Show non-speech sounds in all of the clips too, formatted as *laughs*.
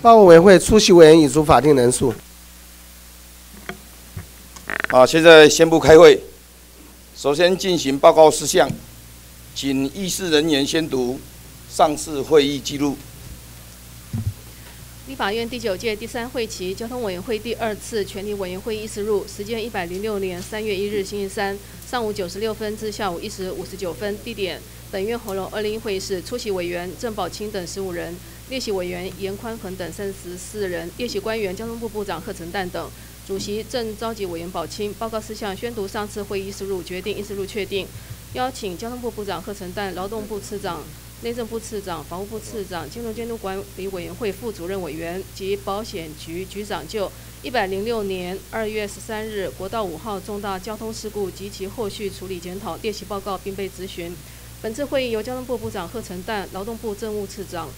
报告委员会出席委员已足法定人数。啊，现在宣布开会。首先进行报告事项，请议事人员宣读上次会议记录。立法院第九届第三会期交通委员会第二次全体委员会议事录，时间一百零六年三月一日星期三上午九时六分至下午一时五十九分，地点本院红楼二零一会议室。出席委员郑宝清等十五人，列席委员严宽恒等三十四人，列席官员交通部部长贺成旦等。主席正召集委员宝清报告事项，宣读上次会议事录，决定议事录确定，邀请交通部部长贺成旦、劳动部次长。内政部次长、法务部次长、金融监督管理委员会副主任委员及保险局局长就一百零六年二月十三日国道五号重大交通事故及其后续处理检讨列席报告，并被咨询。本次会议由交通部部长贺成旦、劳动部政务次长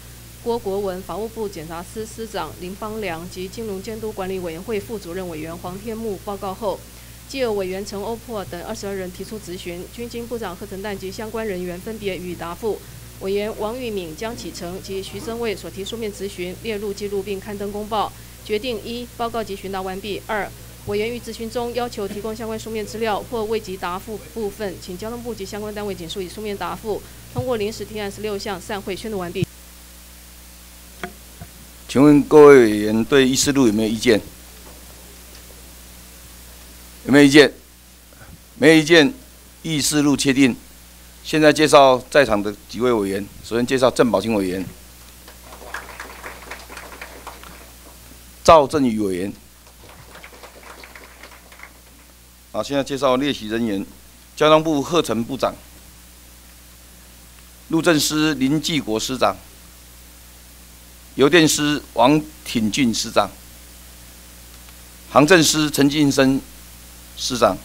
郭国文、法务部检察司司长林邦良及金融监督管理委员会副主任委员黄天木报告后，既有委员陈欧珀等二十二人提出质询，均经部长贺成旦及相关人员分别予以答复。委员王玉敏、江启成及徐生卫所提书面质询列入记录并刊登公报。决定一、报告及询答完毕。二、委员于质询中要求提供相关书面资料或未及答复部分，请交通部及相关单位简述以书面答复。通过临时提案十六项，散会宣读完毕。请问各位委员对议事录有没有意见？有没有意见？没有意见，议事录确定。现在介绍在场的几位委员。首先介绍郑宝清委员、赵振宇委员。好，现在介绍列席人员：交通部贺成部长、路政司林继国司长、邮电司王挺俊司长、航政司陈进生司长、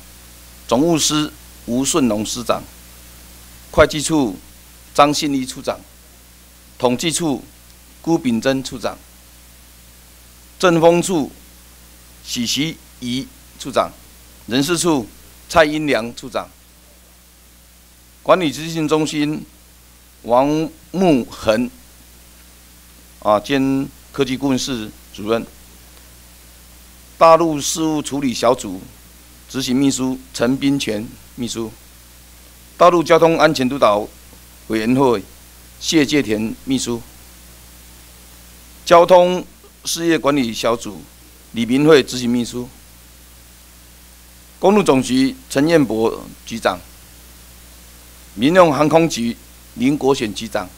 总务司吴顺龙司长。会计处张信一处长，统计处辜炳珍处长，政风处许习仪处长，人事处蔡英良处长，管理咨询中心王木恒啊兼科技顾问室主任，大陆事务处理小组执行秘书陈斌全秘书。大陆交通安全督导委员会谢介田秘书，交通事业管理小组李明慧执行秘书，公路总局陈彦博局长，民用航空局林国选局长，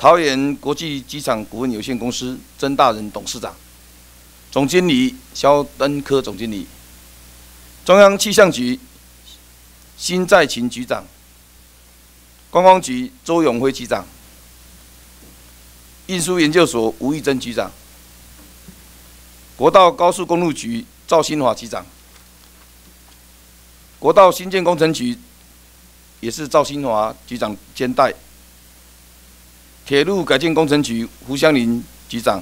桃园国际机场股份有限公司曾大人董事长，总经理肖登科总经理，中央气象局。新在勤局长、观光局周永辉局长、运输研究所吴玉珍局长、国道高速公路局赵新华局长、国道新建工程局也是赵新华局长兼代、铁路改建工程局胡湘林局长。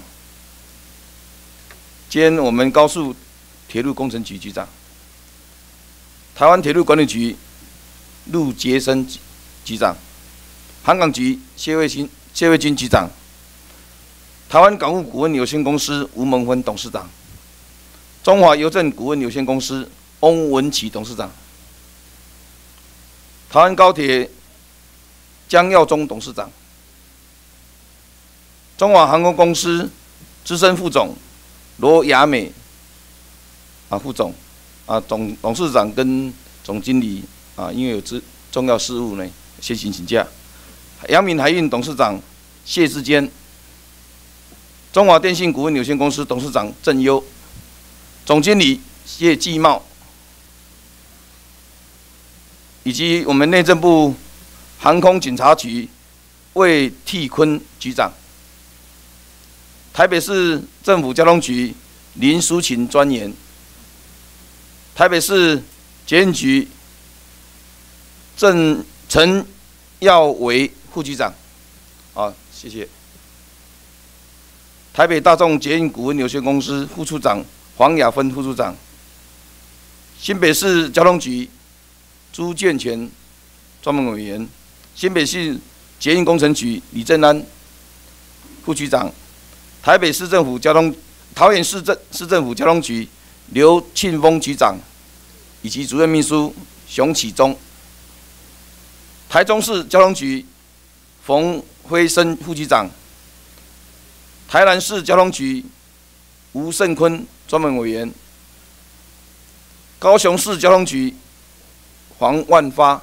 兼我们高速铁路工程局局长、台湾铁路管理局。陆杰生局长，航港局谢卫新、谢卫军局长，台湾港务股份有限公司吴蒙芬董事长，中华邮政股份有限公司翁文启董事长，台湾高铁江耀忠董事长，中华航空公司资深副总罗雅美啊副总啊董董事长跟总经理。啊，因为有重重要事务呢，先行请假。阳明海运董事长谢志坚，中华电信股份有限公司董事长郑优，总经理谢继茂，以及我们内政部航空警察局魏替坤局长，台北市政府交通局林淑琴专员，台北市检验局。郑陈耀为副局长，好，谢谢。台北大众捷运股份有限公司副处长黄雅芬副处长，新北市交通局朱建全专门委员，新北市捷运工程局李正安副局长，台北市政府交通、桃园市政市政府交通局刘庆峰局长以及主任秘书熊启忠，台中市交通局冯辉生副局长，台南市交通局吴胜坤专门委员，高雄市交通局黄万发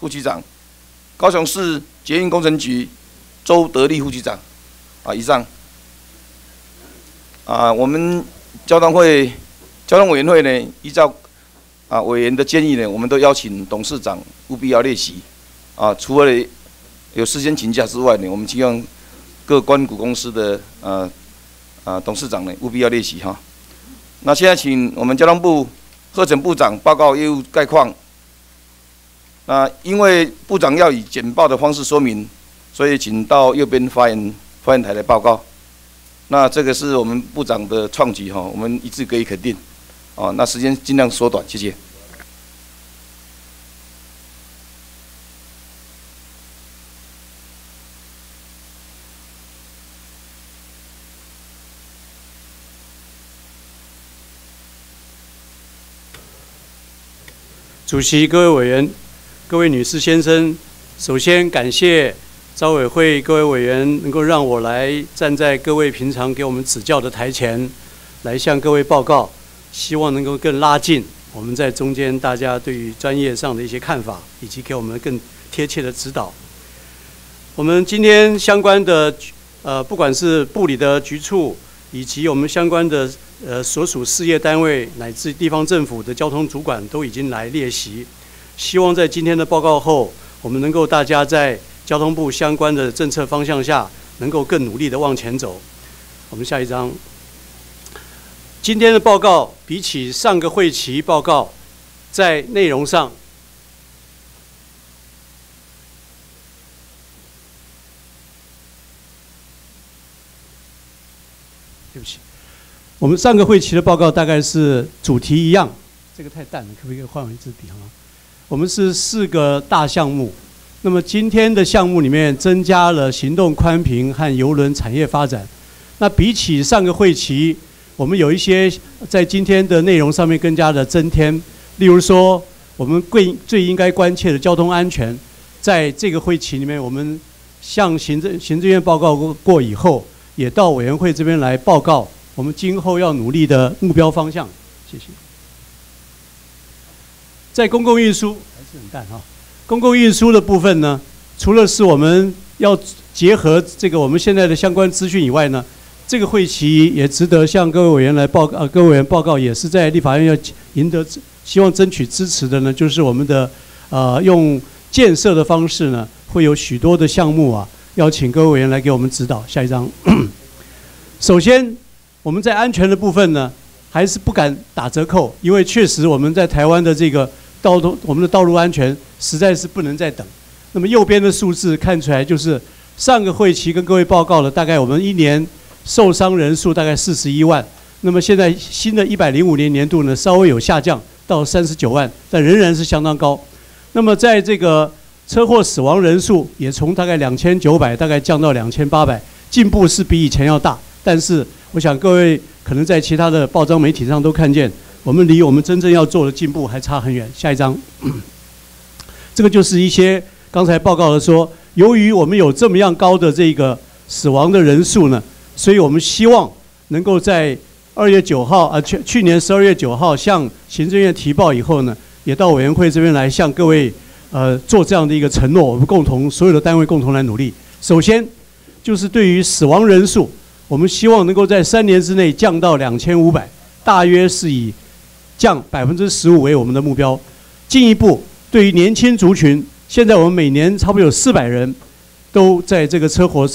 副局长，高雄市捷运工程局周德利副局长。啊，以上。啊，我们交通会、交通委员会呢，依照啊委员的建议呢，我们都邀请董事长务必要列席。啊，除了有事先请假之外呢，我们希望各关股公司的呃啊董事长呢务必要列席哈。那现在请我们交通部贺成部长报告业务概况。那因为部长要以简报的方式说明，所以请到右边发言。发言台的报告，那这个是我们部长的创举哈，我们一致可以肯定。哦，那时间尽量缩短，谢谢。主席、各位委员、各位女士、先生，首先感谢。招委会各位委员能够让我来站在各位平常给我们指教的台前，来向各位报告，希望能够更拉近我们在中间大家对于专业上的一些看法，以及给我们更贴切的指导。我们今天相关的呃，不管是部里的局处，以及我们相关的呃所属事业单位，乃至地方政府的交通主管都已经来列席，希望在今天的报告后，我们能够大家在。交通部相关的政策方向下，能够更努力的往前走。我们下一章。今天的报告比起上个会期报告，在内容上，对不起，我们上个会期的报告大概是主题一样，这个太淡了，可不可以换一支笔好吗？我们是四个大项目。那么今天的项目里面增加了行动宽频和邮轮产业发展。那比起上个会期，我们有一些在今天的内容上面更加的增添。例如说，我们最最应该关切的交通安全，在这个会期里面，我们向行政行政院报告过过以后，也到委员会这边来报告我们今后要努力的目标方向。谢谢。在公共运输还是很淡哈。公共运输的部分呢，除了是我们要结合这个我们现在的相关资讯以外呢，这个会期也值得向各位委员来报呃各位委员报告，也是在立法院要赢得希望争取支持的呢，就是我们的呃用建设的方式呢，会有许多的项目啊，邀请各位委员来给我们指导。下一张，*clears throat* 首先我们在安全的部分呢，还是不敢打折扣，因为确实我们在台湾的这个。道路，我们的道路安全实在是不能再等。那么右边的数字看出来就是上个会期跟各位报告了，大概我们一年受伤人数大概四十一万。那么现在新的一百零五年年度呢，稍微有下降到三十九万，但仍然是相当高。那么在这个车祸死亡人数也从大概两千九百大概降到两千八百，进步是比以前要大。但是我想各位可能在其他的报章媒体上都看见。我们离我们真正要做的进步还差很远。下一章，*clears throat* 这个就是一些刚才报告的说，由于我们有这么样高的这个死亡的人数呢，所以我们希望能够在二月九号啊，去去年十二月九号向行政院提报以后呢，也到委员会这边来向各位呃做这样的一个承诺，我们共同所有的单位共同来努力。首先就是对于死亡人数，我们希望能够在三年之内降到两千五百，大约是以。降百分之十五为我们的目标。进一步，对于年轻族群，现在我们每年差不多有四百人都在这个车祸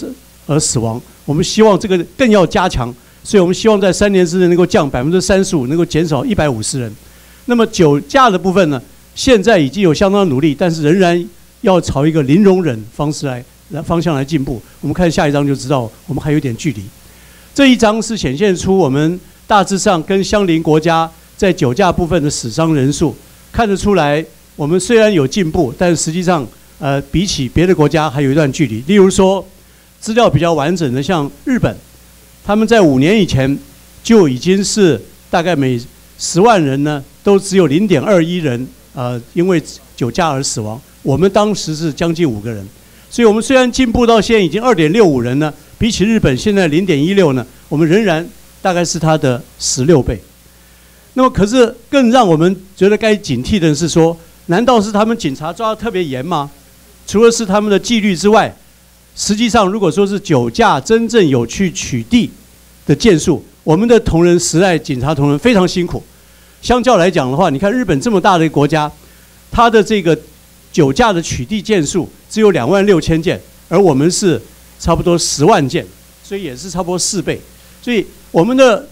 而死亡。我们希望这个更要加强，所以我们希望在三年之内能够降百分之三十五，能够减少一百五十人。那么酒驾的部分呢？现在已经有相当努力，但是仍然要朝一个零容忍方式来来方向来进步。我们看下一章就知道，我们还有点距离。这一章是显现出我们大致上跟相邻国家。在酒驾部分的死伤人数看得出来，我们虽然有进步，但实际上，呃，比起别的国家还有一段距离。例如说，资料比较完整的，像日本，他们在五年以前就已经是大概每十万人呢都只有零点二一人呃因为酒驾而死亡，我们当时是将近五个人，所以我们虽然进步到现在已经二点六五人呢，比起日本现在零点一六呢，我们仍然大概是它的十六倍。那么，可是更让我们觉得该警惕的是说，难道是他们警察抓的特别严吗？除了是他们的纪律之外，实际上如果说是酒驾真正有去取缔的件数，我们的同仁时代警察同仁非常辛苦。相较来讲的话，你看日本这么大的一个国家，它的这个酒驾的取缔件数只有两万六千件，而我们是差不多十万件，所以也是差不多四倍。所以我们的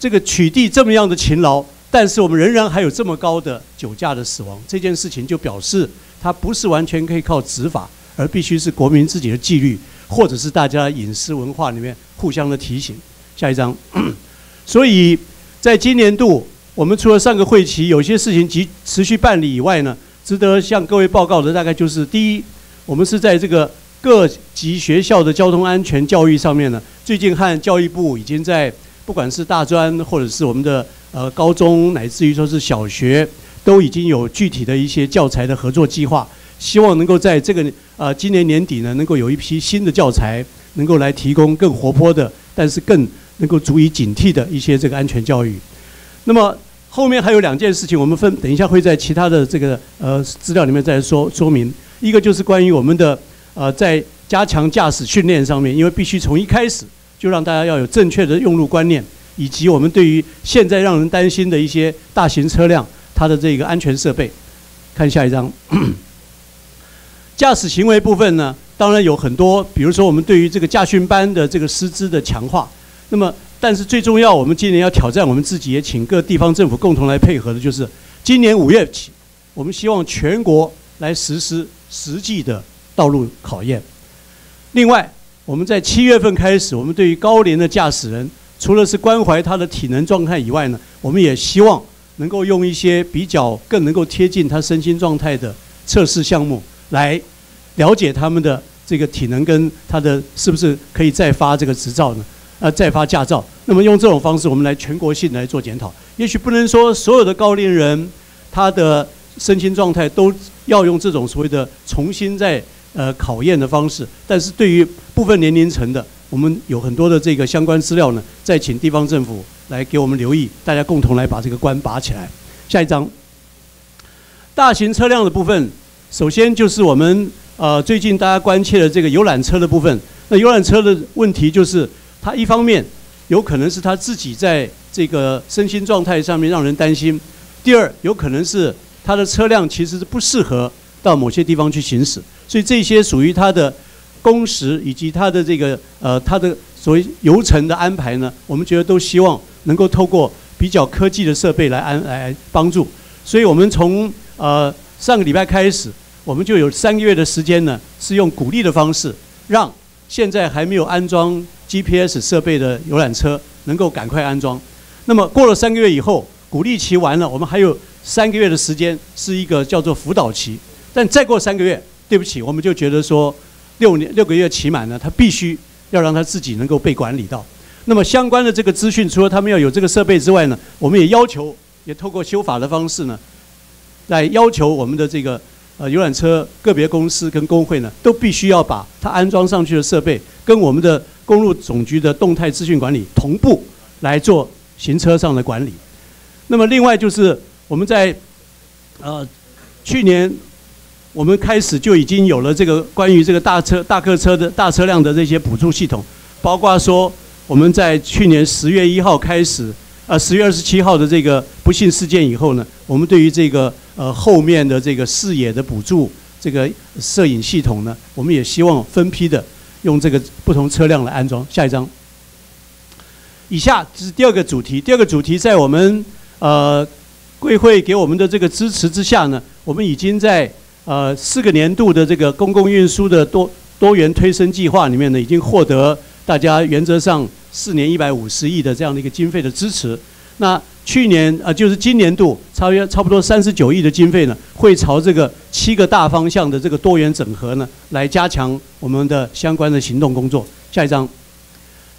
这个取缔这么样的勤劳，但是我们仍然还有这么高的酒驾的死亡，这件事情就表示它不是完全可以靠执法，而必须是国民自己的纪律，或者是大家饮食文化里面互相的提醒。下一章，*coughs* 所以在今年度，我们除了上个会期有些事情及持续办理以外呢，值得向各位报告的大概就是第一，我们是在这个各级学校的交通安全教育上面呢，最近和教育部已经在。不管是大专或者是我们的呃高中，乃至于说是小学，都已经有具体的一些教材的合作计划，希望能够在这个呃今年年底呢，能够有一批新的教材，能够来提供更活泼的，但是更能够足以警惕的一些这个安全教育。那么后面还有两件事情，我们分等一下会在其他的这个呃资料里面再说说明。一个就是关于我们的呃在加强驾驶训练上面，因为必须从一开始。就让大家要有正确的用路观念，以及我们对于现在让人担心的一些大型车辆它的这个安全设备。看下一张，*clears throat* 驾驶行为部分呢，当然有很多，比如说我们对于这个驾训班的这个师资的强化。那么，但是最重要，我们今年要挑战我们自己，也请各地方政府共同来配合的，就是今年五月起，我们希望全国来实施实际的道路考验。另外，我们在七月份开始，我们对于高龄的驾驶人，除了是关怀他的体能状态以外呢，我们也希望能够用一些比较更能够贴近他身心状态的测试项目，来了解他们的这个体能跟他的是不是可以再发这个执照呢？呃，再发驾照。那么用这种方式，我们来全国性来做检讨。也许不能说所有的高龄人他的身心状态都要用这种所谓的重新再。呃，考验的方式，但是对于部分年龄层的，我们有很多的这个相关资料呢，再请地方政府来给我们留意，大家共同来把这个关拔起来。下一张，大型车辆的部分，首先就是我们呃最近大家关切的这个游览车的部分。那游览车的问题就是，它一方面有可能是他自己在这个身心状态上面让人担心；第二，有可能是他的车辆其实是不适合到某些地方去行驶。所以这些属于它的工时以及它的这个呃它的所谓流程的安排呢，我们觉得都希望能够透过比较科技的设备来安来帮助。所以我们从呃上个礼拜开始，我们就有三个月的时间呢，是用鼓励的方式，让现在还没有安装 GPS 设备的游览车能够赶快安装。那么过了三个月以后，鼓励期完了，我们还有三个月的时间是一个叫做辅导期。但再过三个月。对不起，我们就觉得说，六年六个月期满呢，他必须要让他自己能够被管理到。那么相关的这个资讯，除了他们要有这个设备之外呢，我们也要求，也透过修法的方式呢，来要求我们的这个呃游览车个别公司跟工会呢，都必须要把它安装上去的设备跟我们的公路总局的动态资讯管理同步来做行车上的管理。那么另外就是我们在呃去年。我们开始就已经有了这个关于这个大车、大客车的大车辆的这些补助系统，包括说我们在去年十月一号开始，呃十月二十七号的这个不幸事件以后呢，我们对于这个呃后面的这个视野的补助这个摄影系统呢，我们也希望分批的用这个不同车辆来安装。下一张，以下这是第二个主题，第二个主题在我们呃贵会给我们的这个支持之下呢，我们已经在。呃，四个年度的这个公共运输的多多元推升计划里面呢，已经获得大家原则上四年一百五十亿的这样的一个经费的支持。那去年啊，就是今年度，差约差不多三十九亿的经费呢，会朝这个七个大方向的这个多元整合呢，来加强我们的相关的行动工作。下一张，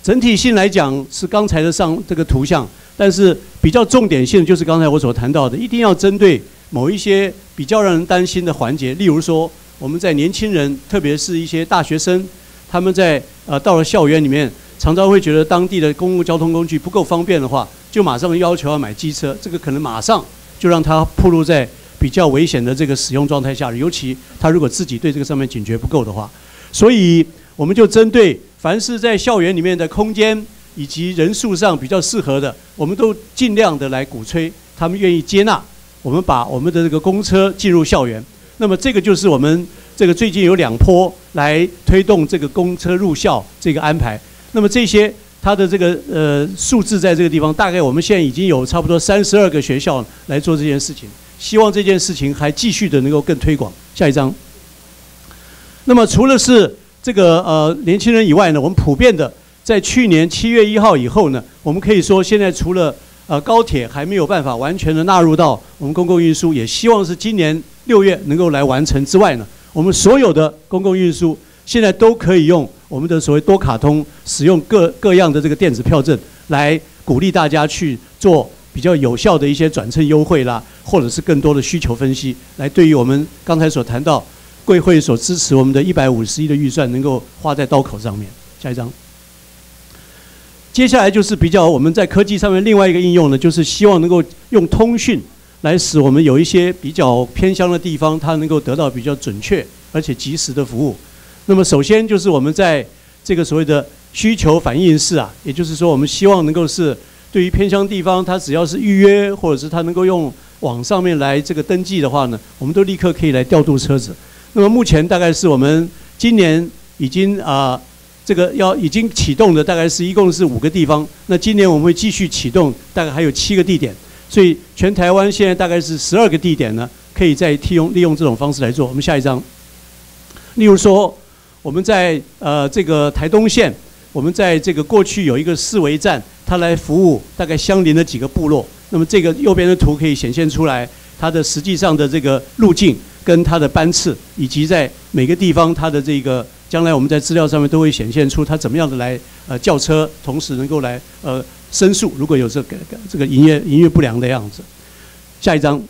整体性来讲是刚才的上这个图像，但是比较重点性就是刚才我所谈到的，一定要针对某一些比较让人担心的环节，例如说我们在年轻人，特别是一些大学生，他们在呃到了校园里面，常常会觉得当地的公共交通工具不够方便的话。就马上要求要买机车，这个可能马上就让他暴露在比较危险的这个使用状态下，尤其他如果自己对这个上面警觉不够的话，所以我们就针对凡是在校园里面的空间以及人数上比较适合的，我们都尽量的来鼓吹他们愿意接纳我们把我们的这个公车进入校园。那么这个就是我们这个最近有两波来推动这个公车入校这个安排。那么这些。它的这个呃数字在这个地方，大概我们现在已经有差不多三十二个学校来做这件事情，希望这件事情还继续的能够更推广。下一章。那么除了是这个呃年轻人以外呢，我们普遍的在去年七月一号以后呢，我们可以说现在除了呃高铁还没有办法完全的纳入到我们公共运输，也希望是今年六月能够来完成之外呢，我们所有的公共运输现在都可以用。我们的所谓多卡通，使用各各样的这个电子票证，来鼓励大家去做比较有效的一些转乘优惠啦，或者是更多的需求分析，来对于我们刚才所谈到贵会所支持我们的一百五十亿的预算，能够花在刀口上面。下一张，接下来就是比较我们在科技上面另外一个应用呢，就是希望能够用通讯来使我们有一些比较偏乡的地方，它能够得到比较准确而且及时的服务。那么首先就是我们在这个所谓的需求反应式啊，也就是说我们希望能够是对于偏乡地方，它只要是预约或者是它能够用网上面来这个登记的话呢，我们都立刻可以来调度车子。那么目前大概是我们今年已经啊这个要已经启动的大概是一共是五个地方，那今年我们会继续启动，大概还有七个地点，所以全台湾现在大概是十二个地点呢，可以再利用利用这种方式来做。我们下一张，例如说。我们在呃这个台东县，我们在这个过去有一个四维站，它来服务大概相邻的几个部落。那么这个右边的图可以显现出来，它的实际上的这个路径跟它的班次，以及在每个地方它的这个将来我们在资料上面都会显现出他怎么样的来呃叫车，同时能够来呃申诉，如果有这个这个营业营业不良的样子。下一张，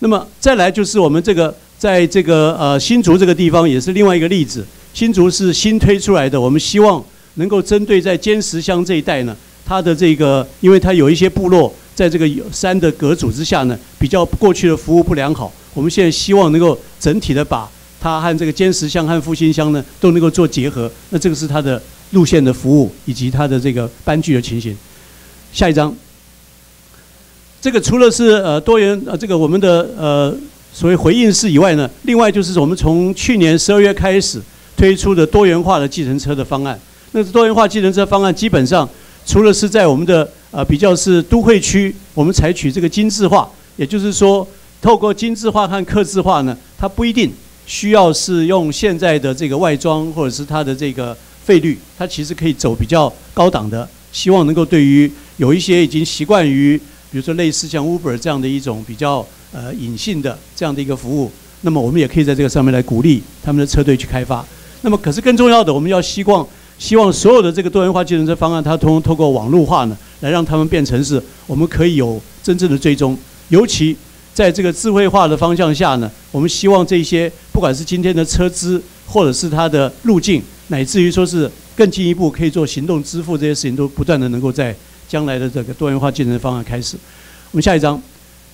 那么再来就是我们这个在这个呃新竹这个地方也是另外一个例子。新竹是新推出来的，我们希望能够针对在尖石乡这一带呢，它的这个，因为它有一些部落在这个山的隔阻之下呢，比较过去的服务不良好，我们现在希望能够整体的把它和这个尖石乡和复兴乡呢都能够做结合，那这个是它的路线的服务以及它的这个班距的情形。下一张，这个除了是呃多元呃这个我们的呃所谓回应式以外呢，另外就是我们从去年十二月开始。推出的多元化的计程车的方案，那多元化计程车方案基本上除了是在我们的呃比较是都会区，我们采取这个精致化，也就是说透过精致化和客制化呢，它不一定需要是用现在的这个外装或者是它的这个费率，它其实可以走比较高档的，希望能够对于有一些已经习惯于比如说类似像 Uber 这样的一种比较呃隐性的这样的一个服务，那么我们也可以在这个上面来鼓励他们的车队去开发。那么，可是更重要的，我们要希望，希望所有的这个多元化计程车方案，它通通过网络化呢，来让他们变成是，我们可以有真正的追踪。尤其在这个智慧化的方向下呢，我们希望这些不管是今天的车资，或者是它的路径，乃至于说是更进一步可以做行动支付这些事情，都不断的能够在将来的这个多元化计程车方案开始。我们下一章，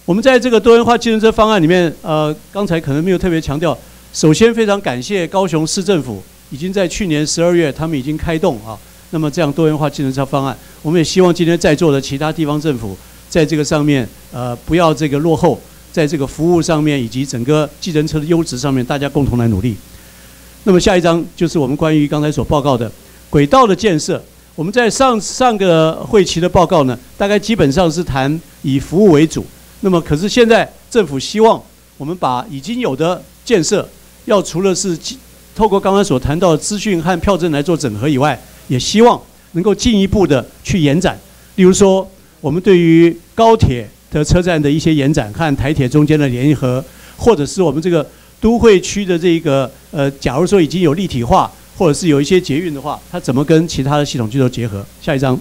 我们在这个多元化计程车方案里面，呃，刚才可能没有特别强调。首先，非常感谢高雄市政府已经在去年十二月，他们已经开动啊。那么这样多元化计程车方案，我们也希望今天在座的其他地方政府，在这个上面，呃，不要这个落后，在这个服务上面以及整个计程车的优质上面，大家共同来努力。那么下一章就是我们关于刚才所报告的轨道的建设。我们在上上个会期的报告呢，大概基本上是谈以服务为主。那么可是现在政府希望我们把已经有的建设。要除了是透过刚刚所谈到的资讯和票证来做整合以外，也希望能够进一步的去延展。例如说，我们对于高铁的车站的一些延展和台铁中间的联合，或者是我们这个都会区的这个呃，假如说已经有立体化，或者是有一些捷运的话，它怎么跟其他的系统去做结合？下一张。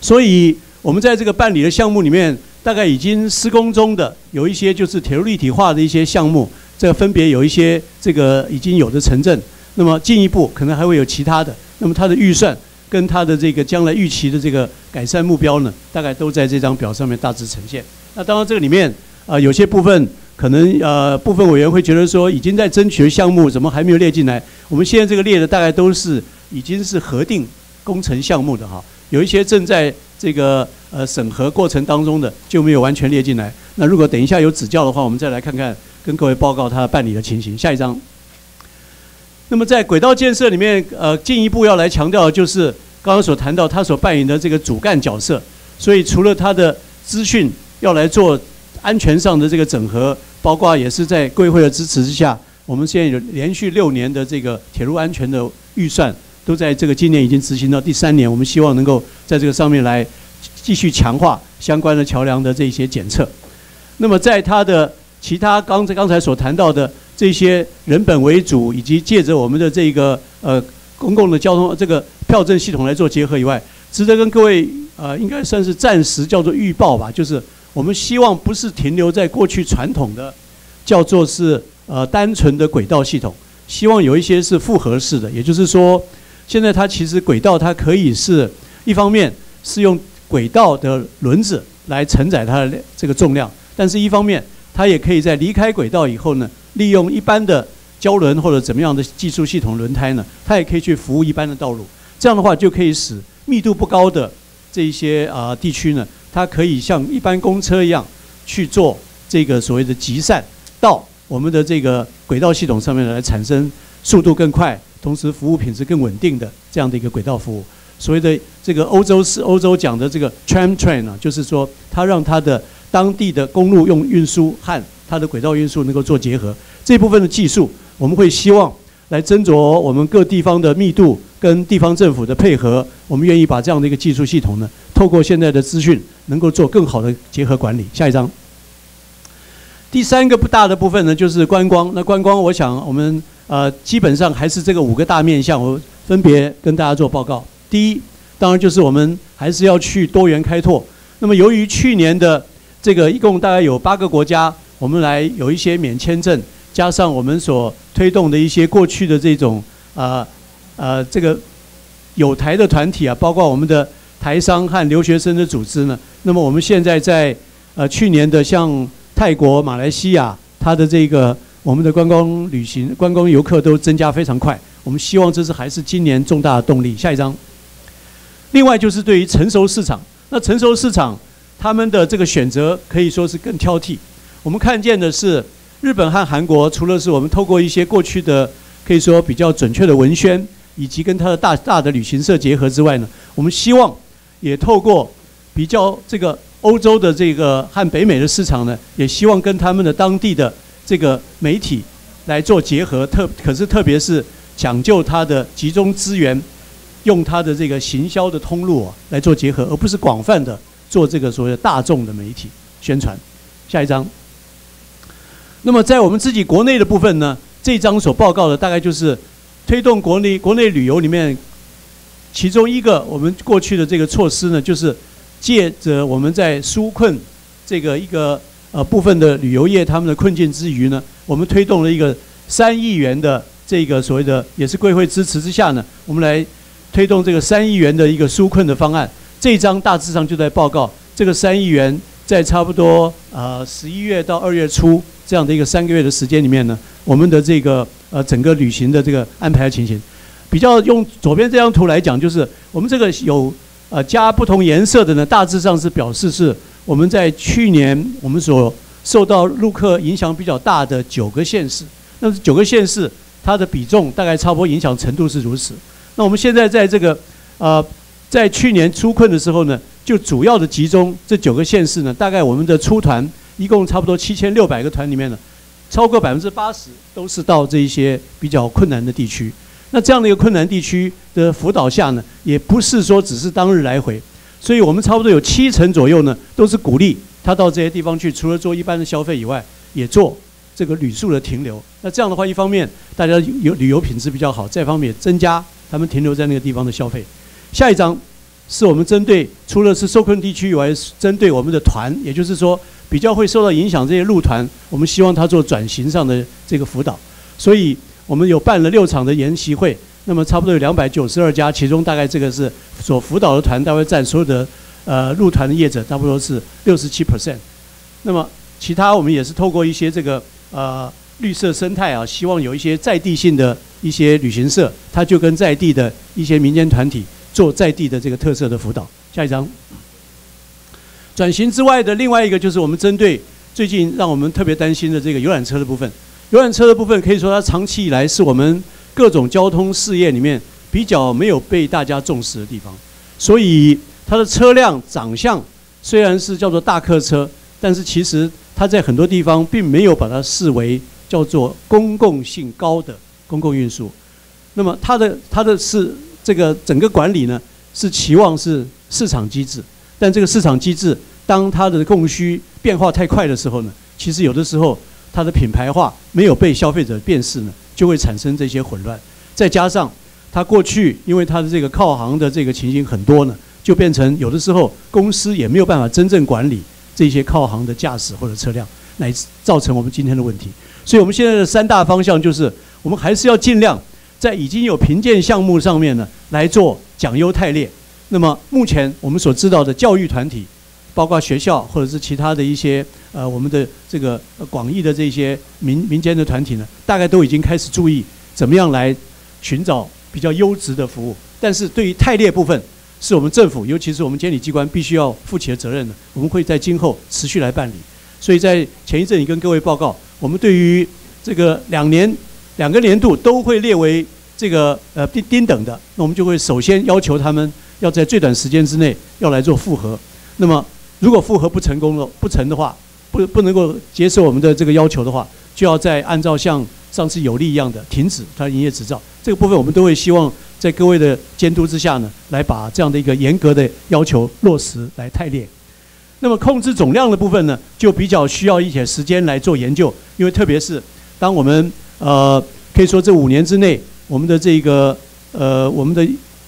所以我们在这个办理的项目里面，大概已经施工中的有一些就是铁路立体化的一些项目，这分别有一些这个已经有的城镇。那么进一步可能还会有其他的。那么它的预算跟它的这个将来预期的这个改善目标呢，大概都在这张表上面大致呈现。那当然这个里面啊，有些部分可能呃部分委员会觉得说已经在争取的项目怎么还没有列进来？我们现在这个列的大概都是已经是核定工程项目的哈。有一些正在这个呃审核过程当中的就没有完全列进来。那如果等一下有指教的话，我们再来看看跟各位报告它办理的情形。下一张。那么在轨道建设里面，呃，进一步要来强调的就是刚刚所谈到他所扮演的这个主干角色。所以除了他的资讯要来做安全上的这个整合，包括也是在贵会的支持之下，我们现在有连续六年的这个铁路安全的预算。都在这个今年已经执行到第三年，我们希望能够在这个上面来继续强化相关的桥梁的这些检测。那么在它的其他刚才刚才所谈到的这些人本为主，以及借着我们的这个呃公共的交通这个票证系统来做结合以外，值得跟各位呃应该算是暂时叫做预报吧，就是我们希望不是停留在过去传统的叫做是呃单纯的轨道系统，希望有一些是复合式的，也就是说。现在它其实轨道它可以是一方面是用轨道的轮子来承载它的这个重量，但是一方面它也可以在离开轨道以后呢，利用一般的胶轮或者怎么样的技术系统轮胎呢，它也可以去服务一般的道路。这样的话就可以使密度不高的这一些啊地区呢，它可以像一般公车一样去做这个所谓的集散到我们的这个轨道系统上面来产生速度更快。同时，服务品质更稳定的这样的一个轨道服务，所谓的这个欧洲是欧洲讲的这个 tram train 啊，就是说它让它的当地的公路用运输和它的轨道运输能够做结合。这部分的技术，我们会希望来斟酌我们各地方的密度跟地方政府的配合，我们愿意把这样的一个技术系统呢，透过现在的资讯，能够做更好的结合管理。下一章，第三个不大的部分呢，就是观光。那观光，我想我们。呃，基本上还是这个五个大面向，我分别跟大家做报告。第一，当然就是我们还是要去多元开拓。那么，由于去年的这个一共大概有八个国家，我们来有一些免签证，加上我们所推动的一些过去的这种呃呃这个有台的团体啊，包括我们的台商和留学生的组织呢。那么，我们现在在呃去年的像泰国、马来西亚，它的这个。我们的观光旅行、观光游客都增加非常快，我们希望这是还是今年重大的动力。下一张。另外就是对于成熟市场，那成熟市场他们的这个选择可以说是更挑剔。我们看见的是日本和韩国，除了是我们透过一些过去的可以说比较准确的文宣，以及跟它的大大的旅行社结合之外呢，我们希望也透过比较这个欧洲的这个和北美的市场呢，也希望跟他们的当地的。这个媒体来做结合，特可是特别是讲究它的集中资源，用它的这个行销的通路啊来做结合，而不是广泛的做这个所谓的大众的媒体宣传。下一章。那么在我们自己国内的部分呢，这章所报告的大概就是推动国内国内旅游里面，其中一个我们过去的这个措施呢，就是借着我们在纾困这个一个。呃，部分的旅游业他们的困境之余呢，我们推动了一个三亿元的这个所谓的，也是贵会支持之下呢，我们来推动这个三亿元的一个纾困的方案。这一章大致上就在报告这个三亿元在差不多呃十一月到二月初这样的一个三个月的时间里面呢，我们的这个呃整个旅行的这个安排的情形，比较用左边这张图来讲，就是我们这个有呃加不同颜色的呢，大致上是表示是。我们在去年，我们所受到陆客影响比较大的九个县市，那么九个县市它的比重大概差不多影响程度是如此。那我们现在在这个呃，在去年出困的时候呢，就主要的集中这九个县市呢，大概我们的出团一共差不多七千六百个团里面呢，超过百分之八十都是到这一些比较困难的地区。那这样的一个困难地区的辅导下呢，也不是说只是当日来回。所以我们差不多有七成左右呢，都是鼓励他到这些地方去，除了做一般的消费以外，也做这个旅宿的停留。那这样的话，一方面大家有旅游品质比较好，再一方面也增加他们停留在那个地方的消费。下一张是我们针对除了是受困地区以外，针对我们的团，也就是说比较会受到影响这些路团，我们希望他做转型上的这个辅导。所以我们有办了六场的研习会。那么差不多有两百九十二家，其中大概这个是所辅导的团，大概占所有的呃入团的业者，差不多是六十七 percent。那么其他我们也是透过一些这个呃绿色生态啊，希望有一些在地性的一些旅行社，他就跟在地的一些民间团体做在地的这个特色的辅导。下一张。转型之外的另外一个就是我们针对最近让我们特别担心的这个游览车的部分，游览车的部分可以说它长期以来是我们。各种交通事业里面比较没有被大家重视的地方，所以它的车辆长相虽然是叫做大客车，但是其实它在很多地方并没有把它视为叫做公共性高的公共运输。那么它的它的是这个整个管理呢是期望是市场机制，但这个市场机制当它的供需变化太快的时候呢，其实有的时候它的品牌化没有被消费者辨识呢。就会产生这些混乱，再加上它过去因为它的这个靠行的这个情形很多呢，就变成有的时候公司也没有办法真正管理这些靠行的驾驶或者车辆，来造成我们今天的问题。所以我们现在的三大方向就是，我们还是要尽量在已经有评鉴项目上面呢来做讲优汰劣。那么目前我们所知道的教育团体，包括学校或者是其他的一些。呃，我们的这个广义的这些民民间的团体呢，大概都已经开始注意怎么样来寻找比较优质的服务。但是对于泰列部分，是我们政府，尤其是我们监理机关必须要负起的责任的。我们会在今后持续来办理。所以在前一阵也跟各位报告，我们对于这个两年两个年度都会列为这个呃丁丁等的，那我们就会首先要求他们要在最短时间之内要来做复核。那么如果复核不成功了不成的话，不不能够接受我们的这个要求的话，就要再按照像上次有利一样的停止它营业执照。这个部分我们都会希望在各位的监督之下呢，来把这样的一个严格的要求落实来汰列。那么控制总量的部分呢，就比较需要一些时间来做研究，因为特别是当我们呃可以说这五年之内，我们的这个呃我们的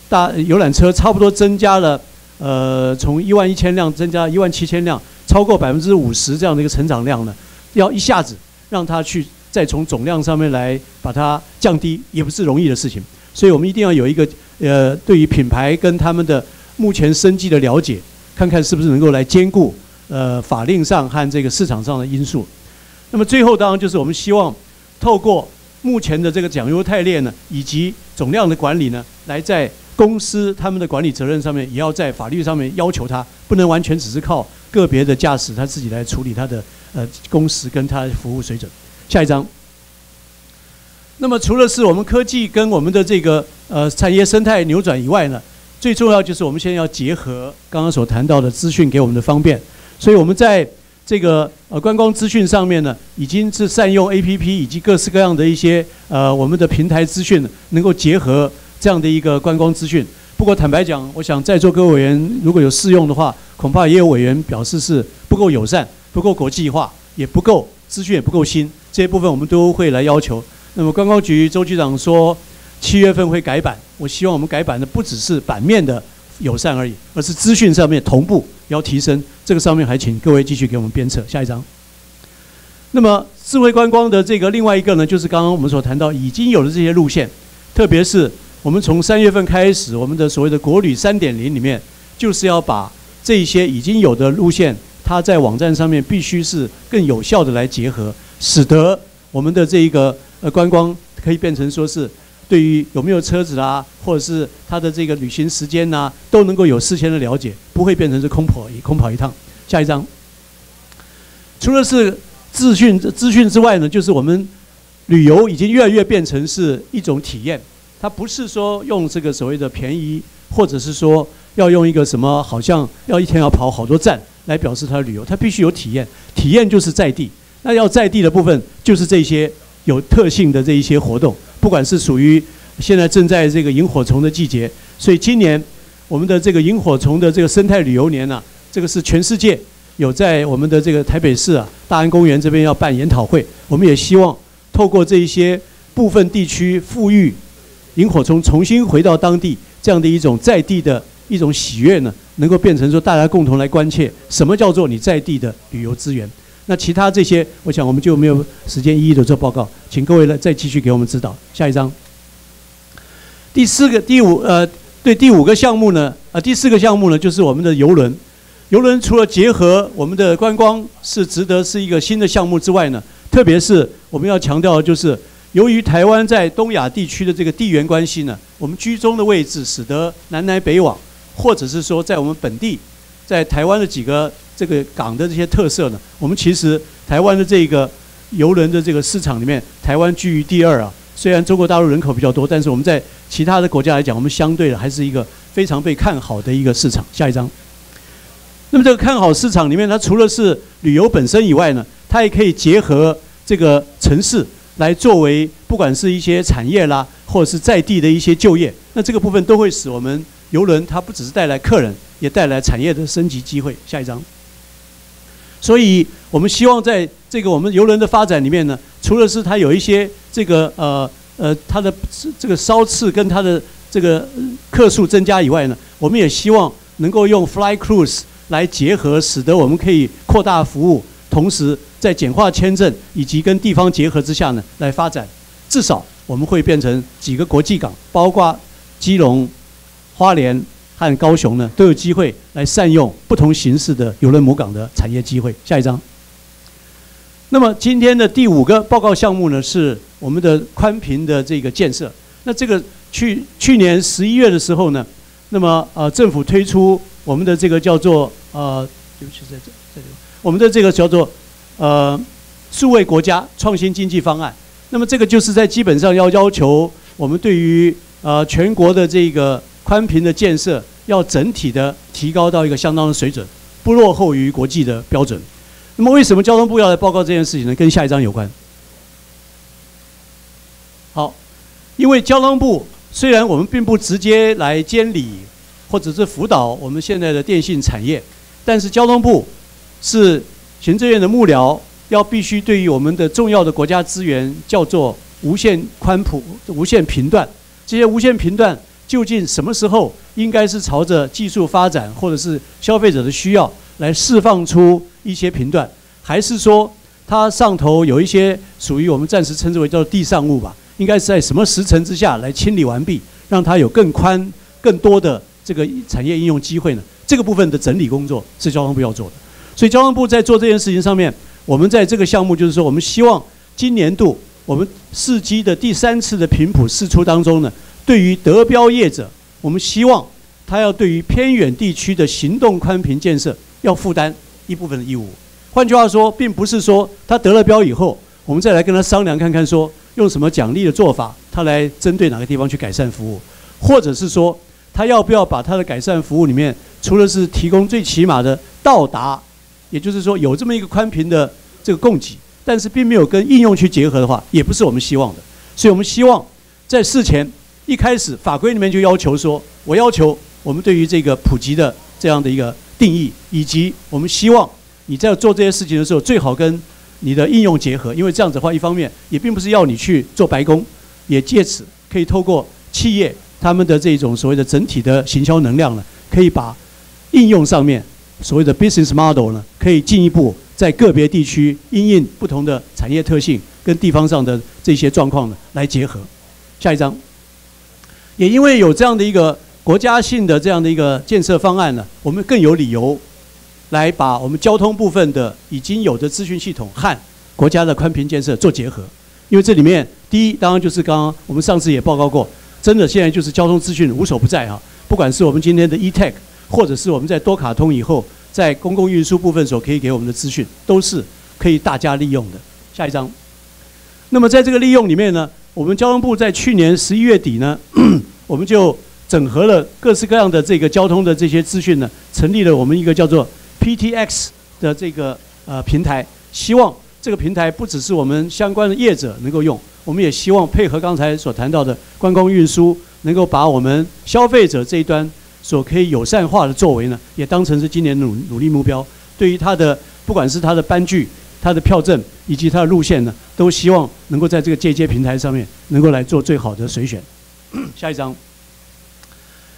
大游览车差不多增加了呃从一万一千辆增加一万七千辆。超过百分之五十这样的一个成长量呢，要一下子让它去再从总量上面来把它降低，也不是容易的事情。所以我们一定要有一个呃，对于品牌跟他们的目前生计的了解，看看是不是能够来兼顾呃法令上和这个市场上的因素。那么最后当然就是我们希望透过目前的这个奖优汰劣呢，以及总量的管理呢，来在公司他们的管理责任上面，也要在法律上面要求他，不能完全只是靠。个别的驾驶他自己来处理他的呃工时跟他服务水准。下一章。那么除了是我们科技跟我们的这个呃产业生态扭转以外呢，最重要就是我们现在要结合刚刚所谈到的资讯给我们的方便。所以我们在这个呃观光资讯上面呢，已经是善用 A P P 以及各式各样的一些呃我们的平台资讯，能够结合这样的一个观光资讯。不过坦白讲，我想在座各位委员如果有试用的话，恐怕也有委员表示是不够友善、不够国际化、也不够资讯也不够新，这些部分我们都会来要求。那么观光局周局长说，七月份会改版，我希望我们改版的不只是版面的友善而已，而是资讯上面同步要提升。这个上面还请各位继续给我们鞭策。下一张。那么智慧观光的这个另外一个呢，就是刚刚我们所谈到已经有的这些路线，特别是。我们从三月份开始，我们的所谓的国旅三点零里面，就是要把这些已经有的路线，它在网站上面必须是更有效的来结合，使得我们的这一个呃观光可以变成说是对于有没有车子啦，或者是他的这个旅行时间呐，都能够有事先的了解，不会变成是空跑一空跑一趟。下一张，除了是资讯资讯之外呢，就是我们旅游已经越来越变成是一种体验。它不是说用这个所谓的便宜，或者是说要用一个什么，好像要一天要跑好多站来表示它的旅游，它必须有体验。体验就是在地，那要在地的部分就是这些有特性的这一些活动，不管是属于现在正在这个萤火虫的季节，所以今年我们的这个萤火虫的这个生态旅游年呢、这个是全世界有在我们的这个台北市啊大安公园这边要办研讨会，我们也希望透过这一些部分地区富裕萤火虫重新回到当地这样的一种在地的一种喜悦呢，能够变成说大家共同来关切什么叫做你在地的旅游资源。那其他这些，我想我们就没有时间一一的做报告，请各位来再继续给我们指导。下一章。第四个、第五呃，对第五个项目呢，呃，第四个项目呢，就是我们的游轮。游轮除了结合我们的观光是值得是一个新的项目之外呢，特别是我们要强调的就是，由于台湾在东亚地区的这个地缘关系呢，我们居中的位置使得南来北往，或者是说在我们本地，在台湾的几个这个港的这些特色呢，我们其实台湾的这个游轮的这个市场里面，台湾居于第二啊。虽然中国大陆人口比较多，但是我们在其他的国家来讲，我们相对的还是一个非常被看好的一个市场。下一张。那么这个看好市场里面，它除了是旅游本身以外呢，它也可以结合这个城市来作为不管是一些产业啦，或者是在地的一些就业，那这个部分都会使我们游轮它不只是带来客人，也带来产业的升级机会。下一张。所以我们希望在这个我们游轮的发展里面呢，除了是它有一些这个呃呃它的这个烧次跟它的这个客数增加以外呢，我们也希望能够用 Fly Cruise 来结合，使得我们可以扩大服务，同时在简化签证以及跟地方结合之下呢，来发展。至少我们会变成几个国际港，包括基隆、花莲和高雄呢，都有机会来善用不同形式的邮轮母港的产业机会。下一章。那么今天的第五个报告项目呢，是我们的宽频的这个建设。那这个去去年十一月的时候呢，那么呃政府推出我们的这个叫做呃，对不起，在这在这，我们的这个叫做呃数位国家创新经济方案。那么这个就是在基本上要要求我们对于呃全国的这个宽频的建设，要整体的提高到一个相当的水准，不落后于国际的标准。那么为什么交通部要来报告这件事情呢？跟下一章有关。好，因为交通部虽然我们并不直接来监理或者是辅导我们现在的电信产业，但是交通部是行政院的幕僚，要必须对于我们的重要的国家资源叫做无线宽谱、无线频段，这些无线频段究竟什么时候应该是朝着技术发展或者是消费者的需要来释放出一些频段，还是说它上头有一些属于我们暂时称之为叫做地上物吧？应该是在什么时辰之下来清理完毕，让它有更宽、更多的这个产业应用机会呢？这个部分的整理工作是交通部要做的。所以交通部在做这件事情上面，我们在这个项目就是说，我们希望今年度我们试机的第三次的频谱试出当中呢，对于得标业者，我们希望他要对于偏远地区的行动宽频建设要负担一部分的义务。换句话说，并不是说他得了标以后，我们再来跟他商量看看说用什么奖励的做法，他来针对哪个地方去改善服务，或者是说他要不要把他的改善服务里面，除了是提供最起码的到达，也就是说有这么一个宽频的这个供给，但是并没有跟应用去结合的话，也不是我们希望的。所以我们希望在事前一开始法规里面就要求说，我要求我们对于这个普及的这样的一个定义，以及我们希望你在做这些事情的时候，最好跟你的应用结合，因为这样子的话，一方面也并不是要你去做白工，也借此可以透过企业他们的这种所谓的整体的行销能量呢，可以把应用上面所谓的 business model 呢，可以进一步在个别地区因应不同的产业特性跟地方上的这些状况呢来结合。下一张，也因为有这样的一个国家性的这样的一个建设方案呢，我们更有理由来把我们交通部分的已经有的资讯系统和国家的宽频建设做结合。因为这里面第一，当然就是刚刚我们上次也报告过，真的现在就是交通资讯无所不在哈，不管是我们今天的 e-tech，或者是我们在多卡通以后在公共运输部分所可以给我们的资讯，都是可以大家利用的。下一章。那么在这个利用里面呢，我们交通部在去年十一月底呢，我们就整合了各式各样的这个交通的这些资讯呢，成立了我们一个叫做 PTX 的这个呃平台，希望这个平台不只是我们相关的业者能够用，我们也希望配合刚才所谈到的观光运输，能够把我们消费者这一端所可以友善化的作为呢，也当成是今年努努力目标。对于它的不管是它的班距、它的票证以及它的路线呢，都希望能够在这个借接平台上面能够来做最好的随选。*clears throat* 下一张。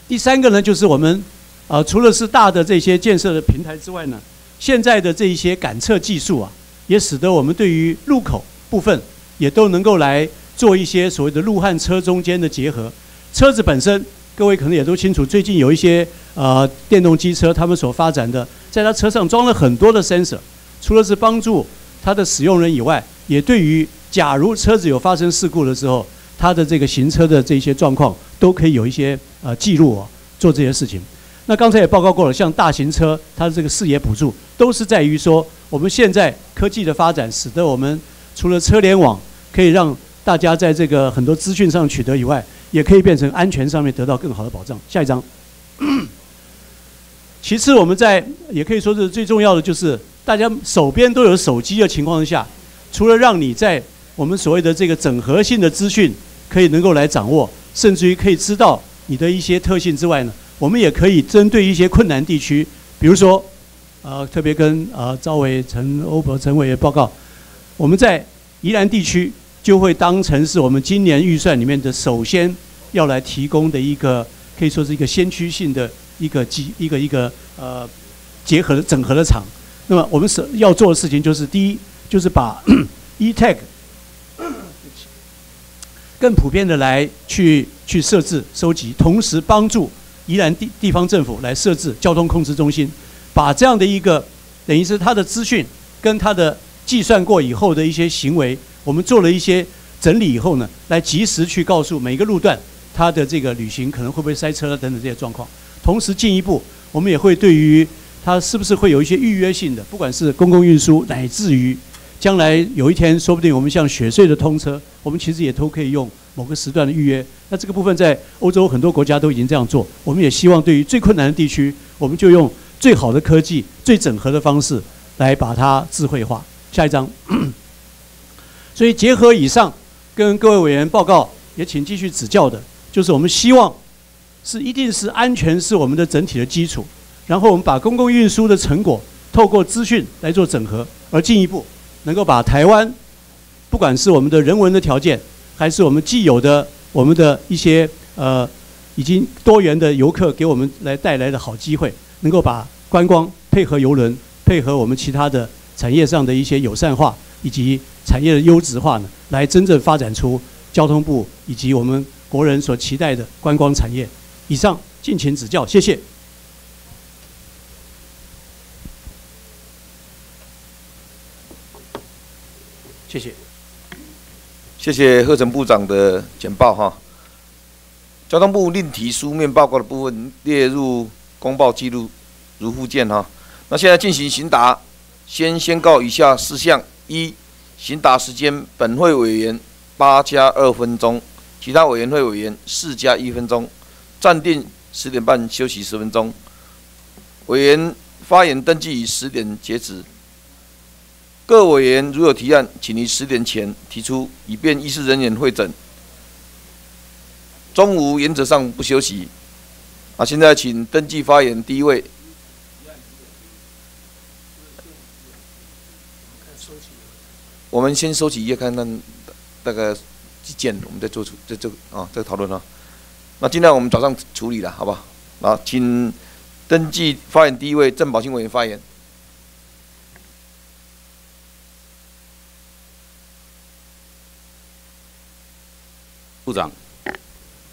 第三个呢，就是我们啊，除了是大的这些建设的平台之外呢，现在的这一些感测技术啊，也使得我们对于路口部分也都能够来做一些所谓的路和车中间的结合。车子本身，各位可能也都清楚，最近有一些呃电动机车，他们所发展的，在它车上装了很多的 sensor，除了是帮助它的使用人以外，也对于假如车子有发生事故的时候，它的这个行车的这些状况都可以有一些呃记录哦，做这些事情。那刚才也报告过了，像大型车，它的这个视野补助，都是在于说，我们现在科技的发展，使得我们除了车联网可以让大家在这个很多资讯上取得以外，也可以变成安全上面得到更好的保障。下一张。其次，我们在也可以说是最重要的，就是大家手边都有手机的情况下，除了让你在我们所谓的这个整合性的资讯可以能够来掌握，甚至于可以知道你的一些特性之外呢，我们也可以针对一些困难地区，比如说，呃，特别跟呃赵伟、陈欧博、陈伟也报告，我们在宜兰地区就会当成是我们今年预算里面的首先要来提供的一个，可以说是一个先驱性的一个基一个一个呃结合的整合的厂。那么我们是要做的事情就是第一，就是把 *clears throat* e-tag 更普遍的来去去设置收集，同时帮助宜兰地地方政府来设置交通控制中心，把这样的一个等于是它的资讯跟它的计算过以后的一些行为，我们做了一些整理以后呢，来及时去告诉每个路段它的这个旅行可能会不会塞车等等这些状况。同时进一步，我们也会对于它是不是会有一些预约性的，不管是公共运输乃至于。将来有一天，说不定我们像雪隧的通车，我们其实也都可以用某个时段的预约。那这个部分在欧洲很多国家都已经这样做。我们也希望对于最困难的地区，我们就用最好的科技、最整合的方式来把它智慧化。下一章。所以结合以上，跟各位委员报告，也请继续指教的，就是我们希望是一定是安全是我们的整体的基础，然后我们把公共运输的成果透过资讯来做整合，而进一步。能够把台湾，不管是我们的人文的条件，还是我们既有的我们的一些呃，已经多元的游客给我们来带来的好机会，能够把观光配合游轮，配合我们其他的产业上的一些友善化以及产业的优质化呢，来真正发展出交通部以及我们国人所期待的观光产业。以上，敬请指教，谢谢。谢谢，谢谢贺成部长的简报哈。交通部另提书面报告的部分列入公报记录，如附件哈。那现在进行询答，先宣告以下事项：一、询答时间，本会委员八加二分钟，其他委员会委员四加一分钟，暂定十点半休息十分钟。委员发言登记以十点截止。各委员如有提案，请于十点前提出，以便议事人员会诊。中午原则上不休息。啊，现在请登记发言，第一位。我们先收起页，看看大概几件，我们再做出再这啊再讨论啊。那尽量我们早上处理了，好不好？啊，请登记发言第一位郑宝兴委员发言。部长，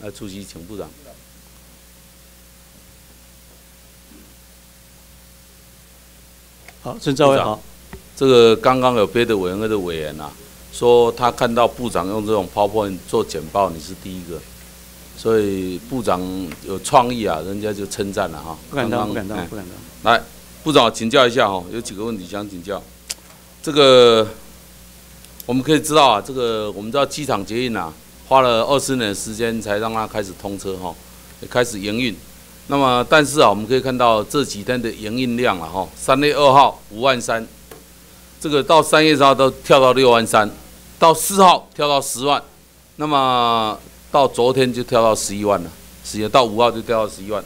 来出席，请部长。好，陈兆伟好。这个刚刚有别的委员会的委员啊，说他看到部长用这种 PowerPoint 做简报，你是第一个，所以部长有创意啊，人家就称赞了哈。不敢当，不敢当，不敢当。来，部长请教一下哈，有几个问题想请教。这个我们可以知道啊，这个我们知道机场捷运啊。花了二十年时间才让它开始通车哈，也开始营运。那么，但是啊，我们可以看到这几天的营运量了哈。三月二号五万三，这个到三月三号都跳到六万三，到四号跳到十万，那么到昨天就跳到十一万了，十一到五号就跳到十一万。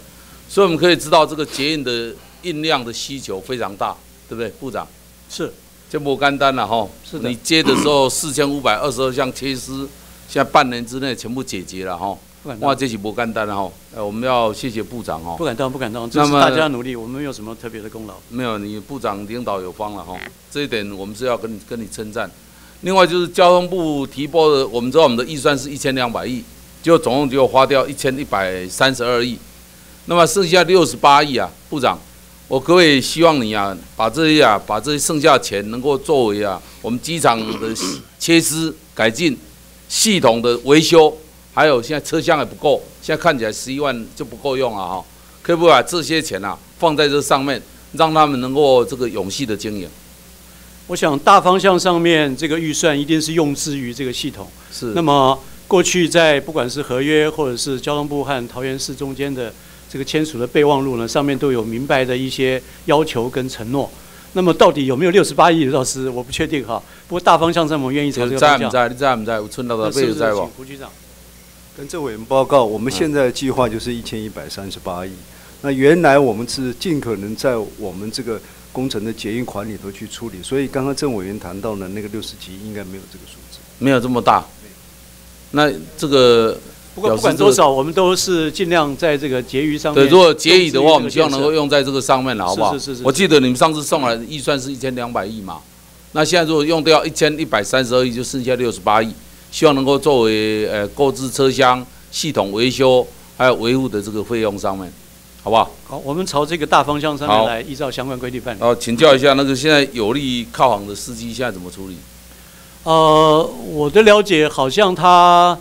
所以我们可以知道这个捷运的运量的需求非常大，对不对，部长？是这不干单了哈。是的你接的时候四千五百二十二项缺失，现在半年之内全部解决了哈。哇，这是不干单了哈。呃，我们要谢谢部长哈不。敢当，不敢当，这是那么大家努力，我们没有什么特别的功劳。没有，你部长领导有方了哈，这一点我们是要跟你跟你称赞。另外就是交通部提拨的，我们知道我们的预算是一千两百亿，就总共就花掉一千一百三十二亿，那么剩下六十八亿啊，部长，我可不可以希望你啊，把这些啊，把这些剩下的钱能够作为啊，我们机场的 *coughs* 切丝改进、系统的维修，还有现在车厢也不够，现在看起来十一万就不够用了哈，可不可以把这些钱啊放在这上面？让他们能够这个永续的经营。我想大方向上面这个预算一定是用之于这个系统。是，那么过去在不管是合约或者是交通部和桃园市中间的这个签署的备忘录呢，上面都有明白的一些要求跟承诺。那么到底有没有六十八亿，老师我不确定哈。不过大方向上我们愿意朝这个方向。在不在？你在不在？我村到的那是不是贝有在不？胡局长？跟政委员报告，我们现在的计划就是一千一百三十八亿。那原来我们是尽可能在我们这个工程的结运款里头去处理，所以刚刚郑委员谈到的那个六十几亿应该没有这个数字。没有这么大。那这个不管多少，我们都是尽量在这个结余上面。对，如果结余的话，我们希望能够用用在这个上面了，好不好？是是是是我记得你们上次送来的预算是一千两百亿嘛，那现在如果用掉一千一百三十二亿，就剩下六十八亿，希望能够作为呃购置车厢、系统维修还有维护的这个费用上面，好不好？好，我们朝这个大方向上面来依照相关规定办理哦。请教一下，那个现在有利靠行的司机现在怎么处理？呃，我的了解好像他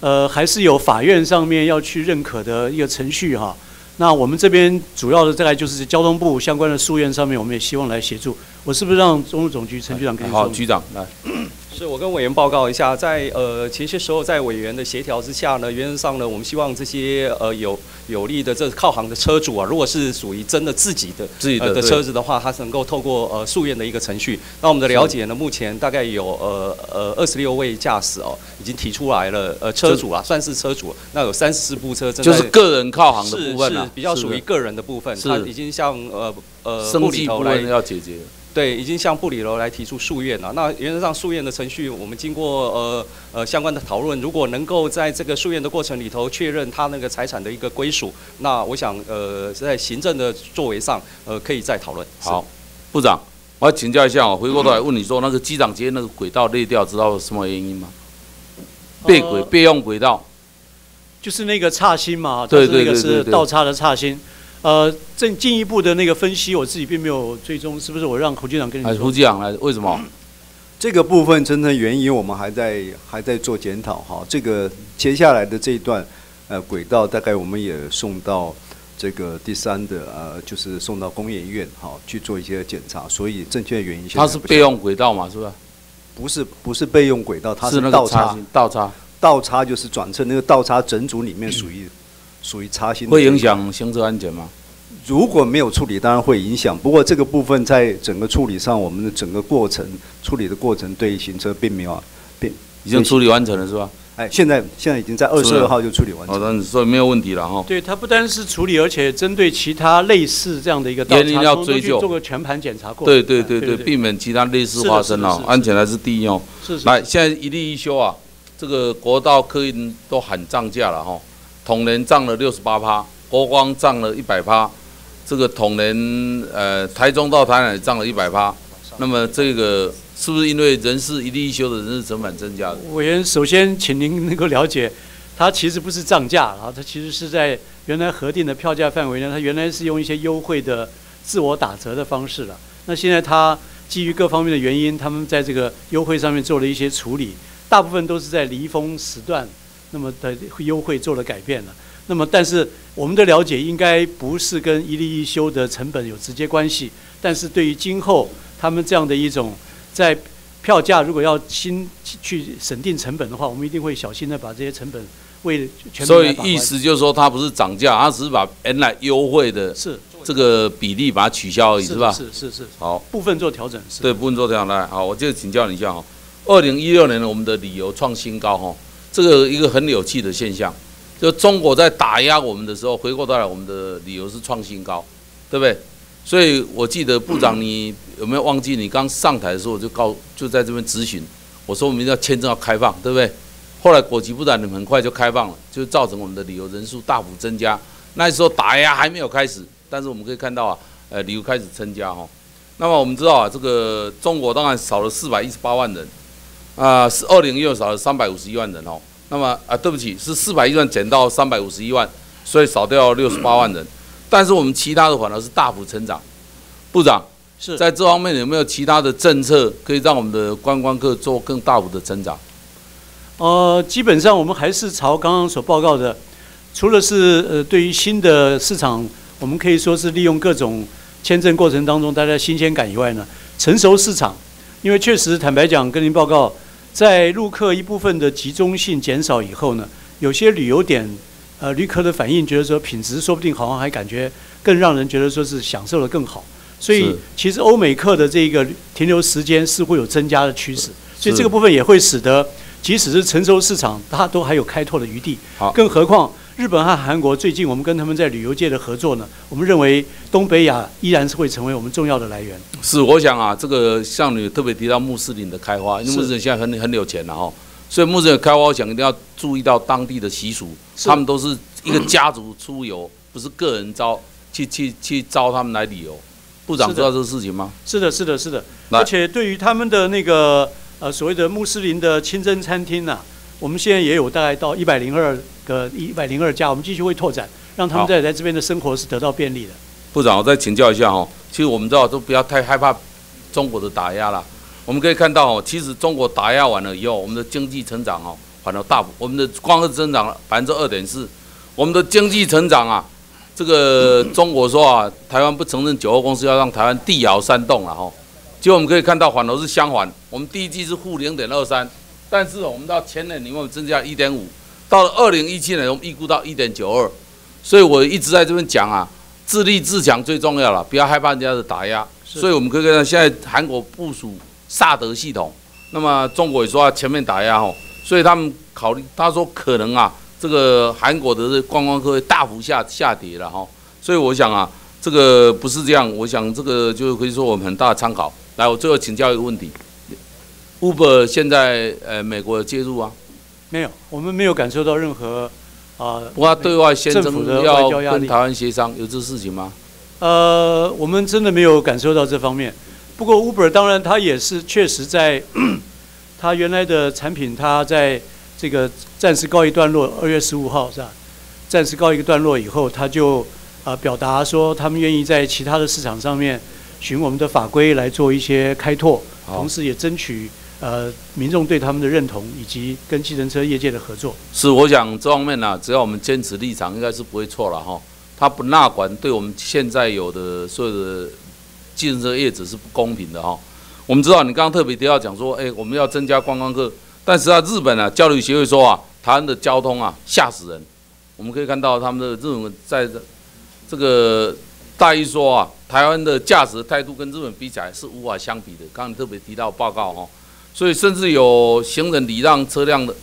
呃还是有法院上面要去认可的一个程序哈。那我们这边主要的大概就是交通部相关的诉院上面，我们也希望来协助。我是不是让中路总局陈局长跟你好，局长来。是我跟委员报告一下，在呃前些时候在委员的协调之下呢，原则上呢，我们希望这些呃有有利的这靠行的车主啊，如果是属于真的自己的自己的对车子的话，它是能够透过呃诉愿的一个程序。那我们的了解呢，目前大概有呃呃二十六位驾驶哦，已经提出来了，呃车主啊，算是车主，那有三十四部车正在就是个人靠行的部分啊是，比较属于个人的部分，是它已经向呃呃生部里头来要解决。对，已经向部里楼来提出诉愿了。那原则上诉愿的程序，我们经过呃呃相关的讨论，如果能够在这个诉愿的过程里头确认他那个财产的一个归属，那我想呃在行政的作为上呃可以再讨论。好，部长，我要请教一下哦，回过头来问你说，那个机长街那个轨道裂掉，知道是什么原因吗？备轨呃备用轨道，就是那个岔心嘛，对就是那个是倒插的岔心。呃，正进一步的那个分析，我自己并没有追踪，是不是？我让胡局长跟你哎，说胡。局长来，为什么？这个部分真正原因我们还在还在做检讨哈。这个接下来的这一段呃轨道，大概我们也送到这个第三的呃，就是送到工研院哈去做一些检查，所以正确的原因现在它是备用轨道嘛，是不是？不是不是备用轨道，它是倒插倒插，倒插就是转侧那个倒插整组里面 *clears throat* 属于属于插心会影响行车安全吗？如果没有处理，当然会影响。不过这个部分在整个处理上，我们的整个过程处理的过程对行车并没有并，已经处理完成了是吧？哎，现在现在已经在二十二号就处理完好成。的，所以没有问题了哈。对，它不单是处理，而且针对其他类似这样的一个原因要通通追究做个全盘检查过。对对对对对，避免其他类似发生哦是的是的是，的安全还是第一哦。是是来，现在一例一休啊，这个国道客运都喊涨价了哈，统联涨了六十八趴，国光涨了一百趴，这个统联呃台中到台南涨了一百趴，那么这个是不是因为人事一例一休的人事成本增加的？委员，首先请您能够了解，它其实不是涨价，然后它其实是在原来核定的票价范围内，它原来是用一些优惠的自我打折的方式了。那现在它基于各方面的原因，他们在这个优惠上面做了一些处理，大部分都是在离峰时段，那么的优惠做了改变了。那么，但是我们的了解应该不是跟一例一休的成本有直接关系，但是对于今后他们这样的一种在票价如果要新去审定成本的话，我们一定会小心的把这些成本为全所以意思就是说，它不是涨价，它只是把原来优惠的是这个比例把它取消而已，是是吧？是是是，好。部分做调整是。对，部分做调整来，好，我就请教你一下哈。二零一六年呢，我们的旅游创新高哈，这个一个很有趣的现象，就中国在打压我们的时候，回过头来我们的理由是创新高，对不对？所以我记得部长，你有没有忘记你刚上台的时候，我就告就在这边咨询，我说我们要签证要开放，对不对？后来国际部长你们很快就开放了，就造成我们的旅游人数大幅增加。那时候打压还没有开始，但是我们可以看到啊，呃，旅游开始增加哈。那么我们知道啊，这个中国当然少了四百一十八万人，啊，是二零一六少了三百五十一万人哦。那么啊，对不起，是四百一万减到三百五十一万，所以少掉六十八万人。但是我们其他的反而是大幅成长。部长是在这方面有没有其他的政策可以让我们的观光客做更大幅的增长？呃，基本上我们还是朝刚刚所报告的，除了是呃对于新的市场，我们可以说是利用各种签证过程当中大家新鲜感以外呢，成熟市场，因为确实坦白讲跟您报告，在陆客一部分的集中性减少以后呢，有些旅游点呃旅客的反应觉得说品质说不定好像还感觉更让人觉得说是享受的更好，所以其实欧美客的这个停留时间似乎有增加的趋势，所以这个部分也会使得。即使是成熟市场，它都还有开拓的余地。好更何况日本和韩国最近我们跟他们在旅游界的合作呢，我们认为东北亚依然是会成为我们重要的来源。是，我想啊，这个像你特别提到穆斯林的开花，因为穆斯林现在很很有钱了哈，所以穆斯林开花，我想一定要注意到当地的习俗，他们都是一个家族出游，不是个人招去去去招他们来旅游。部长知道这个事情吗？是的，是的，是的。来而且对于他们的那个呃所谓的穆斯林的清真餐厅呐、我们现在也有大概到一百零二个一百零二家，我们继续会拓展，让他们在在这边的生活是得到便利的。部长，我再请教一下哦，其实我们知道都不要太害怕中国的打压了。我们可以看到哦，其实中国打压完了以后，我们的经济成长哦，反而大幅，我们的光是增长了百分之二点四，我们的经济成长啊，这个中国说啊，台湾不承认九二公司，要让台湾地摇山动了哈。结果我们可以看到，反而是相反，我们第一季是负零点二三，但是我们到前年你们增加一点五，到了二零一七年我们预估到一点九二，所以我一直在这边讲啊，自立自强最重要了，不要害怕人家的打压。所以我们可以看到，现在韩国部署萨德系统，那么中国也说要全面打压哦，所以他们考虑，他说可能啊，这个韩国的这观光客会大幅下下跌了哈。所以我想啊，这个不是这样，我想这个就可以说我们很大的参考。来，我最后请教一个问题，Uber 现在呃美国有介入啊，没有，我们没有感受到任何啊、不过对外宣称政府要跟台湾协商，有这事情吗？呃，我们真的没有感受到这方面。不过 Uber 当然它也是确实在 *clears throat* 它原来的产品，它在这个暂时告一段落，二月十五号是吧？暂时告一个段落以后，它就呃表达说他们愿意在其他的市场上面寻我们的法规来做一些开拓，同时也争取呃民众对他们的认同以及跟计程车业界的合作。是，我想这方面呢、只要我们坚持立场，应该是不会错了哈。他不纳管，对我们现在有的所有的计程车业者是不公平的哈。我们知道你刚刚特别提到讲说，哎、我们要增加观光客，但是啊，日本啊交流协会说啊，台湾的交通啊吓死人。我们可以看到他们的日本在这这个大意说啊，台湾的驾驶态度跟日本比起来是无法相比的。刚刚你特别提到报告哈，所以甚至有行人礼让车辆的。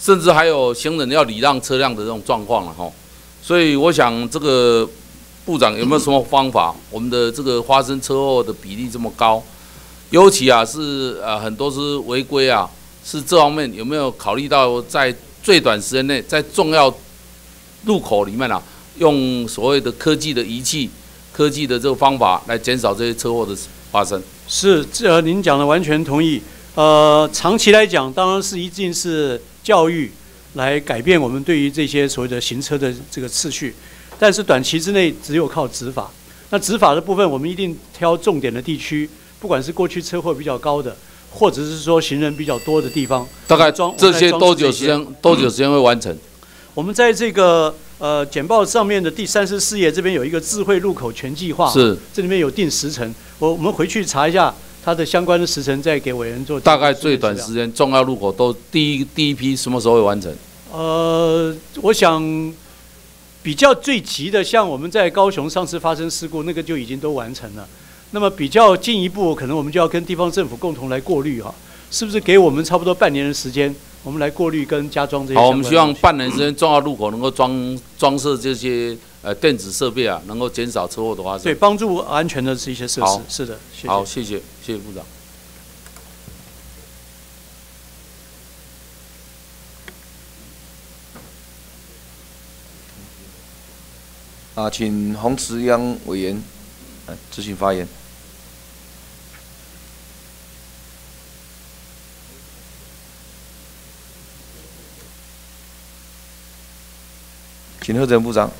甚至还有行人要礼让车辆的这种状况了哈。所以我想这个部长有没有什么方法？我们的这个发生车祸的比例这么高，尤其啊是呃很多是违规啊，是这方面有没有考虑到在最短时间内在重要路口里面啊，用所谓的科技的仪器、科技的这个方法来减少这些车祸的发生？是，这您讲的完全同意。呃，长期来讲，当然是一定是教育来改变我们对于这些所谓的行车的这个次序，但是短期之内只有靠执法。那执法的部分，我们一定挑重点的地区，不管是过去车祸比较高的，或者是说行人比较多的地方，大概装这些多久时？间？多久时间会完成？我们在这个呃简报上面的第三十四页这边有一个智慧路口全计划，是这里面有定时程，我我们回去查一下它的相关的时程，再给委员做大概最短时间重要路口都第一第一批什么时候会完成？呃，我想比较最急的，像我们在高雄上次发生事故，那个就已经都完成了。那么比较进一步，可能我们就要跟地方政府共同来过滤哈，是不是给我们差不多半年的时间，我我们来过滤跟加装这些。好，我们希望半年时间重要路口能够装装设这些呃电子设备啊，能够减少车祸的发生。对，帮助安全的是一些设施好。是的，谢谢。好，谢谢，谢谢部长。啊，请洪慈央委员呃执行发言。请贺正部长。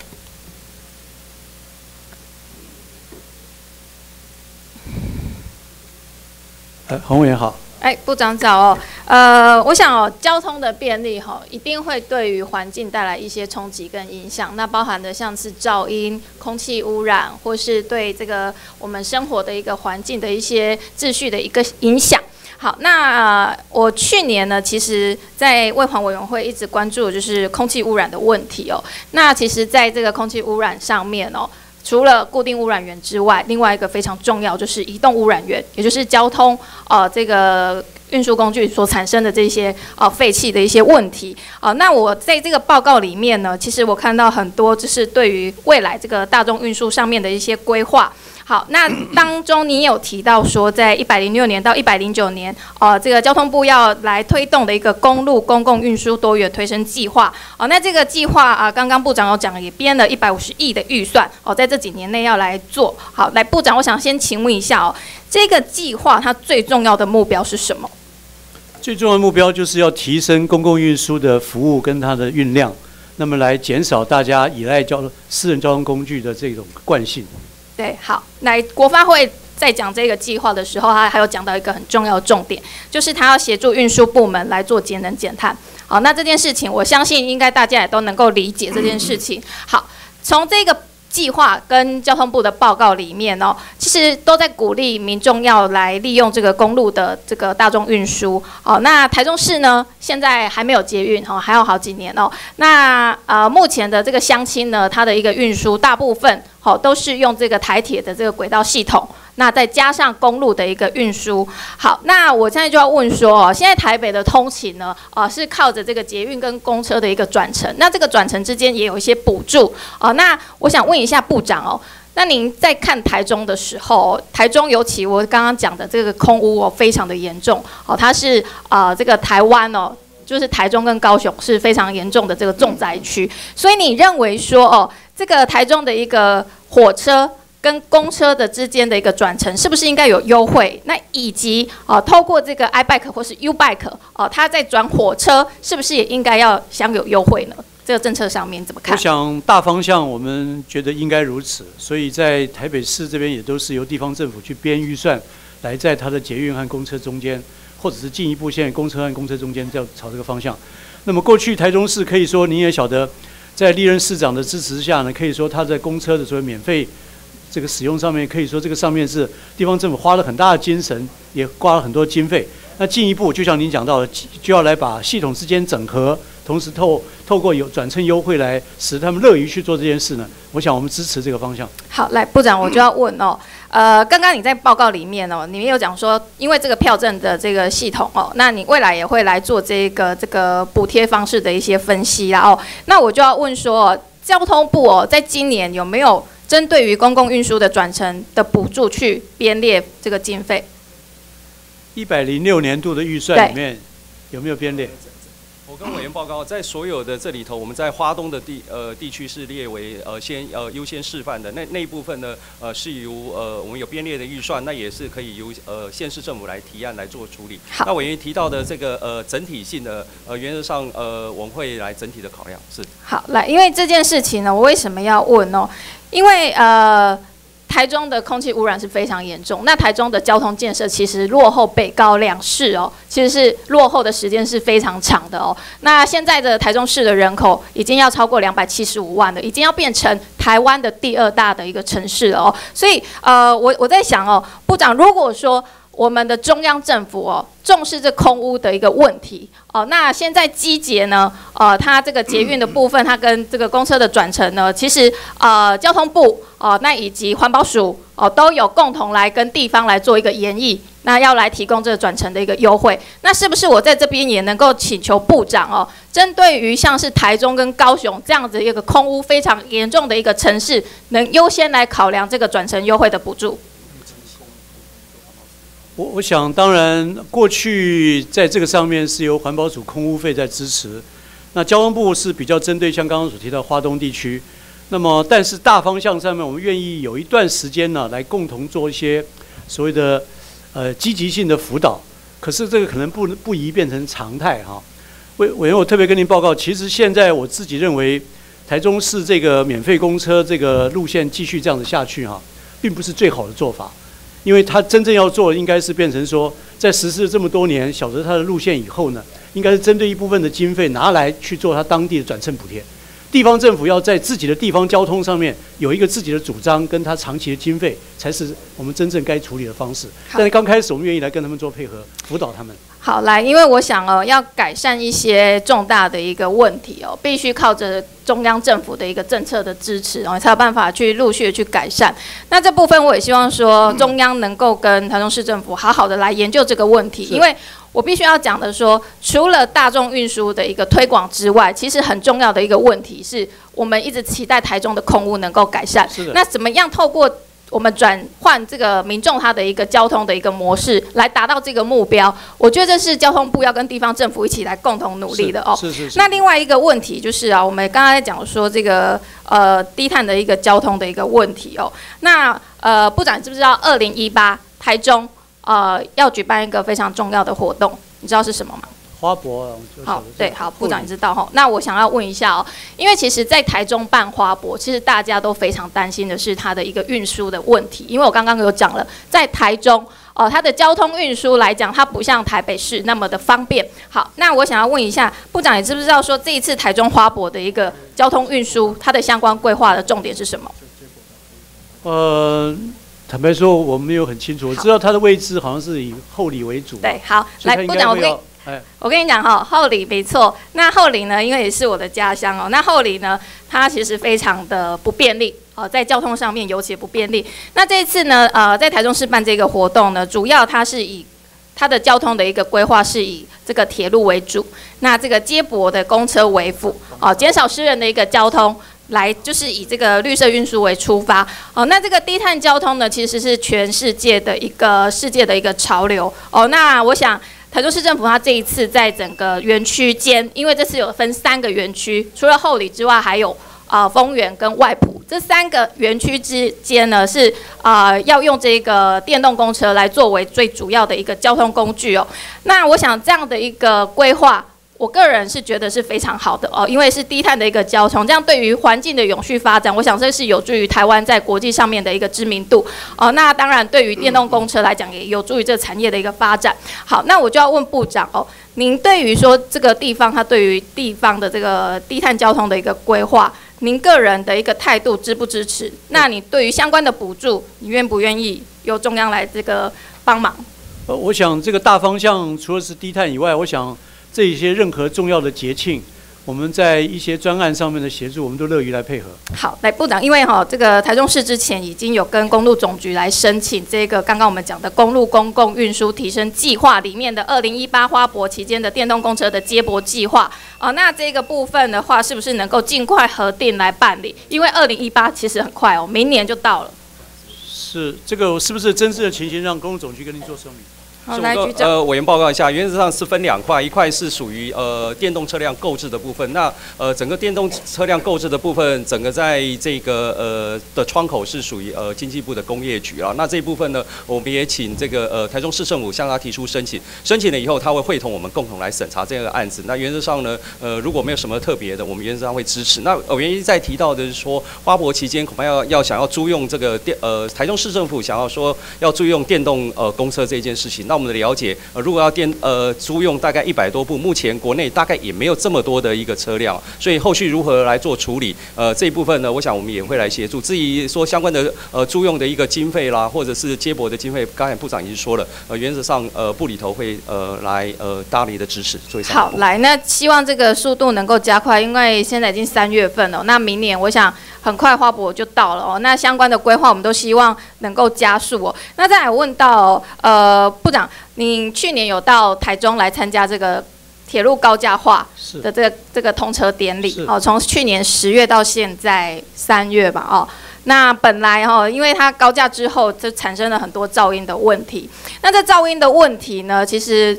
呃，洪委员好。哎，部长早哦。呃，我想哦，交通的便利哈、一定会对于环境带来一些冲击跟影响。那包含的像是噪音、空气污染，或是对这个我们生活的一个环境的一些秩序的一个影响。好，那、呃我去年呢，其实在卫环委员会一直关注就是空气污染的问题哦。那其实在这个空气污染上面哦，除了固定污染源之外，另外一个非常重要就是移动污染源，也就是交通呃这个运输工具所产生的这些呃废气的一些问题啊、那我在这个报告里面呢，其实我看到很多就是对于未来这个大众运输上面的一些规划。好，那当中你有提到说，在一百零六年到一百零九年，呃，这个交通部要来推动的一个公路公共运输多元推升计划。哦，那这个计划啊，刚刚部长有讲，也编了一百五十亿的预算，哦，在这几年内要来做。好，来部长，我想先请问一下哦，这个计划它最重要的目标是什么？最重要的目标就是要提升公共运输的服务跟它的运量，那么来减少大家依赖交私人交通工具的这种惯性。对，好，来国发会在讲这个计划的时候，他还有讲到一个很重要的重点，就是他要协助运输部门来做节能减碳。好，那这件事情，我相信应该大家也都能够理解这件事情。好，从这个计划跟交通部的报告里面哦，其实都在鼓励民众要来利用这个公路的这个大众运输。好，那台中市呢，现在还没有捷运哦，还有好几年哦。那呃，目前的这个乡亲呢，它的一个运输大部分好、都是用这个台铁的这个轨道系统。那再加上公路的一个运输，好，那我现在就要问说哦，现在台北的通勤呢，呃，是靠着这个捷运跟公车的一个转乘，那这个转乘之间也有一些补助哦。那我想问一下部长哦，那您在看台中的时候，台中尤其我刚刚讲的这个空污哦，非常的严重哦，它是呃这个台湾哦。就是台中跟高雄是非常严重的这个重灾区，所以你认为说哦，这个台中的一个火车跟公车的之间的一个转乘，是不是应该有优惠？那以及哦，透过这个 i bike 或是 u bike 哦，它在转火车，是不是也应该要享有优惠呢？这个政策上面怎么看？我想大方向我们觉得应该如此，所以在台北市这边也都是由地方政府去编预算，来在它的捷运和公车中间，或者是进一步现在公车和公车中间要朝这个方向。那么过去台中市可以说你也晓得，在历任市长的支持下呢，可以说他在公车的所谓免费这个使用上面，可以说这个上面是地方政府花了很大的精神，也花了很多经费。那进一步，就像您讲到的，就要来把系统之间整合，同时透透过有转乘优惠来使他们乐于去做这件事呢。我想我们支持这个方向。好，来部长，我就要问哦，呃，刚刚你在报告里面哦，你们有讲说，因为这个票证的这个系统哦，那你未来也会来做这个这个补贴方式的一些分析啦哦，那我就要问说，交通部哦，在今年有没有针对于公共运输的转乘的补助去编列这个经费？一百零六年度的预算里面有没有编列？我跟委员报告，在所有的这里头，我们在花东的地呃地区是列为呃先呃优先示范的，那那一部分呢呃是由呃我们有编列的预算，那也是可以由呃县市政府来提案来做处理。好那委员提到的这个呃整体性的呃原则上呃我们会来整体的考量是。好，来，因为这件事情呢，我为什么要问哦？因为呃，台中的空气污染是非常严重，那台中的交通建设其实落后北高两市哦，其实是落后的时间是非常长的哦。那现在的台中市的人口已经要超过两百七十五万了，已经要变成台湾的第二大的一个城市了哦。所以呃，我我在想哦，部长，如果说我们的中央政府哦重视这空屋的一个问题哦，那现在机捷呢，呃，它这个捷运的部分，它跟这个公车的转乘呢，其实呃交通部哦、那以及环保署哦都有共同来跟地方来做一个研议，那要来提供这个转乘的一个优惠。那是不是我在这边也能够请求部长哦，针对于像是台中跟高雄这样子一个空屋非常严重的一个城市，能优先来考量这个转乘优惠的补助？我我想，当然过去在这个上面是由环保署空污费在支持，那交通部是比较针对像刚刚所提到花东地区，那么但是大方向上面，我们愿意有一段时间呢，来共同做一些所谓的呃积极性的辅导，可是这个可能不不宜变成常态哈。委委员，我特别跟您报告，其实现在我自己认为，台中市这个免费公车这个路线继续这样子下去哈，并不是最好的做法。因为他真正要做，应该是变成说，在实施这么多年，晓得他的路线以后呢，应该是针对一部分的经费拿来去做他当地的转乘补贴。地方政府要在自己的地方交通上面有一个自己的主张，跟他长期的经费，才是我们真正该处理的方式。但是刚开始我们愿意来跟他们做配合，辅导他们。好，来，因为我想哦，要改善一些重大的一个问题哦，必须靠着中央政府的一个政策的支持，然后才有办法去陆续的去改善。那这部分我也希望说，中央能够跟台中市政府好好的来研究这个问题，因为我必须要讲的说，除了大众运输的一个推广之外，其实很重要的一个问题是我们一直期待台中的空污能够改善。那怎么样透过？我们转换这个民众他的一个交通的一个模式，来达到这个目标。我觉得这是交通部要跟地方政府一起来共同努力的哦。是是是。那另外一个问题就是啊，我们刚刚在讲说这个呃低碳的一个交通的一个问题哦。那呃部长知不知道二零一八台中呃要举办一个非常重要的活动？你知道是什么吗？花博好，对，好，部长你知道哈？那我想要问一下哦，因为其实，在台中办花博，其实大家都非常担心的是它的一个运输的问题，因为我刚刚有讲了，在台中哦，它的交通运输来讲，它不像台北市那么的方便。好，那我想要问一下部长，你知不知道说这一次台中花博的一个交通运输，它的相关规划的重点是什么？呃，坦白说，我没有很清楚，我知道它的位置好像是以后里为主。对，好，来部长，我跟。我跟你讲哈，后里没错。那后里呢，因为也是我的家乡哦。那后里呢，它其实非常的不便利哦，在交通上面尤其不便利。那这次呢，呃，在台中市办这个活动呢，主要它是以它的交通的一个规划是以这个铁路为主，那这个接驳的公车为辅哦，减少私人的一个交通，来就是以这个绿色运输为出发哦。那这个低碳交通呢，其实是全世界的一个世界的一个潮流哦。那我想。台中市政府，它这一次在整个园区间，因为这次有分三个园区，除了后里之外，还有啊丰原跟外埔这三个园区之间呢，是啊要用这个电动公车来作为最主要的一个交通工具哦。那我想这样的一个规划。我个人是觉得是非常好的哦，因为是低碳的一个交通，这样对于环境的永续发展，我想这是有助于台湾在国际上面的一个知名度哦。那当然，对于电动公车来讲，也有助于这个产业的一个发展。好，那我就要问部长哦，您对于说这个地方，它对于地方的这个低碳交通的一个规划，您个人的一个态度支不支持？那你对于相关的补助，你愿不愿意由中央来这个帮忙？呃，我想这个大方向除了是低碳以外，我想。这一些任何重要的节庆，我们在一些专案上面的协助，我们都乐于来配合。好，来部长，因为哈这个台中市之前已经有跟公路总局来申请这个刚刚我们讲的公路公共运输提升计划里面的二零一八花博期间的电动公车的接驳计划啊，那这个部分的话，是不是能够尽快核定来办理？因为二零一八其实很快哦，明年就到了。是这个是不是真实的情形？让公路总局跟您做说明。来，呃，委员报告一下，原则上是分两块，一块是属于呃电动车辆购置的部分。那呃整个电动车辆购置的部分，整个在这个呃的窗口是属于呃经济部的工业局啊。那这一部分呢，我们也请这个呃台中市政府向他提出申请，申请了以后，他会会同我们共同来审查这个案子。那原则上呢，呃如果没有什么特别的，我们原则上会支持。那委员在提到的是说，花博期间恐怕要要想要租用这个电呃台中市政府想要说要租用电动呃公车这件事情，那我们的了解，呃，如果要电呃租用大概一百多部，目前国内大概也没有这么多的一个车辆，所以后续如何来做处理，呃，这一部分呢，我想我们也会来协助。至于说相关的呃租用的一个经费啦，或者是接驳的经费，刚才部长已经说了，呃，原则上呃部里头会呃来呃大力的支持。好，来，那希望这个速度能够加快，因为现在已经三月份了，那明年我想很快花博就到了哦。那相关的规划，我们都希望能够加速哦。那再来问到呃部长，你去年有到台中来参加这个铁路高架化的这个这个通车典礼哦，从去年十月到现在三月吧哦。那本来哈，因为它高架之后就产生了很多噪音的问题。那这噪音的问题呢，其实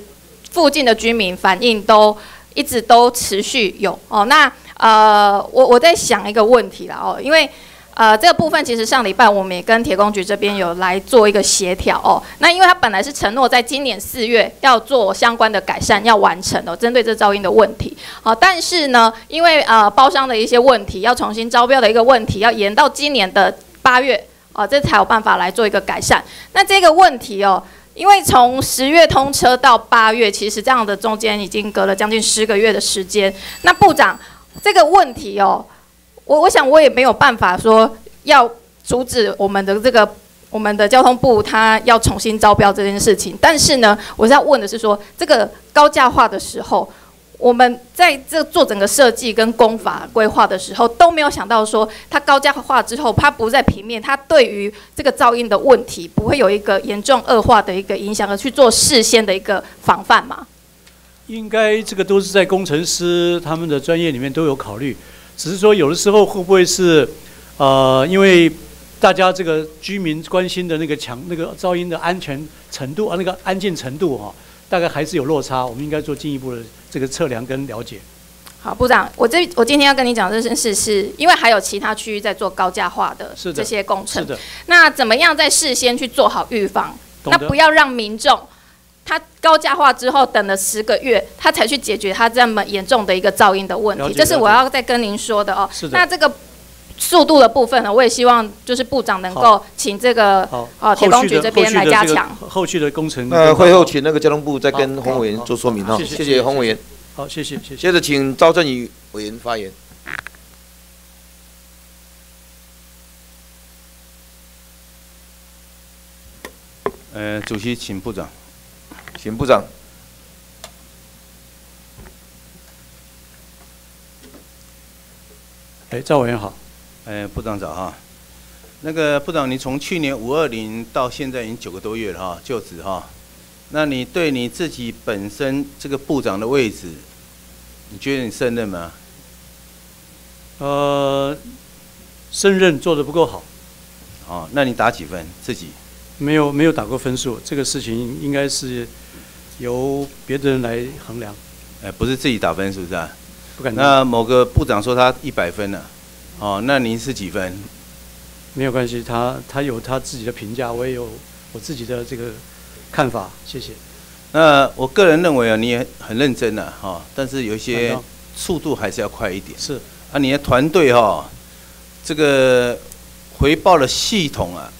附近的居民反映都一直都持续有哦。那呃，我我在想一个问题了哦，因为。呃，这个部分其实上礼拜我们也跟铁工局这边有来做一个协调哦。那因为他本来是承诺在今年四月要做相关的改善，要完成哦，针对这噪音的问题。好，但是呢，因为呃包商的一些问题，要重新招标的一个问题，要延到今年的八月哦，这才有办法来做一个改善。那这个问题哦，因为从十月通车到八月，其实这样的中间已经隔了将近十个月的时间。那部长，这个问题哦。我我想我也没有办法说要阻止我们的这个我们的交通部他要重新招标这件事情，但是呢，我是要问的是说这个高价化的时候，我们在这做整个设计跟工法规划的时候都没有想到说它高价化之后它不在平面，它对于这个噪音的问题不会有一个严重恶化的一个影响，而去做事先的一个防范嘛？应该这个都是在工程师他们的专业里面都有考虑。只是说，有的时候会不会是，呃，因为大家这个居民关心的那个强那个噪音的安全程度啊，那个安静程度哈，大概还是有落差。我们应该做进一步的这个测量跟了解。好，部长，我这我今天要跟你讲这件事，是因为还有其他区域在做高价化的这些工程。那怎么样在事先去做好预防？那不要让民众。他高价化之后，等了十个月，他才去解决他这么严重的一个噪音的问题。这是我要再跟您说的哦。那这个速度的部分呢，我也希望就是部长能够请这个哦铁工局这边来加强后续的工程。那会后请那个交通部再跟洪委员做说明哈。谢谢洪委员。好，谢谢谢谢。接着请赵振宇委员发言。呃，主席，请部长。请部长。哎，赵委员好。哎，部长早哈。那个部长，你从去年五二零到现在已经九个多月了哈，就职哈。那你对你自己本身这个部长的位置，你觉得你胜任吗？呃，胜任做的不够好。哦，那你打几分？自己？没有，没有打过分数。这个事情应该是。由别的人来衡量，哎，不是自己打分，是不是啊？不敢。那某个部长说他一百分了，哦，那您是几分？没有关系，他他有他自己的评价，我也有我自己的这个看法。谢谢。那我个人认为啊，你也很认真啊，哈，但是有一些速度还是要快一点。是。啊，你的团队哈，这个回报的系统啊，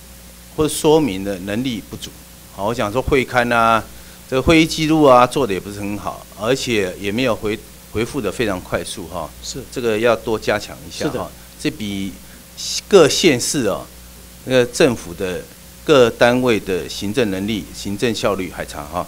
或者说明的能力不足。好，我想说会刊啊。这个会议记录啊，做的也不是很好，而且也没有回回复的非常快速哈。是，这个要多加强一下哈。这比各县市哦，那个政府的各单位的行政能力、行政效率还差哈。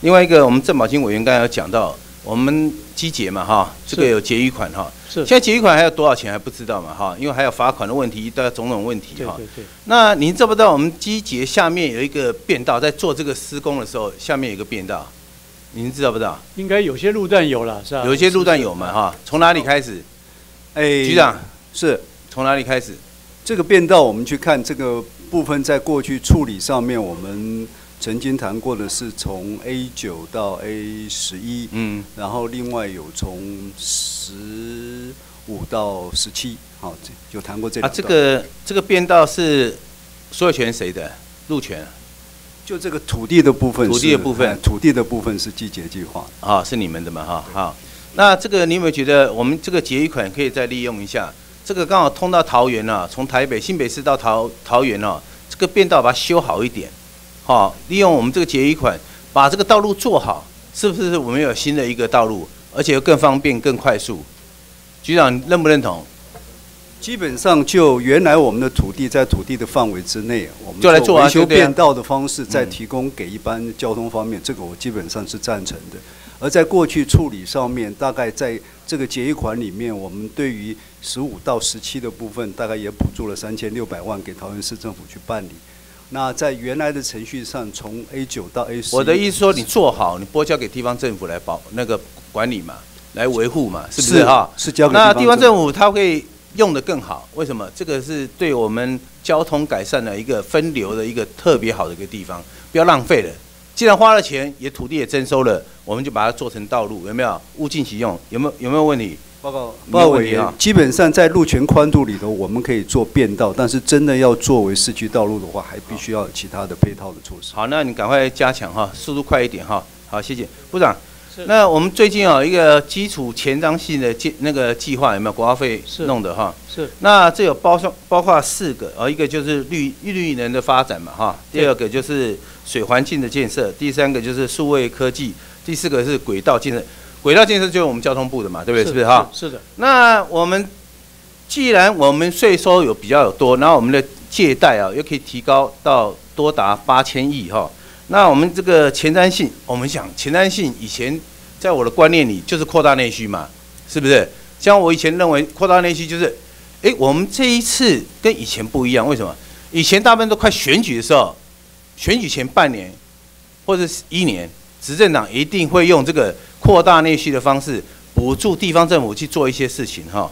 另外一个，我们政保金委员刚才有讲到。我们机结嘛哈，这个有结余款哈，是。现在结余款还有多少钱还不知道嘛哈，因为还有罚款的问题，的种种问题哈。对对对。那您知不知道我们机结下面有一个变道，在做这个施工的时候，下面有个变道，您知道不知道？应该有些路段有了是吧？有些路段有嘛哈，从哪里开始？哎，局长是从哪里开始？这个变道我们去看这个部分，在过去处理上面我们。曾经谈过的是从 A 九到 A 十一，嗯，然后另外有从十五到十七，好，就谈过这啊，这个这个变道是所有权谁的？路权？就这个土地的部分，土地的部分，土地的部分是季节计划，啊，是你们的嘛？哈，好，那这个你有没有觉得我们这个结余款可以再利用一下？这个刚好通到桃园啊，从台北新北市到桃桃园哦，这个变道把它修好一点。好，利用我们这个结余款，把这个道路做好，是不是我们有新的一个道路，而且更方便、更快速？局长认不认同？基本上就原来我们的土地在土地的范围之内，我们就来做维修变道的方式，再提供给一般交通方面，这个我基本上是赞成的。而在过去处理上面，大概在这个结余款里面，我们对于十五到十七的部分，大概也补助了三千六百万给桃园市政府去办理。那在原来的程序上，从 A 九到 A 十，我的意思说，你做好，你拨交给地方政府来保那个管理嘛，来维护嘛，是不是是哈？是交给那地方政政府它会用的更好，为什么？这个是对我们交通改善的一个分流的一个特别好的一个地方，不要浪费了。既然花了钱，也土地也征收了，我们就把它做成道路，有没有？物尽其用，有没有有没有问题？报告没报告委员有问题，。基本上在路权宽度里头，我们可以做变道，但是真的要作为市区道路的话，还必须要有其他的配套的措施。好，那你赶快加强哈，速度快一点哈。好，谢谢部长。那我们最近啊，一个基础前瞻性的计那个计划有没有国花费弄的哈？是那这有包括包括四个，呃，一个就是绿绿能的发展嘛哈，第二个就是水环境的建设，第三个就是数位科技，第四个是轨道建设。轨道建设就是我们交通部的嘛，对不对？是不是哈？是的，那我们既然我们税收有比较有多，然后我们的借贷啊又可以提高到多达八千亿哈，那我们这个前瞻性，我们想前瞻性以前在我的观念里就是扩大内需嘛，是不是？像我以前认为扩大内需就是，诶，我们这一次跟以前不一样，为什么？以前大部分都快选举的时候，选举前半年或者是一年，执政党一定会用这个扩大内需的方式补助地方政府去做一些事情哈。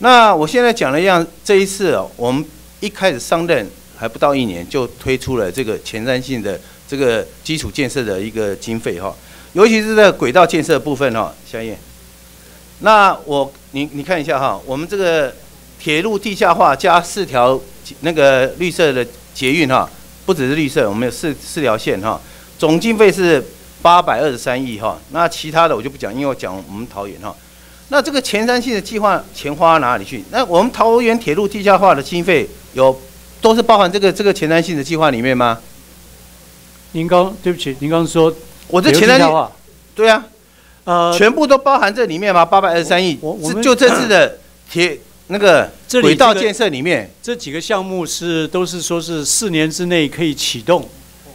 那我现在讲了一样，这一次我们一开始上任还不到一年，就推出了这个前瞻性的这个基础建设的一个经费哈，尤其是在轨道建设部分哈，夏燕。那我你你看一下哈，我们这个铁路地下化加四条那个绿色的捷运哈，不只是绿色，我们有四四条线哈，总经费是八百二十三亿哈。那其他的我就不讲，因为我讲我们桃园哈。那这个前瞻性的计划钱花到哪里去？那我们桃园铁路地下化的经费有都是包含这个这个前瞻性的计划里面吗？您刚对不起，您刚刚说我这前瞻性对啊，呃，全部都包含这里面吗？八百二十三亿就这次的铁那个这里这个轨道建设里面，这几个项目是都是说是四年之内可以启动，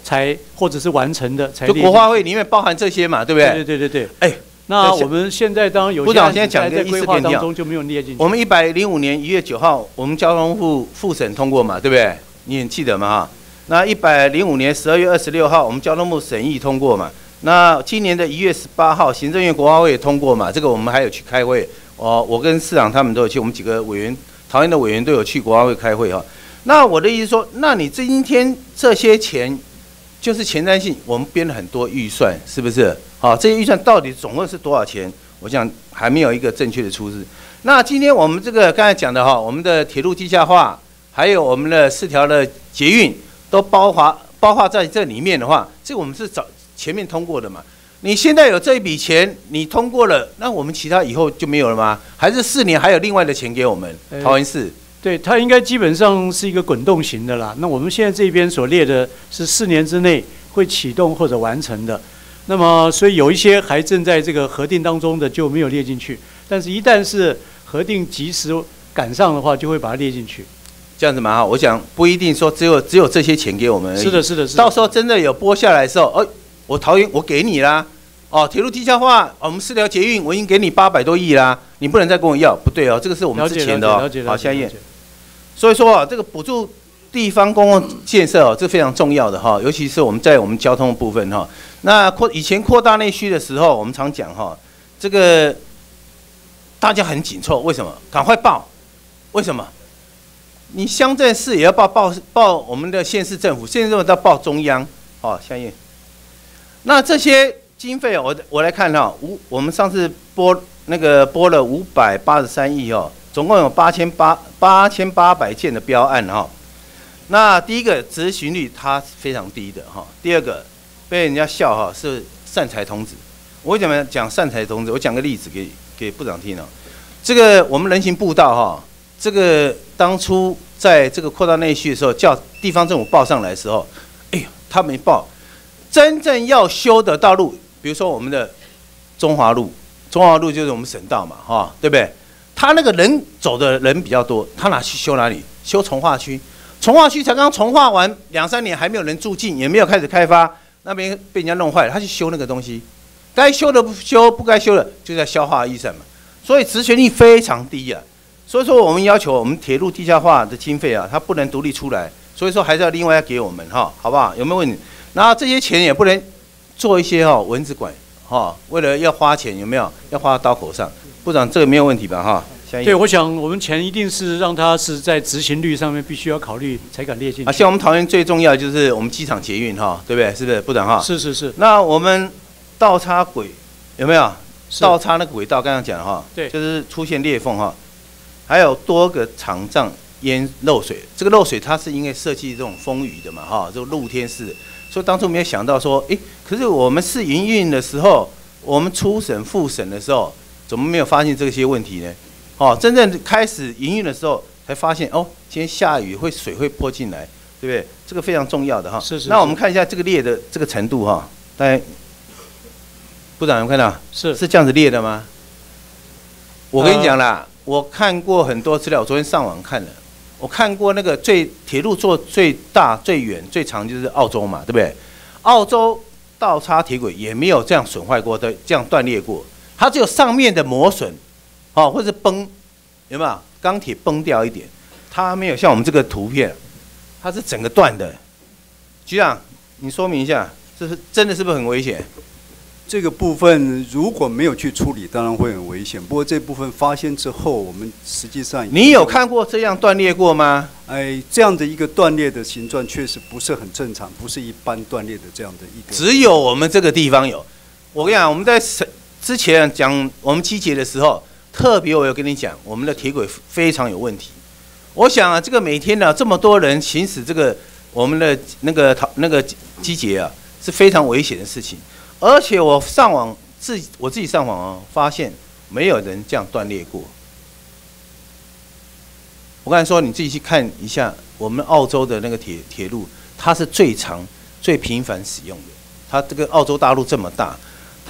才或者是完成的才就国花会里面包含这些嘛，对不对对？对对对对。哎，那我们现在当然有部长现在讲一个在规划当中就没有列进去。我们一百零五年一月九号，我们交通部复审通过嘛，对不对？你很记得嘛哈？那一百零五年十二月二十六号，我们交通部审议通过嘛。那今年的一月十八号，行政院国发会也通过嘛。这个我们还有去开会，哦，我跟市长他们都有去，我们几个委员，桃园的委员都有去国发会开会哈。那我的意思说，那你今天这些钱就是前瞻性，我们编了很多预算，是不是？好、这些预算到底总共是多少钱？我想还没有一个正确的出示。那今天我们这个刚才讲的哈，我们的铁路地下化，还有我们的四条的捷运，都包括包括在这里面的话，这我们是早前面通过的嘛。你现在有这一笔钱，你通过了，那我们其他以后就没有了吗？还是四年还有另外的钱给我们呃桃园市？对，它应该基本上是一个滚动型的啦。那我们现在这边所列的是四年之内会启动或者完成的。那么，所以有一些还正在这个核定当中的就没有列进去，但是一旦是核定及时赶上的话，就会把它列进去。这样子蛮好。我想不一定说只有只有这些钱给我们而已。是的，是的，是的。到时候真的有拨下来的时候，哦，我桃园我给你啦，哦，铁路地下化，哦我们四条捷运我已经给你八百多亿啦，你不能再跟我要，不对哦，这个是我们之前的好，下一页所以说啊，这个补助地方公共建设哦，这非常重要的哈，尤其是我们在我们交通部分哈。那扩以前扩大内需的时候，我们常讲哈，这个大家很紧凑，为什么？赶快报，为什么？你乡镇市也要报报报我们的县市政府，县市政府要报中央。好，相应。那这些经费，我我来看哈，五我们上次拨那个拨了五百八十三亿哦，总共有八千八八千八百件的标案哈。那第一个执行率它非常低的哈，第二个被人家笑哈是善财童子。我为什么讲善财童子？我讲个例子给给部长听哦。这个我们人行步道哈，这个当初在这个扩大内需的时候，叫地方政府报上来的时候，哎呀，他没报。真正要修的道路，比如说我们的中华路，中华路就是我们省道嘛，哈，对不对？他那个人走的人比较多，他哪去修哪里？修从化区，从化区才刚从化完两三年，还没有人住进，也没有开始开发，那边被人家弄坏了，他去修那个东西。该修的不修，不该修的就在消化预算嘛。所以执行力非常低啊。所以说我们要求我们铁路地下化的经费啊，它不能独立出来，所以说还是要另外要给我们哈，好不好？有没有问题？然后这些钱也不能做一些哈蚊子馆哈，为了要花钱有没有？要花刀口上。部长这个没有问题吧哈？对，我想我们钱一定是让他是在执行率上面必须要考虑才敢列进。啊，像我们桃园最重要就是我们机场捷运哈，对不对？是不是部长哈？是是是。那我们倒插轨有没有？倒插那个轨道刚刚讲哈，对，就是出现裂缝哈，还有多个场障淹漏水。这个漏水它是因为设计这种风雨的嘛哈，就露天式的，所以当初没有想到说，诶，可是我们试营运的时候，我们初审复审的时候，怎么没有发现这些问题呢？哦，真正开始营运的时候，才发现哦，今天下雨会水会泼进来，对不对？这个非常重要的哈。是是。那我们看一下这个裂的这个程度哈，大家部长有看到？是是这样子裂的吗？我跟你讲啦，我看过很多资料，我昨天上网看了，我看过那个最铁路做最大、最远、最长就是澳洲嘛，对不对？澳洲倒插铁轨也没有这样损坏过的，这样断裂过，它只有上面的磨损。哦，或者崩，有没有钢铁崩掉一点？它没有像我们这个图片，它是整个断的。局长，你说明一下，这是真的是不是很危险？这个部分如果没有去处理，当然会很危险。不过这部分发现之后，我们实际上你有看过这样断裂过吗？哎，这样的一个断裂的形状确实不是很正常，不是一般断裂的这样的一个。只有我们这个地方有。我跟你讲，我们在之前讲我们机节的时候。特别，我要跟你讲，我们的铁轨非常有问题。我想啊，这个每天呢，这么多人行驶这个我们的那个逃那个机节啊，是非常危险的事情。而且我上网自我自己上网啊，发现没有人这样断裂过。我刚才说，你自己去看一下我们澳洲的那个铁铁路，它是最长、最频繁使用的。它这个澳洲大陆这么大，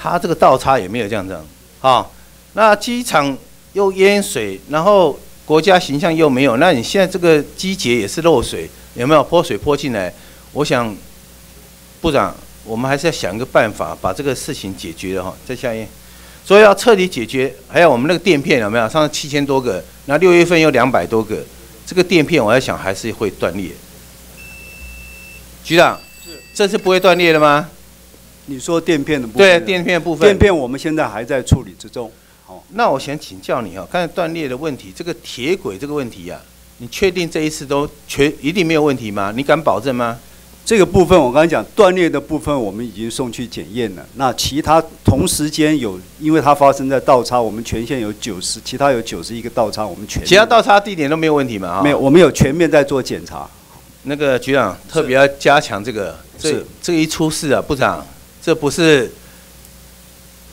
它这个倒插也没有这样这样啊。那机场又淹水，然后国家形象又没有，那你现在这个机节也是漏水，有没有泼水泼进来？我想，部长，我们还是要想一个办法，把这个事情解决了哈。再下一页，所以要彻底解决。还有我们那个垫片有没有？上次七千多个，那六月份有两百多个，这个垫片我在想还是会断裂。局长，是这次不会断裂了吗？你说垫片的部分？对，垫片部分。垫片我们现在还在处理之中。哦，那我想请教你哦，刚才断裂的问题，这个铁轨这个问题啊，你确定这一次都全一定没有问题吗？你敢保证吗？这个部分我刚才讲断裂的部分，我们已经送去检验了。那其他同时间有，因为它发生在倒插，我们全线有九十，其他有九十一个倒插，我们全其他倒插地点都没有问题嘛？没有，我们有全面在做检查。那个局长特别要加强这个，这这一出事啊，部长，这不是。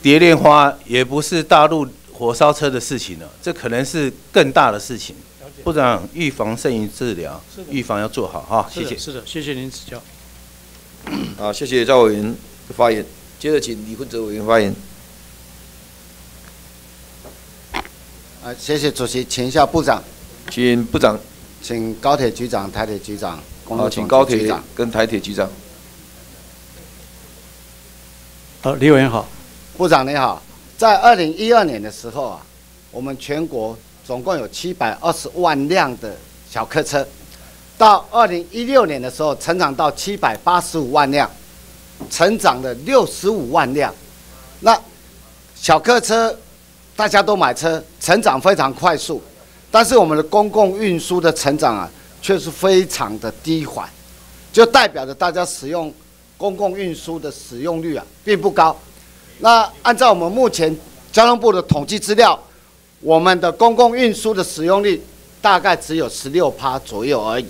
蝶恋花也不是大陆火烧车的事情了，这可能是更大的事情。部长，预防胜于治疗，预防要做好哈。谢谢。是的，谢谢您指教。好，谢谢赵委员的发言。接着请李坤哲委员发言。啊，谢谢主席，请一下部长。请部长，请高铁局长、台铁局长。好，请高铁跟台铁局长。好，李委员好。部长你好，在二零一二年的时候啊，我们全国总共有七百二十万辆的小客车，到二零一六年的时候，成长到七百八十五万辆，成长了六十五万辆。那小客车大家都买车，成长非常快速，但是我们的公共运输的成长啊，却是非常的低缓，就代表着大家使用公共运输的使用率啊，并不高。那按照我们目前交通部的统计资料，我们的公共运输的使用率大概只有十六趴左右而已。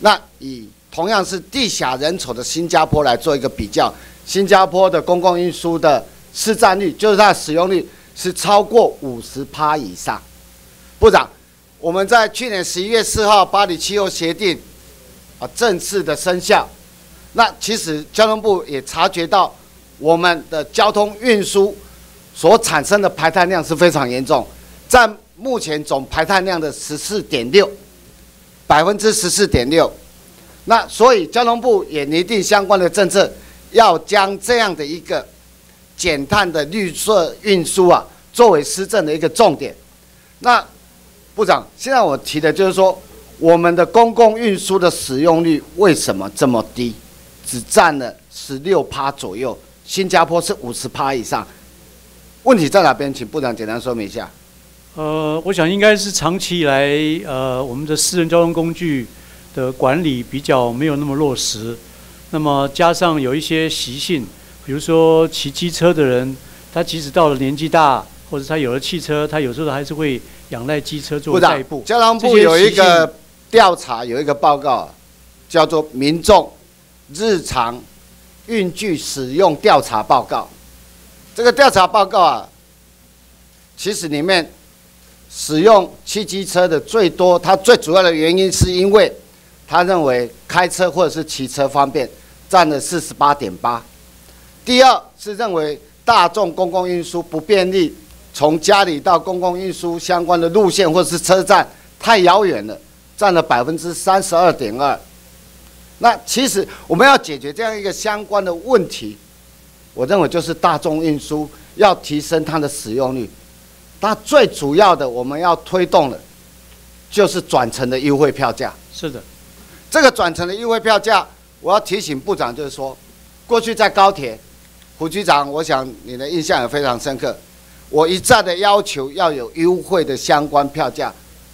那以同样是地狭人稠的新加坡来做一个比较，新加坡的公共运输的市占率，就是它的使用率是超过五十趴以上。部长，我们在去年十一月四号巴黎气候协定啊正式的生效，那其实交通部也察觉到。我们的交通运输所产生的排碳量是非常严重，占目前总排碳量的十四点六，百分之十四点六。那所以交通部也拟定相关的政策，要将这样的一个减碳的绿色运输啊，作为施政的一个重点。那部长，现在我提的就是说，我们的公共运输的使用率为什么这么低？只占了十六趴左右，新加坡是五十趴以上。问题在哪边？请部长简单说明一下。呃，我想应该是长期以来，呃，我们的私人交通工具的管理比较没有那么落实。那么加上有一些习性，比如说骑机车的人，他即使到了年纪大，或者他有了汽车，他有时候还是会仰赖机车做代步。交通部有一个调查，有一个报告，叫做《民众日常运具使用调查报告》。这个调查报告啊，其实里面使用汽机车的最多，它最主要的原因是因为他认为开车或者是骑车方便，占了四十八点八。第二是认为大众公共运输不便利，从家里到公共运输相关的路线或是车站太遥远了，占了百分之三十二点二。那其实我们要解决这样一个相关的问题。我认为就是大众运输要提升它的使用率，它最主要的我们要推动的，就是转乘的优惠票价。是的，这个转乘的优惠票价，我要提醒部长，就是说，过去在高铁，胡局长，我想你的印象也非常深刻。我一再的要求要有优惠的相关票价，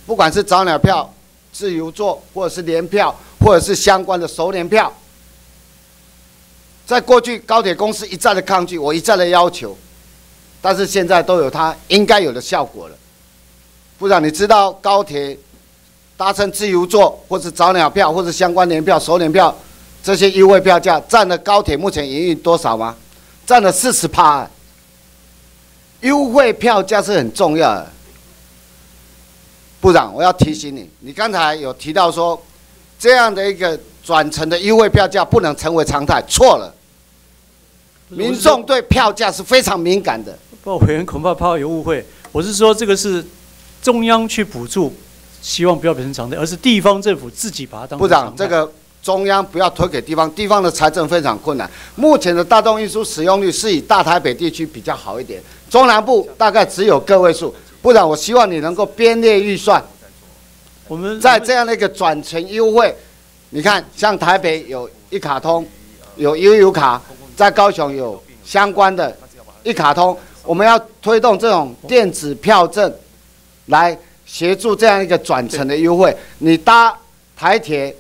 不管是早鸟票、自由座，或者是联票，或者是相关的熟联票。在过去，高铁公司一再的抗拒，我一再的要求，但是现在都有它应该有的效果了。部长，你知道高铁搭乘自由座，或是早鸟票，或是相关联票、熟联票这些优惠票价占了高铁目前营运多少吗？占了四十趴。优惠票价是很重要的。部长，我要提醒你，你刚才有提到说，这样的一个转乘的优惠票价不能成为常态，错了。民众对票价是非常敏感的。报委员恐怕怕有误会，我是说这个是中央去补助，希望不要变成常态，而是地方政府自己把它当。部长，这个中央不要推给地方，地方的财政非常困难。目前的大众运输使用率是以大台北地区比较好一点，中南部大概只有个位数。部长，我希望你能够编列预算，我们在这样的一个转乘优惠，你看像台北有一卡通，有悠游卡。在高雄有相关的一卡通，我们要推动这种电子票证，来协助这样一个转乘的优惠。你搭台铁，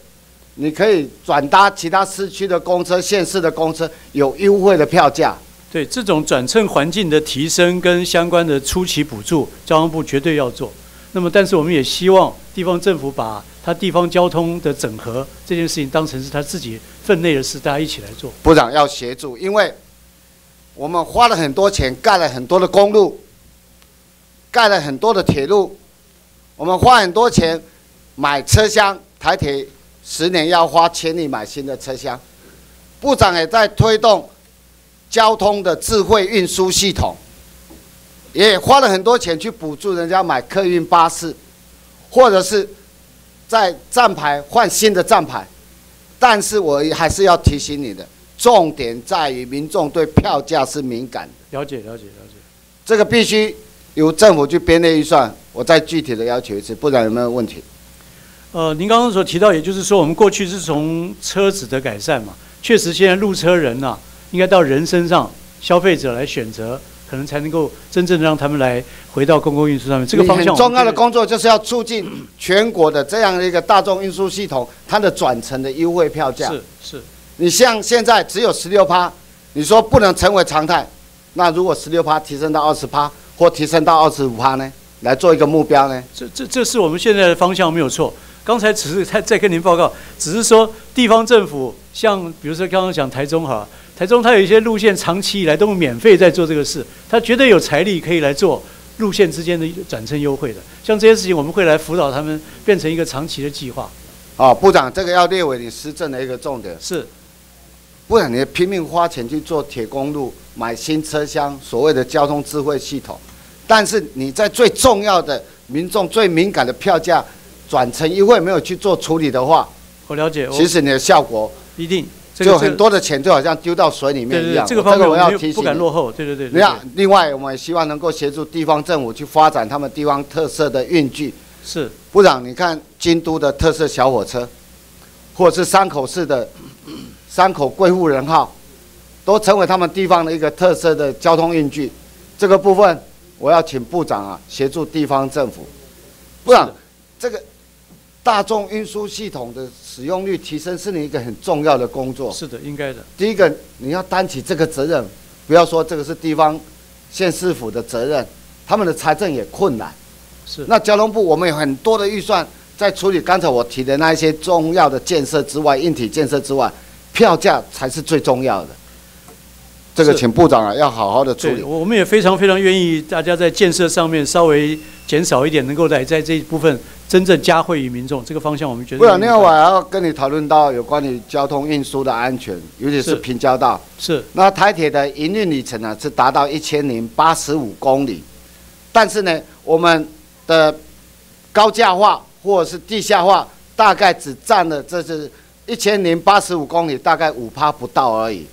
你可以转搭其他市区的公车、县市的公车，有优惠的票价。对这种转乘环境的提升跟相关的初期补助，交通部绝对要做。那么，但是我们也希望地方政府把它地方交通的整合这件事情当成是他自己。分内的事，大家一起来做。部长要协助，因为我们花了很多钱盖了很多的公路，盖了很多的铁路，我们花很多钱买车厢，台铁十年要花千亿买新的车厢。部长也在推动交通的智慧运输系统，也花了很多钱去补助人家买客运巴士，或者是在站牌换新的站牌。但是我还是要提醒你的，重点在于民众对票价是敏感的。了解，了解，了解。这个必须由政府去编列预算。我再具体的要求一次，不然有没有问题？呃，您刚刚所提到，也就是说，我们过去是从车子的改善嘛，确实现在路车人呐，应该到人身上，消费者来选择。可能才能够真正的让他们来回到公共运输上面。这个方向很重要的工作就是要促进全国的这样的一个大众运输系统，它的转乘的优惠票价。是是。你像现在只有十六趴，你说不能成为常态，那如果十六趴提升到二十趴，或提升到二十五趴呢？来做一个目标呢？这这这是我们现在的方向没有错。刚才只是在在跟您报告，只是说地方政府像比如说刚刚讲台中哈。台中它有一些路线，长期以来都免费在做这个事，它绝对有财力可以来做路线之间的转乘优惠的。像这些事情，我们会来辅导他们，变成一个长期的计划。哦，部长，这个要列为你施政的一个重点。是，不然你拼命花钱去做铁公路，买新车厢，所谓的交通智慧系统，但是你在最重要的民众最敏感的票价转乘优惠没有去做处理的话，我了解。其实你的效果一定。就很多的钱就好像丢到水里面对对对一样。，这个方面我要提醒落后，对对对。对另外，另外我们也希望能够协助地方政府去发展他们地方特色的运具。是部长，你看京都的特色小火车，或者是山口市的 *clears throat* 山口贵妇人号，都成为他们地方的一个特色的交通运具。这个部分，我要请部长啊协助地方政府。部长，这个大众运输系统的使用率提升是你一个很重要的工作。是的，应该的。第一个，你要担起这个责任，不要说这个是地方县市府的责任，他们的财政也困难。是。那交通部我们有很多的预算在处理刚才我提的那一些重要的建设之外，硬体建设之外，票价才是最重要的。这个请部长啊要好好的处对，理。我们也非常非常愿意大家在建设上面稍微减少一点，能够来在这一部分真正加惠于民众，这个方向我们觉得。不然，另外我还要跟你讨论到有关于交通运输的安全，尤其是是平交道。是那台铁的营运里程呢是达到一千零八十五公里，但是呢，我们的高架化或者是地下化大概只占了这是一千零八十五公里，大概五趴不到而已。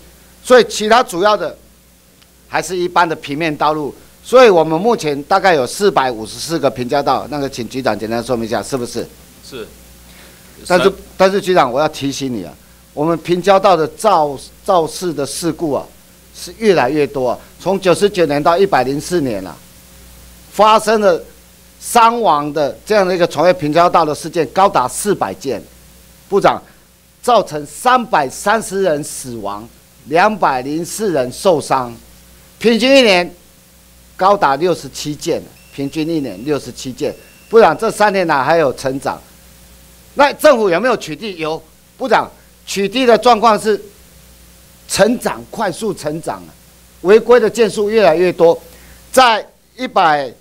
所以其他主要的还是一般的平面道路。所以我们目前大概有四百五十四个平交道，那个请局长简单说明一下，是不是？是。但是但是局长，我要提醒你啊，我们平交道的肇肇事的事故啊，是越来越多、啊。从九十九年到一百零四年啊，发生了伤亡的这样的一个穿越平交道的事件高达四百件，部长造成三百三十人死亡，两百零四人受伤，平均一年高达六十七件，平均一年六十七件。部长这三年来还有成长。那政府有没有取缔？有，部长取缔的状况是成长快速成长啊，违规的件数越来越多。在一百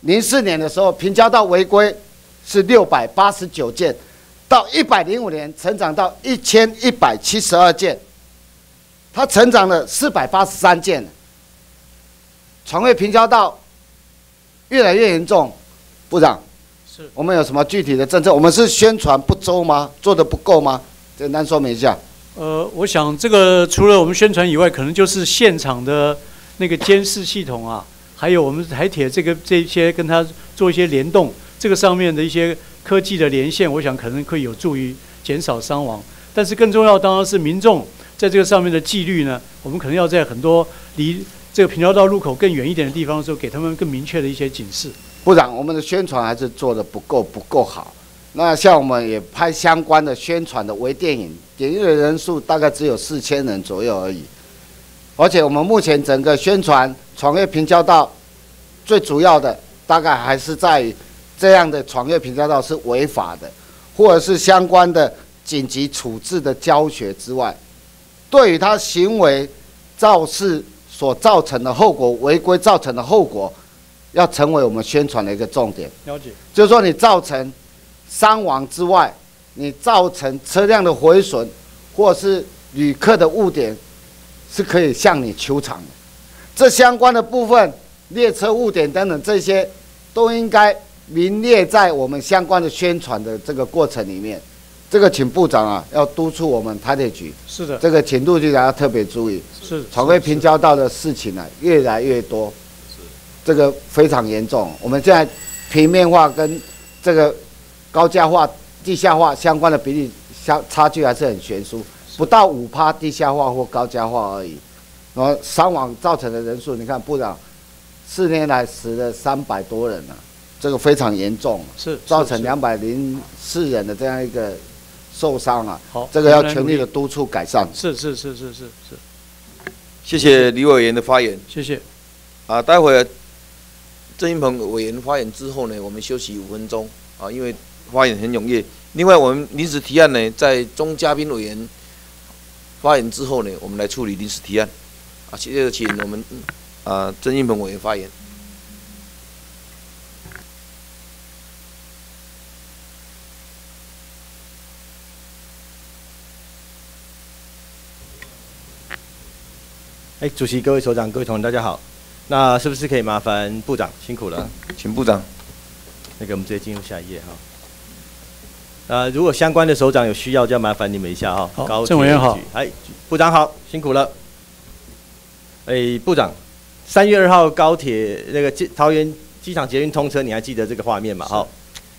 零四年的时候，平交道违规是六百八十九件，到一百零五年成长到一千一百七十二件，它成长了四百八十三件。床位平交道越来越严重，部长。是我们有什么具体的政策？我们是宣传不周吗？做的不够吗？简单说明一下。呃，我想这个除了我们宣传以外，可能就是现场的那个监视系统啊，还有我们台铁这个这些跟它做一些联动，这个上面的一些科技的连线，我想可能会有助于减少伤亡。但是更重要当然是民众在这个上面的纪律呢，我们可能要在很多离这个平交道路口更远一点的地方的时候，给他们更明确的一些警示。部长，我们的宣传还是做的不够不够好。那像我们也拍相关的宣传的微电影，点阅的人数大概只有四千人左右而已。而且我们目前整个宣传闯越平交道，最主要的大概还是在于这样的闯越平交道是违法的，或者是相关的紧急处置的教学之外，对于他行为肇事所造成的后果、违规造成的后果。要成为我们宣传的一个重点。了解，就是说你造成伤亡之外，你造成车辆的毁损，或是旅客的误点，是可以向你求偿的。这相关的部分，列车误点等等这些，都应该名列在我们相关的宣传的这个过程里面。这个请部长啊，要督促我们台铁局。是的。这个请陆局长要特别注意。是。闯位平交道的事情呢、啊，越来越多。是这个非常严重。我们现在平面化跟这个高架化、地下化相关的比例相差距还是很悬殊，不到五趴地下化或高架化而已。然后伤亡造成的人数，你看部长四年来死了三百多人了、啊，这个非常严重，是造成两百零四人的这样一个受伤了。好，这个要全力的督促改善。是是是是是是。谢谢李委员的发言。谢谢。啊，待会儿。郑英鹏委员发言之后呢，我们休息五分钟啊，因为发言很踊跃。另外，我们临时提案呢，在中嘉宾委员发言之后呢，我们来处理临时提案。啊，接着请我们啊郑英鹏委员发言。哎，主席、各位首长、各位同仁，大家好。那是不是可以麻烦部长辛苦了？请部长。那个我们直接进入下一页哈。呃，如果相关的首长有需要，就要麻烦你们一下哈。好高郑委员好哎，部长好，辛苦了。哎，部长，三月二号高铁那个机桃园机场捷运通车，你还记得这个画面吗？好，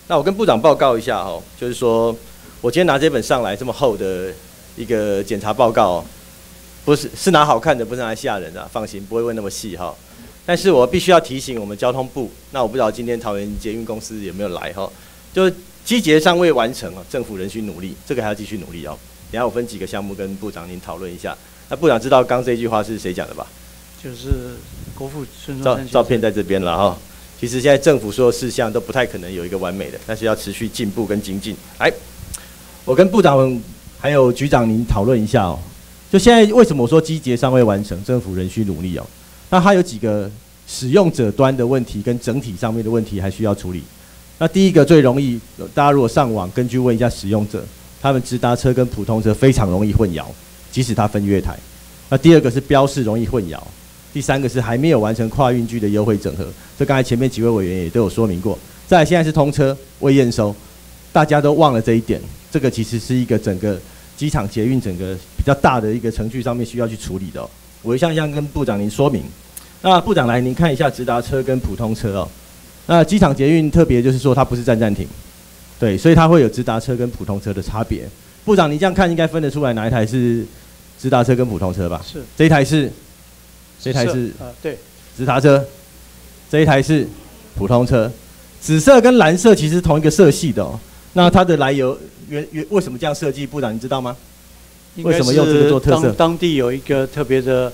那我跟部长报告一下哈，就是说我今天拿这本上来这么厚的一个检查报告哦，不是是拿好看的，不是拿来吓人的，放心，不会问那么细哈。但是我必须要提醒我们交通部，那我不知道今天桃园捷运公司有没有来哈，就是机捷尚未完成哦，政府仍需努力，这个还要继续努力哦。等下我分几个项目跟部长您讨论一下。那部长知道刚这句话是谁讲的吧？就是国父孙中照照片在这边了哈。其实现在政府所有事项都不太可能有一个完美的，但是要持续进步跟精进。来，我跟部长还有局长您讨论一下哦。就现在为什么我说机捷尚未完成，政府仍需努力哦？那它有几个使用者端的问题跟整体上面的问题还需要处理。那第一个最容易，大家如果上网根据问一下使用者，他们直达车跟普通车非常容易混淆，即使它分月台。那第二个是标示容易混淆，第三个是还没有完成跨运距的优惠整合，这刚才前面几位委员也都有说明过。再现在是通车未验收，大家都忘了这一点，这个其实是一个整个机场捷运整个比较大的一个程序上面需要去处理的、哦。我一项一项跟部长您说明。那部长来，您看一下直达车跟普通车哦。那机场捷运特别就是说它不是站站停，对，所以它会有直达车跟普通车的差别。部长，您这样看应该分得出来哪一台是直达车跟普通车吧？是这一台是，这一台是呃对，直达车，这一台是普通车。紫色跟蓝色其实是同一个色系的哦。那它的来由原原为什么这样设计？部长你知道吗？为什么用这个做特色当当地有一个特别的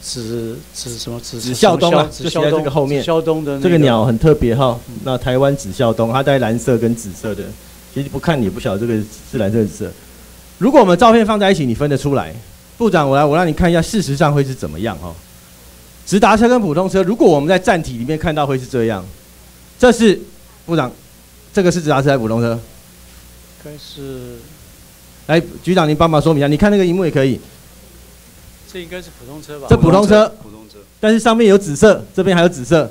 紫紫什么紫紫孝东啊，紫就写在这孝东个后面。东的那这个鸟很特别哈。那台湾紫孝东，它带蓝色跟紫色的，其实不看你也不晓得这个是蓝色紫色。如果我们照片放在一起，你分得出来？部长，我来我让你看一下，事实上会是怎么样哈？直达车跟普通车，如果我们在站体里面看到会是这样，这是部长，这个是直达车还是普通车？应该是来，局长您帮忙说明一下，你看那个荧幕也可以。这应该是普通车吧？这普通车，普通车，但是上面有紫色，这边还有紫色，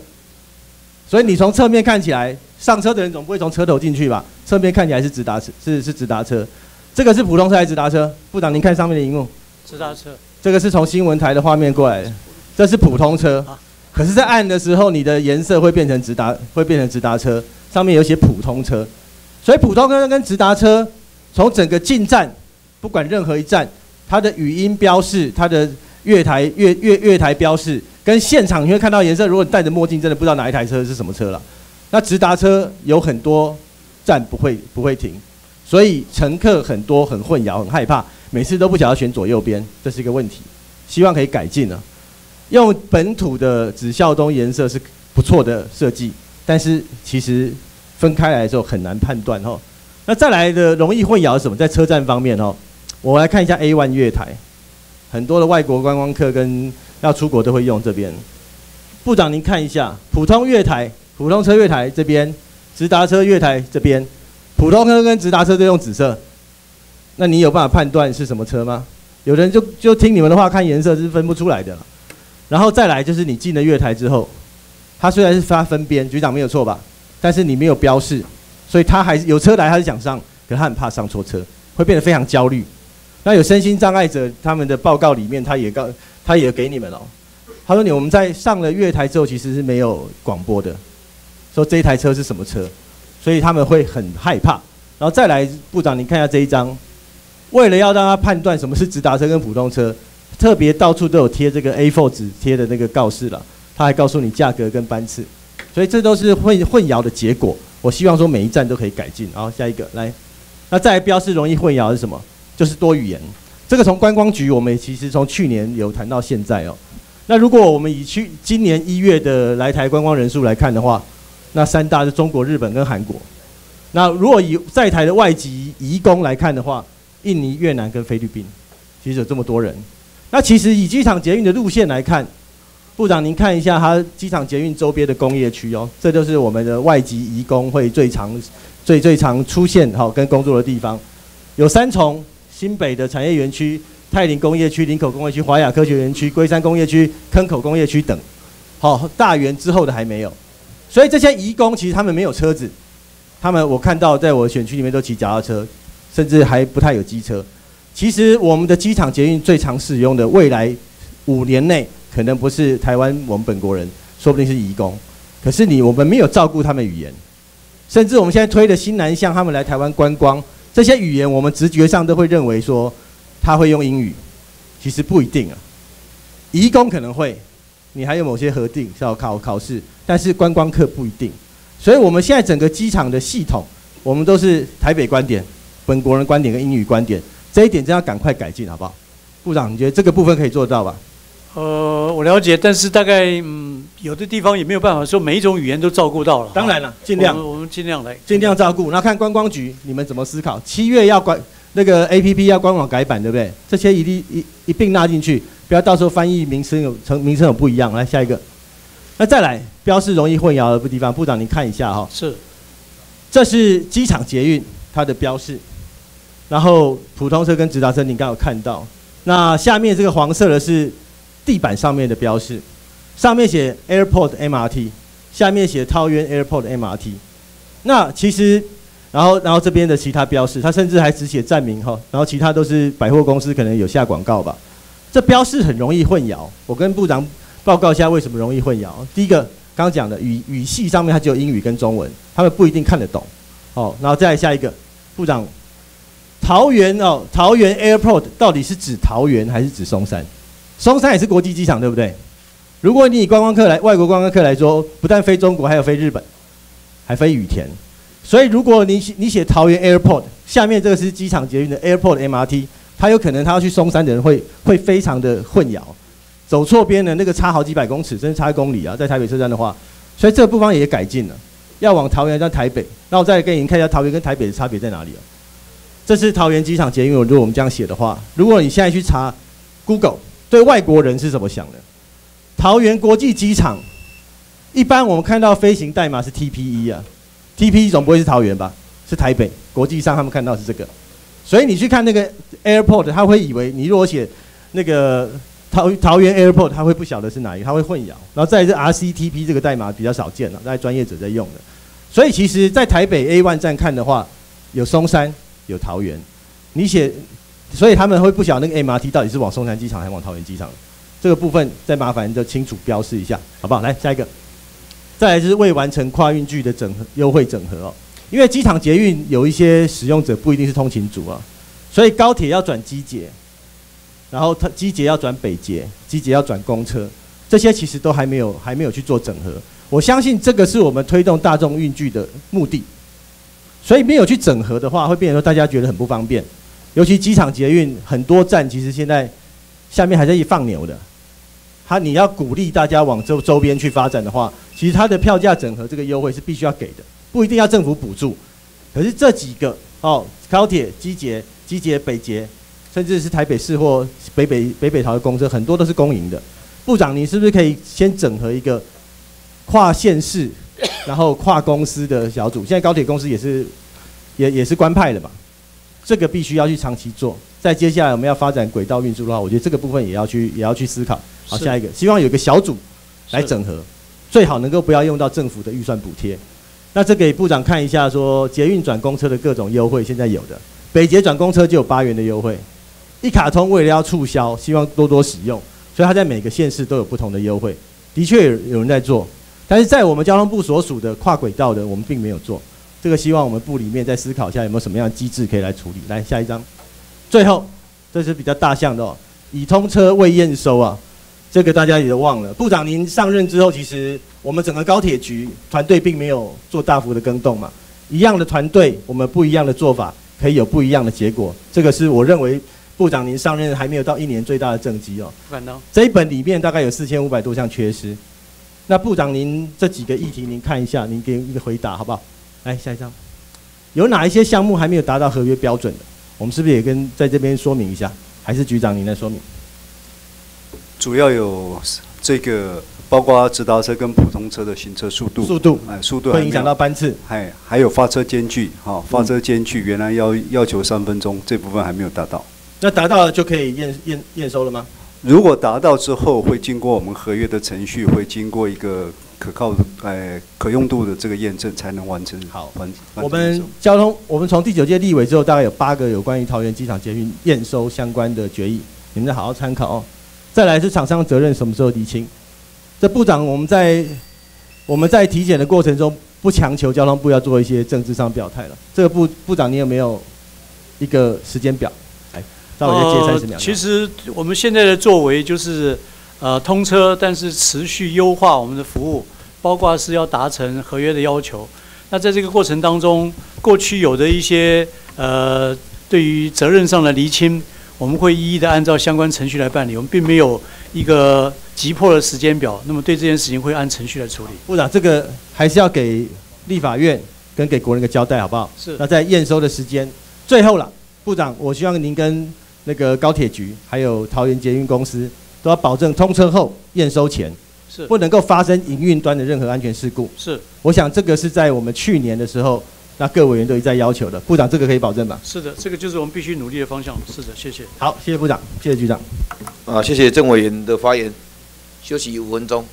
所以你从侧面看起来，上车的人总不会从车头进去吧？侧面看起来是直达车，是是直达车，这个是普通车还是直达车？部长您看上面的荧幕，直达车，这个是从新闻台的画面过来的，这是普通车，可是，在暗的时候，你的颜色会变成直达，会变成直达车，上面有写普通车，所以普通车跟直达车，从整个进站，不管任何一站，它的语音标示，它的月台月月月台标示，跟现场你会看到颜色，如果你戴着墨镜，真的不知道哪一台车是什么车了。那直达车有很多站不会不会停，所以乘客很多很混淆，很害怕，每次都不晓得选左右边，这是一个问题，希望可以改进呢。用本土的紫孝东颜色是不错的设计，但是其实分开来的时候很难判断哦。那再来的容易混淆什么？在车站方面哦，我来看一下 A one 月台，很多的外国观光客跟要出国都会用这边。部长您看一下，普通月台、普通车月台这边，直达车月台这边，普通车跟直达车都用紫色，那你有办法判断是什么车吗？有人就就听你们的话，看颜色是分不出来的。然后再来就是你进了月台之后，它虽然是发分边，局长没有错吧？但是你没有标示，所以他还是有车来，他是想上，可他很怕上错车，会变得非常焦虑。那有身心障碍者，他们的报告里面他也告，他也给你们哦。他说你我们在上了月台之后，其实是没有广播的，说这台车是什么车，所以他们会很害怕。然后再来，部长你看一下这一张，为了要让他判断什么是直达车跟普通车。特别到处都有贴这个 A4 纸贴的那个告示了，他还告诉你价格跟班次，所以这都是混混淆的结果。我希望说每一站都可以改进。然后下一个来，那再来标示容易混淆是什么？就是多语言。这个从观光局我们其实从去年有谈到现在哦。那如果我们以去今年一月的来台观光人数来看的话，那三大是中国、日本跟韩国。那如果以在台的外籍移工来看的话，印尼、越南跟菲律宾，其实有这么多人。那其实以机场捷运的路线来看，部长您看一下它机场捷运周边的工业区哦，这就是我们的外籍移工会最常、最最常出现好跟工作的地方，有三重、新北的产业园区、泰林工业区、林口工业区、华雅科学园区、龟山工业区、坑口工业区等，好大园之后的还没有，所以这些移工其实他们没有车子，他们我看到在我选区里面都骑脚踏车，甚至还不太有机车。其实我们的机场捷运最常使用的，未来五年内可能不是台湾我们本国人，说不定是移工。可是你我们没有照顾他们语言，甚至我们现在推的新南向他们来台湾观光，这些语言我们直觉上都会认为说他会用英语，其实不一定啊。移工可能会，你还有某些核定是要考考试，但是观光客不一定。所以我们现在整个机场的系统，我们都是台北观点、本国人观点跟英语观点，这一点真要赶快改进，好不好？部长，你觉得这个部分可以做到吧？呃，我了解，但是大概嗯，有的地方也没有办法说每一种语言都照顾到了。当然了，尽量我们尽量来。尽量照顾。那看观光局你们怎么思考？七月要管那个 A P P 要官网改版，对不对？这些一定一一并纳进去，不要到时候翻译名称有成名称有不一样。来下一个，那再来标示容易混淆的地方，部长您看一下哈。是，这是机场捷运它的标示，然后普通车跟直达车您刚好看到。那下面这个黄色的是地板上面的标示，上面写 Airport MRT，下面写桃园 Airport MRT。那其实，然后然后这边的其他标示，它甚至还只写站名哈，然后其他都是百货公司可能有下广告吧。这标示很容易混淆，我跟部长报告一下为什么容易混淆。第一个，刚刚讲的语语系上面它只有英语跟中文，他们不一定看得懂。哦，然后再下一个，部长，桃园哦，桃园 Airport 到底是指桃园还是指松山？松山也是国际机场，对不对？如果你以观光客来，外国观光客来说，不但飞中国，还有飞日本，还飞羽田。所以如果你写你写桃园 Airport，下面这个是机场捷运的 Airport MRT，他有可能他要去松山的人会会非常的混淆，走错边的那个差好几百公尺，甚至差一公里啊，在台北车站的话，所以这个部分也改进了，要往桃园到台北。那我再给您看一下桃园跟台北的差别在哪里啊？这是桃园机场捷运，如果我们这样写的话，如果你现在去查 Google，对外国人是怎么想的？桃园国际机场，一般我们看到飞行代码是 TPE 啊，TPE 总不会是桃园吧？是台北，国际上他们看到是这个，所以你去看那个 airport，他会以为你如果写那个桃桃园 airport，他会不晓得是哪一个，他会混淆。然后再是 RCTP 这个代码比较少见了，大概专业者在用的。所以其实，在台北 A one 站看的话，有松山，有桃园。你写，所以他们会不晓得那个 MRT 到底是往松山机场还是往桃园机场。这个部分再麻烦就清楚标示一下，好不好？来下一个，再来就是未完成跨运距的整合优惠整合哦。因为机场捷运有一些使用者不一定是通勤族啊，所以高铁要转机捷，然后它机捷要转北捷，机捷要转公车，这些其实都还没有还没有去做整合。我相信这个是我们推动大众运具的目的，所以没有去整合的话，会变成大家觉得很不方便。尤其机场捷运很多站，其实现在下面还在放牛的。它你要鼓励大家往周周边去发展的话，其实它的票价整合这个优惠是必须要给的，不一定要政府补助。可是这几个哦，高铁、机捷、机捷北捷，甚至是台北市或北北北北桃的公车，很多都是公营的。部长，你是不是可以先整合一个跨县市，然后跨公司的小组？现在高铁公司也是也也是官派的嘛，这个必须要去长期做。在接下来我们要发展轨道运输的话，我觉得这个部分也要去也要去思考。好，下一个，希望有个小组来整合，最好能够不要用到政府的预算补贴。那这给部长看一下，说捷运转公车的各种优惠，现在有的，北捷转公车就有八元的优惠，一卡通为了要促销，希望多多使用，所以它在每个县市都有不同的优惠，的确有有人在做，但是在我们交通部所属的跨轨道的，我们并没有做，这个希望我们部里面再思考一下有没有什么样的机制可以来处理。来下一张，最后这是比较大项的哦，已通车未验收啊，这个大家也都忘了。部长您上任之后，其实我们整个高铁局团队并没有做大幅的更动嘛，一样的团队，我们不一样的做法，可以有不一样的结果。这个是我认为部长您上任还没有到一年最大的政绩哦。不敢当。这一本里面大概有四千五百多项缺失。那部长您这几个议题您看一下，您给一个回答好不好？来下一张，有哪一些项目还没有达到合约标准的？我们是不是也跟在这边说明一下？还是局长您来说明？主要有这个包括直达车跟普通车的行车速度，速度哎，速度会影响到班次，哎，还有发车间距，哈、发车间距原来要要求三分钟，这部分还没有达到。那达到了就可以验验验收了吗？如果达到之后，会经过我们合约的程序，会经过一个可靠的呃可用度的这个验证，才能完成好完。成验收们交通，我们从第九届立委之后，大概有八个有关于桃园机场捷运验收相关的决议，你们再好好参考哦。再来是厂商责任什么时候厘清？这部长我们在我们在体检的过程中，不强求交通部要做一些政治上表态了。这个部部长你有没有一个时间表？来，那我再接三十秒。呃其实我们现在的作为就是，呃，通车，但是持续优化我们的服务，包括是要达成合约的要求。那在这个过程当中，过去有的一些呃，对于责任上的厘清，我们会一一的按照相关程序来办理。我们并没有一个急迫的时间表，那么对这件事情会按程序来处理。部长，这个还是要给立法院跟给国人一个交代，好不好？是那在验收的时间，最后了，部长，我希望您跟那个高铁局还有桃园捷运公司都要保证通车后验收前是不能够发生营运端的任何安全事故。是我想这个是在我们去年的时候，那各委员都一再要求的。部长，这个可以保证吧？是的，这个就是我们必须努力的方向。是的，谢谢。好，谢谢部长，谢谢局长。啊，谢谢郑委员的发言，休息五分钟。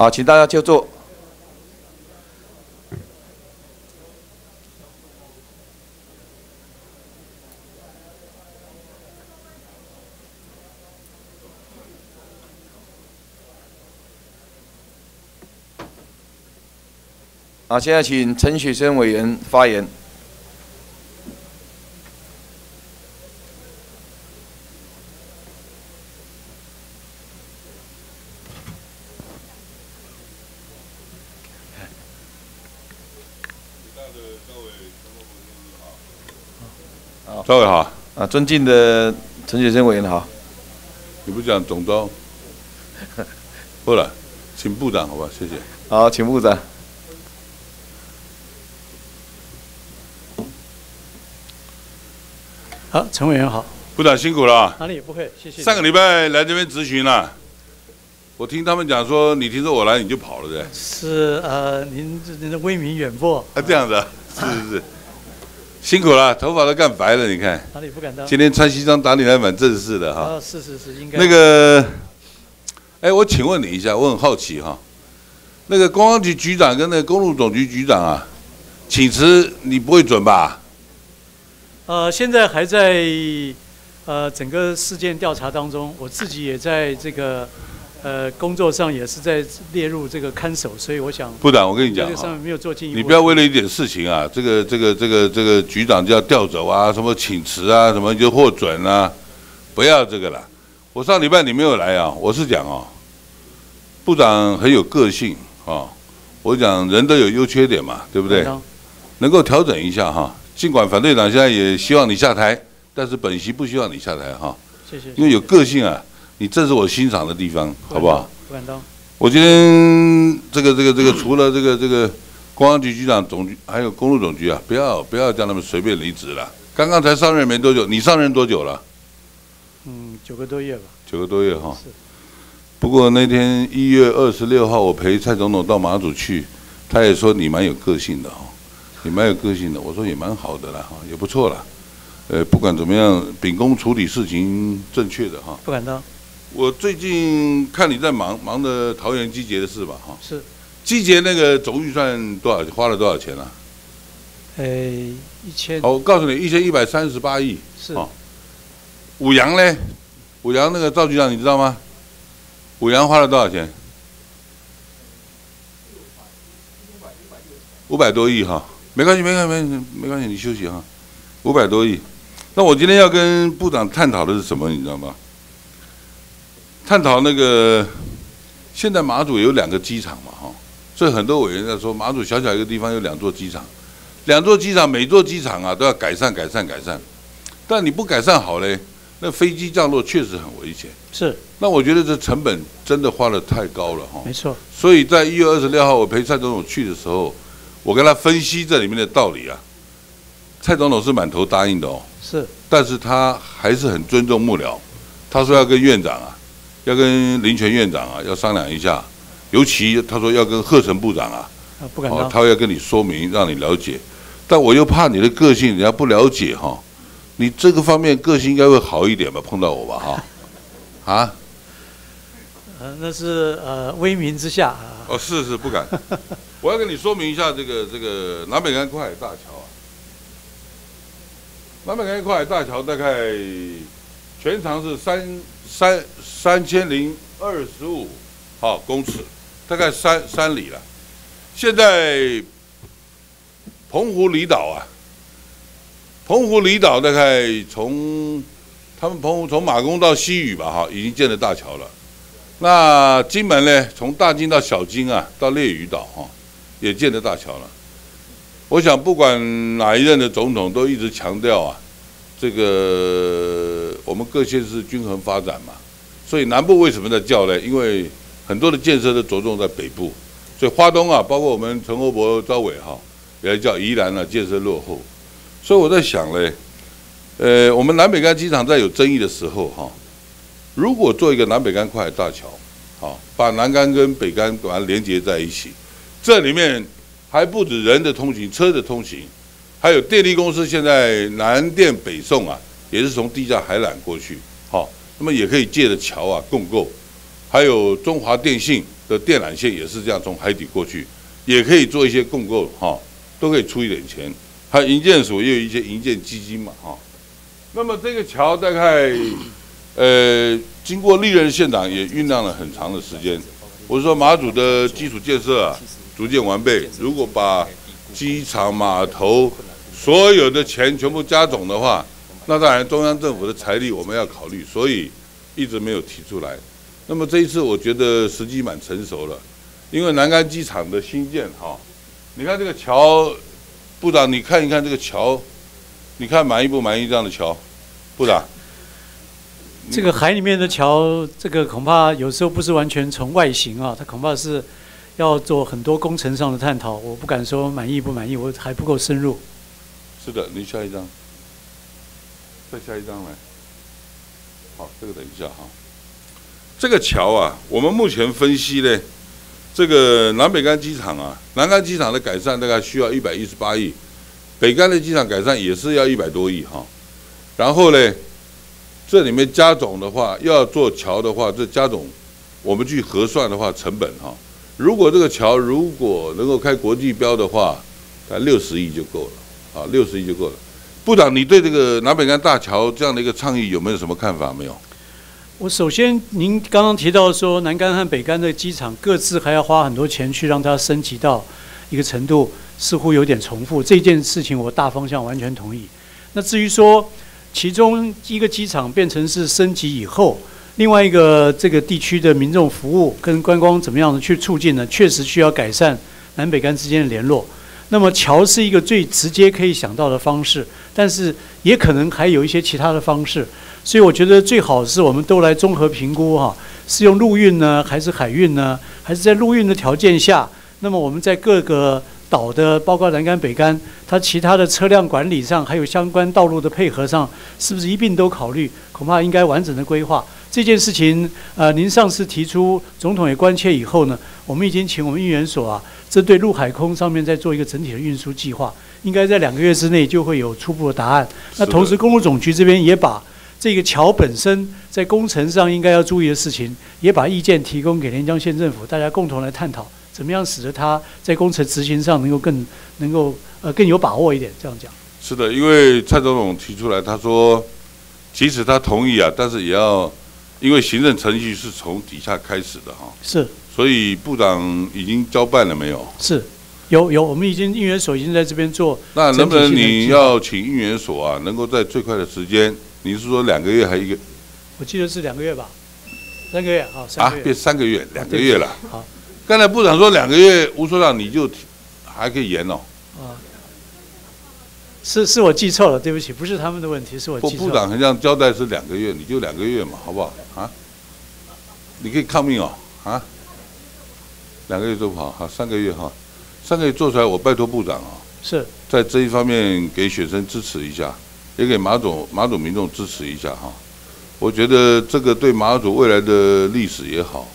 好，请大家就坐。好，现在请陈雪生委员发言。各位好，啊，尊敬的陈雪生委员好。你不讲总招，*laughs* 不了，请部长好吧，谢谢。好，请部长。好，陈委员好。部长辛苦了。哪里不会，谢谢。上个礼拜来这边咨询了，我听他们讲说，你听说我来你就跑了，对？是呃，您您的威名远播。啊，这样子，是是是。辛苦了，头发都干白了，你看。哪里不敢当？今天穿西装打领还蛮正式的哈。啊，是是是，应该。那个，哎，我请问你一下，我很好奇哈，那个公安局局长跟那个公路总局局长啊，请辞你不会准吧？呃，现在还在呃整个事件调查当中，我自己也在这个呃工作上也是在列入这个看守，所以我想部长，我跟你讲这个上面没有做进一步。你不要为了一点事情啊，这个这个这个这个局长就要调走啊，什么请辞啊，什么就获准啊，不要这个了。我上礼拜你没有来啊，我是讲哦，部长很有个性啊，我讲人都有优缺点嘛，对不对？能够调整一下哈。尽管反对党现在也希望你下台，但是本席不希望你下台哈，谢谢。因为有个性啊，你这是我欣赏的地方，好不好？不敢当。我今天这个这个这个，除了这个这个公安局局长、总局还有公路总局啊，不要不要叫他们随便离职了。刚刚才上任没多久，你上任多久了？嗯，九个多月吧。九个多月哈。不过那天一月二十六号，我陪蔡总统到马祖去，他也说你蛮有个性的哈，你蛮有个性的。我说也蛮好的啦哈，也不错啦。呃，不管怎么样，秉公处理事情正确的哈。不敢当。我最近看你在忙忙的桃园机捷的事吧哈。是。机捷那个总预算多少？花了多少钱啊？呃，一千。好，我告诉你，一千一百三十八亿。是。五羊呢？五羊那个赵局长你知道吗？五羊花了多少钱？五百多亿哈，没关系，没关系，没没关系，你休息哈。五百多亿，那我今天要跟部长探讨的是什么？你知道吗？探讨那个现在马祖有两个机场嘛哈，所以很多委员在说马祖小小一个地方有两座机场，两座机场每座机场啊都要改善改善改善，但你不改善好嘞，那飞机降落确实很危险。是。那我觉得这成本真的花的太高了哈。没错。所以在一月二十六号我陪蔡总统去的时候，我跟他分析这里面的道理啊。蔡总统是满头答应的哦。是。但是他还是很尊重幕僚，他说要跟院长啊，要跟林权院长啊要商量一下，尤其他说要跟贺成部长啊，啊不敢哦，他要跟你说明，让你了解。但我又怕你的个性人家不了解哈，你这个方面个性应该会好一点吧？碰到我吧哈，*laughs* 啊。呃，那是呃威名之下啊。哦，是是不敢。*laughs* 我要跟你说明一下这个这个南北干跨海大桥啊。南北干跨海大桥大概全长是三三三千零二十五好公尺，大概三三里了。现在澎湖离岛啊，澎湖离岛大概从他们澎湖从马公到西屿吧，哈，已经建了大桥了。那金门呢？从大金到小金啊，到烈屿岛哈，也建了大桥了。我想不管哪一任的总统，都一直强调啊，这个我们各县市均衡发展嘛。所以南部为什么在叫呢？因为很多的建设都着重在北部，所以花东啊，包括我们陈欧博、招伟哈，也叫宜兰啊，建设落后。所以我在想呢，呃，我们南北干机场在有争议的时候哈。如果做一个南北干跨海大桥，好，把南干跟北干把它连接在一起，这里面还不止人的通行、车的通行，还有电力公司现在南电北送啊，也是从地下海缆过去，那么也可以借着桥啊共构，还有中华电信的电缆线也是这样从海底过去，也可以做一些共构，哈，都可以出一点钱，还有营建署也有一些营建基金嘛，哈，那么这个桥大概。呃，经过历任县长也酝酿了很长的时间。我说，马祖的基础建设啊，逐渐完备。如果把机场、码头所有的钱全部加总的话，那当然中央政府的财力我们要考虑，所以一直没有提出来。那么这一次，我觉得时机蛮成熟了，因为南竿机场的新建哈，你看这个桥，部长你看一看这个桥，你看满意不满意这样的桥，部长？这个海里面的桥，这个恐怕有时候不是完全从外形啊，它恐怕是要做很多工程上的探讨。我不敢说满意不满意，我还不够深入。是的，你下一张，再下一张来。好，这个等一下哈。这个桥啊，我们目前分析呢，这个南北干机场啊，南干机场的改善大概需要一百一十八亿，北干的机场改善也是要一百多亿哈。然后呢？这里面加总的话，要做桥的话，这加总，我们去核算的话，成本哈，如果这个桥如果能够开国际标的话，概六十亿就够了，啊，六十亿就够了。部长，你对这个南北干大桥这样的一个倡议有没有什么看法？没有？我首先，您刚刚提到说南干和北干的机场各自还要花很多钱去让它升级到一个程度，似乎有点重复。这件事情我大方向完全同意。那至于说其中一个机场变成是升级以后，另外一个这个地区的民众服务跟观光怎么样的去促进呢？确实需要改善南北干之间的联络。那么桥是一个最直接可以想到的方式，但是也可能还有一些其他的方式。所以我觉得最好是我们都来综合评估哈，是用陆运呢，还是海运呢？还是在陆运的条件下，那么我们在各个岛的，包括南竿、北竿，它其他的车辆管理上，还有相关道路的配合上，是不是一并都考虑？恐怕应该完整的规划这件事情。呃，您上次提出，总统也关切以后呢，我们已经请我们运研所啊，针对陆海空上面在做一个整体的运输计划，应该在两个月之内就会有初步的答案。那同时，公路总局这边也把。这个桥本身在工程上应该要注意的事情，也把意见提供给连江县政府，大家共同来探讨，怎么样使得它在工程执行上能够更能够呃更有把握一点。这样讲。是的，因为蔡总统提出来，他说，即使他同意啊，但是也要，因为行政程序是从底下开始的哈。是。所以部长已经交办了没有？是，有有，我们已经应援所已经在这边做。那能不能你要请应援所啊，能够在最快的时间？你是说两个月还一个？我记得是两个月吧，三个月啊，三个月。啊，变三个月，两个月了。好，刚才部长说两个月，吴所长你就还可以延哦。啊，是是我记错了，对不起，不是他们的问题，是我记错了。部长好像交代是两个月，你就两个月嘛，好不好？啊，你可以抗命哦，啊，两个月都好，好三个月哈，三个月做出来，我拜托部长啊，是在这一方面给学生支持一下。也给马总马总民众支持一下哈，我觉得这个对马祖未来的历史也好，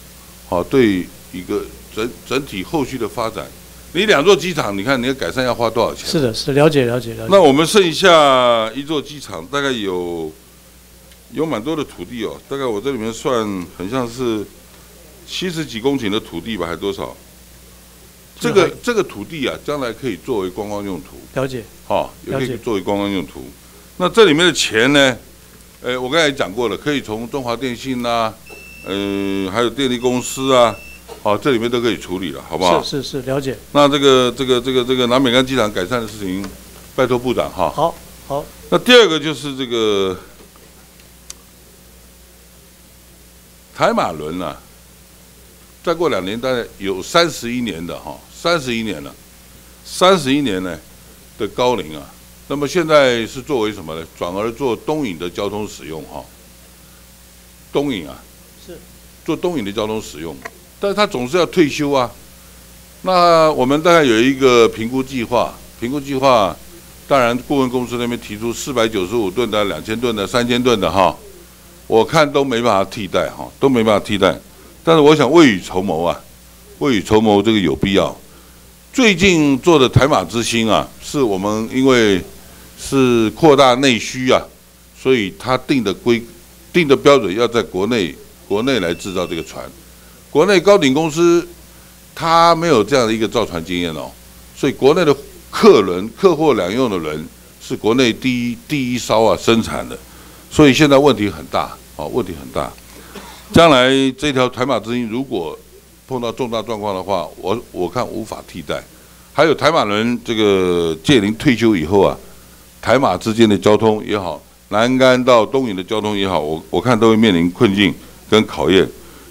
好对一个整整体后续的发展，你两座机场，你看你要改善要花多少钱？是的，是了解了解了解。那我们剩下一座机场，大概有有蛮多的土地哦，大概我这里面算很像是七十几公顷的土地吧，还多少？这个这个土地啊，将来可以作为观光用途。了解。好，也可以作为观光用途。那这里面的钱呢？呃，我刚才讲过了，可以从中华电信呐，嗯，还有电力公司啊，好，这里面都可以处理了，好不好？是是是，了解。那这个这个这个这个南美干机场改善的事情，拜托部长哈。好，好。那第二个就是这个台马轮啊，再过两年大概有三十一年的哈，三十一年了，三十一年呢的高龄啊。那么现在是作为什么呢？转而做东引的交通使用哈。东引啊，是做东引的交通使用，但是他总是要退休啊。那我们大概有一个评估计划，评估计划，当然顾问公司那边提出四百九十五吨的、两千吨的、三千吨的哈，我看都没办法替代哈，都没办法替代。但是我想未雨绸缪啊，未雨绸缪这个有必要。最近做的台马之星啊，是我们因为。是扩大内需啊，所以他定的规定的标准要在国内国内来制造这个船，国内高顶公司他没有这样的一个造船经验哦，所以国内的客轮客货两用的轮是国内第一第一艘啊生产的，所以现在问题很大哦，问题很大，将来这条台马之音如果碰到重大状况的话，我我看无法替代，还有台马轮这个届龄退休以后啊。台马之间的交通也好，南竿到东引的交通也好，我我看都会面临困境跟考验，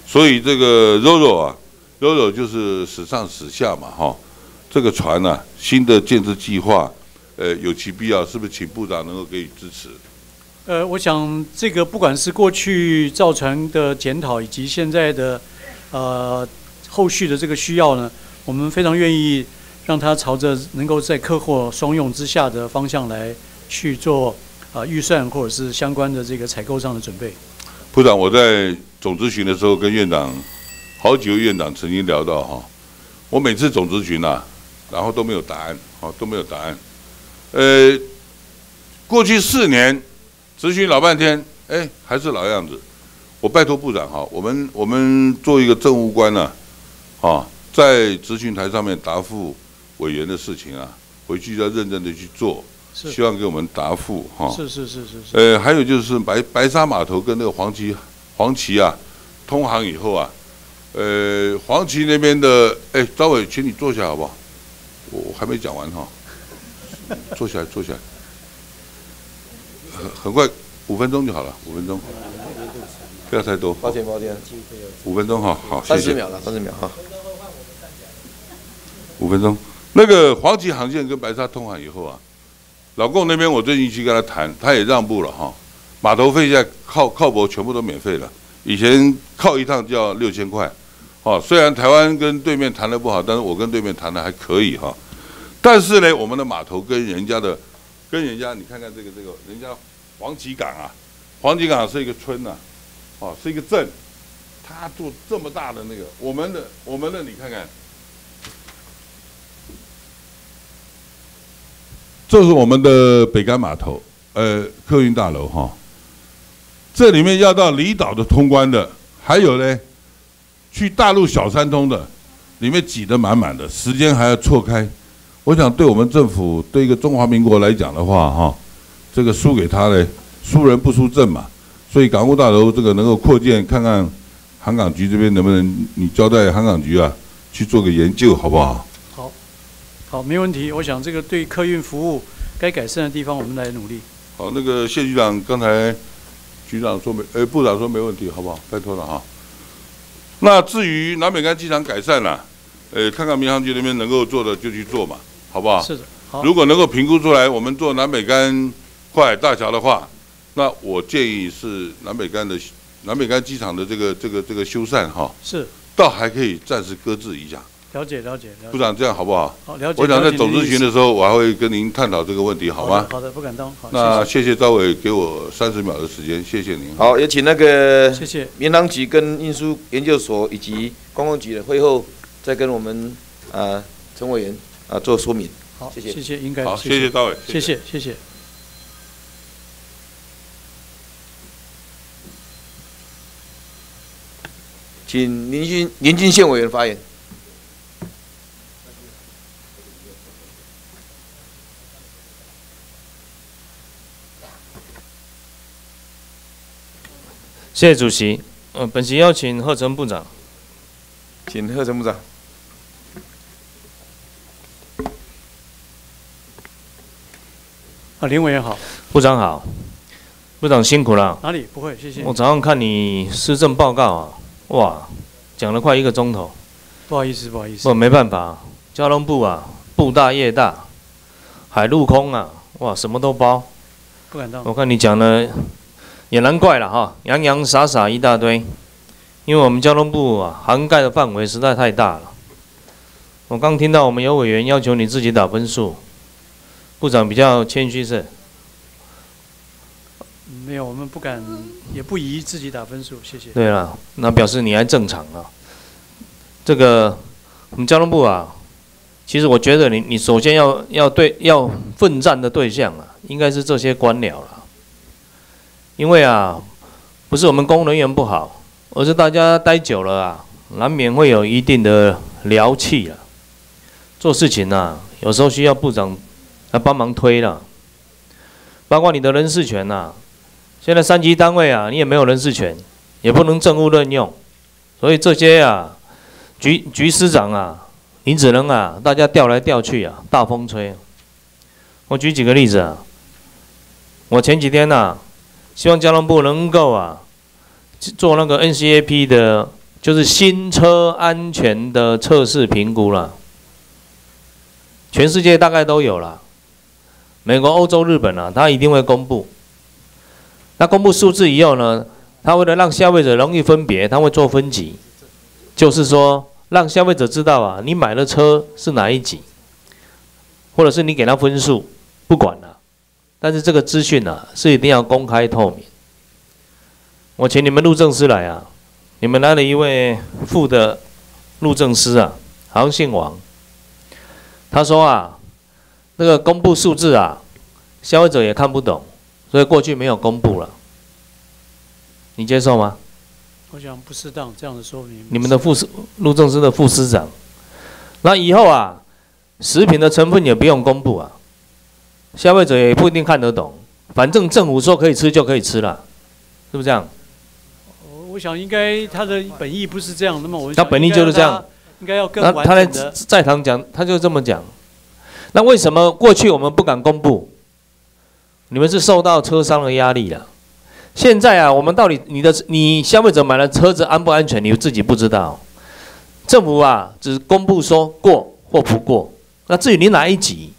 所以这个 RORO 啊，RORO 就是史上史下嘛，哈，这个船呢，新的建设计划，呃，有其必要，是不是请部长能够给予支持？呃，我想这个不管是过去造船的检讨，以及现在的呃后续的这个需要呢，我们非常愿意。让它朝着能够在客货双用之下的方向来去做啊预算或者是相关的这个采购上的准备。部长，我在总咨询的时候跟院长好几位院长曾经聊到哈，我每次总咨询呐，然后都没有答案，哦都没有答案。呃，过去四年咨询老半天，哎还是老样子。我拜托部长哈，我们我们做一个政务官呢，啊在咨询台上面答复。委员的事情啊，回去要认真的去做。是希望给我们答复哈。是是是是是。呃，还有就是白白沙码头跟那个黄旗黄旗啊，通航以后啊，呃，黄旗那边的，哎，张伟，请你坐下好不好？我我还没讲完哈，*laughs* 坐下来，坐下来，很很快，五分钟就好了，五分钟，不要太多。抱歉抱歉，五分钟哈，好，谢谢。三十秒了，三十秒哈。五分钟。那个黄旗航线跟白沙通航以后啊，老共那边我最近去跟他谈，他也让步了哈，码头费现在靠靠泊全部都免费了，以前靠一趟就要六千块，哦，虽然台湾跟对面谈的不好，但是我跟对面谈的还可以哈，但是呢，我们的码头跟人家的，跟人家你看看这个这个，人家黄旗港啊，黄旗港是一个村呐、哦，是一个镇，他做这么大的那个，我们的我们的你看看。这是我们的北干码头，呃，客运大楼哈。这里面要到离岛的通关的，还有呢，去大陆小三通的，里面挤得满满的，时间还要错开。我想对我们政府，对一个中华民国来讲的话，哈，这个输给他嘞，输人不输阵嘛。所以港务大楼这个能够扩建，看看航港局这边能不能，你交代航港局啊去做个研究，好不好？好，没问题。我想这个对客运服务该改善的地方，我们来努力。好，那个谢局长刚才局长说没，呃，部长说没问题，好不好？拜托了哈。那至于南北干机场改善了、呃，看看民航局那边能够做的就去做嘛，好不好？是的，好。如果能够评估出来，我们做南北干跨海大桥的话，那我建议是南北干的南北干机场的这个这个这个修缮哈，是，倒还可以暂时搁置一下。了解了解。部长这样好不好？好，了解。我想在总咨询的时候，我还会跟您探讨这个问题，好吗？好的，不敢当。好，那谢谢谢赵伟给我三十秒的时间，谢谢您。好，也请那个谢谢民航局跟运输研究所以及观光局的会后，再跟我们啊陈委员啊做说明。好，谢谢谢谢，应该好谢谢赵伟谢谢谢谢。请林俊林俊县委员发言。谢谢主席。呃，本席邀请贺成部长。请贺成部长。啊，林委员好。部长好。部长辛苦了。哪里不会，谢谢。我早上看你施政报告啊，哇，讲了快一个钟头。不好意思，不好意思。我，没办法，交通部啊，部大业大，海陆空啊，哇，什么都包。不敢当。我看你讲的也难怪了哈，洋洋洒洒一大堆，因为我们交通部啊，涵盖的范围实在太大了。我刚听到我们有委员要求你自己打分数，部长比较谦虚是，没有，我们不敢，也不宜自己打分数，谢谢。对了，那表示你还正常啊。这个我们交通部啊，其实我觉得你你首先要要对要奋战的对象啊，应该是这些官僚了。因为啊，不是我们公务人员不好，而是大家待久了啊，难免会有一定的聊气了。做事情啊，有时候需要部长来帮忙推了，包括你的人事权呐、现在三级单位啊，你也没有人事权，也不能政务任用，所以这些啊，局局司长啊，你只能啊，大家调来调去啊，大风吹。我举几个例子啊，我前几天呐、希望交通部能够啊，做那个 NCAP 的，就是新车安全的测试评估了。全世界大概都有了，美国、欧洲、日本啊，它一定会公布。那公布数字以后呢，它为了让消费者容易分别，它会做分级，就是说让消费者知道啊，你买的车是哪一级，或者是你给他分数，不管了。但是这个资讯啊，是一定要公开透明。我请你们路政司来啊，你们来了一位副的路政司啊，好像姓王。他说啊，那个公布数字啊，消费者也看不懂，所以过去没有公布了。你接受吗？我想不适当这样的说明。你们的副司路政司的副司长，那以后啊，食品的成分也不用公布啊，消费者也不一定看得懂。反正政府说可以吃就可以吃了，是不是这样？我想应该他的本意不是这样，那么我他本意就是这样，应该要更那他在完整的。在堂讲，他就这么讲。那为什么过去我们不敢公布？你们是受到车商的压力了。现在啊，我们到底你的你消费者买了车子安不安全，你自己不知道。政府啊，只公布说过或不过。那至于你哪一级，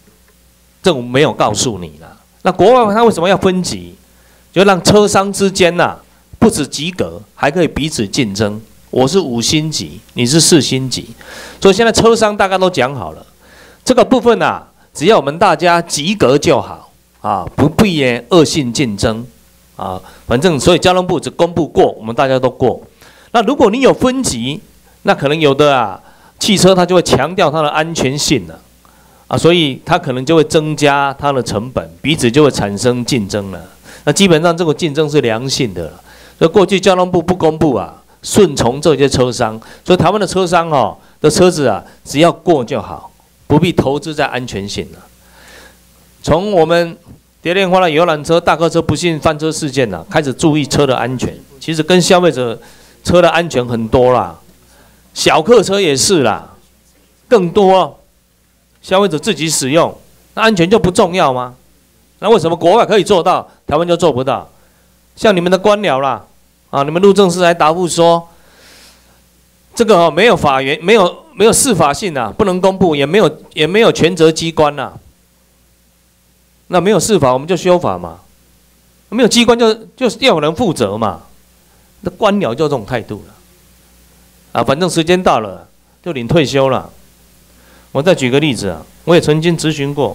政府没有告诉你啦。那国外他为什么要分级？就让车商之间呐、不止及格，还可以彼此竞争。我是五星级，你是四星级，所以现在车商大概都讲好了，这个部分啊，只要我们大家及格就好啊，不避免恶性竞争啊。反正所以交通部只公布过，我们大家都过。那如果你有分级，那可能有的啊，汽车它就会强调它的安全性了，啊所以它可能就会增加它的成本，彼此就会产生竞争了。那基本上这个竞争是良性的，所以过去交通部不公布啊，顺从这些车商，所以台湾的车商哦的车子啊，只要过就好，不必投资在安全性了。从我们蝶恋花的游览车、大客车不幸翻车事件呢、开始注意车的安全，其实跟消费者车的安全很多啦，小客车也是啦，更多消费者自己使用，那安全就不重要吗？那为什么国外可以做到，台湾就做不到？像你们的官僚啦，啊，你们路政司还答复说，这个哦没有法源，没有没有司法性啊，不能公布，也没有也没有权责机关呐、那没有司法，我们就修法嘛。没有机关就就是要有人负责嘛。那官僚就这种态度了。啊，反正时间到了就领退休了。我再举个例子啊，我也曾经咨询过，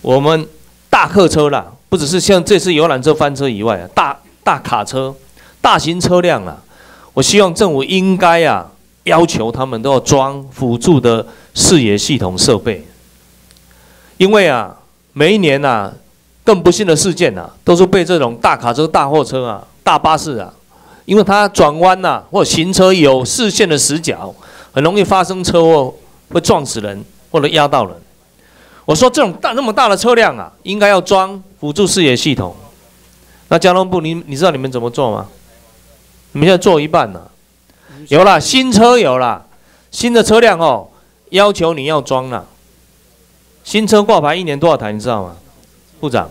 我们大客车啦，不只是像这次游览车翻车以外啊，大大卡车、大型车辆啊，我希望政府应该啊要求他们都要装辅助的视野系统设备，因为啊每一年啊更不幸的事件啊，都是被这种大卡车、大货车啊、大巴士啊，因为它转弯呐或行车有视线的死角，很容易发生车祸，会撞死人或者压到人。我说这种大那么大的车辆啊，应该要装辅助视野系统。那交通部你你知道你们怎么做吗？你们现在做一半了，有了新车有了新的车辆哦，要求你要装了。新车挂牌一年多少台你知道吗？部长，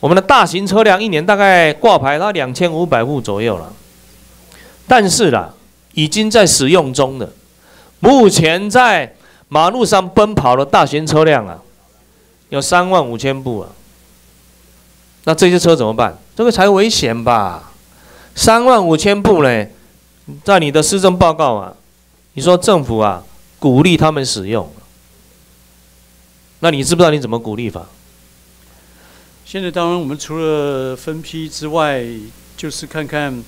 我们的大型车辆一年大概挂牌到两千五百户左右了，但是啦，已经在使用中的，目前在马路上奔跑的大型车辆啊，有三万五千部啊。那这些车怎么办？这个才危险吧？三万五千部呢，在你的施政报告啊，你说政府啊鼓励他们使用，那你知不知道你怎么鼓励法？现在当然我们除了分批之外，就是看看，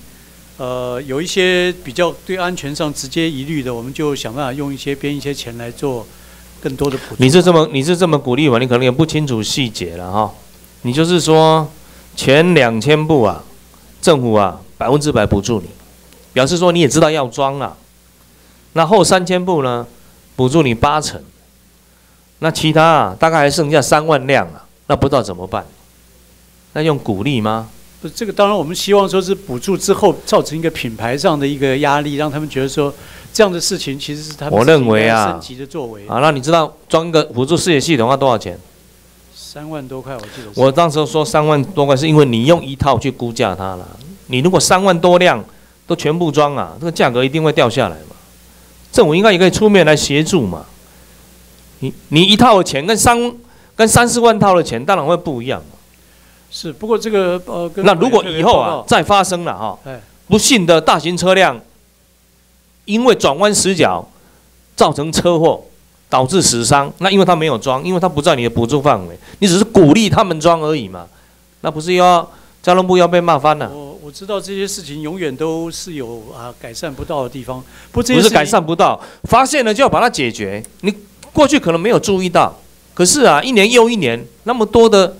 呃，有一些比较对安全上直接疑虑的，我们就想办法用一些编一些钱来做更多的补。你是这么你是这么鼓励吗？你可能也不清楚细节了哈。你就是说前两千部啊，政府啊百分之百补助你，表示说你也知道要装啊。那后三千部呢，补助你八成。那其他啊，大概还剩下三万辆啊，那不知道怎么办？那用鼓励吗？不这个，当然我们希望说是补助之后造成一个品牌上的一个压力，让他们觉得说这样的事情其实是他们我自己认为啊升级的作为。啊，那你知道装一个辅助视野系统要多少钱？三万多块，我记得。我当时说三万多块，是因为你用一套去估价它了。你如果三万多辆都全部装啊，这个价格一定会掉下来嘛。政府应该也可以出面来协助嘛。你你一套的钱跟三跟三四万套的钱当然会不一样嘛。是，不过这个呃，跟那如果以后啊再发生了哈、哎，不幸的大型车辆因为转弯死角造成车祸，导致死伤，那因为他没有装，因为他不在你的补助范围，你只是鼓励他们装而已嘛，那不是要交通部要被骂翻了？我我知道这些事情永远都是有啊改善不到的地方，不是改善不到，发现了就要把它解决。你过去可能没有注意到，可是啊，一年又一年，那么多的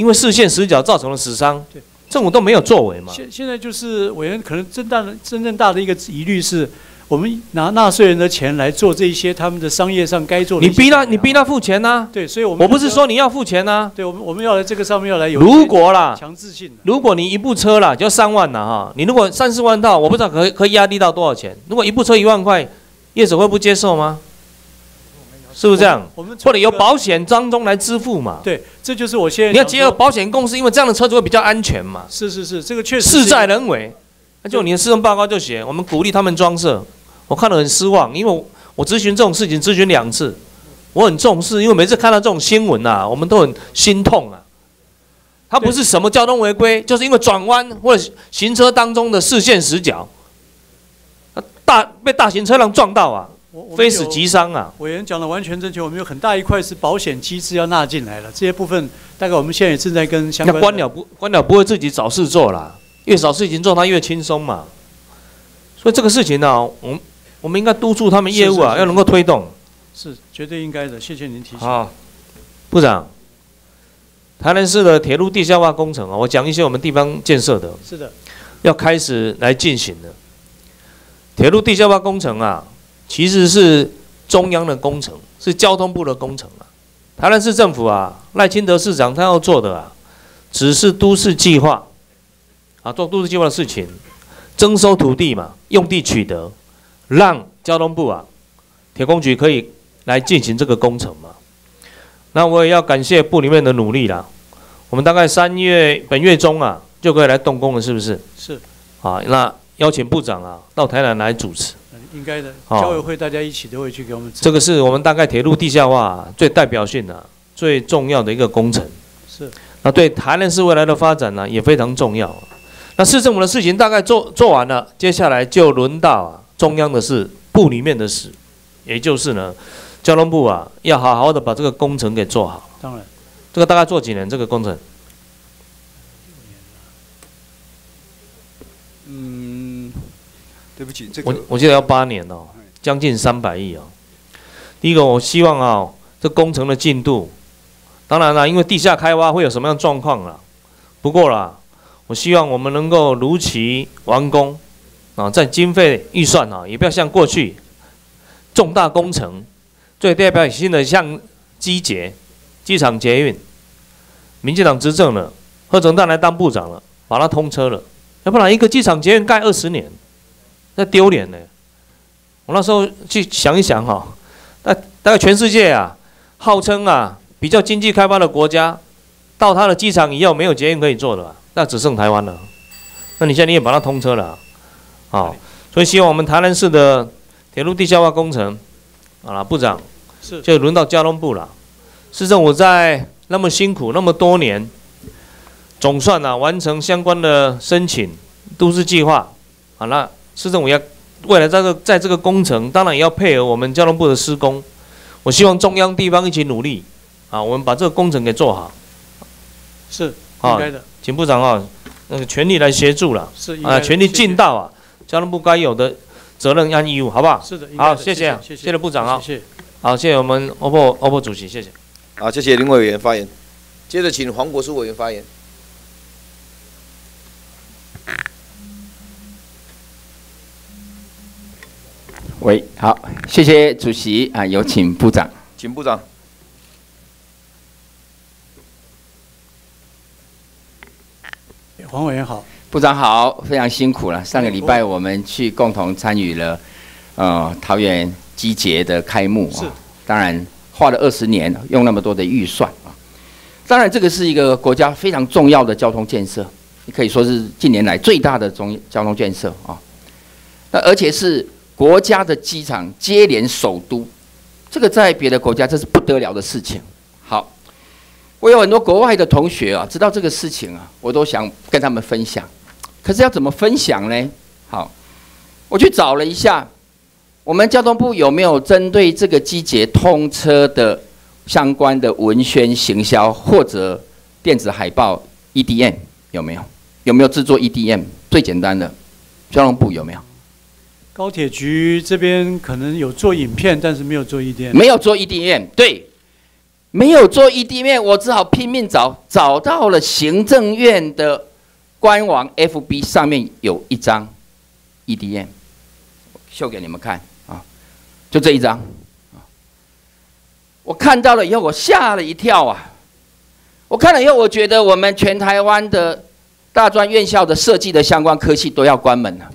因为视线死角造成了死伤，对，政府都没有作为嘛。现现在就是委员可能真大的真正大的一个疑虑是，我们拿纳税人的钱来做这一些他们的商业上该做的你。逼他你逼他付钱呐、对，所以我们我不是说你要付钱呐、对，我们我们要来这个上面要来有如果啦，强制性的，如果你一部车啦，就三万了哈，你如果三四万套，我不知道可以可以压低到多少钱。如果一部车一万块，业主会不接受吗？是不是这样？我们或者由保险当中来支付嘛？对，这就是我现在你要结合保险公司，因为这样的车子会比较安全嘛。是是是，这个确实事在人为，那就你的施政报告就写，我们鼓励他们装设，我看了很失望，因为我我咨询这种事情咨询两次，我很重视，因为每次看到这种新闻啊、我们都很心痛啊。它不是什么交通违规，就是因为转弯或者行车当中的视线死角，啊大被大型车辆撞到啊，非死即伤啊。委员讲的完全正确，我们有很大一块是保险机制要纳进来了，这些部分大概我们现在也正在跟相关的官僚不官僚不会自己找事做啦，越找事情做他越轻松嘛。所以这个事情呢、我们我们应该督促他们业务啊，是是是要能够推动。是绝对应该的，谢谢您提醒。好，部长，台南市的铁路地下化工程啊，我讲一些我们地方建设的，是的，要开始来进行了。铁路地下化工程啊，其实是中央的工程，是交通部的工程啊。台南市政府啊，赖清德市长他要做的啊，只是都市计划啊，做都市计划的事情，征收土地嘛，用地取得，让交通部啊，铁工局可以来进行这个工程嘛。那我也要感谢部里面的努力啦。我们大概三月本月中啊，就可以来动工了，是不是？是啊，那邀请部长啊到台南来主持。应该的，好交委会大家一起都会去给我们这个是我们大概铁路地下化最代表性的、最重要的一个工程。是那对台南市未来的发展呢，也非常重要。那市政府的事情大概做做完了，接下来就轮到啊中央的事，部里面的事，也就是呢，交通部啊要好好的把这个工程给做好。当然这个大概做几年？这个工程对不起，这个我我记得要八年哦，将近三百亿哦。第一个，我希望啊，这工程的进度，当然啦，因为地下开挖会有什么样的状况啦。不过啦，我希望我们能够如期完工啊，在经费预算啊，也不要像过去重大工程最代表性的像机捷、机场捷运，民进党执政了，贺成大来当部长了，把它通车了，要不然一个机场捷运盖二十年。那丢脸呢！我那时候去想一想哈、那大概全世界啊，号称啊比较经济开发的国家，到他的机场以后没有捷运可以坐的吧，那只剩台湾了。那你现在你也把它通车了啊、啊所以希望我们台南市的铁路地下化工程，啊，部长是就轮到交通部了。市政府在那么辛苦那么多年，总算啊完成相关的申请都市计划，好、那市政府要未来这个在这个工程，当然也要配合我们交通部的施工。我希望中央地方一起努力，啊，我们把这个工程给做好。是啊应该的，请部长啊，那个全力来协助了，啊，是啊全力尽到啊交通部该有的责任和义务，好不好？是的好，谢谢啊，谢谢谢谢谢谢部长啊，谢谢好，谢谢我们 OPPO OPPO 主席，谢谢。好，谢谢林委员发言。接着请黄国书委员发言。喂，好，谢谢主席啊，有请部长。请部长。黄委员好，部长好，非常辛苦了。上个礼拜我们去共同参与了，呃，桃园机捷的开幕啊。当然花了二十年，用那么多的预算啊。当然，这个是一个国家非常重要的交通建设，可以说是近年来最大的中交通建设啊。那而且是国家的机场接连首都，这个在别的国家这是不得了的事情。好，我有很多国外的同学啊，知道这个事情啊，我都想跟他们分享。可是要怎么分享呢？好，我去找了一下，我们交通部有没有针对这个季节通车的相关的文宣行销或者电子海报 EDM 有没有？有没有制作 EDM？最简单的，交通部有没有？高铁局这边可能有做影片，但是没有做 EDM，没有做 EDM，对，没有做 EDM，我只好拼命找，找到了行政院的官网 FB 上面有一张 EDM，秀给你们看啊，就这一张。我看到了以后，我吓了一跳啊！我看了以后，我觉得我们全台湾的大专院校的设计的相关科系都要关门了。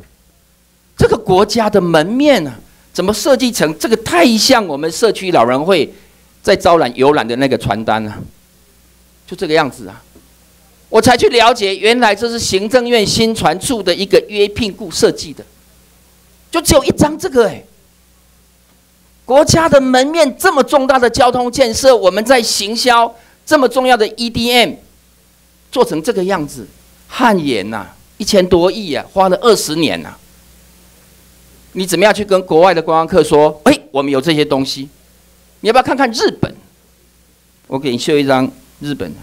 这个国家的门面呢，怎么设计成这个？太像我们社区老人会在招揽游览的那个传单了，就这个样子啊！我才去了解，原来这是行政院新传处的一个约聘雇设计的，就只有一张这个哎。国家的门面这么重大的交通建设，我们在行销这么重要的 EDM 做成这个样子，汗颜呐，一千多亿啊，花了二十年呐。你怎么样去跟国外的观光客说？哎，我们有这些东西，你要不要看看日本？我给你秀一张日本的，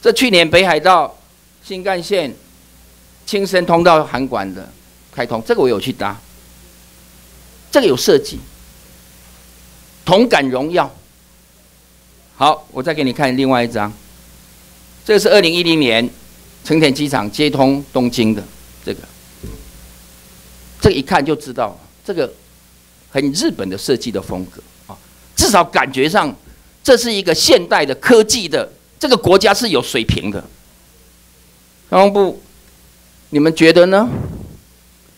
这去年北海道新干线轻生通道函馆的开通，这个我有去搭，这个有设计。同感荣耀。好，我再给你看另外一张，这个是二零一零年成田机场接通东京的这个，这一看就知道，这个很日本的设计的风格啊，至少感觉上这是一个现代的科技的，这个国家是有水平的。交通部，你们觉得呢？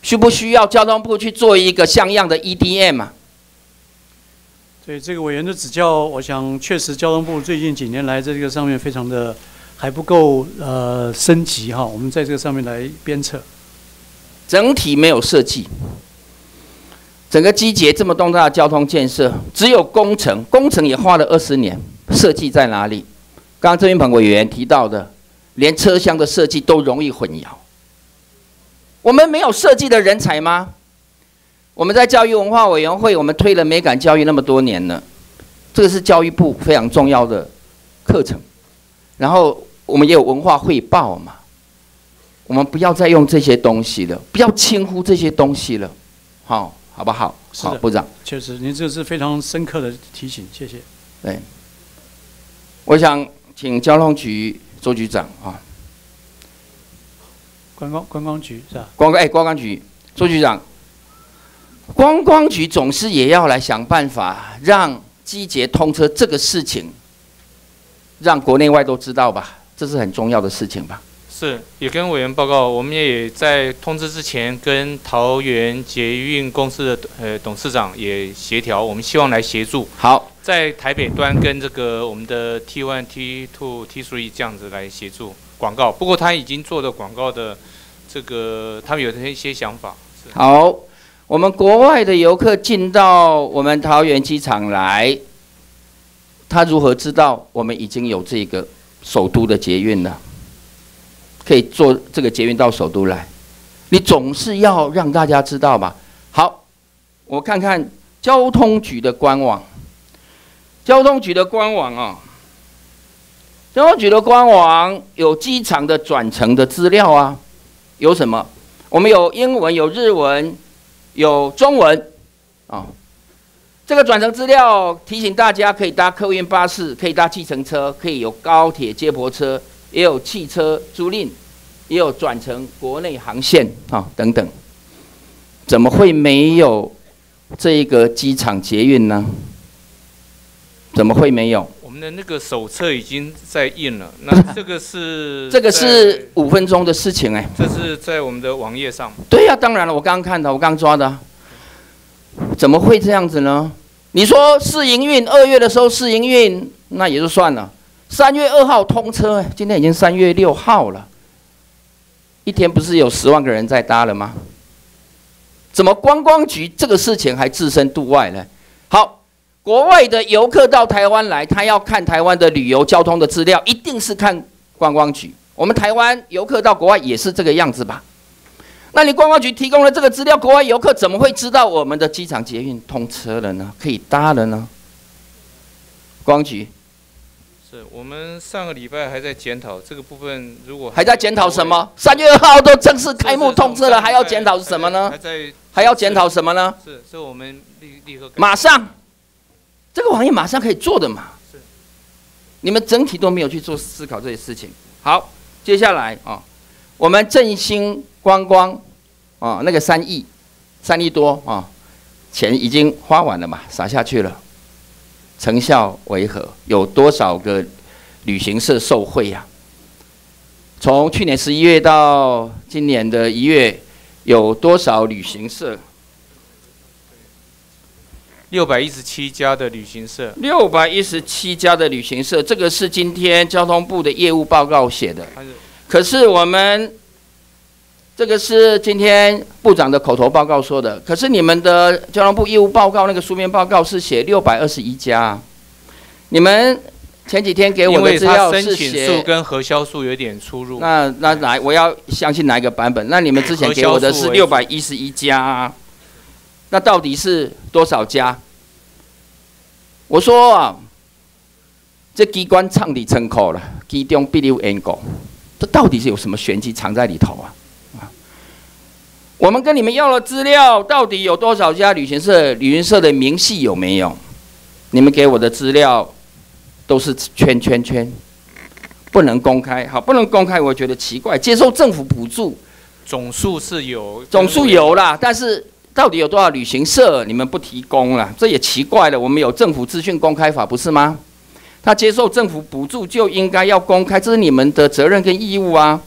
需不需要交通部去做一个像样的 EDM 啊？对这个委员的指教，我想确实交通部最近几年来在这个上面非常的还不够呃升级哈，我们在这个上面来鞭策。整体没有设计，整个机捷这么重大的交通建设，只有工程，工程也花了二十年，设计在哪里？刚刚郑云鹏委员提到的，连车厢的设计都容易混淆。我们没有设计的人才吗？我们在教育文化委员会，我们推了美感教育那么多年了，这个是教育部非常重要的课程。然后我们也有文化汇报嘛，我们不要再用这些东西了，不要轻忽这些东西了，好，好不好？好，部长。确实，您这是非常深刻的提醒，谢谢。对，我想请交通局周局长啊，观光观光局是吧？观光哎，观光局周局长。观光局总是也要来想办法，让季节通车这个事情，让国内外都知道吧，这是很重要的事情吧。是，也跟委员报告，我们也在通知之前跟桃园捷运公司的呃董事长也协调，我们希望来协助。好，在台北端跟这个我们的 T one、T two、T three 这样子来协助广告。不过他已经做的广告的这个，他们有一些想法。好。我们国外的游客进到我们桃园机场来，他如何知道我们已经有这个首都的捷运呢？可以坐这个捷运到首都来，你总是要让大家知道吧？好，我看看交通局的官网，交通局的官网啊，交通局的官网有机场的转乘的资料啊，有什么？我们有英文，有日文。有中文，啊，这个转乘资料提醒大家，可以搭客运巴士，可以搭计程车，可以有高铁接驳车，也有汽车租赁，也有转成国内航线啊等等。怎么会没有这一个机场捷运呢？怎么会没有？我们的那个手册已经在印了，那这个是这个是五分钟的事情哎。这是在我们的网页上。对呀，当然了，我刚刚看到，我刚抓的。怎么会这样子呢？你说试营运二月的时候试营运，那也就算了。三月二号通车，今天已经三月六号了，一天不是有十万个人在搭了吗？怎么观光局这个事情还置身度外呢？好。国外的游客到台湾来，他要看台湾的旅游交通的资料，一定是看观光局。我们台湾游客到国外也是这个样子吧？那你观光局提供了这个资料，国外游客怎么会知道我们的机场捷运通车了呢？可以搭了呢？观光局是我们上个礼拜还在检讨这个部分，如果还在检讨什么？三月二号都正式开幕通知了，还要检讨什么呢？还在还要检讨什么呢？是，是我们立立刻马上。这个网页马上可以做的嘛？是，你们整体都没有去做思考这些事情。好，接下来啊，我们振兴观光啊，那个三亿，三亿多啊，钱已经花完了嘛，撒下去了，成效为何？有多少个旅行社受贿呀、从去年十一月到今年的一月，有多少旅行社？六百一十七家的旅行社，六百一十七家的旅行社，这个是今天交通部的业务报告写的。可是我们这个是今天部长的口头报告说的，可是你们的交通部业务报告那个书面报告是写六百二十一家，你们前几天给我的资料它申请是写数跟核销数有点出入。那那哪我要相信哪一个版本？那你们之前给我的是六百一十一家啊，那到底是多少家？我说啊，这机关唱的称口了，其中必有因果，这到底是有什么玄机藏在里头啊？啊，我们跟你们要了资料，到底有多少家旅行社？旅行社的明细有没有？你们给我的资料都是圈圈圈。不能公开，好，不能公开，我觉得奇怪。接受政府补助，总数是有，总数有啦，但是到底有多少旅行社你们不提供了，这也奇怪了。我们有政府资讯公开法，不是吗？他接受政府补助就应该要公开，这是你们的责任跟义务啊。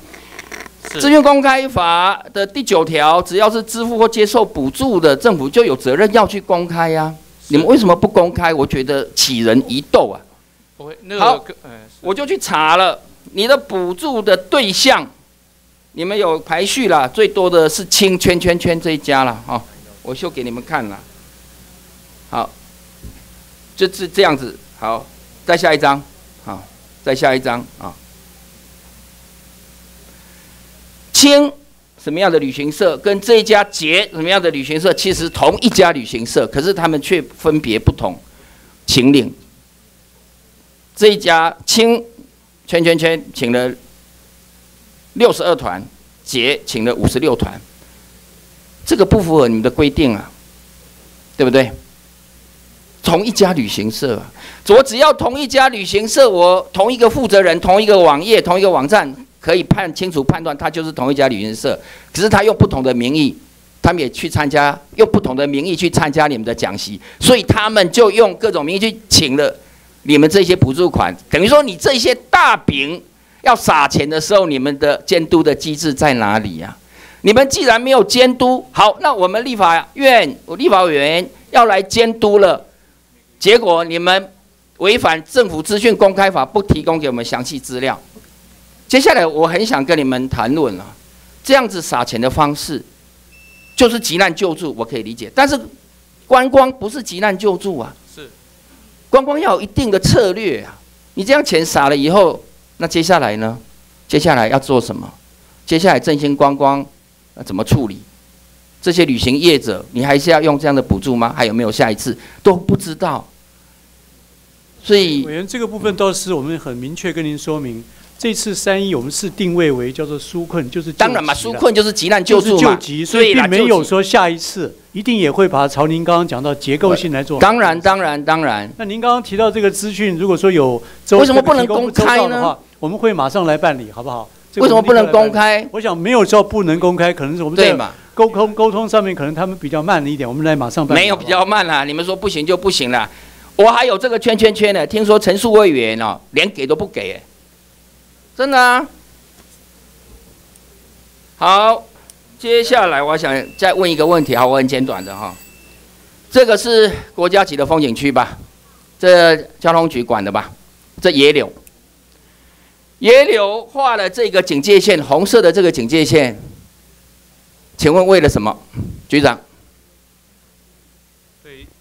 资讯公开法的第九条，只要是支付或接受补助的，政府就有责任要去公开呀、你们为什么不公开？我觉得杞人疑窦啊。不会那好我就去查了你的补助的对象，你们有排序啦，最多的是青圈圈圈这一家了哈、我秀给你们看了。好，就是这样子。好，再下一张，好，再下一张啊。青什么样的旅行社跟这一家捷什么样的旅行社，其实同一家旅行社，可是他们却分别不同秦岭。这一家青圈圈圈请了六十二团，捷请了五十六团，这个不符合你们的规定啊，对不对？同一家旅行社，我只要同一家旅行社，我同一个负责人、同一个网页、同一个网站，可以判清楚判断他就是同一家旅行社。可是他用不同的名义，他们也去参加，用不同的名义去参加你们的讲习，所以他们就用各种名义去请了你们这些补助款。等于说，你这些大饼要撒钱的时候，你们的监督的机制在哪里呀、你们既然没有监督，好，那我们立法院、立法委员要来监督了。结果你们违反政府资讯公开法，不提供给我们详细资料。接下来我很想跟你们谈论啊，这样子撒钱的方式，就是急难救助，我可以理解。但是观光不是急难救助啊，是观光要有一定的策略啊。你这样钱撒了以后，那接下来呢？接下来要做什么？接下来振兴观光，那怎么处理？这些旅行业者，你还是要用这样的补助吗？还有没有下一次？都不知道。所以委员这个部分倒是我们很明确跟您说明，这次三一我们是定位为叫做纾困，就是当然嘛，纾困就是急难救助嘛，就是救急，所以并没有说下一次一定也会把朝您刚刚讲到结构性来做。当然，当然，当然。那您刚刚提到这个资讯，如果说有周为什么不能公开呢？我们会马上来办理，好不好？这个为什么不能公开？我想没有说不能公开，可能是我们在对嘛沟通沟通上面可能他们比较慢了一点，我们来马上办理。没有比较慢啦，你们说不行就不行啦。我还有这个圈圈圈呢，听说陈述委员哦，连给都不给，哎真的啊。好，接下来我想再问一个问题，好，我很简短的哈。这个是国家级的风景区吧？这交通局管的吧？这野柳，野柳画了这个警戒线，红色的这个警戒线，请问为了什么？局长？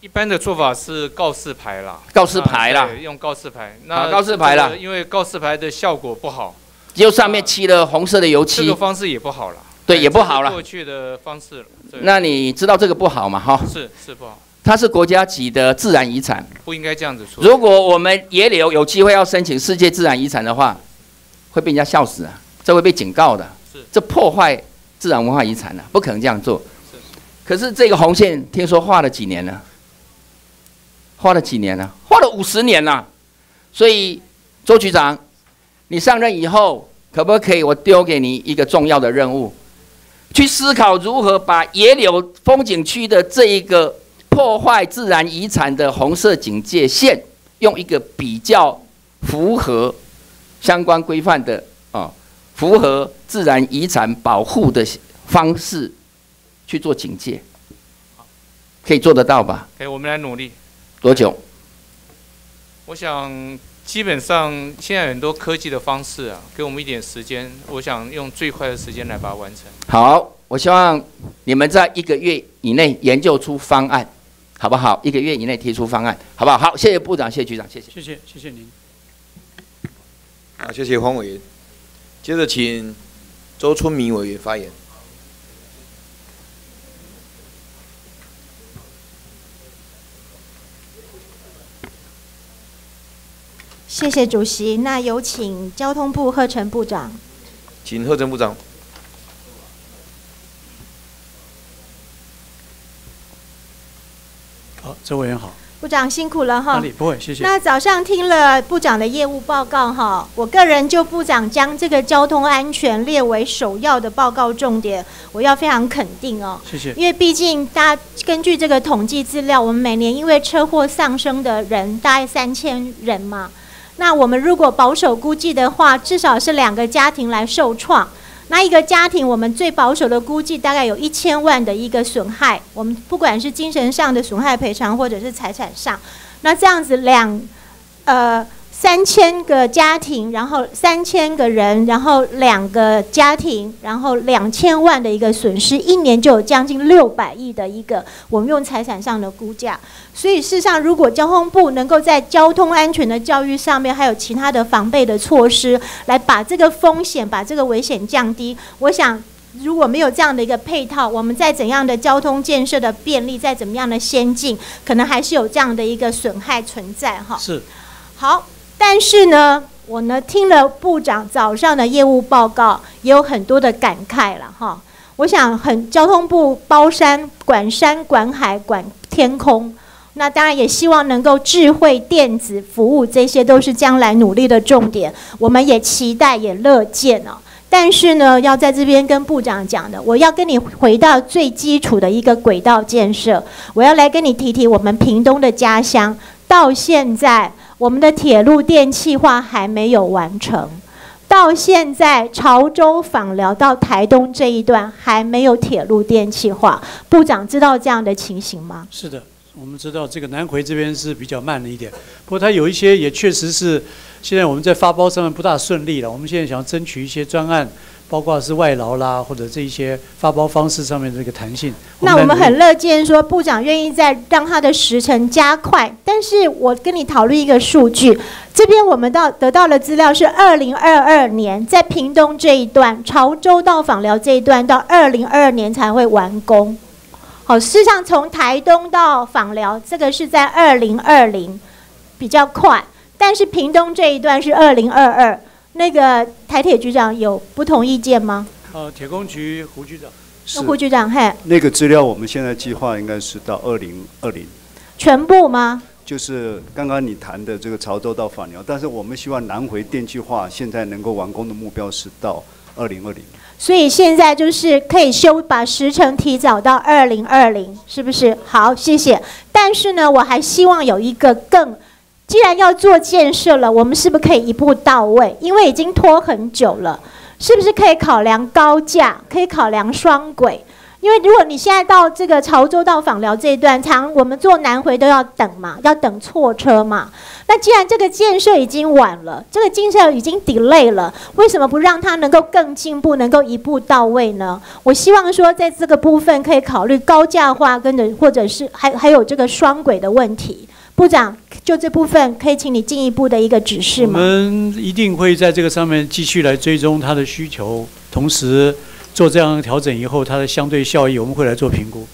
一般的做法是告示牌啦，告示牌啦啊用告示牌。那告示牌啦因为告示牌的效果不好，就上面漆了红色的油漆这个，方式也不好了。对，也不好了过。去的方式那你知道这个不好吗？哈，是是不好，它是国家级的自然遗产。不应该这样子说。如果我们野柳有机会要申请世界自然遗产的话，会被人家笑死啊！这会被警告的。是这破坏自然文化遗产了、不可能这样做。可是这个红线听说画了几年了？花了几年了？花了五十年了。所以周局长，你上任以后，可不可以我丢给你一个重要的任务？去思考如何把野柳风景区的这一个破坏自然遗产的红色警戒线，用一个比较符合相关规范的啊，符合自然遗产保护的方式去做警戒，可以做得到吧？可以，我们来努力。多久？我想。基本上现在很多科技的方式啊，给我们一点时间，我想用最快的时间来把它完成。好，我希望你们在一个月以内研究出方案，好不好？一个月以内提出方案，好不好？好，谢谢部长，谢谢局长，谢谢。谢谢，谢谢您。好，谢谢黄委员。接着请周春明委员发言。谢谢主席。那有请交通部贺成部长。请贺成部长。好，周委员好。部长辛苦了哈。不会，谢谢。那早上听了部长的业务报告哈，我个人就部长将这个交通安全列为首要的报告重点，我要非常肯定哦。谢谢。因为毕竟大家根据这个统计资料，我们每年因为车祸丧生的人大概三千人嘛。那我们如果保守估计的话，至少是两个家庭来受创。那一个家庭，我们最保守的估计大概有一千万的一个损害。我们不管是精神上的损害赔偿，或者是财产上，那这样子两，呃。三千个家庭，然后三千个人，然后两个家庭，然后两千万的一个损失，一年就有将近六百亿的一个我们用财产上的估价。所以事实上，如果交通部能够在交通安全的教育上面，还有其他的防备的措施，来把这个风险、把这个危险降低，我想如果没有这样的一个配套，我们在怎样的交通建设的便利，在怎么样的先进，可能还是有这样的一个损害存在哈。是，好。但是呢，我呢听了部长早上的业务报告，也有很多的感慨了哈。我想，很交通部包山管山管海管天空，那当然也希望能够智慧电子服务，这些都是将来努力的重点。我们也期待也乐见哦。但是呢，要在这边跟部长讲的，我要跟你回到最基础的一个轨道建设，我要来跟你提提我们屏东的家乡，到现在。我们的铁路电气化还没有完成，到现在潮州访寮到台东这一段还没有铁路电气化。部长知道这样的情形吗？是的，我们知道这个南回这边是比较慢了一点，不过它有一些也确实是现在我们在发包上面不大顺利了。我们现在想争取一些专案。包括是外劳啦，或者这一些发包方式上面的这个弹性。那我们很乐见说部长愿意再让他的时程加快，但是我跟你讨论一个数据，这边我们到得到的资料是二零二二年在屏东这一段，潮州到访寮这一段到二零二二年才会完工。好，事实上从台东到访寮这个是在二零二零比较快，但是屏东这一段是二零二二。那个台铁局长有不同意见吗？呃，铁工局胡局长是胡局长，嘿。那个资料我们现在计划应该是到二零二零，全部吗？就是刚刚你谈的这个潮州到访寮，但是我们希望南回电气化现在能够完工的目标是到二零二零。所以现在就是可以修把时程提早到二零二零，是不是？好，谢谢。但是呢，我还希望有一个更。既然要做建设了，我们是不是可以一步到位？因为已经拖很久了，是不是可以考量高架，可以考量双轨？因为如果你现在到这个潮州到访寮这一段，常我们坐南回都要等嘛，要等错车嘛。那既然这个建设已经晚了，这个建设已经 delay 了，为什么不让它能够更进步，能够一步到位呢？我希望说，在这个部分可以考虑高架化，跟着或者是还还有这个双轨的问题。部长，就这部分可以请你进一步的一个指示吗？我们一定会在这个上面继续来追踪它的需求，同时做这样的调整以后，它的相对效益我们会来做评估。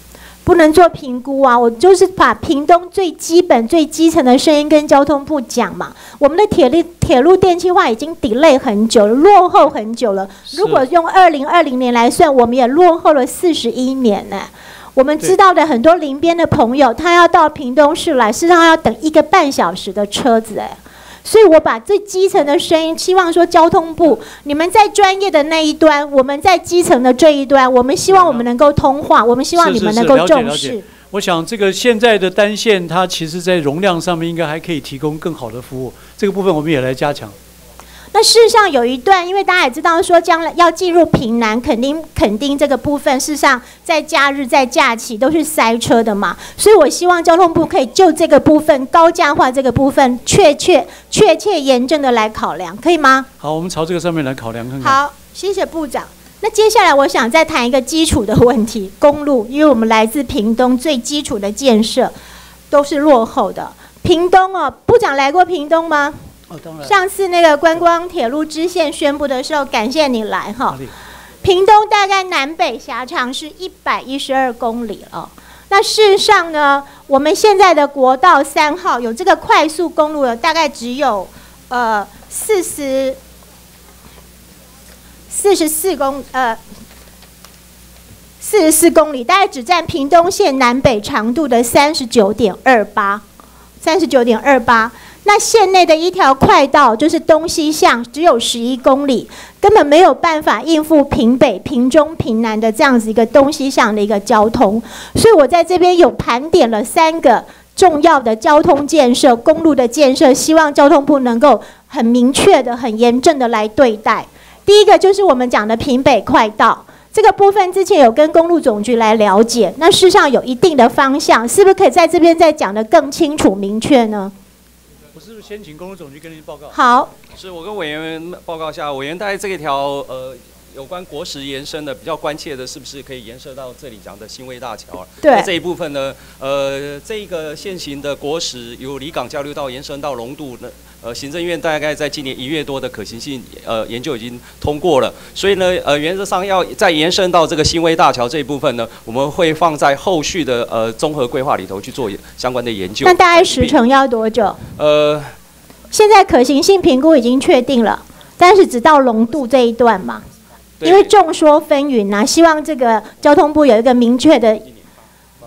不能做评估啊！我就是把屏东最基本、最基层的声音跟交通部讲嘛。我们的铁路铁路电气化已经 delay 很久了，落后很久了。如果用二零二零年来算，我们也落后了四十一年呢。我们知道的很多邻边的朋友，他要到屏东市来，事实上要等一个半小时的车子，哎，所以我把最基层的声音，希望说交通部，你们在专业的那一端，我们在基层的这一端，我们希望我们能够通话，我们希望你们能够是是是了解重视。我想这个现在的单线，它其实在容量上面应该还可以提供更好的服务，这个部分我们也来加强。那事实上有一段，因为大家也知道说，将来要进入平南，肯定肯定这个部分，事实上在假日、在假期都是塞车的嘛，所以我希望交通部可以就这个部分高价化这个部分，确切确切严正的来考量，可以吗？好，我们朝这个上面来考量看看。好，谢谢部长。那接下来我想再谈一个基础的问题，公路，因为我们来自屏东，最基础的建设都是落后的。屏东哦，部长来过屏东吗？哦，当然。上次那个观光铁路支线宣布的时候，感谢你来哈。屏东大概南北狭长是一百一十二公里了。那事实上呢，我们现在的国道三号有这个快速公路的，大概只有呃四十四十四公呃四十四公里，大概只占屏东县南北长度的三十九点二八，三十九点二八。那县内的一条快道就是东西向，只有十一公里，根本没有办法应付平北、平中、平南的这样子一个东西向的一个交通。所以我在这边有盘点了三个重要的交通建设、公路的建设，希望交通部能够很明确的、很严正的来对待。第一个就是我们讲的平北快道。这个部分之前有跟公路总局来了解，那事实上有一定的方向，是不是可以在这边再讲得更清楚明确呢？我是不是先请公路总局跟您报告？好，是我跟委员报告一下，委员大概这一条呃有关国时延伸的比较关切的，是不是可以延伸到这里讲的新威大桥？对那这一部分呢，呃，这一个现行的国时由离港交流道延伸到龙渡呢，呃，行政院大概在今年一月多的可行性呃研究已经通过了，所以呢，呃，原则上要再延伸到这个新威大桥这一部分呢，我们会放在后续的呃综合规划里头去做相关的研究。那大概时程要多久？呃，现在可行性评估已经确定了，但是只到龙渡这一段嘛，因为众说纷纭呐、希望这个交通部有一个明确的、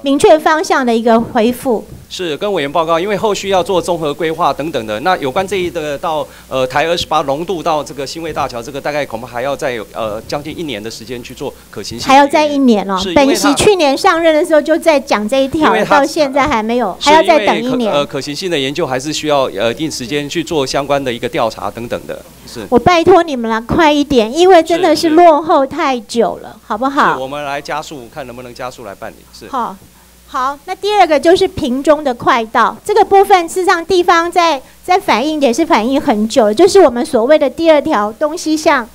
明确方向的一个回复。是跟委员报告，因为后续要做综合规划等等的。那有关这一的到呃台二十八龙渡到这个新卫大桥，这个大概恐怕还要再有呃将近一年的时间去做可行性。还要再一年哦是，本席去年上任的时候就在讲这一条到现在还没有，还要再等一年。呃，可行性的研究还是需要呃一定时间去做相关的一个调查等等的。是。我拜托你们了，快一点，因为真的是落后太久了，好不好？我们来加速，看能不能加速来办理。是。好，好，那第二个就是屏中的快道这个部分，事实上地方在在反映也是反映很久，就是我们所谓的第二条东西向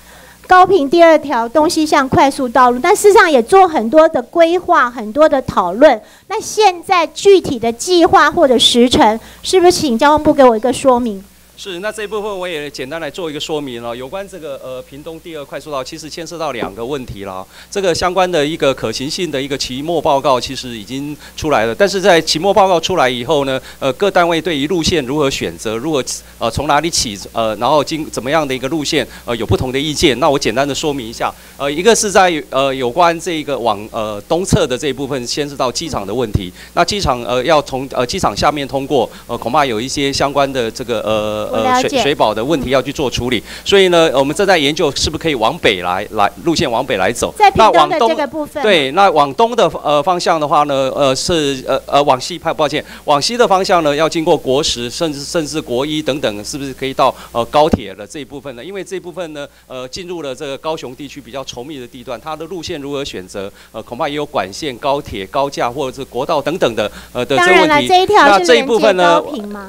高频第二条东西向快速道路，但事实上也做很多的规划，很多的讨论。那现在具体的计划或者时程，是不是请交通部给我一个说明？是，那这一部分我也简单来做一个说明了。有关这个呃屏东第二快速道，其实牵涉到两个问题了。这个相关的一个可行性的一个期末报告其实已经出来了，但是在期末报告出来以后呢，呃各单位对于路线如何选择，如何呃从哪里起，呃然后经怎么样的一个路线，呃有不同的意见。那我简单的说明一下，呃一个是在呃有关这个往呃东侧的这一部分牵涉到机场的问题。那机场呃要从呃机场下面通过，呃恐怕有一些相关的这个呃呃水水保的问题要去做处理，所以呢，我们正在研究是不是可以往北来来路线往北来走。在屏东的那往东这个部分，对，那往东的呃方向的话呢，呃是呃呃往西，派抱歉，往西的方向呢要经过国十，甚至甚至国一等等，是不是可以到呃高铁的这一部分呢？因为这一部分呢，呃进入了这个高雄地区比较稠密的地段，它的路线如何选择，呃恐怕也有管线、高铁、高架或者是国道等等的呃的这个问题。这一条那这一部分呢？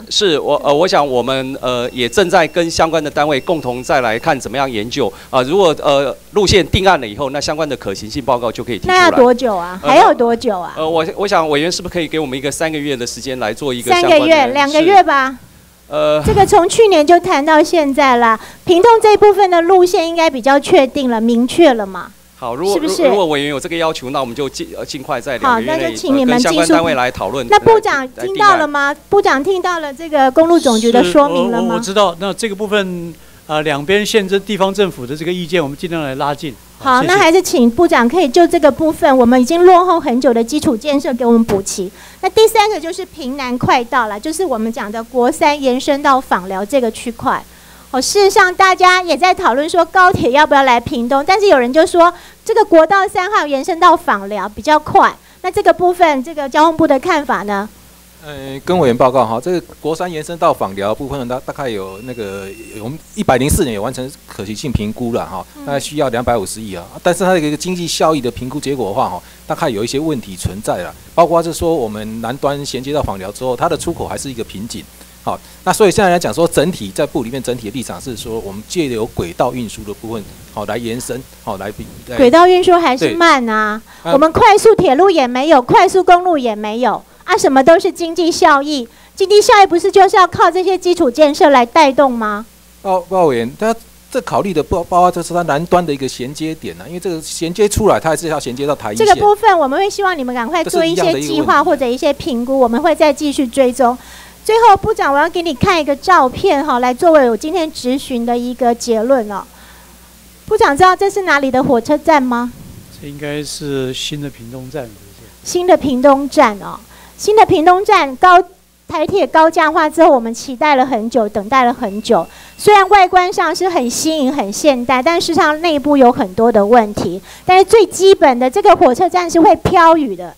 是我呃，我想我们呃也正在跟相关的单位共同再来看怎么样研究啊、如果呃路线定案了以后，那相关的可行性报告就可以提出来。那要多久啊？呃还要多久啊？呃，我我想委员是不是可以给我们一个三个月的时间来做一个三个月、两个月吧。呃，这个从去年就谈到现在啦。屏东这一部分的路线应该比较确定了、明确了嘛？好，如果是不是如如果委员有这个要求，那我们就尽呃尽快在两好个月内那就请你们相关单位来讨论。那部长听到了吗？部长听到了这个公路总局的说明了吗？我知道，那这个部分，呃两边县政地方政府的这个意见，我们尽量来拉近。好，谢谢那还是请部长可以就这个部分，我们已经落后很久的基础建设给我们补齐。那第三个就是平南快道了，就是我们讲的国三延伸到访寮这个区块。哦，事实上大家也在讨论说高铁要不要来屏东，但是有人就说这个国道三号延伸到访寮比较快。那这个部分，这个交通部的看法呢？呃，跟委员报告哈，这个国三延伸到访寮部分呢，大大概有那个我们一百零四年也完成可行性评估了哈，大概需要两百五十亿啊，但是它的一个经济效益的评估结果的话哈，大概有一些问题存在了，包括是说我们南端衔接到访寮之后，它的出口还是一个瓶颈。好，那所以现在来讲说，整体在部里面整体的立场是说，我们借由轨道运输的部分，好来延伸，好来比。来轨道运输还是慢啊，啊我们快速铁路也没有，快速公路也没有啊，什么都是经济效益。经济效益不是就是要靠这些基础建设来带动吗？报报委员，他这考虑的包包括就是它南端的一个衔接点呢、因为这个衔接出来，它还是要衔接到台一这。个部分我们会希望你们赶快做一些计划或者一些评估，我们会再继续追踪。最后，部长，我要给你看一个照片哈，来作为我今天质询的一个结论哦。部长知道这是哪里的火车站吗？这应该是新的屏东站，新的屏东站哦，新的屏东站高台铁高架化之后，我们期待了很久，等待了很久。虽然外观上是很新颖、很现代，但事实上内部有很多的问题。但是最基本的，这个火车站是会飘雨的。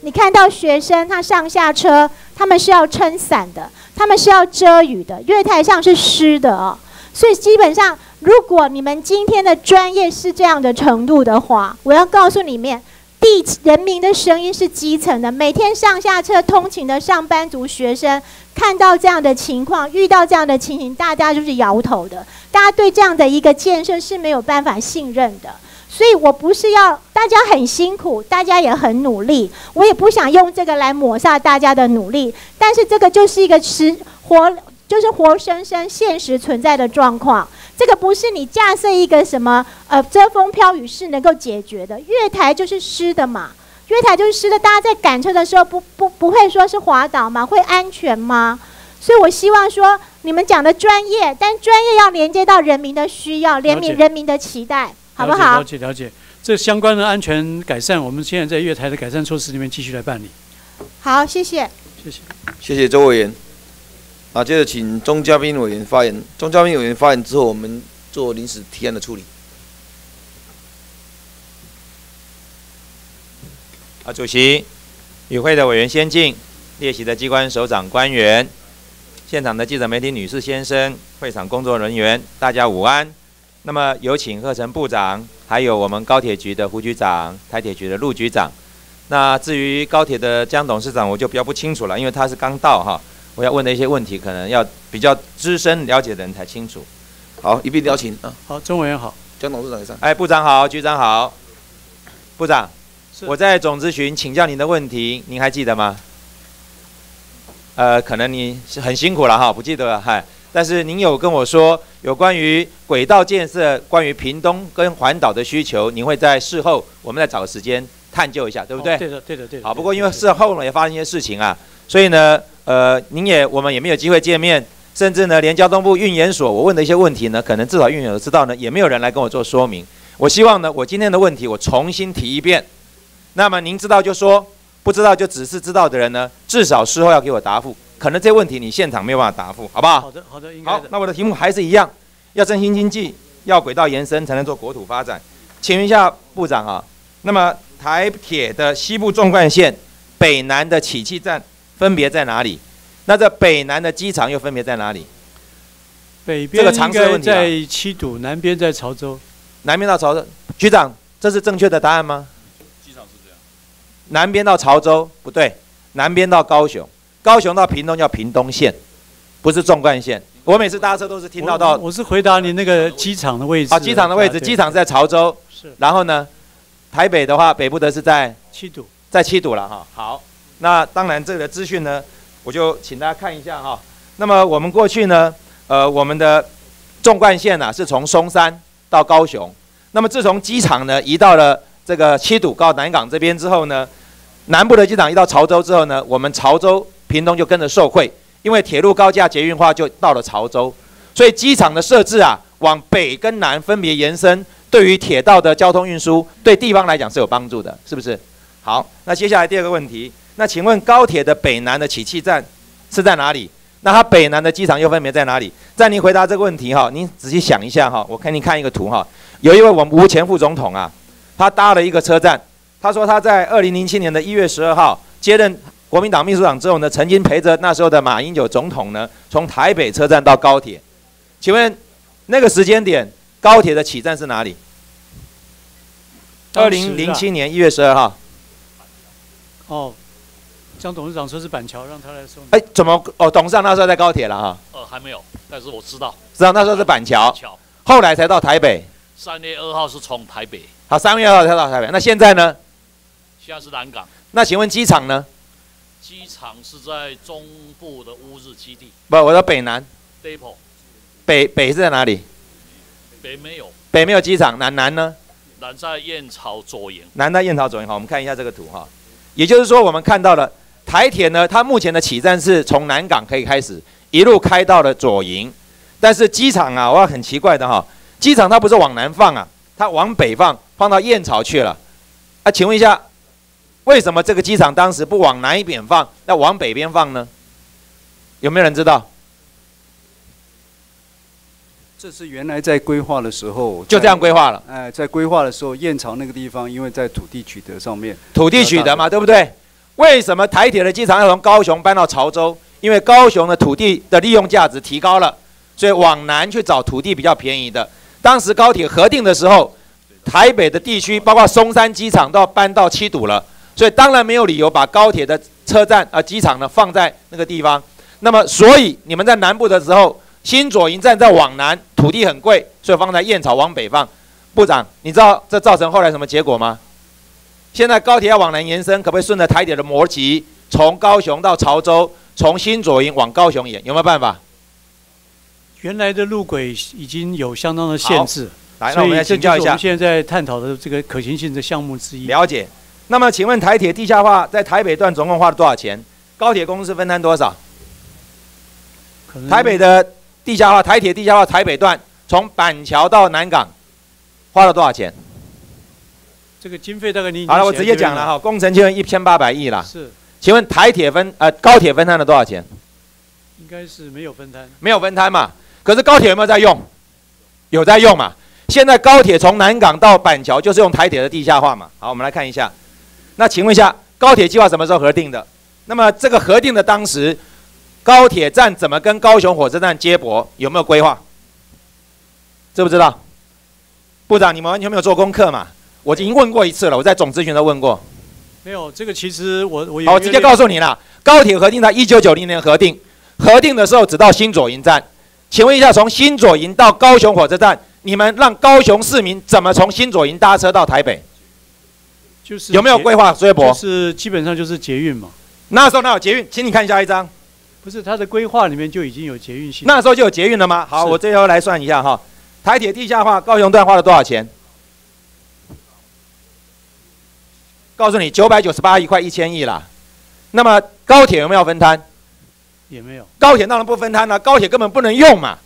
你看到学生他上下车，他们是要撑伞的，他们是要遮雨的，月台上是湿的哦。所以基本上，如果你们今天的专业是这样的程度的话，我要告诉你们，地人民的声音是基层的，每天上下车通勤的上班族学生，看到这样的情况，遇到这样的情形，大家就是摇头的，大家对这样的一个建设是没有办法信任的。所以我不是要大家很辛苦，大家也很努力，我也不想用这个来抹杀大家的努力，但是这个就是一个实活，就是活生生现实存在的状况。这个不是你架设一个什么呃遮风飘雨是能够解决的。月台就是湿的嘛，月台就是湿的，大家在赶车的时候不不不会说是滑倒吗？会安全吗？所以我希望说你们讲的专业，但专业要连接到人民的需要，人民人民的期待，好不了解好了？解了解，这相关的安全改善，我们现在在月台的改善措施里面继续来办理。好，谢谢。谢谢。谢谢周委员。啊，接着请钟嘉宾委员发言。钟嘉宾委员发言之后，我们做临时提案的处理。啊，主席，与会的委员先进，列席的机关首长官员，现场的记者媒体女士先生，会场工作人员，大家午安。那么有请贺成部长，还有我们高铁局的胡局长、台铁局的陆局长。那至于高铁的江董事长，我就比较不清楚了，因为他是刚到哈，我要问的一些问题，可能要比较资深了解的人才清楚。好，一并邀请啊。好，钟委员好。江董事长上。哎，部长好，局长好。部长，我在总咨询请教您的问题，您还记得吗？呃，可能你是很辛苦了哈，不记得了嗨。但是您有跟我说有关于轨道建设、关于屏东跟环岛的需求，您会在事后我们再找个时间探究一下，对不对？哦对的，对的，对的。好，不过因为事后呢也发生一些事情啊，所以呢，呃，您也我们也没有机会见面，甚至呢连交通部运研所我问的一些问题呢，可能至少运研所知道呢，也没有人来跟我做说明。我希望呢，我今天的问题我重新提一遍，那么您知道就说，不知道就只是知道的人呢，至少事后要给我答复。可能这问题你现场没有办法答复，好不好？好的，好的，应该好，那我的题目还是一样，要振兴经济，要轨道延伸才能做国土发展。请问一下部长啊，那么台铁的西部纵贯线北南的起讫站分别在哪里？那这北南的机场又分别在哪里？北边应该常识的问题啊在七堵，南边在潮州。南边到潮州，局长，这是正确的答案吗？机场是这样。南边到潮州不对，南边到高雄，高雄到屏东叫屏东线，不是纵贯线。我每次搭车都是听到到我我是回答你那个机场的位置。啊，机场的位置，对机场是在潮州。是。然后呢，台北的话，北部的是在七堵。在七堵了哈。好，那当然这个资讯呢，我就请大家看一下哈。那么我们过去呢，呃，我们的纵贯线呢、是从松山到高雄。那么自从机场呢移到了这个七堵到南港这边之后呢，南部的机场移到潮州之后呢，我们潮州、屏东就跟着受惠，因为铁路高架捷运化就到了潮州，所以机场的设置啊，往北跟南分别延伸，对于铁道的交通运输，对地方来讲是有帮助的，是不是？好，那接下来第二个问题，那请问高铁的北南的起讫站是在哪里？那它北南的机场又分别在哪里？在您回答这个问题哈，您仔细想一下哈，我给你看一个图哈，有一位我们吴前副总统啊，他搭了一个车站，他说他在二零零七年的一月十二号接任国民党秘书长之后呢，曾经陪着那时候的马英九总统呢，从台北车站到高铁，请问那个时间点高铁的起站是哪里？二零零七年一月十二号。哦，江董事长说是板桥，让他来送。哎，怎么？哦，董事长那时候在高铁了哈。呃，还没有，但是我知道。知道那时候是板桥，后来才到台北。三月二号是从台北。好，三月二号才到台北。那现在呢？现在是南港。那请问机场呢？机场是在中部的乌日基地。不，我说北南。Depot。北北是在哪里？北没有。北没有机场，南南呢？南在燕巢左营。南在燕巢左营，好，我们看一下这个图哈。也就是说，我们看到了台铁呢，它目前的起站是从南港可以开始，一路开到了左营。但是机场啊，我，很奇怪的哈，机场它不是往南放啊，它往北放，放到燕巢去了。啊，请问一下，为什么这个机场当时不往南一边放，要往北边放呢？有没有人知道？这是原来在规划的时候就这样规划了。哎，在规划的时候，燕巢那个地方，因为在土地取得上面，土地取得嘛，对不对？为什么台铁的机场要从高雄搬到潮州？因为高雄的土地的利用价值提高了，所以往南去找土地比较便宜的。当时高铁核定的时候，台北的地区包括松山机场都要搬到七堵了，所以当然没有理由把高铁的车站啊机场呢放在那个地方。那么，所以你们在南部的时候。新左营站在往南，土地很贵，所以放在燕巢往北放。部长，你知道这造成后来什么结果吗？现在高铁要往南延伸，可不可以顺着台铁的模级，从高雄到潮州，从新左营往高雄延？有没有办法？原来的路轨已经有相当的限制，来，那我们来请教一下。我们现在探讨的这个可行性的项目之一。了解。那么，请问台铁地下化在台北段总共花了多少钱？高铁公司分摊多少？台北的。地下化台铁地下化台北段从板桥到南港花了多少钱？这个经费大概你好了，我直接讲了哈，工程就一千八百亿啦。是，请问台铁分呃高铁分摊了多少钱？应该是没有分摊，没有分摊嘛。可是高铁有没有在用？有在用嘛？现在高铁从南港到板桥就是用台铁的地下化嘛。好，我们来看一下。那请问一下，高铁计划什么时候核定的？那么这个核定的当时。高铁站怎么跟高雄火车站接驳？有没有规划？知不知道？部长，你们完全没有做功课嘛？我已经问过一次了，我在总咨询都问过。没有，这个其实我我好，我直接告诉你了。高铁核定在一九九零年核定，核定的时候只到新左营站。请问一下，从新左营到高雄火车站，你们让高雄市民怎么从新左营搭车到台北？就是有没有规划所以，不？是基本上就是捷运嘛。那时候那有捷运？请你看下一张。不是，它的规划里面就已经有捷运系统。那时候就有捷运了吗？好，我最后来算一下哈，台铁地下化高雄段花了多少钱？告诉你，九百九十八亿，快一千亿啦。那么高铁有没有分摊？也没有。高铁当然不分摊了，高铁根本不能用嘛。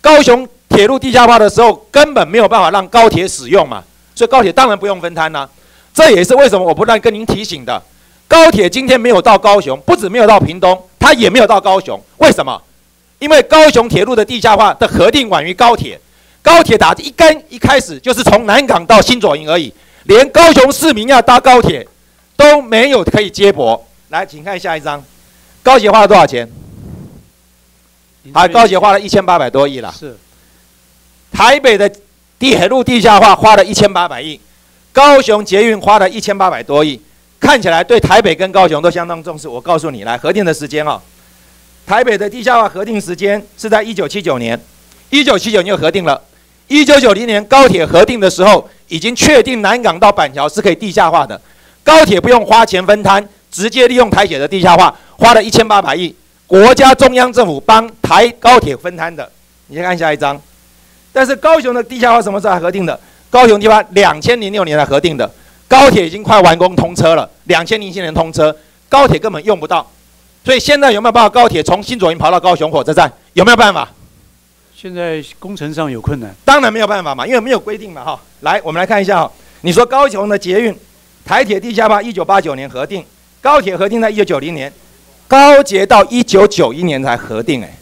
高雄铁路地下化的时候，根本没有办法让高铁使用嘛，所以高铁当然不用分摊了。这也是为什么我不断跟您提醒的。高铁今天没有到高雄，不止没有到屏东，它也没有到高雄。为什么？因为高雄铁路的地下化的核定晚于高铁。高铁打一根一开始就是从南港到新左营而已，连高雄市民要搭高铁都没有可以接驳。来，请看下一张，高铁花了多少钱？好，高铁花了一千八百多亿了。是。台北的铁路地下化花了一千八百亿，高雄捷运花了一千八百多亿。看起来对台北跟高雄都相当重视。我告诉你，来核定的时间哦，台北的地下化核定时间是在一九七九年，一九七九年就核定了。一九九零年高铁核定的时候，已经确定南港到板桥是可以地下化的，高铁不用花钱分摊，直接利用台铁的地下化，花了一千八百亿，国家中央政府帮台高铁分摊的。你先看下一张。但是高雄的地下化什么时候核定的？高雄地方两千零六年才核定的。高铁已经快完工通车了，两千零七年通车，高铁根本用不到，所以现在有没有办法高铁从新左营跑到高雄火车站？有没有办法？现在工程上有困难。当然没有办法嘛，因为没有规定嘛哈。来，我们来看一下哈，你说高雄的捷运、台铁地下化，一九八九年核定，高铁核定在一九九零年，高捷到一九九一年才核定哎。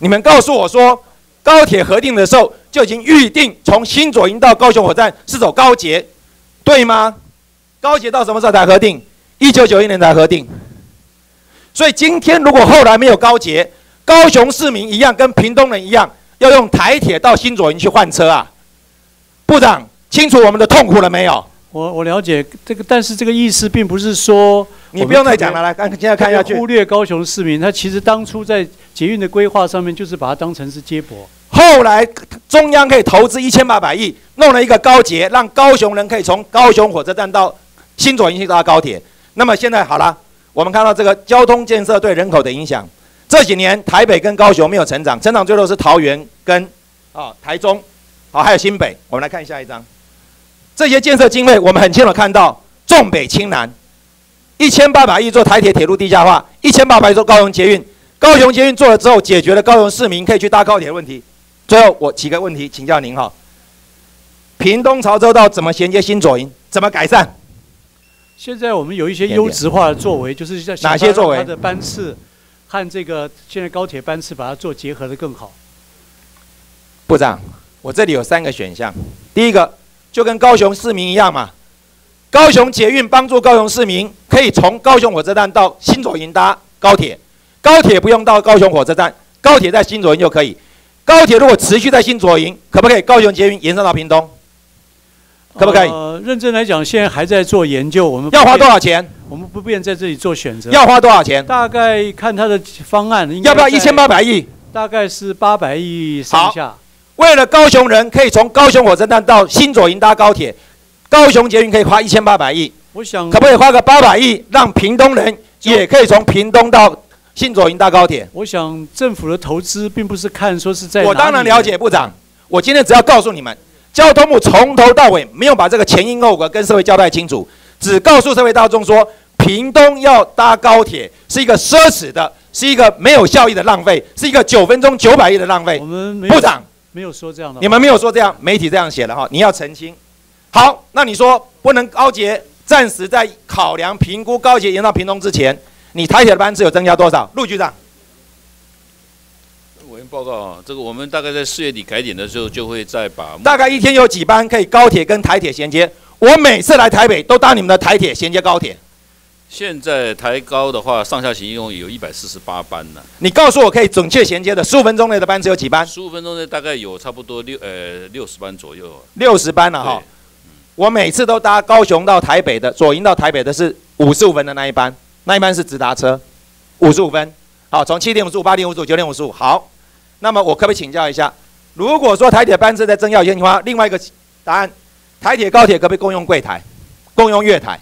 你们告诉我说，高铁核定的时候就已经预定从新左营到高雄火车站是走高捷，对吗？高捷到什么时候才核定？一九九一年才核定。所以今天如果后来没有高捷，高雄市民一样跟屏东人一样，要用台铁到新左营去换车啊。部长清楚我们的痛苦了没有？我我了解这个，但是这个意思并不是说你不用再讲了，来看现在看下去。忽略高雄市民，他其实当初在捷运的规划上面，就是把它当成是接驳。后来中央可以投资一千八百亿，弄了一个高捷，让高雄人可以从高雄火车站到新左营去搭高铁。那么现在好了，我们看到这个交通建设对人口的影响，这几年台北跟高雄没有成长，成长最多是桃园跟啊台中，好还有新北。我们来看下一张。这些建设经费，我们很清楚看到，重北轻南，一千八百亿做台铁铁路地下化，一千八百亿做高雄捷运。高雄捷运做了之后，解决了高雄市民可以去搭高铁的问题。最后，我几个问题请教您哈：屏东潮州道怎么衔接新左营？怎么改善？现在我们有一些优质化的作为，就是在哪些作为？它的班次和这个现在高铁班次把它做结合的更好。部长，我这里有三个选项，第一个。就跟高雄市民一样嘛，高雄捷运帮助高雄市民可以从高雄火车站到新左营搭高铁，高铁不用到高雄火车站，高铁在新左营就可以。高铁如果持续在新左营，可不可以高雄捷运延伸到屏东？可不可以？呃，认真来讲，现在还在做研究。我们要花多少钱？我们不便在这里做选择。要花多少钱？大概看他的方案，要不要一千八百亿？大概是八百亿上下。为了高雄人可以从高雄火车站到新左营搭高铁，高雄捷运可以花一千八百亿。我想可不可以花个八百亿，让屏东人也可以从屏东到新左营搭高铁？我想政府的投资并不是看说是在。我当然了解部长，我今天只要告诉你们，交通部从头到尾没有把这个前因后果跟社会交代清楚，只告诉社会大众说，屏东要搭高铁是一个奢侈的，是一个没有效益的浪费，是一个九分钟九百亿的浪费。我们部长。没有说这样的，你们没有说这样，媒体这样写的哈，你要澄清。好，那你说不能高捷暂时在考量评估高捷延到屏东之前，你台铁的班次有增加多少？陆局长，委员报告啊，这个我们大概在四月底改点的时候，就会再把大概一天有几班可以高铁跟台铁衔接？我每次来台北都搭你们的台铁衔接高铁。现在台高的话，上下行一共有一百四十八班呢。你告诉我可以准确衔接的十五分钟内的班次有几班？十五分钟内大概有差不多六呃六十班左右。六十班了哈。我每次都搭高雄到台北的，左营到台北的是五十五分的那一班，那一般是直达车，五十五分。好，从七点五十五、八点五十五、九点五十五。好，那么我可不可以请教一下，如果说台铁班次在增要一些情况，另外一个答案，台铁高铁可不可以共用柜台，共用月台？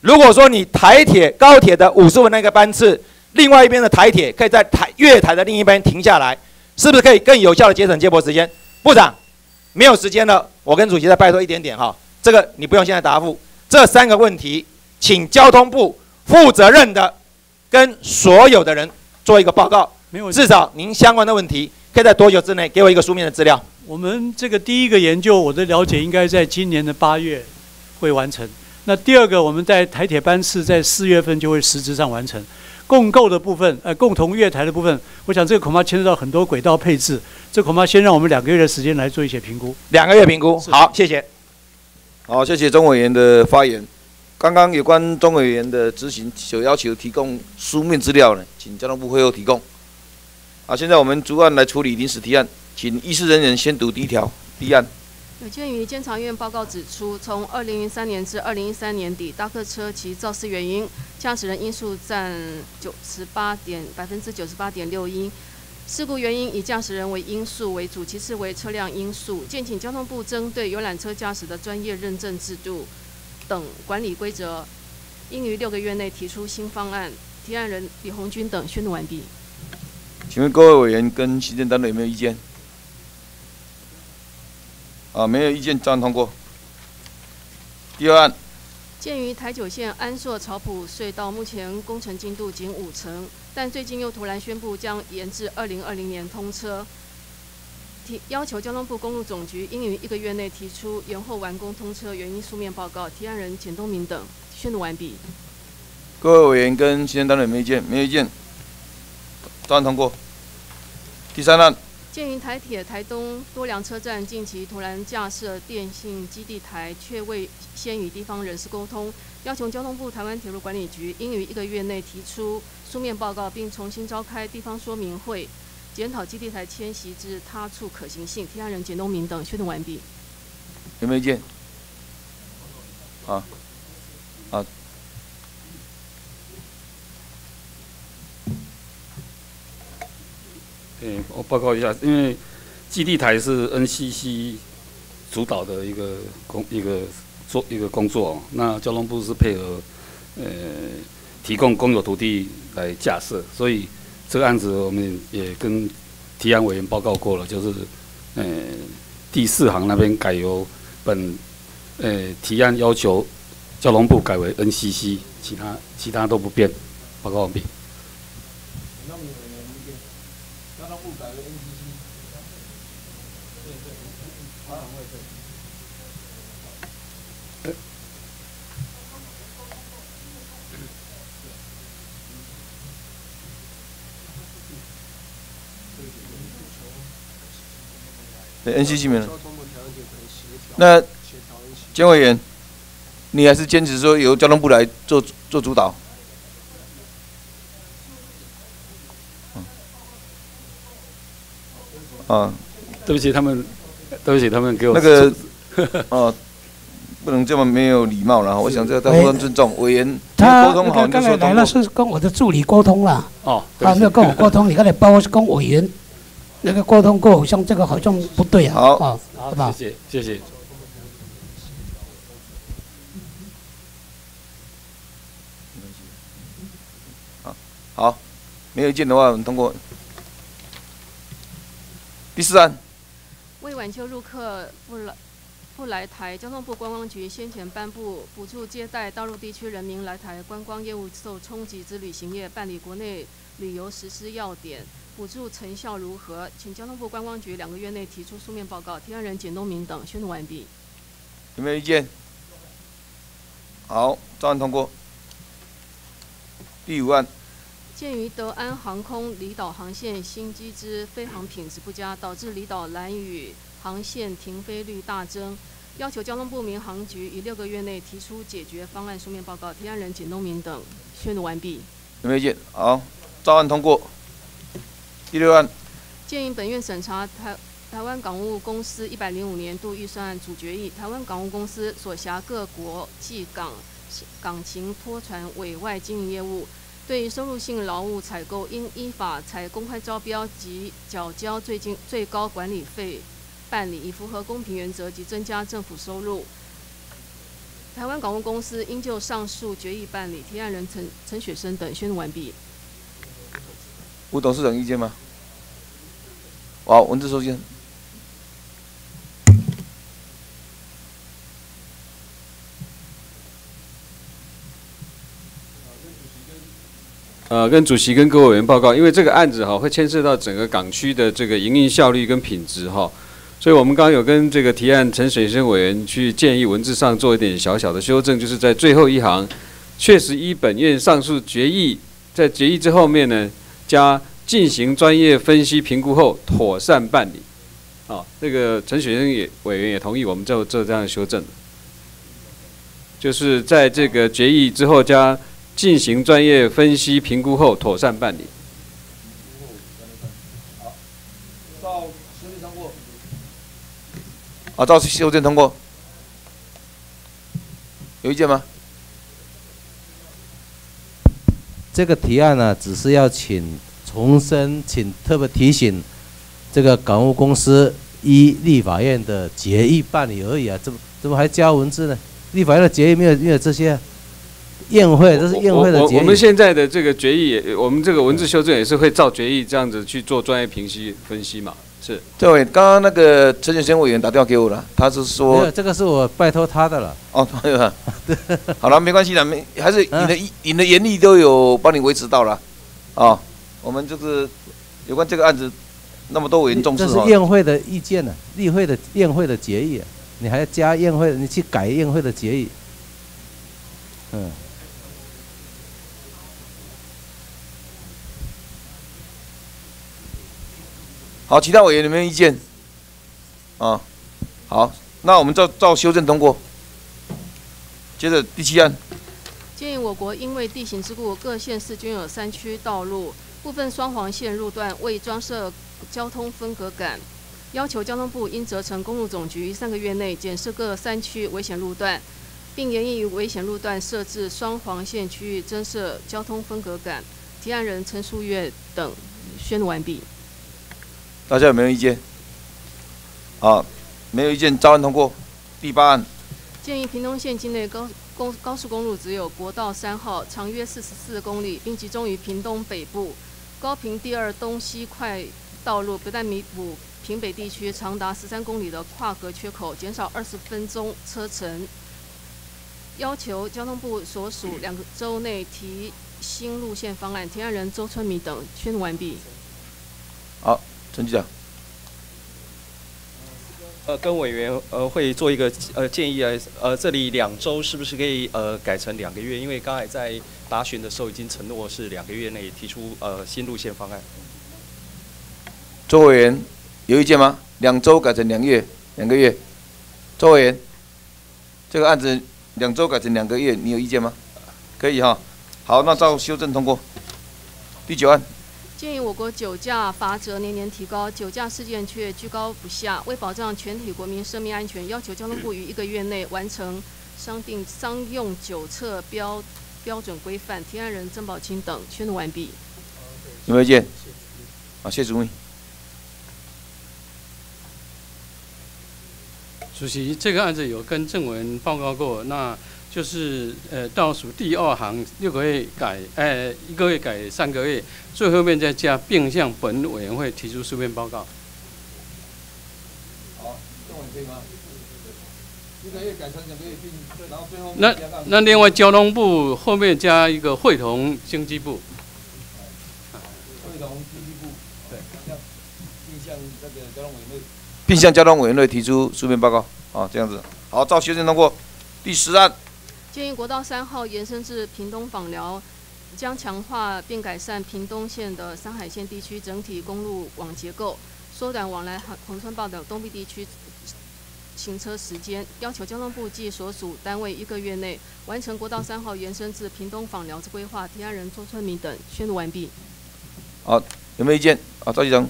如果说你台铁高铁的五十分那个班次，另外一边的台铁可以在台月台的另一边停下来，是不是可以更有效的节省接驳时间？部长，没有时间了，我跟主席再拜托一点点哈，这个你不用现在答复。这三个问题，请交通部负责任的跟所有的人做一个报告。没有，至少您相关的问题可以在多久之内给我一个书面的资料？我们这个第一个研究，我的了解应该在今年的八月会完成。那第二个，我们在台铁班次在四月份就会实质上完成，共构的部分，呃，共同月台的部分，我想这个恐怕牵涉到很多轨道配置，这恐怕先让我们两个月的时间来做一些评估。两个月评估，好，谢谢。好，谢谢钟委员的发言。刚刚有关钟委员的执行所要求提供书面资料呢，请交通部会后提供。好，现在我们逐案来处理临时提案，请议事人员先读第一条第一案。有鉴于监察院报告指出，从二零零三年至二零一三年底，大客车其肇事原因，驾驶人因素占九十八点百分之九十八点六一，事故原因以驾驶人为因素为主，其次为车辆因素。建请交通部针对游览车驾驶的专业认证制度等管理规则，应于六个月内提出新方案。提案人李红军等宣读完毕。请问各位委员跟行政单位有没有意见？啊，没有意见，照通过。第二案，鉴于台九线安朔草埔隧道目前工程进度仅五成，但最近又突然宣布将延至二零二零年通车，提要求交通部公路总局应于一个月内提出延后完工通车原因书面报告。提案人简东明等。宣读完毕。各位委员跟行政单位没意见，没意见，照案通过。第三案。鉴于台铁台东多良车站近期突然架设电信基地台，却未先与地方人士沟通，要求交通部台湾铁路管理局应于一个月内提出书面报告，并重新召开地方说明会，检讨基地台迁徙之他处可行性。提案人简东明等。宣读完毕。有没有意见？好，好。嗯，我报告一下，因为基地台是 NCC 主导的一个工一个做一个工作，那交通部是配合呃提供公有土地来架设，所以这个案子我们也跟提案委员报告过了，就是呃第四行那边改由本呃提案要求交通部改为 NCC，其他其他都不变，报告完毕。NCC 没了。那监委员，你还是坚持说由交通部来做做主导？啊，对不起，他们，对不起，他们给我那个，哦，不能这么没有礼貌了。*laughs* 我想这要互相尊重。委员，他刚刚才来了是跟我的助理沟通了。哦，他没有跟我沟通，你刚才包跟委员。那个沟通过，好像这个好像不对啊。好，好，谢谢，谢谢。好，好，没有意见的话，我们通过。第四案。为挽救入客不来不来台，交通部观光局先前颁布补助接待道路地区人民来台观光业务受冲击之旅行业办理国内旅游实施要点。补助成效如何？请交通部观光局两个月内提出书面报告。提案人简东明等。宣读完毕。有没有意见？好，照案通过。第五案。鉴于德安航空离岛航线新机之飞航品质不佳，导致离岛蓝屿航线停飞率大增，要求交通部民航局于六个月内提出解决方案书面报告。提案人简东明等。宣读完毕。有没有意见？好，照案通过。第六案，建议本院审查台台湾港务公司一百零五年度预算案主决议。台湾港务公司所辖各国际港港情拖船委外经营业务，对于收入性劳务采购，应依法采公开招标及缴交最近最高管理费办理，以符合公平原则及增加政府收入。台湾港务公司应就上述决议办理。提案人陈陈雪生等宣读完毕。吴董事长意见吗？好，文字收件。呃，跟主席跟各位委员报告，因为这个案子哈会牵涉到整个港区的这个营运效率跟品质哈，所以我们刚刚有跟这个提案陈水生委员去建议文字上做一点小小的修正，就是在最后一行，确实依本院上述决议，在决议之后面呢加。进行专业分析评估后，妥善办理。啊，这个陈雪生也委员也同意我们就做这样修正，就是在这个决议之后加进行专业分析评估后，妥善办理。好，到修正通过。啊，照修正通过。有意见吗？这个提案呢，只是要请。重申，请特别提醒，这个港务公司依立法院的决议办理而已啊，怎么怎么还加文字呢？立法院的决议没有没有这些，宴会这是宴会的决议。我们现在的这个决议，我们这个文字修正也是会照决议这样子去做专业评析分析嘛？是。这位刚刚那个陈建生委员打电话给我了，他是说，没有这个是我拜托他的了。哦，还有啊，*laughs* 好了，没关系的，没还是你的你的严厉都有帮你维持到了，啊。我们就是有关这个案子，那么多委员重视这是。宴会的意见呢、例会的宴会的决议、啊，你还要加宴会，你去改宴会的决议。嗯，好，其他委员有没有意见？啊，好，那我们照照修正通过。接着第七案，建议我国因为地形之故，各县市均有山区道路部分双黄线路段未装设交通分隔杆，要求交通部应责成公路总局三个月内检视各山区危险路段，并严议于危险路段设置双黄线区域增设交通分隔杆。提案人陈淑月等宣读完毕。大家有没有意见？啊，没有意见，照案通过。第八案，建议屏东县境内高公高速公路只有国道三号，长约四十四公里，并集中于屏东北部。高屏第二东西快道路不但弥补屏北地区长达十三公里的跨河缺口，减少二十分钟车程。要求交通部所属两周内提新路线方案。提案人周春米等宣读完毕。好，陈局长。呃，跟委员呃会做一个呃建议啊，呃，这里两周是不是可以呃改成两个月？因为刚才在答询的时候已经承诺是两个月内提出呃新路线方案。周委员有意见吗？两周改成两月，两个月。周委员，这个案子两周改成两个月，你有意见吗？可以哈。好，那照修正通过。第九案，鉴于我国酒驾罚则年年提高，酒驾事件却居高不下。为保障全体国民生命安全，要求交通部于一个月内完成商定商用酒测标标准规范。提案人曾宝清等宣读完毕。有没有意见？好，谢主任。主席，这个案子有跟郑委报告过，那就是呃倒数第二行六个月改，呃一个月改三个月，最后面再加并向本委员会提出书面报告。好，这可以吗？一个月改成两个月，并然后最后那那另外交通部后面加一个会同经济部。会同经济部，对，并向这个交通委员会。并向交通委员会提出书面报告。啊，这样子。好，照修正通过。第十案，建议国道三号延伸至屏东访寮，将强化并改善屏东县的山海线地区整体公路网结构，缩短往来恒春报等东壁地区行车时间。要求交通部及所属单位一个月内完成国道三号延伸至屏东访寮之规划。提案人周春明等宣读完毕。好，有没有意见？啊，赵局长。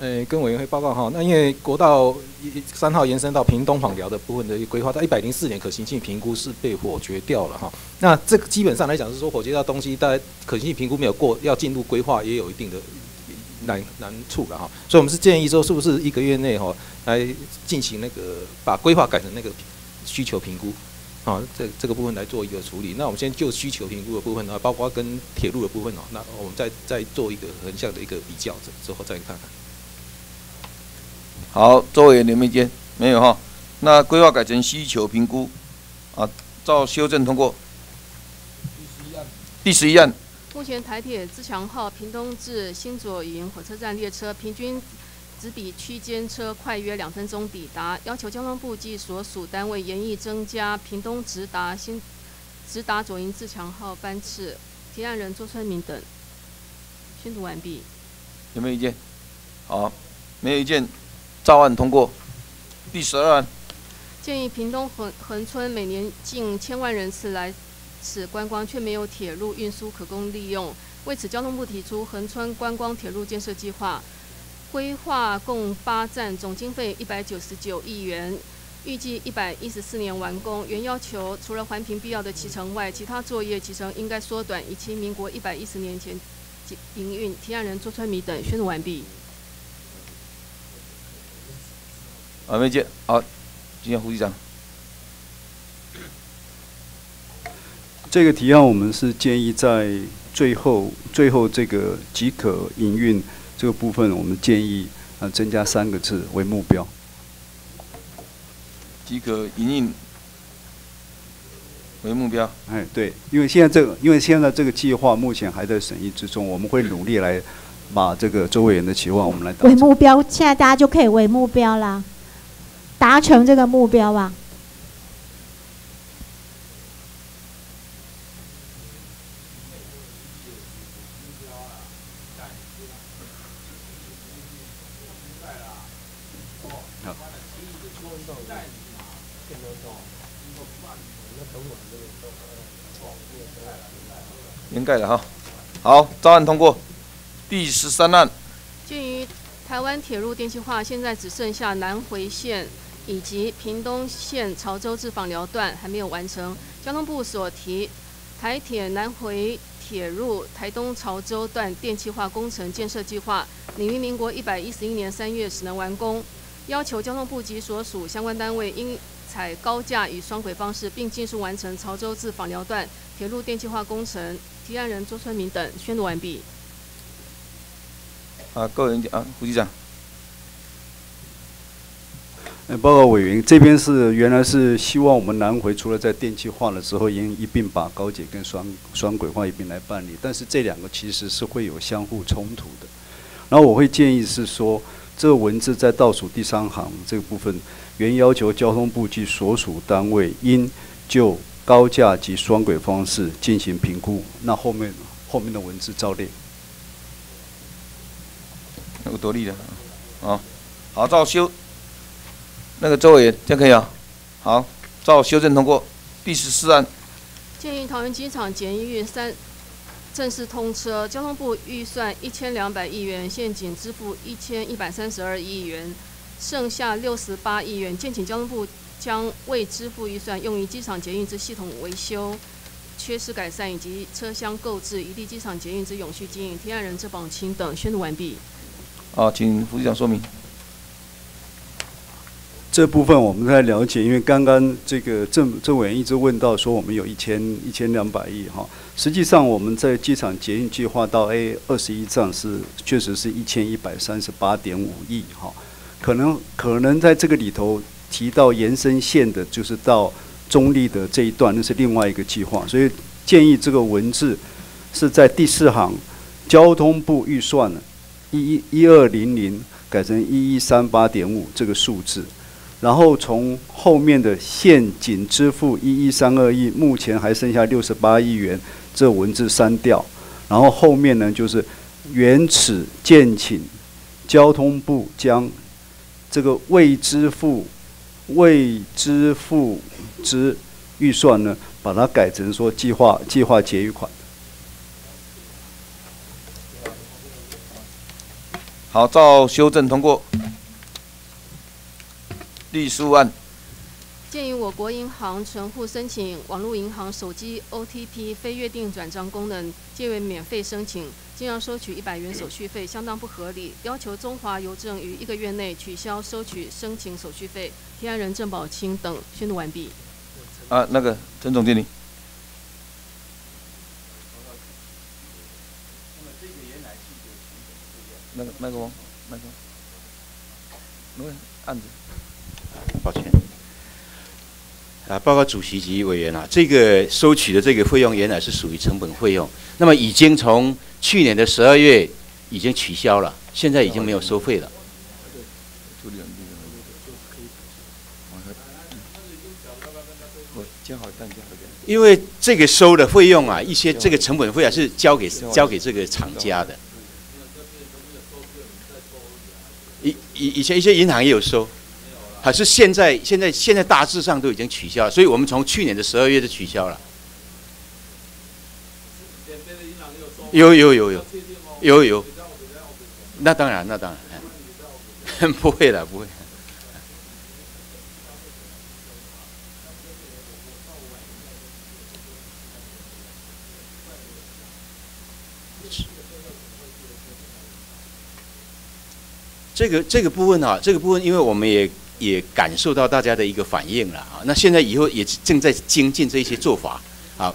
呃，跟委员会报告哈，那因为国道一三号延伸到屏东访寮的部分的规划，在一百零四年可行性评估是被否决掉了哈。那这个基本上来讲是说，否决掉东西，大概可行性评估没有过，要进入规划也有一定的难难处了哈。所以我们是建议说，是不是一个月内哈来进行那个把规划改成那个需求评估，啊，这这个部分来做一个处理。那我们先就需求评估的部分呢，包括跟铁路的部分哦，那我们再再做一个横向的一个比较之之后再看看。好，周委员有没有意见？没有哈。那规划改成需求评估，啊，照修正通过。第十一案，目前台铁自强号屏东至新左营火车站列车平均只比区间车快约两分钟抵达，要求交通部及所属单位严议增加屏东直达新直达左营自强号班次。提案人周春明等宣读完毕。有没有意见？好，没有意见，照案通过。第十二案，建议屏东恒恒村每年近千万人次来此观光，却没有铁路运输可供利用。为此，交通部提出恒村观光铁路建设计划，规划共八站，总经费一百九十九亿元，预计一百一十四年完工。原要求除了环评必要的骑程外，其他作业骑程应该缩短，以期民国一百一十年前营运。提案人周川米等宣读完毕。啊，没见，好，今天胡局长。这个提案我们是建议在最后最后这个即可营运这个部分，我们建议呃增加三个字为目标。即可营运，为目标。哎，对，因为现在这个，因为现在这个计划目前还在审议之中，我们会努力来把这个周委员的期望我们来达为目标，现在大家就可以为目标啦，达成这个目标啊。掩盖了哈。好，招案通过。第十三案，鉴于台湾铁路电气化现在只剩下南回线以及屏东县潮州至访寮段还没有完成，交通部所提台铁南回铁路台东潮州段电气化工程建设计划，拟于民国一百一十一年三月时能完工，要求交通部及所属相关单位应采高架与双轨方式，并尽速完成潮州至访寮段铁路电气化工程。提案人周春明等宣读完毕。啊，个人啊，胡局长。呃，报告委员，这边是原来是希望我们南回除了在电气化的时候，应一并把高铁跟双双轨化一并来办理，但是这两个其实是会有相互冲突的。然后我会建议是说，这个文字在倒数第三行这个部分，原要求交通部及所属单位应就高架及双轨方式进行评估。那后面后面的文字照列。有多利的，啊，好，照修。那个周委员，这样可以啊。好，照修正通过。第十四案，建议桃园机场捷运三正式通车，交通部预算一千两百亿元，现仅支付一千一百三十二亿元，剩下六十八亿元，建请交通部将未支付预算用于机场捷运之系统维修、缺失改善以及车厢购置，以利机场捷运之永续经营。提案人郑宝清等宣读完毕。好，请副局长说明。这部分我们在了解，因为刚刚这个郑郑委员一直问到说，我们有一千一千两百亿哈，实际上我们在机场捷运计划到 A 二十一站是确实是一千一百三十八点五亿哈，可能可能在这个里头提到延伸线的，就是到中立的这一段，那是另外一个计划，所以建议这个文字是在第四行交通部预算一一一二零零改成一一三八点五这个数字。然后从后面的现仅支付一一三二亿，目前还剩下六十八亿元，这文字删掉。然后后面呢，就是原此建请交通部将这个未支付未支付之预算呢，把它改成说计划计划结余款。好，照修正通过。第十五案，鉴于我国银行存户申请网络银行手机 OTP 非约定转账功能，皆为免费申请，竟要收取一百元手续费，相当不合理。要求中华邮政于一个月内取消收取申请手续费。提案人郑宝清等宣读完毕。啊，那个陈总经理。那个麦克风，麦克风，那个案子。抱歉，啊，报告主席及委员啊，这个收取的这个费用原来是属于成本费用，那么已经从去年的十二月已经取消了，现在已经没有收费了。因为这个收的费用啊，一些这个成本费啊是交给交给这个厂家的，以以以前一些银行也有收。还是现在，现在现在大致上都已经取消，所以我们从去年的十二月就取消了。有有有有有有，那当然那当然，*laughs* 不会的不会。这个这个部分啊，这个部分，因为我们也。也感受到大家的一个反应了啊！那现在以后也正在精进这些做法，好。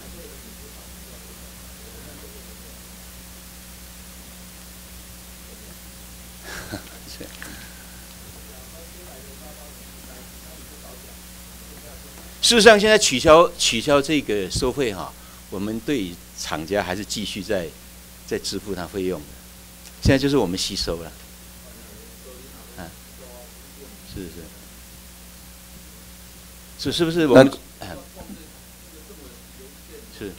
是 *laughs* 事实上，现在取消取消这个收费哈，我们对厂家还是继续在在支付他费用。现在就是我们吸收了，嗯，是是，是是不是我们？哎是。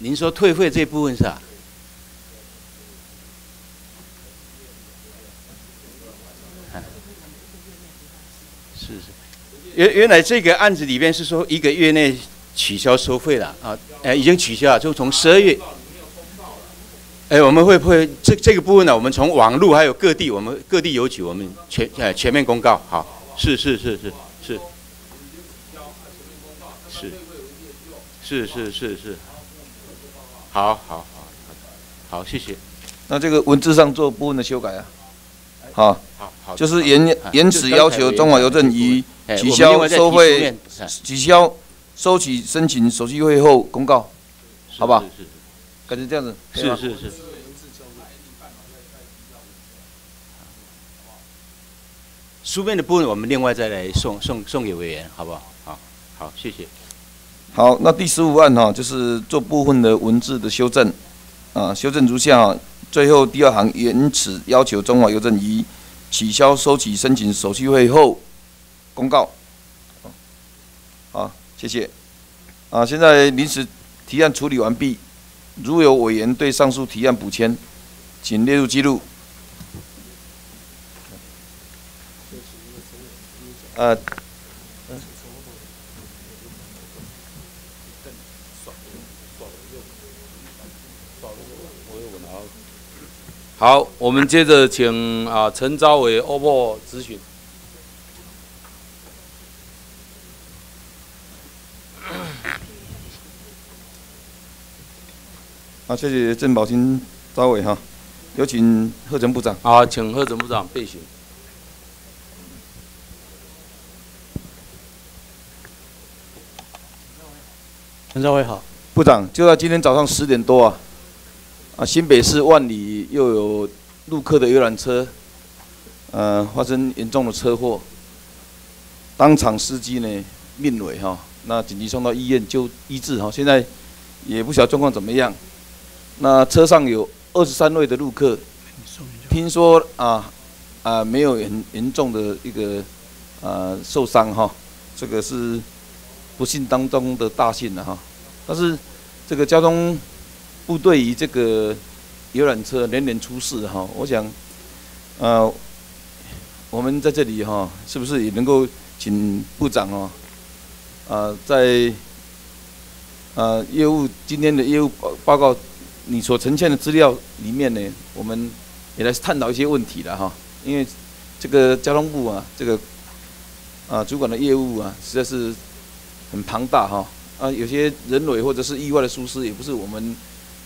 您说退费这部分是吧？嗯是是，原原来这个案子里面是说一个月内取消收费了啊，哎，已经取消了，就从十二月。哎，我们会不会这这个部分呢？我们从网络还有各地，我们各地邮局，我们全呃全面公告。好，是是是是是，是。是是是是，好好好好，谢谢。那这个文字上做部分的修改啊，好，好好。就是延延迟要求中华邮政以哎取消收费，取消收取申请手续费后公告，好不好？是是改成这样子，是是是。书面的部分我们另外再来送送送给委员，好不好？好，好，谢谢。好，那第十五案哈，就是做部分的文字的修正，啊，修正如下哈。最后第二行原此要求中华邮政以取消收取申请手续费后公告。好，谢谢。啊，现在临时提案处理完毕，如有委员对上述提案补签，请列入记录。呃，好，我们接着请啊陈昭伟 OPPO 咨询。好，谢谢郑宝清招委哈，有请贺成部长。好，请贺陈部长备询。陈兆伟好，部长，就在今天早上十点多啊，啊，新北市万里又有陆客的游览车，呃，发生严重的车祸，当场司机呢命危哈，那紧急送到医院就医治哈，现在也不晓得状况怎么样。那车上有二十三位的陆客，听说啊啊没有很严重的一个啊受伤哈，这个是不幸当中的大幸了哈。但是这个交通部对于这个游览车连连出事哈，我想呃我们在这里哈，是不是也能够请部长哦啊在啊业务今天的业务报报告。你所呈现的资料里面呢，我们也来探讨一些问题了哈。因为这个交通部啊，这个啊主管的业务啊，实在是很庞大哈。啊，有些人为或者是意外的疏失，也不是我们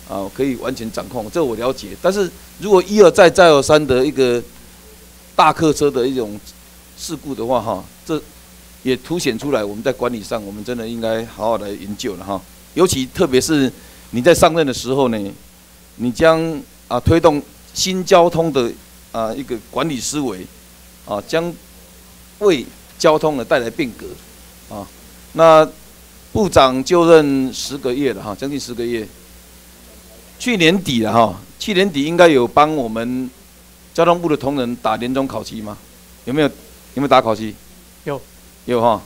啊可以完全掌控。这我了解。但是如果一而再再而三的一个大客车的一种事故的话哈，这也凸显出来我们在管理上，我们真的应该好好来研究了哈。尤其特别是。你在上任的时候呢，你将啊推动新交通的啊一个管理思维，啊将为交通呢带来变革，啊，那部长就任十个月了哈，将近十个月。去年底了哈，去年底应该有帮我们交通部的同仁打年终考绩吗？有没有？有没有打考绩？有，有哈。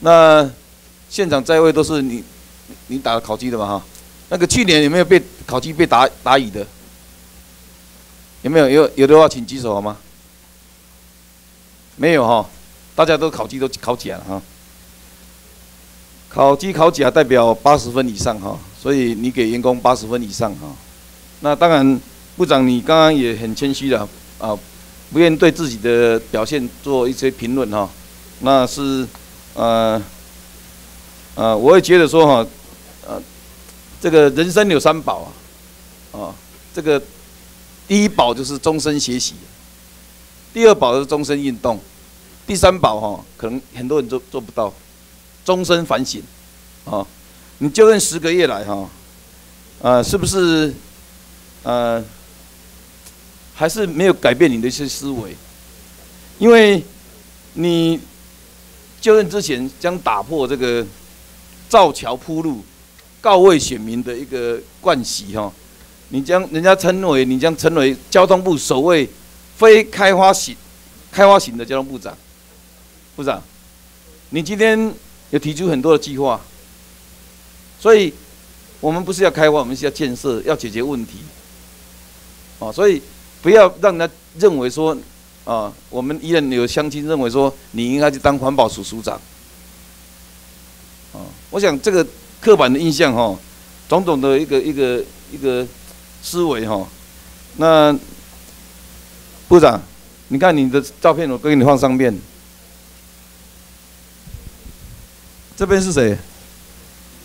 那现场在位都是你。你打了烤鸡的嘛哈？那个去年有没有被烤鸡被打打乙的？有没有？有有的话请举手好吗？没有哈，大家都烤鸡都烤假了哈。烤鸡烤假代表八十分以上哈，所以你给员工八十分以上哈。那当然，部长你刚刚也很谦虚了啊，不愿对自己的表现做一些评论哈。那是呃。呃，我也觉得说哈，呃，这个人生有三宝啊，啊，这个第一宝就是终身学习，第二宝是终身运动，第三宝哈，可能很多人做做不到，终身反省，啊，你就任十个月来哈，啊，是不是，呃，还是没有改变你的一些思维，因为你就任之前将打破这个造桥铺路、告慰选民的一个惯习哈。你将人家称为你将成为交通部首位非开发型、开发型的交通部长，部长，你今天提出很多的计划，所以我们不是要开发，我们是要建设，要解决问题。哦，所以不要让人家认为说，啊，我们依然有乡亲认为说，你应该去当环保署署长。啊，我想这个刻板的印象哈，种种的一个一个一个思维哈，那部长，你看你的照片，我给你放上面。这边是谁？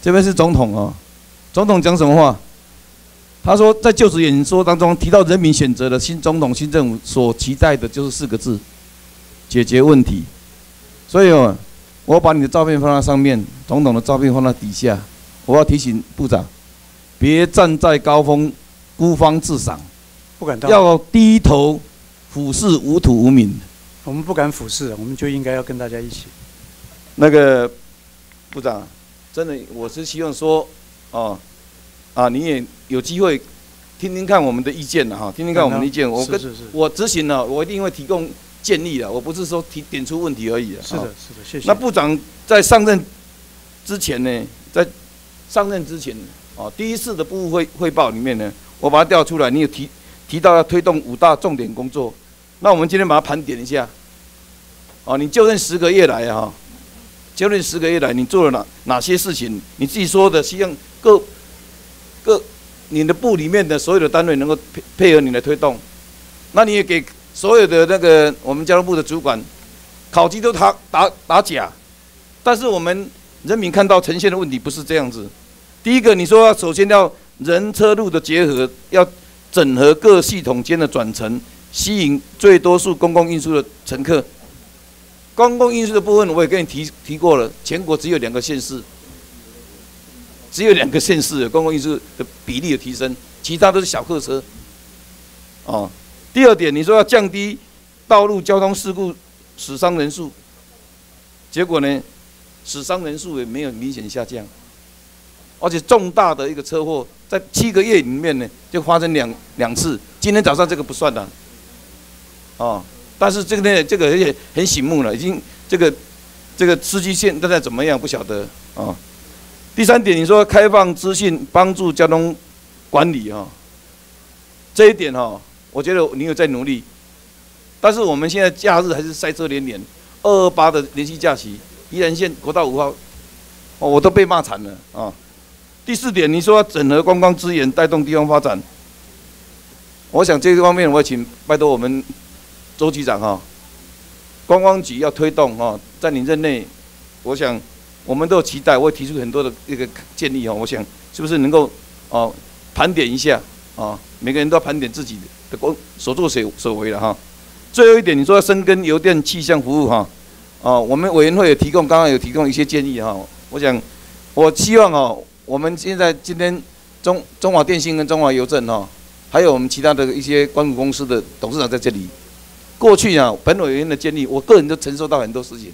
这边是总统啊，总统讲什么话？他说，在就职演说当中提到，人民选择的新总统、新政府所期待的就是四个字：解决问题。所以哦，我把你的照片放在上面，总统的照片放在底下。我要提醒部长，别站在高峰孤芳自赏，不敢当，要低头俯视无土无民。我们不敢俯视，我们就应该要跟大家一起。那个部长，真的，我是希望说，哦。啊，你也有机会听听看我们的意见的哈，听听看我们的意见。我跟我执行了，我一定会提供建议的。我不是说提点出问题而已。是的，是的，谢谢。那部长在上任之前呢，在上任之前，哦，第一次的部会汇报里面呢，我把它调出来，你有提提到要推动五大重点工作。那我们今天把它盘点一下。哦，你就任十个月来哈，就任十个月来，你做了哪哪些事情？你自己说的，希望各。各你的部里面的所有的单位能够配配合你的推动，那你也给所有的那个我们交通部的主管考级都打打打假，但是我们人民看到呈现的问题不是这样子。第一个，你说首先要人车路的结合，要整合各系统间的转乘，吸引最多数公共运输的乘客。公共运输的部分我也跟你提提过了，全国只有两个县市。只有两个县市公共运输的比例有提升，其他都是小客车。哦，第二点，你说要降低道路交通事故死伤人数，结果呢，死伤人数也没有明显下降，而且重大的一个车祸在七个月里面呢就发生两两次。今天早上这个不算的，哦，但是这个呢，这个也很醒目了，已经这个这个司机现在怎么样不晓得啊。第三点，你说开放资讯帮助交通管理哈，这一点哈，我觉得你有在努力，但是我们现在假日还是塞车连连，二二八的连续假期，宜兰县国道五号，哦，我都被骂惨了啊。第四点，你说整合观光资源带动地方发展，我想这个方面我请拜托我们周局长哈，观光局要推动哈，在你任内，我想。我们都有期待，我会提出很多的一个建议哦。我想是不是能够哦盘点一下啊？每个人都要盘点自己的工所作所所为了哈。最后一点，你说要深耕邮电气象服务哈，啊，我们委员会也提供，刚刚有提供一些建议哈。我想，我希望哦，我们现在今天中中华电信跟中华邮政哈，还有我们其他的一些关谷公司的董事长在这里。过去啊，本委员的建议，我个人都承受到很多事情。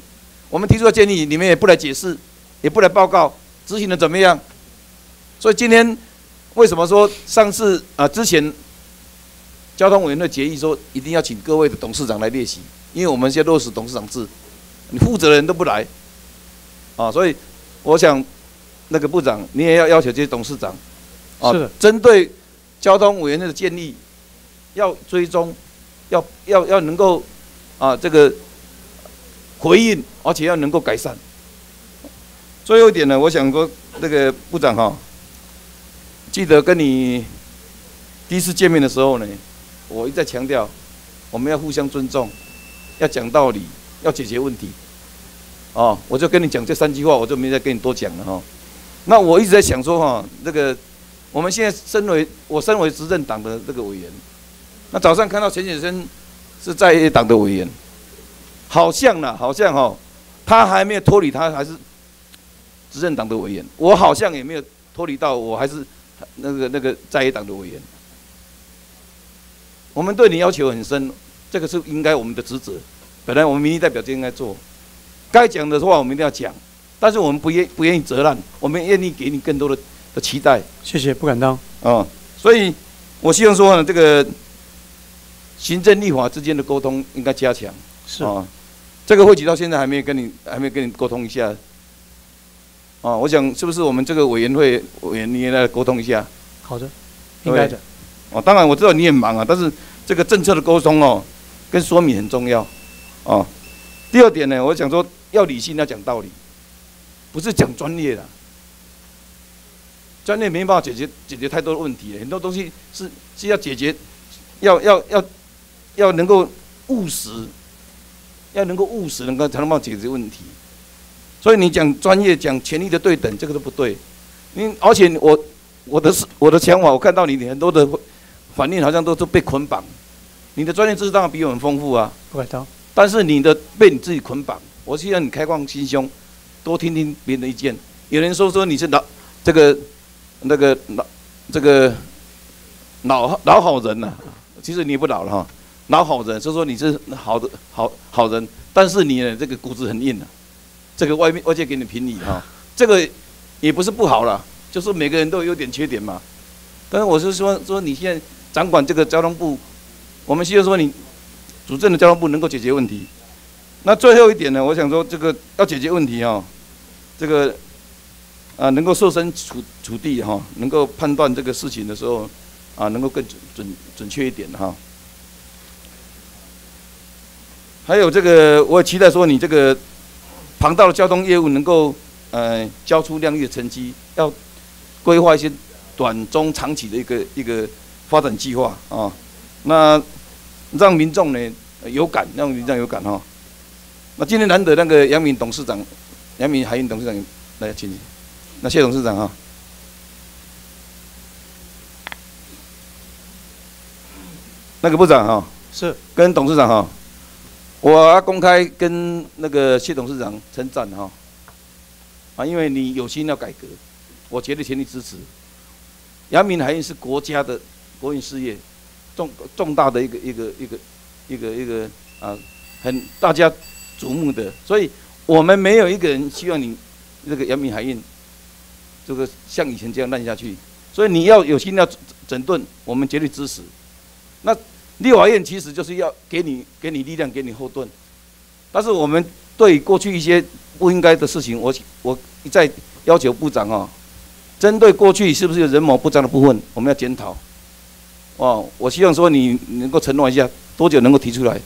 我们提出的建议，你们也不来解释，也不来报告，执行的怎么样？所以今天为什么说上次啊之前交通委员会决议说一定要请各位的董事长来列席，因为我们现在落实董事长制，你负责人都不来，啊，所以我想那个部长你也要要求这些董事长，啊，针对交通委员会的建议要追踪，要要要能够啊这个。回应，而且要能够改善。最后一点呢，我想说，那个部长哈，记得跟你第一次见面的时候呢，我一再强调，我们要互相尊重，要讲道理，要解决问题。哦，我就跟你讲这三句话，我就没再跟你多讲了哈。那我一直在想说哈，那个我们现在身为我身为执政党的这个委员，那早上看到钱先生是在野党的委员。好像呢，好像哦，他还没有脱离，他还是执政党的委员。我好像也没有脱离到，我还是那个那个在野党的委员。我们对你要求很深，这个是应该我们的职责。本来我们民意代表就应该做，该讲的话我们一定要讲，但是我们不愿不愿意责难，我们愿意给你更多的的期待。谢谢，不敢当。哦，所以我希望说呢，这个行政立法之间的沟通应该加强。是啊，这个会期到现在还没有跟你还没有跟你沟通一下。啊，我想是不是我们这个委员会委员你也来沟通一下？好的，应该的。哦，当然我知道你很忙啊，但是这个政策的沟通哦，跟说明很重要。哦，第二点呢，我想说要理性，要讲道理，不是讲专业的。专业没办法解决解决太多的问题，很多东西是是要解决，要要要要能够务实，要能够务实，能够才能办法解决问题。所以你讲专业，讲权力的对等，这个都不对。你而且我我的是我的想法，我看到你很多的反应好像都是被捆绑。你的专业知识当然比我们丰富啊，不敢当。但是你的被你自己捆绑。我希望你开放心胸，多听听别人的意见。有人说说你是老这个那个老这个老老好人呐、其实你不老了哈，老好人，所以说你是好的好好人，但是你呢这个骨子很硬啊。这个外面外界给你评理哈，这个也不是不好了，就是每个人都有点缺点嘛。但是我是说说你现在掌管这个交通部，我们希望说你主政的交通部能够解决问题。那最后一点呢，我想说这个要解决问题哈，这个啊能够设身处处地哈，能够判断这个事情的时候啊，能够更准准准确一点哈。还有这个，我也期待说你这个庞大的交通业务能够呃交出亮丽的成绩，要规划一些短中长期的一个一个发展计划啊，那让民众呢有感，让民众有感哈。那今天难得那个杨敏董事长，杨敏海运董事长来请，那谢董事长哈。那个部长哈，是跟董事长哈，我要公开跟那个谢董事长称赞哈，啊，因为你有心要改革，我绝对全力支持。阳明海运是国家的国营事业，重重大的一个一个一个一个一个啊，很大家瞩目的，所以我们没有一个人希望你这个阳明海运这个像以前这样烂下去，所以你要有心要整顿，我们绝对支持。那立法院其实就是要给你给你力量，给你后盾。但是我们对过去一些不应该的事情，我我一再要求部长啊，针对过去是不是有人谋不彰的部分，我们要检讨。哦，我希望说你能够承诺一下，多久能够提出来？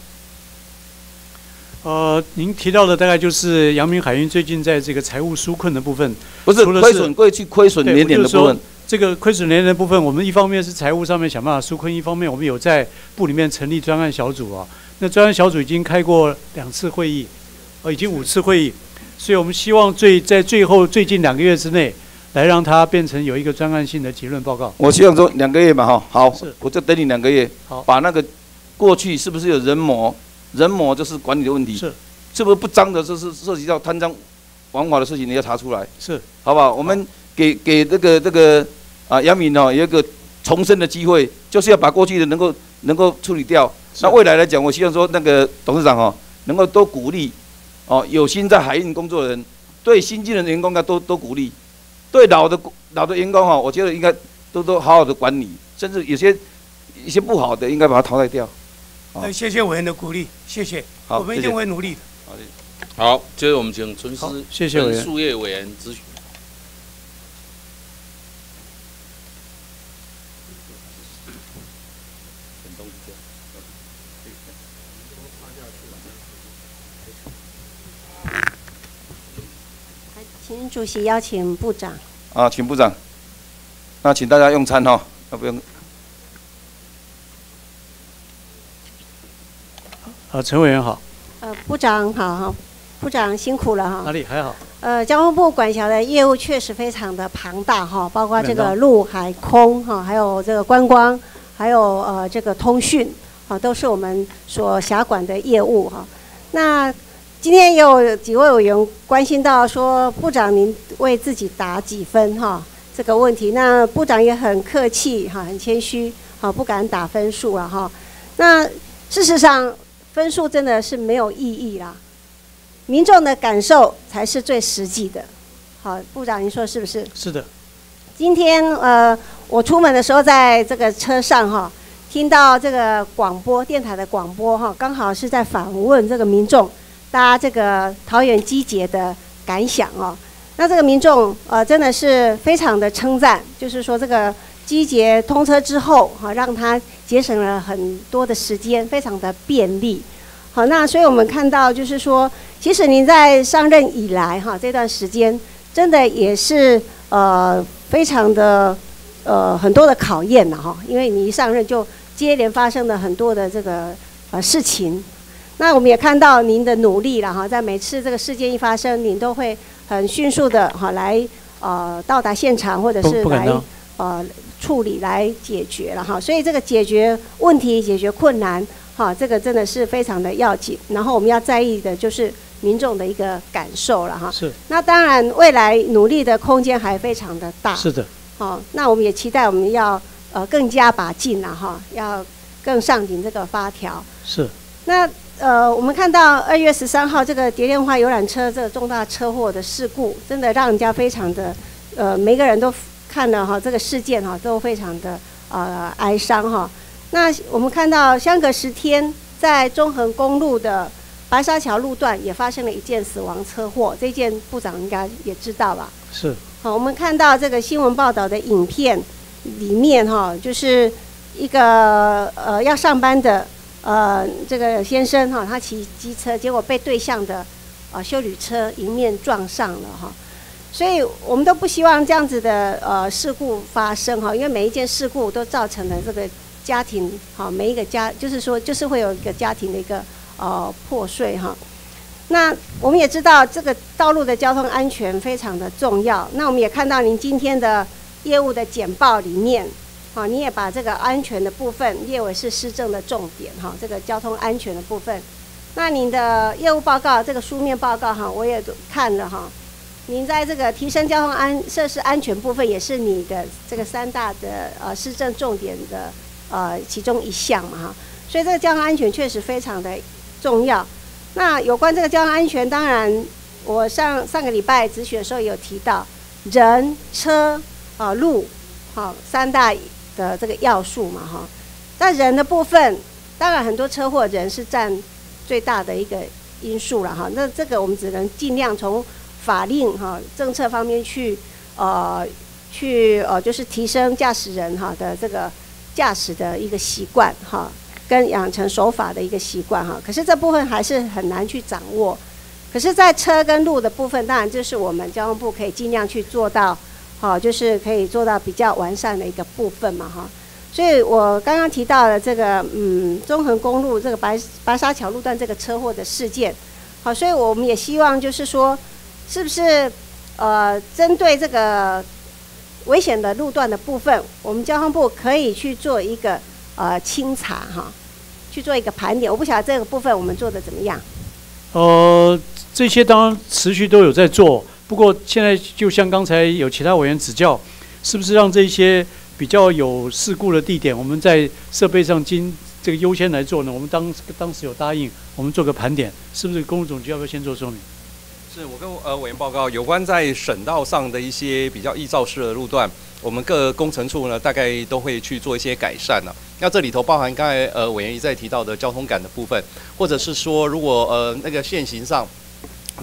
呃，您提到的大概就是阳明海运最近在这个财务纾困的部分，不是亏损过去亏损对连连的部分。这个亏损连连的部分，我们一方面是财务上面想办法纾困，一方面我们有在部里面成立专案小组啊。那专案小组已经开过两次会议，呃，已经五次会议，所以我们希望最在最后最近两个月之内，来让它变成有一个专案性的结论报告。我希望说两个月嘛哈，好，我就等你两个月，好把那个过去是不是有人模，人模就是管理的问题，是，是不是不彰的，就是涉及到贪赃枉法的事情，你要查出来，是，好不好？我们给给这个这个啊杨敏哦有一个重生的机会，就是要把过去的能够能够处理掉。那未来来讲，我希望说那个董事长哦能够多鼓励哦有心在海运工作的人，对新进的员工要多多鼓励，对老的老的员工哦，我觉得应该都都好好的管理，甚至有些一些不好的应该把它淘汰掉。那谢谢委员的鼓励，谢谢，好我们一定会努力的。好，接着我们请陈师谢谢树叶委员咨询。请主席邀请部长。啊，请部长，那请大家用餐哈，要不用？啊，陈委员好，呃，部长好哈，部长辛苦了哈。哪里还好？呃，交通部管辖的业务确实非常的庞大哈，包括这个陆海空哈，还有这个观光，还有呃这个通讯啊，都是我们所辖管的业务哈。那今天也有几位委员关心到说，部长您为自己打几分哈这个问题，那部长也很客气哈，很谦虚哈，不敢打分数了哈。那事实上分数真的是没有意义啦。民众的感受才是最实际的。好，部长您说是不是？是的。今天呃，我出门的时候在这个车上哈，听到这个广播电台的广播哈，刚好是在访问这个民众，搭这个桃园机捷的感想哦。那这个民众呃真的是非常的称赞，就是说这个机捷通车之后哈，让他节省了很多的时间，非常的便利。好，那所以我们看到就是说，其实您在上任以来哈这段时间，真的也是呃非常的呃很多的考验了哈，因为你一上任就接连发生了很多的这个呃事情。那我们也看到您的努力了哈，在每次这个事件一发生，您都会。很迅速的哈来呃到达现场或者是来呃处理来解决了哈，所以这个解决问题、解决困难哈，这个真的是非常的要紧。然后我们要在意的就是民众的一个感受了哈。是。那当然未来努力的空间还非常的大。是的。好，那我们也期待我们要呃更加把劲了哈，要更上紧这个发条。是。那。呃，我们看到二月十三号这个蝶恋花游览车这个重大车祸的事故，真的让人家非常的，呃，每个人都看了哈这个事件哈，都非常的呃哀伤哈。那我们看到相隔十天，在中横公路的白沙桥路段也发生了一件死亡车祸，这件部长应该也知道吧？是。好，我们看到这个新闻报道的影片里面哈，就是一个呃要上班的。呃，这个先生哈，他骑机车，结果被对向的呃修理车迎面撞上了哈，所以我们都不希望这样子的呃事故发生哈，因为每一件事故都造成了这个家庭哈，每一个家就是说就是会有一个家庭的一个呃破碎哈。那我们也知道这个道路的交通安全非常的重要，那我们也看到您今天的业务的简报里面。好，你也把这个安全的部分列为是施政的重点哈，这个交通安全的部分。那您的业务报告这个书面报告哈，我也看了哈。您在这个提升交通安设施安全部分，也是你的这个三大的呃施政重点的呃其中一项嘛哈。所以这个交通安全确实非常的重要。那有关这个交通安全，当然我上上个礼拜咨询的时候有提到人、车、啊路，好三大。的这个要素嘛，哈，但人的部分，当然很多车祸人是占最大的一个因素了，哈。那这个我们只能尽量从法令哈政策方面去呃去呃就是提升驾驶人哈的这个驾驶的一个习惯哈，跟养成守法的一个习惯哈。可是这部分还是很难去掌握。可是，在车跟路的部分，当然就是我们交通部可以尽量去做到。好，就是可以做到比较完善的一个部分嘛，哈。所以我刚刚提到了这个，嗯，中横公路这个白白沙桥路段这个车祸的事件，好，所以我们也希望就是说，是不是呃，针对这个危险的路段的部分，我们交通部可以去做一个呃清查哈，去做一个盘点。我不晓得这个部分我们做的怎么样。呃，这些当然持续都有在做。不过现在就像刚才有其他委员指教，是不是让这些比较有事故的地点，我们在设备上经这个优先来做呢？我们当当时有答应，我们做个盘点，是不是公路总局要不要先做说明？是我跟呃委员报告，有关在省道上的一些比较易肇事的路段，我们各工程处呢大概都会去做一些改善呢。那这里头包含刚才呃委员一再提到的交通感的部分，或者是说如果呃那个限行上。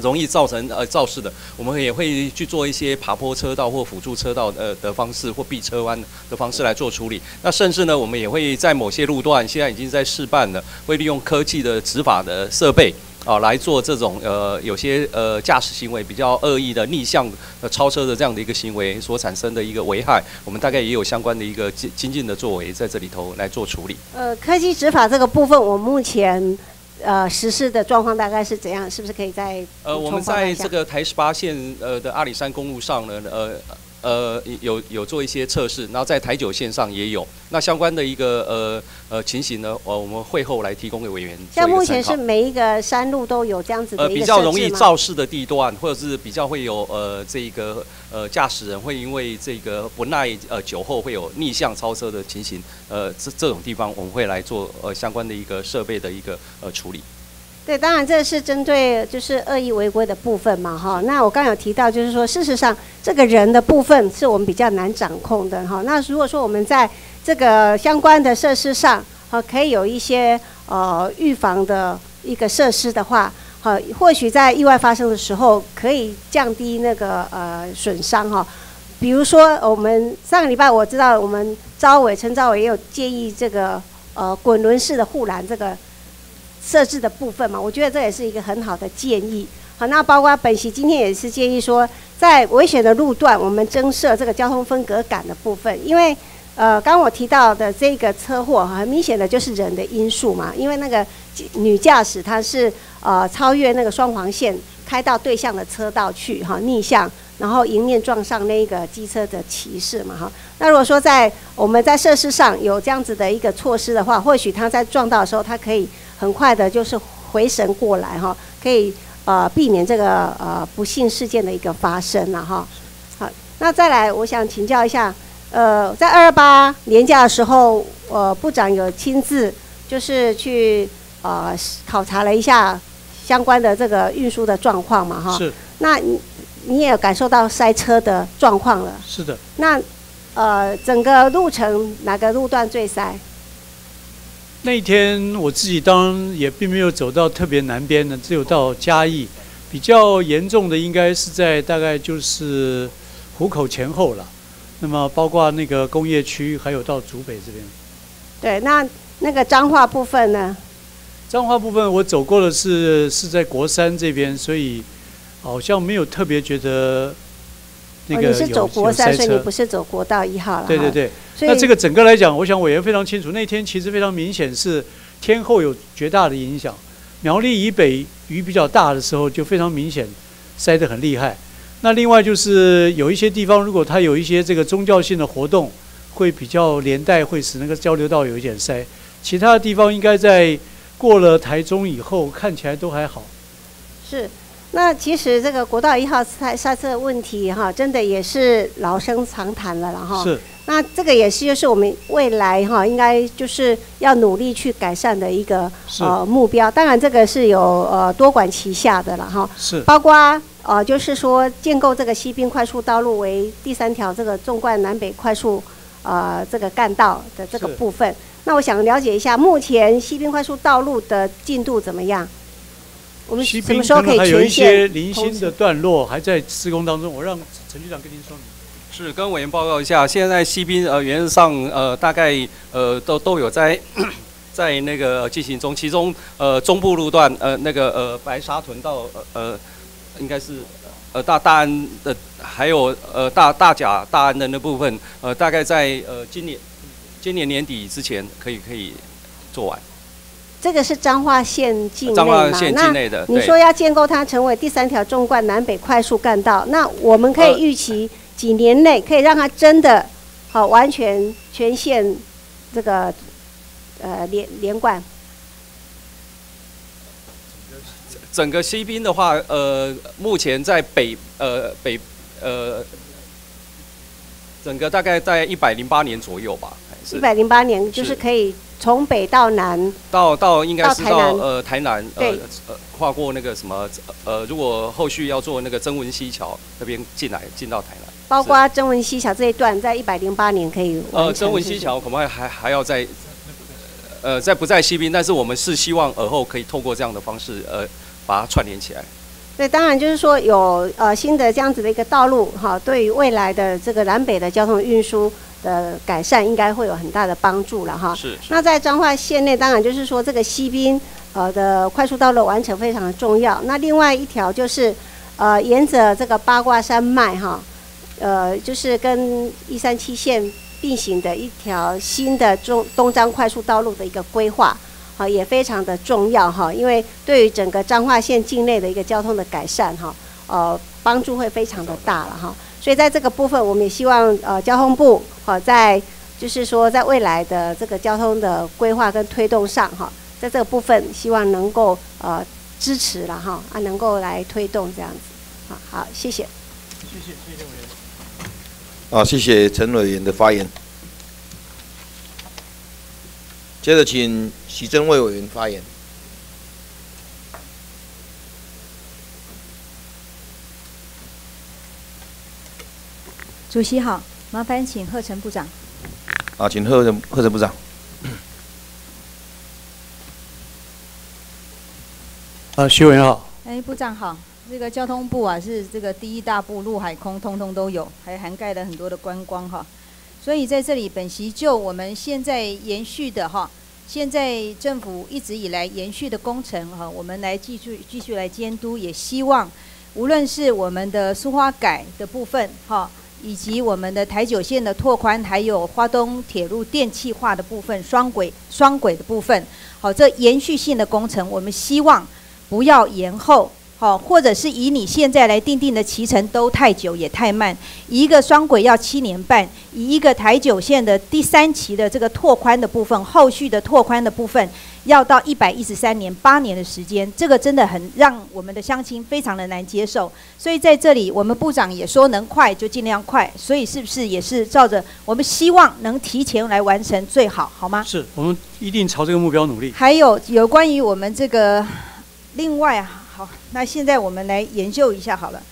容易造成呃肇事的，我们也会去做一些爬坡车道或辅助车道呃的方式或避车弯的方式来做处理。那甚至呢，我们也会在某些路段，现在已经在试办了，会利用科技的执法的设备啊来做这种呃有些呃驾驶行为比较恶意的逆向呃超车的这样的一个行为所产生的一个危害，我们大概也有相关的一个精精进的作为在这里头来做处理。呃，科技执法这个部分，我目前。呃，实施的状况大概是怎样？是不是可以在呃，我们在这个台十八线呃的阿里山公路上呢，呃呃有有做一些测试，然后在台九线上也有。那相关的一个呃呃情形呢，呃我们会后来提供给委员。像目前是每一个山路都有这样子的呃比较容易肇事的地段，或者是比较会有呃这个呃驾驶人会因为这个不耐呃酒后会有逆向超车的情形，呃这这种地方我们会来做呃相关的一个设备的一个呃处理。对，当然这是针对就是恶意违规的部分嘛，哈。那我刚有提到，就是说事实上这个人的部分是我们比较难掌控的，哈。那如果说我们在这个相关的设施上，哈，可以有一些呃预防的一个设施的话，哈，或许在意外发生的时候可以降低那个呃损伤，哈。比如说我们上个礼拜我知道我们招委陈招委也有建议这个呃滚轮式的护栏这个。设置的部分嘛，我觉得这也是一个很好的建议。好，那包括本席今天也是建议说，在危险的路段，我们增设这个交通分隔杆的部分，因为呃，刚我提到的这个车祸，很明显的就是人的因素嘛，因为那个女驾驶她是呃超越那个双黄线，开到对向的车道去哈，逆向，然后迎面撞上那个机车的骑士嘛哈。那如果说在我们在设施上有这样子的一个措施的话，或许他在撞到的时候，他可以。很快的，就是回神过来哈，可以呃避免这个呃不幸事件的一个发生了哈。好，那再来，我想请教一下，呃，在二二八年假的时候，呃，部长有亲自就是去呃考察了一下相关的这个运输的状况嘛哈。是。那你你也有感受到塞车的状况了？是的。那呃整个路程哪个路段最塞？那一天我自己当然也并没有走到特别南边的，只有到嘉义，比较严重的应该是在大概就是湖口前后了。那么包括那个工业区，还有到竹北这边。对，那那个彰化部分呢？彰化部分我走过的是是在国山这边，所以好像没有特别觉得。哦，你是走国三，所以你不是走国道一号了。对对对。那这个整个来讲，我想委员非常清楚。那天其实非常明显是天后有绝大的影响。苗栗以北雨比较大的时候，就非常明显塞得很厉害。那另外就是有一些地方，如果它有一些这个宗教性的活动，会比较连带会使那个交流道有一点塞。其他的地方应该在过了台中以后，看起来都还好。是。那其实这个国道一号塞塞车问题哈，真的也是老生常谈了了哈。是。那这个也是就是我们未来哈，应该就是要努力去改善的一个呃目标。当然这个是有呃多管齐下的了哈。是。包括呃就是说建构这个西滨快速道路为第三条这个纵贯南北快速呃这个干道的这个部分。那我想了解一下，目前西滨快速道路的进度怎么样？我们什么时候可以还有一些零星的段落还在施工当中，我让陈局长跟您说明。是跟委员报告一下，现在西滨呃原则上呃大概呃都都有在 *coughs* 在那个进行中，其中呃中部路段呃那个呃白沙屯到呃应该是呃大大安的，还有呃大大甲大安的那部分呃大概在呃今年今年年底之前可以可以做完。这个是彰化县境内嘛？那你说要建构它成为第三条纵贯南北快速干道，那我们可以预期几年内可以让它真的好完全全线这个呃连连贯。整个西滨的话，呃，目前在北呃北呃，整个大概在一百零八年左右吧。一百零八年就是可以。从北到南，到到应该是到呃台南，呃呃跨过那个什么呃，如果后续要做那个曾文溪桥那边进来进到台南，包括曾文溪桥这一段，在一百零八年可以呃，曾文溪桥恐怕还还要在，呃，在不在西滨，但是我们是希望尔后可以透过这样的方式呃把它串联起来。对，当然就是说有呃新的这样子的一个道路哈，对于未来的这个南北的交通运输。的改善应该会有很大的帮助了哈。是。那在彰化县内，当然就是说这个西滨呃的快速道路完成非常的重要。那另外一条就是呃沿着这个八卦山脉哈，呃就是跟一三七线并行的一条新的中东张快速道路的一个规划啊，也非常的重要哈。因为对于整个彰化县境内的一个交通的改善哈，呃帮助会非常的大了哈。所以在这个部分，我们也希望呃交通部好在就是说在未来的这个交通的规划跟推动上哈，在这个部分希望能够呃支持了哈啊能够来推动这样子，好好谢谢。谢谢谢谢委员。啊，谢谢陈委员的发言。接着，请徐正伟委员发言。主席好，麻烦请贺陈部长。啊，请贺陈贺陈部长。啊，徐委员好。哎，部长好，这个交通部啊是这个第一大部，陆海空通通都有，还涵盖了很多的观光哈。所以在这里，本席就我们现在延续的哈，现在政府一直以来延续的工程哈，我们来继续继续来监督，也希望无论是我们的苏花改的部分哈，以及我们的台九线的拓宽，还有花东铁路电气化的部分，双轨双轨的部分，好，这延续性的工程，我们希望不要延后。好，或者是以你现在来定定的骑程都太久也太慢，一个双轨要七年半，以一个台九线的第三期的这个拓宽的部分，后续的拓宽的部分要到一百一十三年八年的时间，这个真的很让我们的乡亲非常的难接受。所以在这里，我们部长也说能快就尽量快，所以是不是也是照着我们希望能提前来完成最好，好吗？是我们一定朝这个目标努力。还有有关于我们这个另外啊。好，那现在我们来研究一下好了。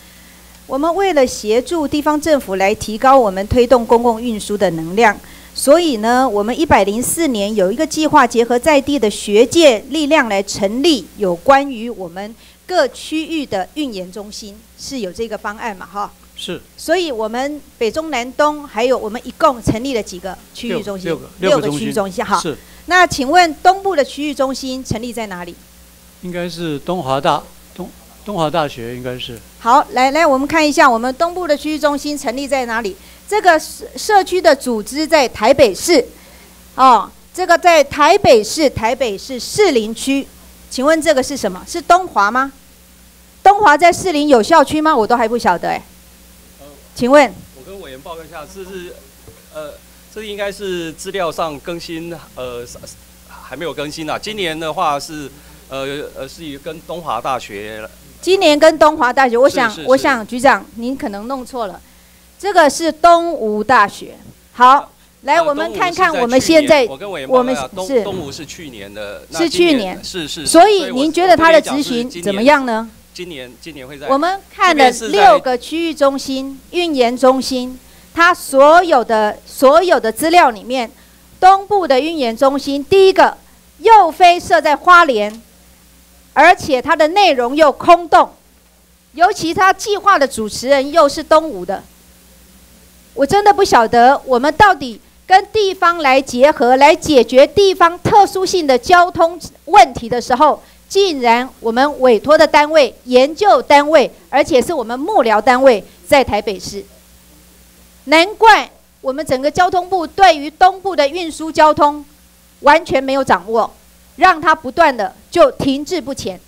我们为了协助地方政府来提高我们推动公共运输的能量，所以呢，我们一百零四年有一个计划，结合在地的学界力量来成立有关于我们各区域的运研中心，是有这个方案嘛？哈，是。所以我们北中南东还有我们一共成立了几个区域中心？六个，六个区域中心。哈，是。那请问东部的区域中心成立在哪里？应该是东华大。东华大学应该是好，来来，我们看一下我们东部的区域中心成立在哪里？这个社社区的组织在台北市，哦，这个在台北市台北市士林区，请问这个是什么？是东华吗？东华在士林有校区吗？我都还不晓得哎。请问？我跟委员报告一下，这是呃，这应该是资料上更新，呃，还没有更新啊。今年的话是呃呃，是跟东华大学。今年跟东华大学，我想，我想局长您可能弄错了，这个是东吴大学。好，来我们看看我们现在，我们是东吴是去年的，是去年，是是。所以您觉得他的执行怎么样呢？今年今年会在我们看了六个区域中心、运研中心，它所有的所有的资料里面，东部的运研中心第一个又非设在花莲。而且它的内容又空洞，尤其他计划的主持人又是东吴的，我真的不晓得我们到底跟地方来结合，来解决地方特殊性的交通问题的时候，竟然我们委托的单位、研究单位，而且是我们幕僚单位在台北市，难怪我们整个交通部对于东部的运输交通完全没有掌握。让它不断的就停滞不前。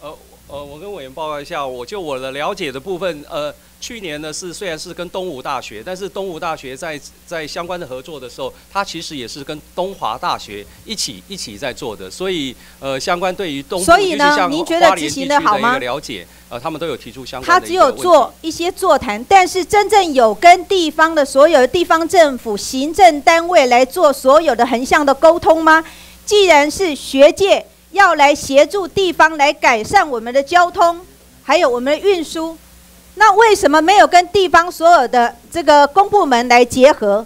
呃呃，我跟委员报告一下，我就我的了解的部分，呃。去年呢是虽然是跟东吴大学，但是东吴大学在在相关的合作的时候，它其实也是跟东华大学一起一起在做的，所以呃相关对于东所以呢，您觉得执行的好吗？了解，呃，他们都有提出相关的。他只有做一些座谈，但是真正有跟地方的所有的地方政府行政单位来做所有的横向的沟通吗？既然是学界要来协助地方来改善我们的交通，还有我们的运输。那为什么没有跟地方所有的这个公部门来结合，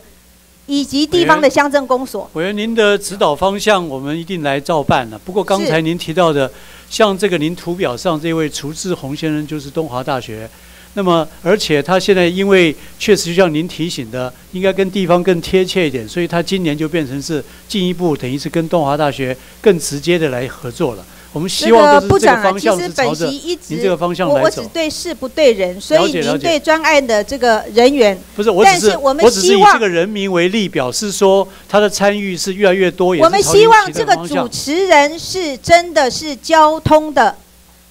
以及地方的乡镇公所？委员，您的指导方向我们一定来照办了。不过刚才您提到的，像这个您图表上这位楚志宏先生就是东华大学，那么而且他现在因为确实就像您提醒的，应该跟地方更贴切一点，所以他今年就变成是进一步等于是跟东华大学更直接的来合作了。我们希望都是这个方向是朝着您这个方向来走。我我只对事不对人，所以您对专案的这个人员不是，我只是我只是以这个人民为例，表示说他的参与是越来越多。我们希望这个主持人是真的是交通的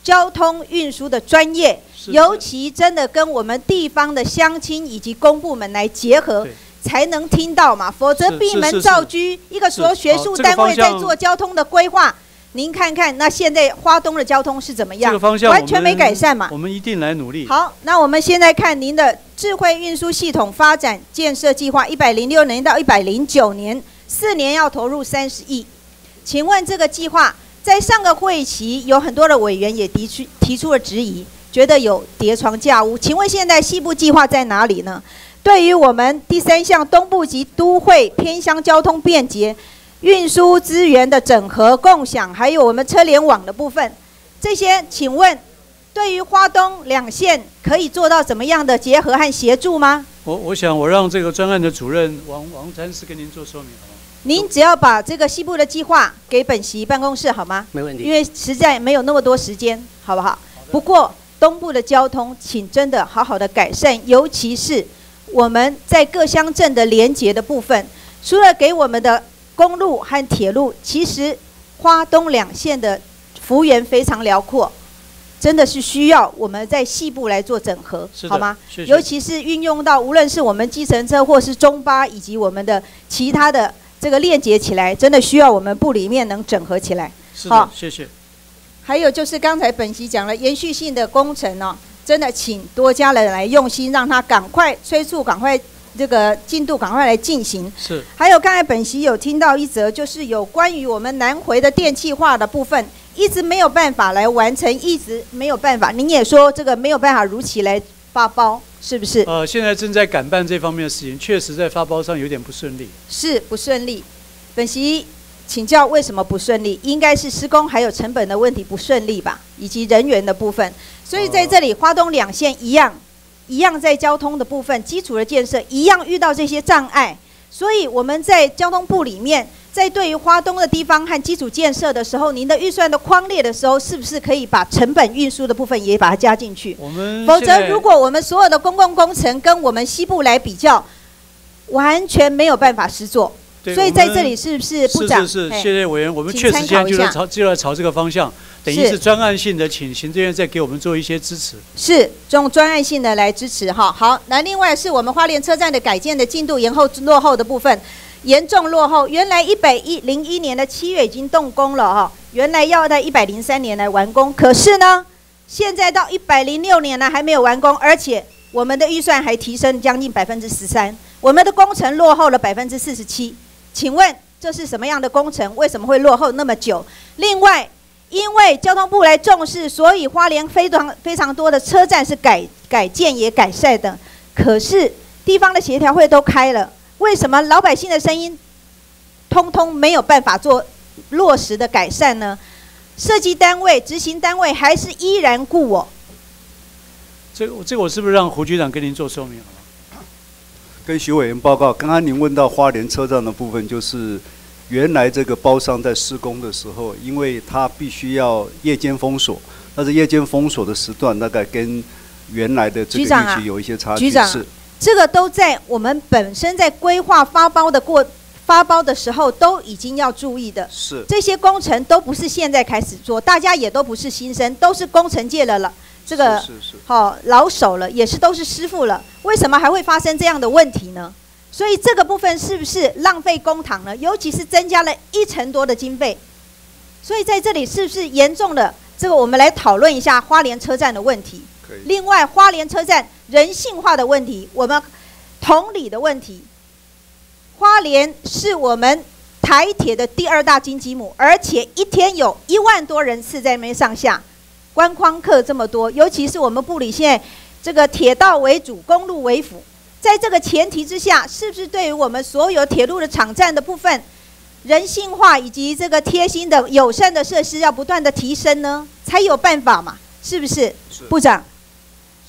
交通运输的专业，尤其真的跟我们地方的乡亲以及公部门来结合，才能听到嘛。否则闭门造车，一个所学术单位在做交通的规划。您看看，那现在花东的交通是怎么样？这个方向完全没改善嘛。我们一定来努力。好，那我们现在看您的智慧运输系统发展建设计划，一百零六年到一百零九年，四年要投入三十亿。请问这个计划在上个会期有很多的委员也提出提出了质疑，觉得有叠床架屋。请问现在西部计划在哪里呢？对于我们第三项东部及都会偏乡交通便捷、运输资源的整合共享，还有我们车联网的部分，这些请问对于花东两县可以做到怎么样的结合和协助吗？我我想我让这个专案的主任王王詹士跟您做说明好吗？您只要把这个西部的计划给本席办公室好吗？没问题因为实在没有那么多时间，好不好？不过东部的交通，请真的好好的改善，尤其是我们在各乡镇的连接的部分，除了给我们的公路和铁路，其实花东两线的幅员非常辽阔。真的是需要我们在西部来做整合好吗？尤其是运用到无论是我们计程车或是中巴以及我们的其他的这个链接起来，真的需要我们部里面能整合起来。是的，谢谢。还有就是刚才本席讲了延续性的工程呢、真的请多家人来用心，让他赶快催促，赶快这个进度赶快来进行。是。还有刚才本席有听到一则，就是有关于我们南回的电气化的部分，一直没有办法来完成，一直没有办法。您也说这个没有办法如期来发包，是不是？呃，现在正在赶办这方面的事情，确实在发包上有点不顺利。是不顺利。本席请教为什么不顺利？应该是施工还有成本的问题不顺利吧，以及人员的部分。所以在这里，花东两线一样，一样在交通的部分、基础的建设一样遇到这些障碍。所以我们在交通部里面，在对于花东的地方和基础建设的时候，您的预算的框列的时候，是不是可以把成本运输的部分也把它加进去？我们否则，如果我们所有的公共工程跟我们西部来比较，完全没有办法实做。对所以在这里是不是部长？是是是，嘿谢谢委员，我们确实现在就朝就要朝这个方向，等于是是专案性的，请行政院再给我们做一些支持。是用专案性的来支持哈。好，那另外是我们花莲车站的改建的进度延后落后的部分，严重落后。原来一百一零一年的七月已经动工了哈，原来要在一百零三年来完工，可是呢，现在到一百零六年呢还没有完工，而且我们的预算还提升将近百分之十三，我们的工程落后了百分之四十七。请问这是什么样的工程？为什么会落后那么久？另外，因为交通部来重视，所以花莲非常非常多的车站是改改建也改善的。可是地方的协调会都开了，为什么老百姓的声音通通没有办法做落实的改善呢？设计单位、执行单位还是依然故我。这个这我是不是让胡局长跟您做说明？跟徐委员报告，刚刚您问到花莲车站的部分，就是原来这个包商在施工的时候，因为他必须要夜间封锁，但是夜间封锁的时段大概跟原来的这个局长啊预期有一些差距。局长是，这个都在我们本身在规划发包的过发包的时候都已经要注意的。是这些工程都不是现在开始做，大家也都不是新生，都是工程界的了。这个好、老手了，也是都是师傅了，为什么还会发生这样的问题呢？所以这个部分是不是浪费公帑呢？尤其是增加了一成多的经费，所以在这里是不是严重的？这个我们来讨论一下花莲车站的问题。另外，花莲车站人性化的问题，我们同理的问题。花莲是我们台铁的第二大经济母，而且一天有一万多人次在那边上下，观光客这么多，尤其是我们部里现在这个铁道为主，公路为辅，在这个前提之下，是不是对于我们所有铁路的场站的部分，人性化以及这个贴心的友善的设施要不断的提升呢，才有办法嘛？是不是？部长，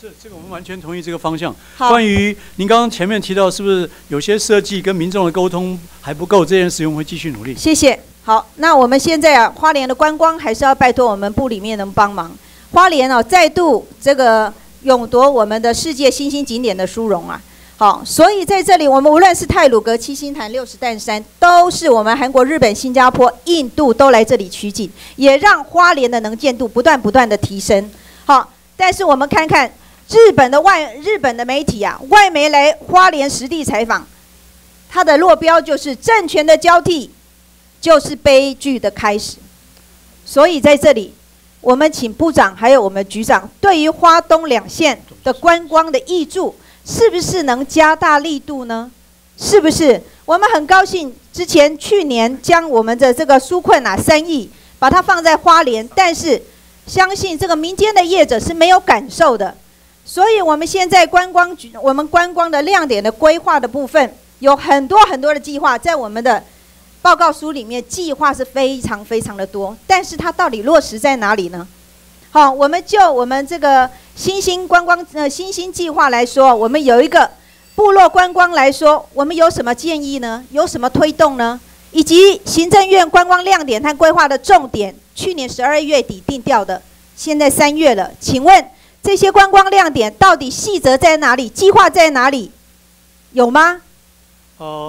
是这个我们完全同意这个方向。关于您刚刚前面提到，是不是有些设计跟民众的沟通还不够，这件事情我们会继续努力。谢谢。好，那我们现在啊，花莲的观光还是要拜托我们部里面能帮忙。花莲哦，再度这个勇夺我们的世界新兴景点的殊荣啊。好，所以在这里，我们无论是泰鲁阁、七星潭、六十担山，都是我们韩国、日本、新加坡、印度都来这里取景，也让花莲的能见度不断不断的提升。好，但是我们看看日本的外日本的媒体啊，外媒来花莲实地采访，它的落标就是政权的交替，就是悲剧的开始。所以在这里，我们请部长还有我们局长，对于花东两县的观光的益助，是不是能加大力度呢？是不是？我们很高兴，之前去年将我们的这个纾困啊三亿，把它放在花莲，但是相信这个民间的业者是没有感受的。所以我们现在观光局，我们观光的亮点的规划的部分，有很多很多的计划，在我们的报告书里面，计划是非常非常的多，但是它到底落实在哪里呢？好，我们就我们这个新兴观光呃新兴计划来说，我们有一个部落观光来说，我们有什么建议呢？有什么推动呢？以及行政院观光亮点和规划的重点，去年十二月底定调的，现在三月了，请问这些观光亮点到底细则在哪里？计划在哪里？有吗？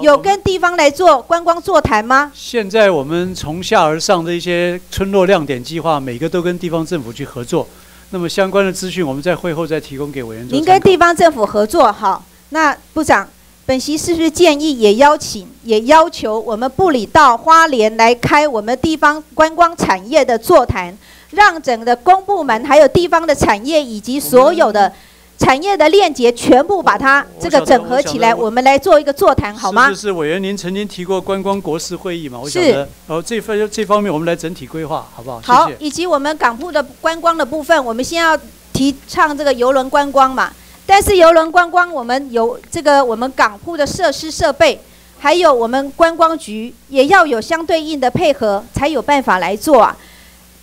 有跟地方来做观光座谈吗？现在我们从下而上的一些村落亮点计划，每个都跟地方政府去合作。那么相关的资讯，我们在会后再提供给委员。您跟地方政府合作好，那部长。本席是不是建议也邀请、也要求我们部里到花莲来开我们地方观光产业的座谈，让整个公部门还有地方的产业以及所有的产业的链接全部把它这个整合起来，我们来做一个座谈，好吗？是是委员，您曾经提过观光国事会议嘛？我晓得。哦，这份这方面我们来整体规划，好不好？好，以及我们港铺的观光的部分，我们先要提倡这个游轮观光嘛。但是游轮观光，我们有这个我们港铺的设施设备，还有我们观光局也要有相对应的配合，才有办法来做啊。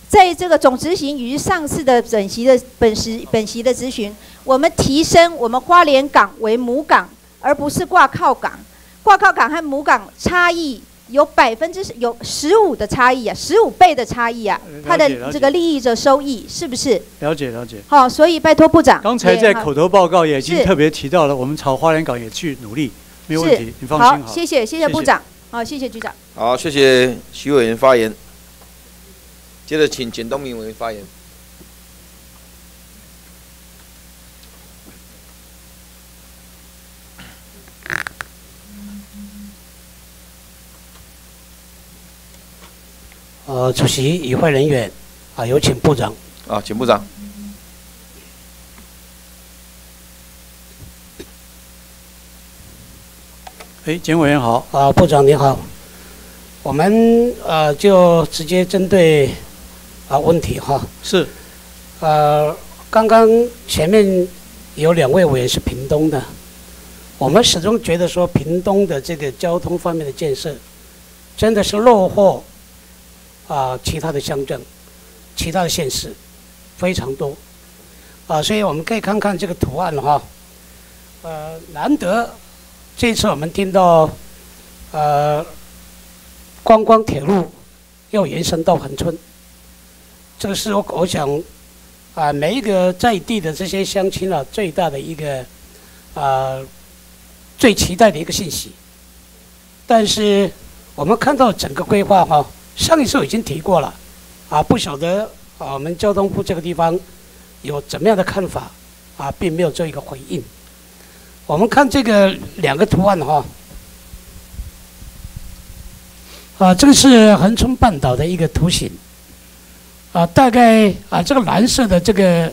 在这个总执行与上次的本席的本席本席的咨询，我们提升我们花莲港为母港，而不是挂靠港。挂靠港和母港差异。有百分之有十五的差异啊，十五倍的差异啊，它的这个利益的收益是不是？了解了解。好，所以拜托部长。刚才在口头报告也已经特别提到了，我们朝花莲港也去努力，没有问题，你放心。好，谢谢谢谢部长。好，谢谢局长。好，谢谢徐委员发言。接着请简东明委员发言。呃，主席、与会人员，啊，有请部长。啊，请部长。哎，简委员好。啊，部长你好。我们呃就直接针对啊问题哈。是。呃，刚刚前面有两位委员是屏东的，我们始终觉得说屏东的这个交通方面的建设真的是落后。啊，其他的乡镇、其他的县市非常多啊，所以我们可以看看这个图案哈。呃，难得这次我们听到呃，观光铁路要延伸到横村，这个是我我想啊，每一个在地的这些乡亲啊，最大的一个啊最期待的一个信息。但是我们看到整个规划哈。上一次已经提过了，啊，不晓得啊，我们交通部这个地方有怎么样的看法，啊，并没有做一个回应。我们看这个两个图案哈，啊，这个是横冲半岛的一个图形，啊，大概啊，这个蓝色的这个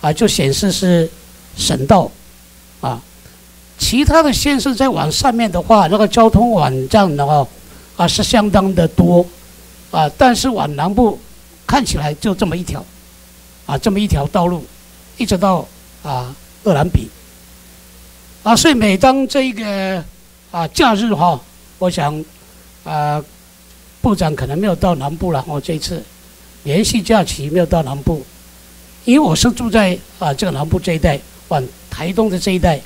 啊，就显示是省道，啊，其他的线是在往上面的话，那个交通网站的话，啊，是相当的多。啊，但是往南部看起来就这么一条，啊，这么一条道路，一直到啊厄兰比，啊，所以每当这个啊假日哈，我想啊部长可能没有到南部了，我这一次连续假期没有到南部，因为我是住在啊这个南部这一带，往台东的这一带，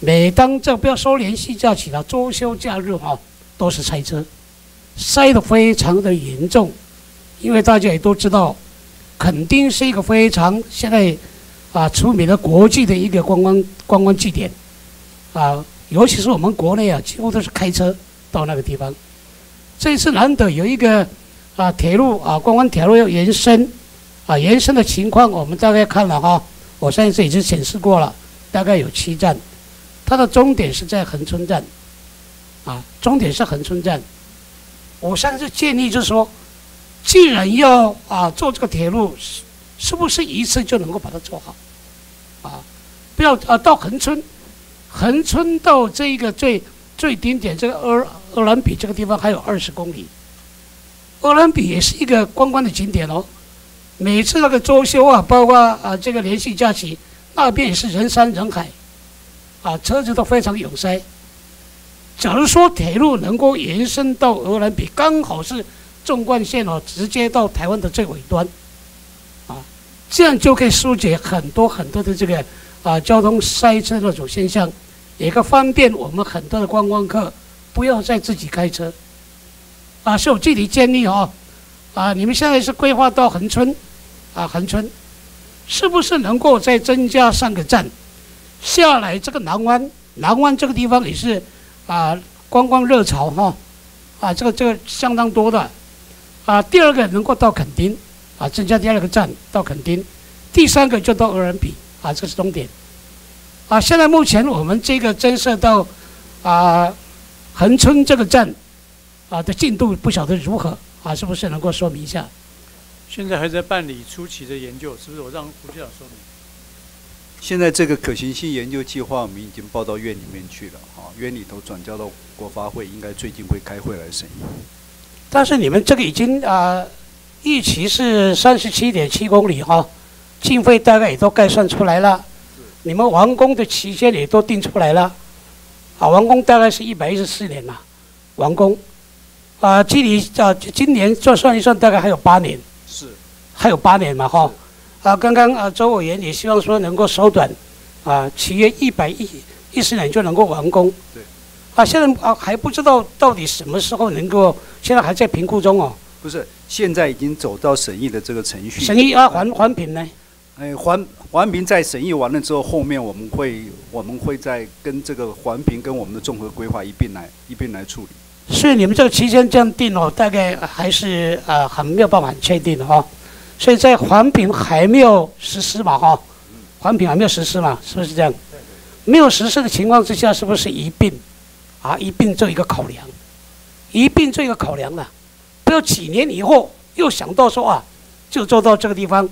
每当这不要说连续假期了，周休假日哈，都是塞车。塞得非常的严重，因为大家也都知道，肯定是一个非常现在啊出名的国际的一个观光观光据点，啊，尤其是我们国内啊，几乎都是开车到那个地方。这一次难得有一个啊铁路啊观光铁路要延伸，啊延伸的情况我们大概看了哈，我上一次已经显示过了，大概有七站，它的终点是在横村站，啊，终点是横村站。我上次建议就是说，既然要啊做这个铁路，是是不是一次就能够把它做好？啊，不要啊到横村，横村到这一个最最顶点这个厄厄兰比这个地方还有二十公里。厄兰比也是一个观光的景点哦，每次那个周休啊，包括啊这个连续假期，那边也是人山人海，啊，车子都非常拥塞。假如说铁路能够延伸到鹅銮鼻，刚好是纵贯线哦，直接到台湾的最尾端，啊，这样就可以疏解很多很多的这个啊交通塞车那种现象，也可方便我们很多的观光客不要再自己开车。啊，是我具体建议哦，啊，你们现在是规划到恒春，啊，恒春，是不是能够再增加三个站，下来这个南湾，南湾这个地方也是。啊，观光热潮哈，啊，这个这个相当多的，啊，第二个能够到垦丁，啊，增加第二个站到垦丁，第三个就到鹅銮比，啊，这是终点，啊，现在目前我们这个增设到啊恒春这个站，啊的进度不晓得如何，啊，是不是能够说明一下？现在还在办理初期的研究，是不是？我让胡局长说明。现在这个可行性研究计划，我们已经报到院里面去了，哈，院里头转交到国发会，应该最近会开会来审议。但是你们这个已经啊，预期是三十七点七公里哈，经费大概也都概算出来了，你们完工的期间也都定出来了，啊，完工大概是一百一十四年嘛，完工，啊，距离啊今年再算一算，大概还有八年，是，还有八年嘛哈。啊，刚刚啊，周委员也希望说能够缩短，啊，契约一百一一十年就能够完工。对。啊，现在啊还不知道到底什么时候能够，现在还在评估中哦。不是，现在已经走到审议的这个程序。审议啊，环环评呢？哎，环环评在审议完了之后，后面我们会我们会再跟这个环评跟我们的综合规划一并来一并来处理。所以你们这个期间这样定哦，大概还是啊很没有办法确定的哈。所以在环评还没有实施嘛，哈，环评还没有实施嘛，是不是这样？没有实施的情况之下，是不是一并啊一并做一个考量，一并做一个考量呢？不要几年以后又想到说啊，就做到这个地方，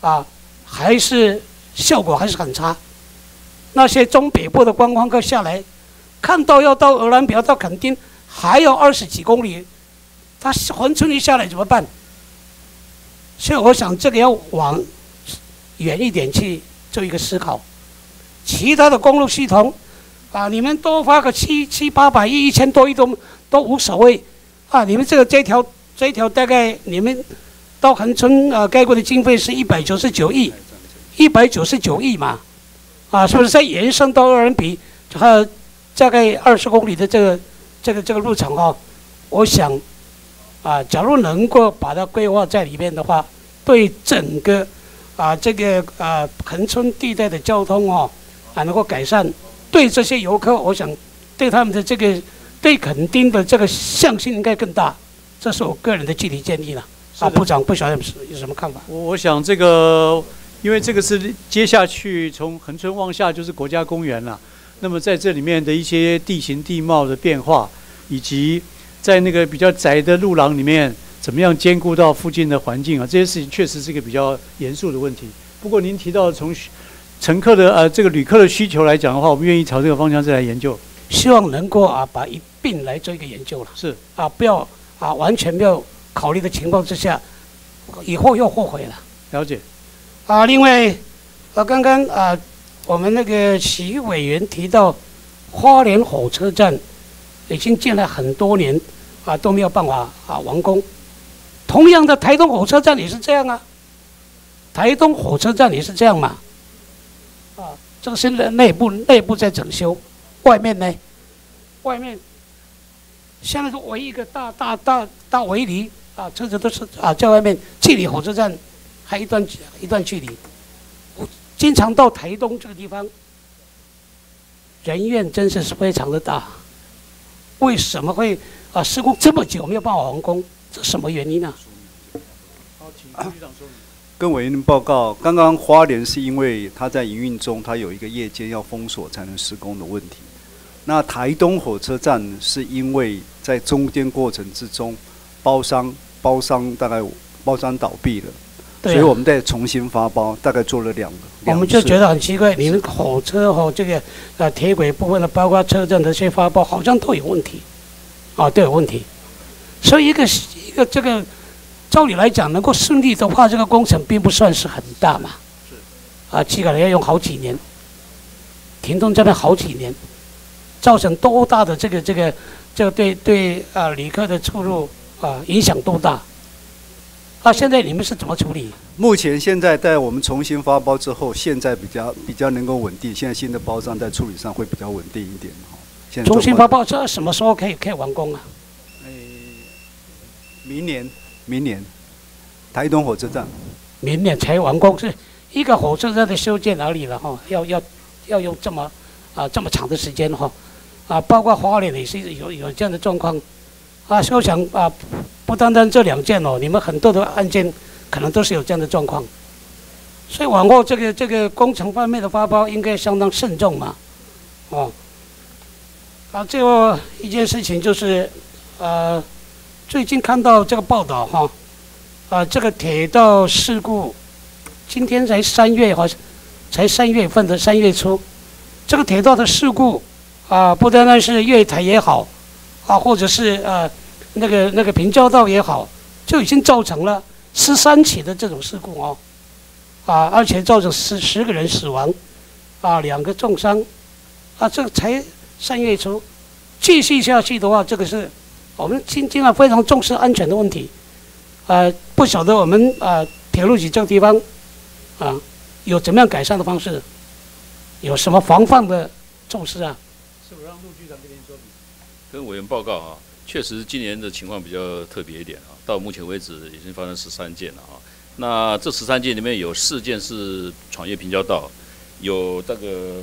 啊，还是效果还是很差。那些中北部的观光客下来，看到要到鹅銮鼻到垦丁还有二十几公里，他横村一下来怎么办？所以我想，这个要往远一点去做一个思考。其他的公路系统，啊，你们多花个七七八百亿、一千多亿都都无所谓。啊，你们这个这条这条大概你们到横村啊，该过的经费是一百九十九亿，一百九十九亿嘛，啊，是不是再延伸到二人比，还有大概二十公里的这个这个这个路程哈？我想。啊，假如能够把它规划在里面的话，对整个啊这个啊横村地带的交通哦，还能够改善。对这些游客，我想对他们的这个对垦丁的这个向心应该更大。这是我个人的具体建议了。啊，部长不晓得有什么看法？我我想这个，因为这个是接下去从横村往下就是国家公园了。那么在这里面的一些地形地貌的变化，以及在那个比较窄的路廊里面，怎么样兼顾到附近的环境啊？这些事情确实是一个比较严肃的问题。不过您提到从乘客的呃这个旅客的需求来讲的话，我们愿意朝这个方向再来研究，希望能够啊把一并来做一个研究了。是啊，不要啊完全没有考虑的情况之下，以后又后悔了。了解。啊，另外啊刚刚啊我们那个徐委员提到花莲火车站已经建了很多年。啊，都没有办法啊完工。同样的，台东火车站也是这样啊。台东火车站也是这样嘛。这个是内内部内部在整修，外面呢，外面现在是围一个大大大大围篱啊，车子都是啊在外面，距离火车站还一段一段距离。经常到台东这个地方，人怨真是非常的大。为什么会？啊，施工这么久没有办法完工，这什么原因呢？好，请局长说明。跟委员报告，刚刚花莲是因为它在营运中，它有一个夜间要封锁才能施工的问题。那台东火车站是因为在中间过程之中，包商包商大概包商倒闭了，所以我们再重新发包，大概做了两个。我们就觉得很奇怪，你们火车和这个呃铁轨部分的，包括车站的这些发包，好像都有问题。啊，都有问题，所以一个一个这个，照理来讲，能够顺利的话，这个工程并不算是很大嘛。是。啊，气管要用好几年，停动这边好几年，造成多大的这个这个这个对对啊旅客的出入啊影响多大？啊，现在你们是怎么处理？目前现在在我们重新发包之后，现在比较比较能够稳定，现在新的包装在处理上会比较稳定一点哈。现在重新发包这什么时候可以可以完工啊？明年，明年，台东火车站。明年才完工，是一个火车站的修建哪里了哈？要要要用这么啊这么长的时间哈？啊，包括花莲也是有有这样的状况啊。我想啊，不单单这两件哦，你们很多的案件可能都是有这样的状况，所以往后这个这个工程方面的发包应该相当慎重嘛，哦。啊，最后一件事情就是，呃，最近看到这个报道哈。啊，这个铁道事故，今天才三月好像，才三月份的三月初，这个铁道的事故啊，不单单是月台也好，啊，或者是呃那个那个平交道也好，就已经造成了十三起的这种事故哦，啊，而且造成十十个人死亡，啊，两个重伤，啊，这才三月初，继续下去的话，这个是我们经经常非常重视安全的问题。呃，不晓得我们呃铁路局这个地方啊，有怎么样改善的方式？有什么防范的措施啊？是不是让陆局长跟您说明？跟委员报告啊，确实今年的情况比较特别一点啊。到目前为止已经发生十三件了啊。那这十三件里面有四件是闯越平交道，有这个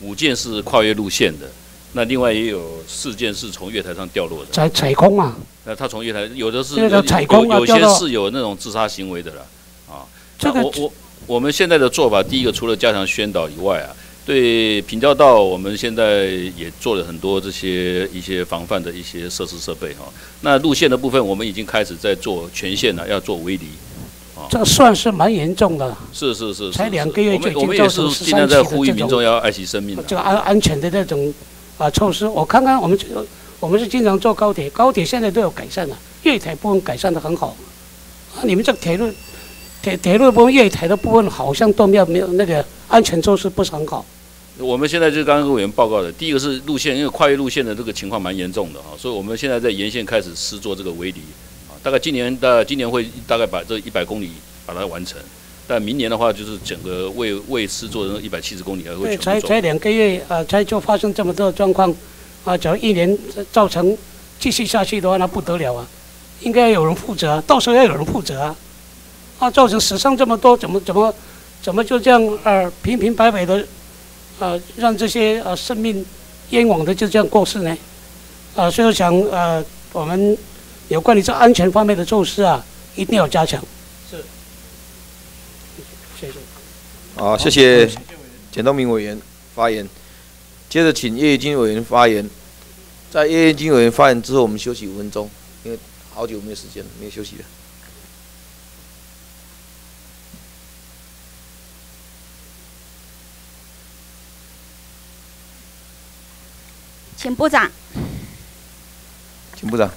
五件是跨越路线的，那另外也有四件是从月台上掉落的。踩踩空啊？那他从月台有的是有采空啊有有些是有那种自杀行为的了啊。这个我我我们现在的做法，第一个除了加强宣导以外啊，对平交道我们现在也做了很多这些一些防范的一些设施设备哈。那路线的部分，我们已经开始在做全线了，要做围篱。这个算是蛮严重的，是是是，是才两个月就已经我们我们也是尽量三起的在呼吁民众要爱惜生命的。这个安安全的那种啊措施。我看看我们这个，我们是经常坐高铁，高铁现在都有改善了，月台部分改善的很好。啊，你们这铁路铁铁路部分月台的部分好像都没有没有那个安全措施不是很好。我们现在就刚刚跟委员报告的，第一个是路线，因为跨越路线的这个情况蛮严重的哈，所以我们现在在沿线开始施做这个围篱啊，大概今年的今年会大概把这一百公里把它完成，但明年的话就是整个为为施做的一百七十公里还会对。才才两个月啊，才就发生这么多的状况啊！只要一年造成继续下去的话，那不得了啊！应该有人负责啊，到时候要有人负责啊！啊，造成死伤这么多，怎么怎么怎么就这样呃平平白白的呃让这些呃生命冤枉的就这样过世呢？啊，所以我想呃我们有关于这安全方面的措施啊，一定要加强。是，谢谢。好，谢谢简东明委员发言。接着请叶玉金委员发言。在叶叶金委员发言之后，我们休息五分钟，因为好久没有时间了，没有休息了。请部长。请部长。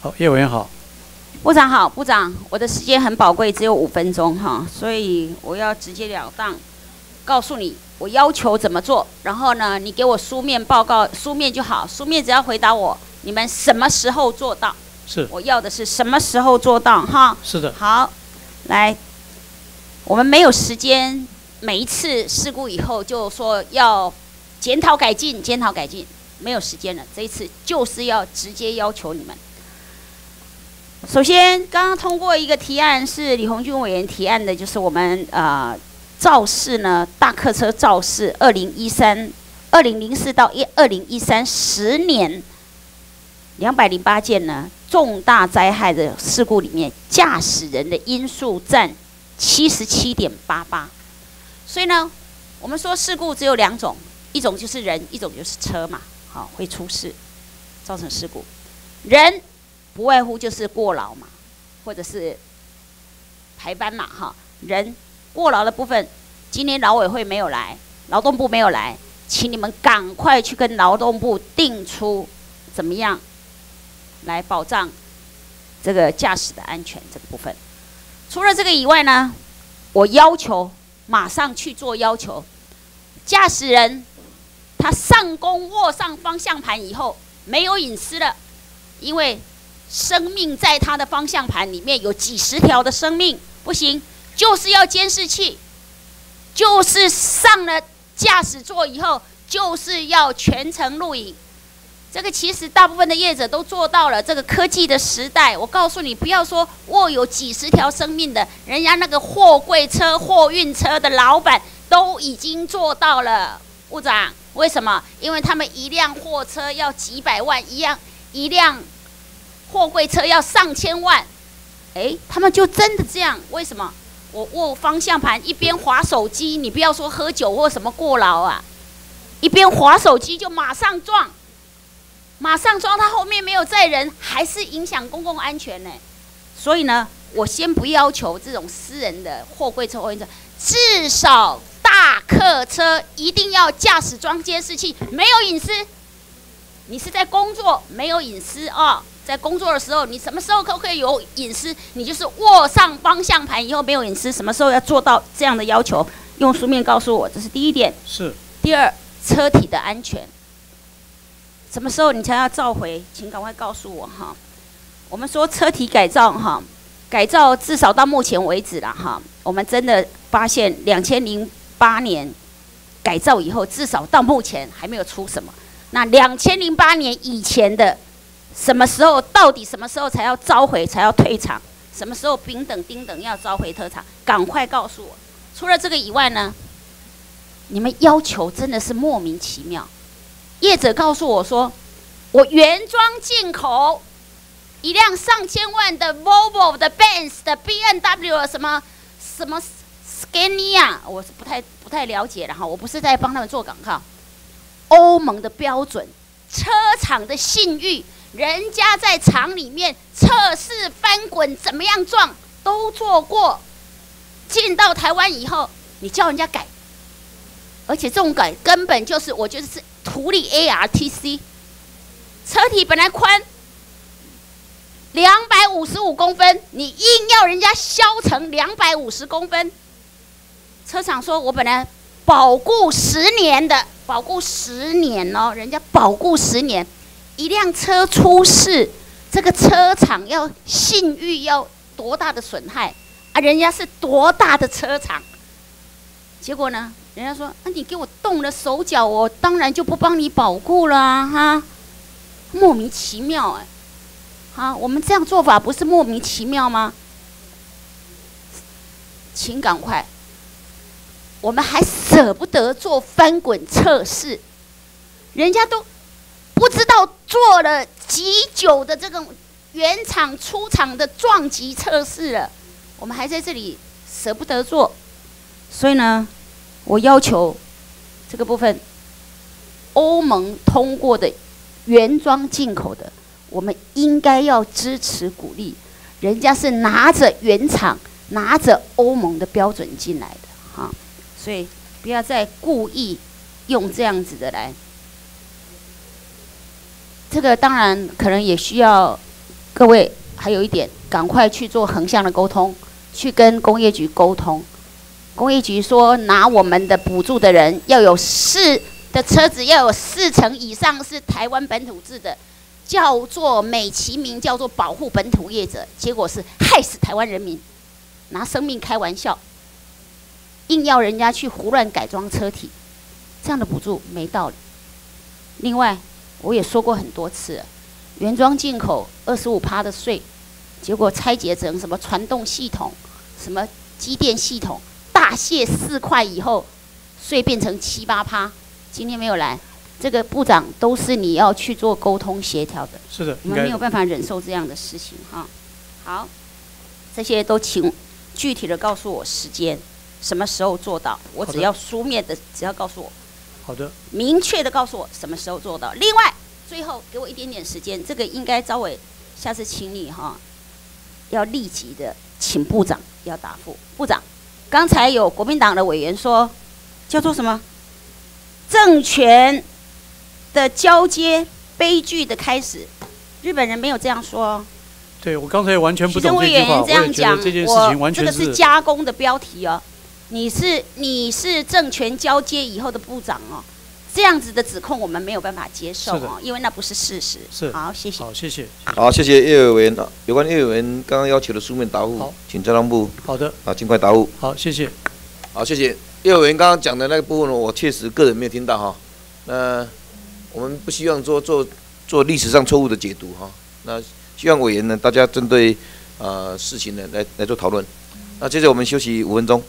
好，叶委员好。部长好，部长，我的时间很宝贵，只有五分钟哈，所以我要直截了当告诉你，我要求怎么做，然后呢，你给我书面报告，书面就好，书面只要回答我，你们什么时候做到？是。我要的是什么时候做到哈？是的。好，来，我们没有时间，每一次事故以后就说要检讨改进，检讨改进，没有时间了，这一次就是要直接要求你们。首先，刚刚通过一个提案是李红军委员提案的，就是我们呃肇事呢大客车肇事，二零一三、二零零四到一二零一三十年两百零八件呢重大灾害的事故里面，驾驶人的因素占七十七点八八。所以呢，我们说事故只有两种，一种就是人，一种就是车嘛，好会出事，造成事故。人不外乎就是过劳嘛，或者是排班嘛，哈。人过劳的部分，今年劳委会没有来，劳动部没有来，请你们赶快去跟劳动部定出怎么样来保障这个驾驶的安全这个部分。除了这个以外呢，我要求马上去做要求，驾驶人他上弓握上方向盘以后没有隐私了，因为生命在他的方向盘里面有几十条的生命，不行，就是要监视器，就是上了驾驶座以后就是要全程录影。这个其实大部分的业者都做到了。这个科技的时代，我告诉你，不要说握有几十条生命的，人家那个货柜车、货运车的老板都已经做到了。部长，为什么？因为他们一辆货车要几百万，一样一辆货柜车要上千万。诶，他们就真的这样？为什么？我握方向盘一边划手机，你不要说喝酒或什么过劳啊，一边划手机就马上撞。马上撞他后面没有载人，还是影响公共安全呢。所以呢，我先不要求这种私人的货柜车、货运车，至少大客车一定要驾驶装监视器，没有隐私。你是在工作，没有隐私啊。在工作的时候，你什么时候可不可以有隐私？你就是握上方向盘以后没有隐私，什么时候要做到这样的要求？用书面告诉我，这是第一点。是。第二，车体的安全。什么时候你才要召回？请赶快告诉我哈。我们说车体改造哈，改造至少到目前为止了哈。我们真的发现，两千零八年改造以后，至少到目前还没有出什么。那两千零八年以前的，什么时候到底什么时候才要召回？才要退场？什么时候丙等丁等要召回特场？赶快告诉我。除了这个以外呢，你们要求真的是莫名其妙。业者告诉我说：“我原装进口一辆上千万的 Volvo 的 Benz 的 B N W 什么什么 Scania，我是不太不太了解了哈，我不是在帮他们做广告。欧盟的标准，车厂的信誉，人家在厂里面测试翻滚怎么样撞都做过，进到台湾以后，你叫人家改，而且这种改根本就是我就是。”图里 ARTC，车体本来宽两百五十五公分，你硬要人家削成两百五十公分。车厂说我本来保固十年的，保固十年哦，人家保固十年，一辆车出事，这个车厂要信誉要多大的损害啊？人家是多大的车厂？结果呢？人家说：“那你给我动了手脚，我当然就不帮你保护了哈。”莫名其妙哎，好，我们这样做法不是莫名其妙吗？请赶快，我们还舍不得做翻滚测试，人家都不知道做了几久的这个原厂出厂的撞击测试了，我们还在这里舍不得做，所以呢？我要求这个部分，欧盟通过的原装进口的，我们应该要支持鼓励。人家是拿着原厂、拿着欧盟的标准进来的，哈，所以不要再故意用这样子的来。这个当然可能也需要各位还有一点，赶快去做横向的沟通，去跟工业局沟通。工业局说，拿我们的补助的人要有四的车子要有四成以上是台湾本土制的，叫做美其名叫做保护本土业者，结果是害死台湾人民，拿生命开玩笑，硬要人家去胡乱改装车体，这样的补助没道理。另外，我也说过很多次，原装进口二十五趴的税，结果拆解成什么传动系统、什么机电系统。大卸四块以后，税变成七八趴。今天没有来，这个部长都是你要去做沟通协调的。是的，我们没有办法忍受这样的事情哈。好，这些都请具体的告诉我时间，什么时候做到？我只要书面的，只要告诉我。好的。明确的告诉我什么时候做到。另外，最后给我一点点时间，这个应该招委下次请你哈，要立即的请部长要答复部长。刚才有国民党的委员说，叫做什么？政权的交接，悲剧的开始。日本人没有这样说。对我刚才完全不懂这句话，员这样我也觉讲得这件，事情我这完全个是加工的标题哦。你是你是政权交接以后的部长哦，这样子的指控我们没有办法接受哦，因为那不是事实。是好，谢谢。好，谢谢。好，谢谢叶委员。有关叶委员刚刚要求的书面答复，请交通部好的啊尽快答复。好，谢谢。好，谢谢叶委员刚刚讲的那个部分呢，我确实个人没有听到哈。那我们不希望做做做历史上错误的解读哈。那希望委员呢，大家针对呃事情呢来来做讨论。那接着我们休息五分钟。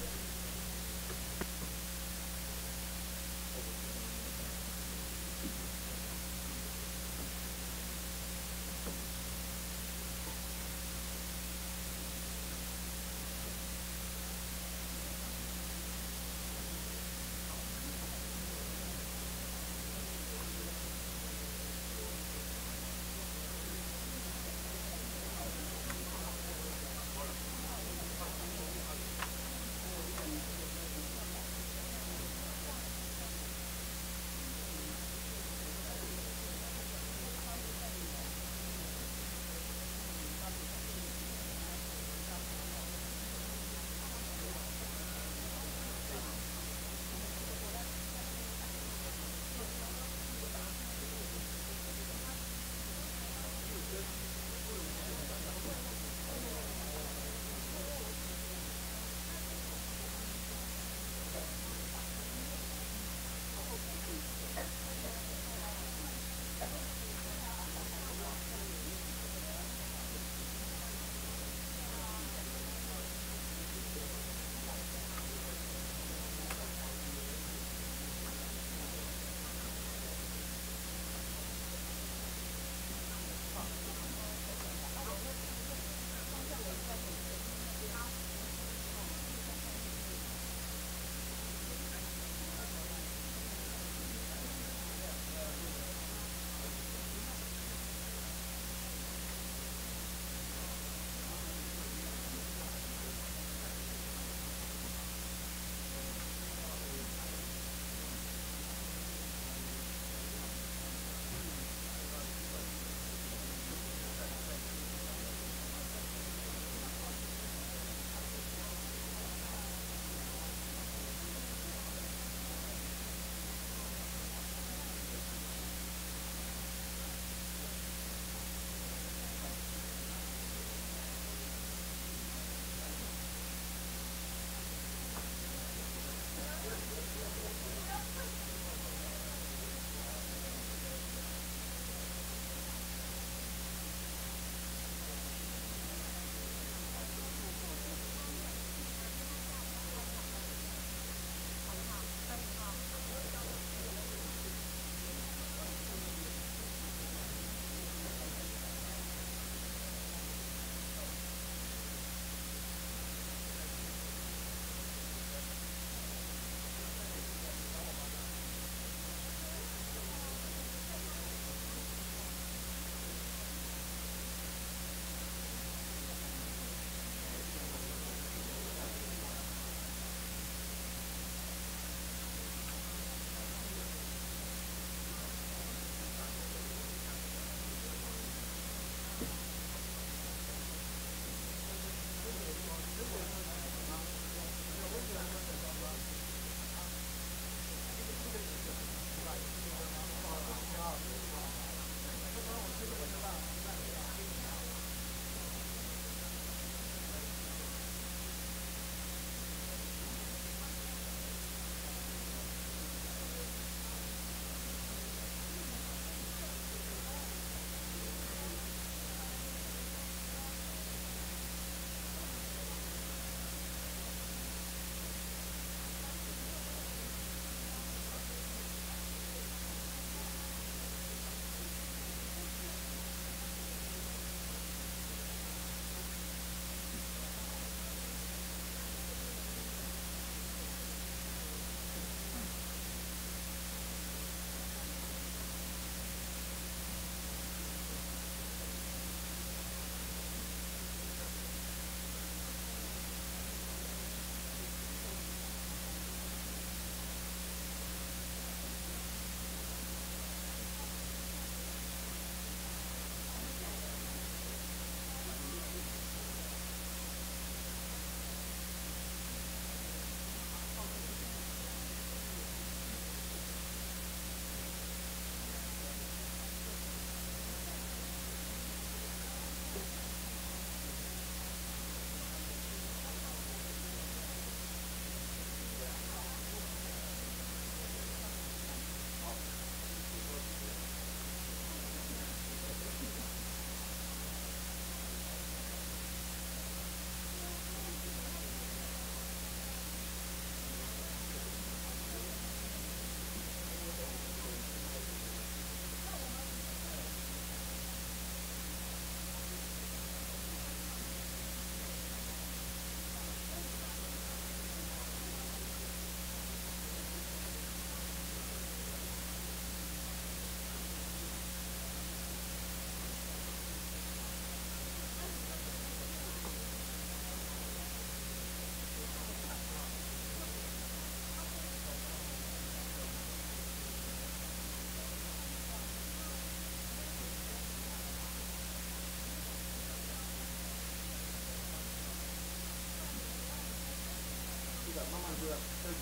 希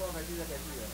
望还记得感谢人。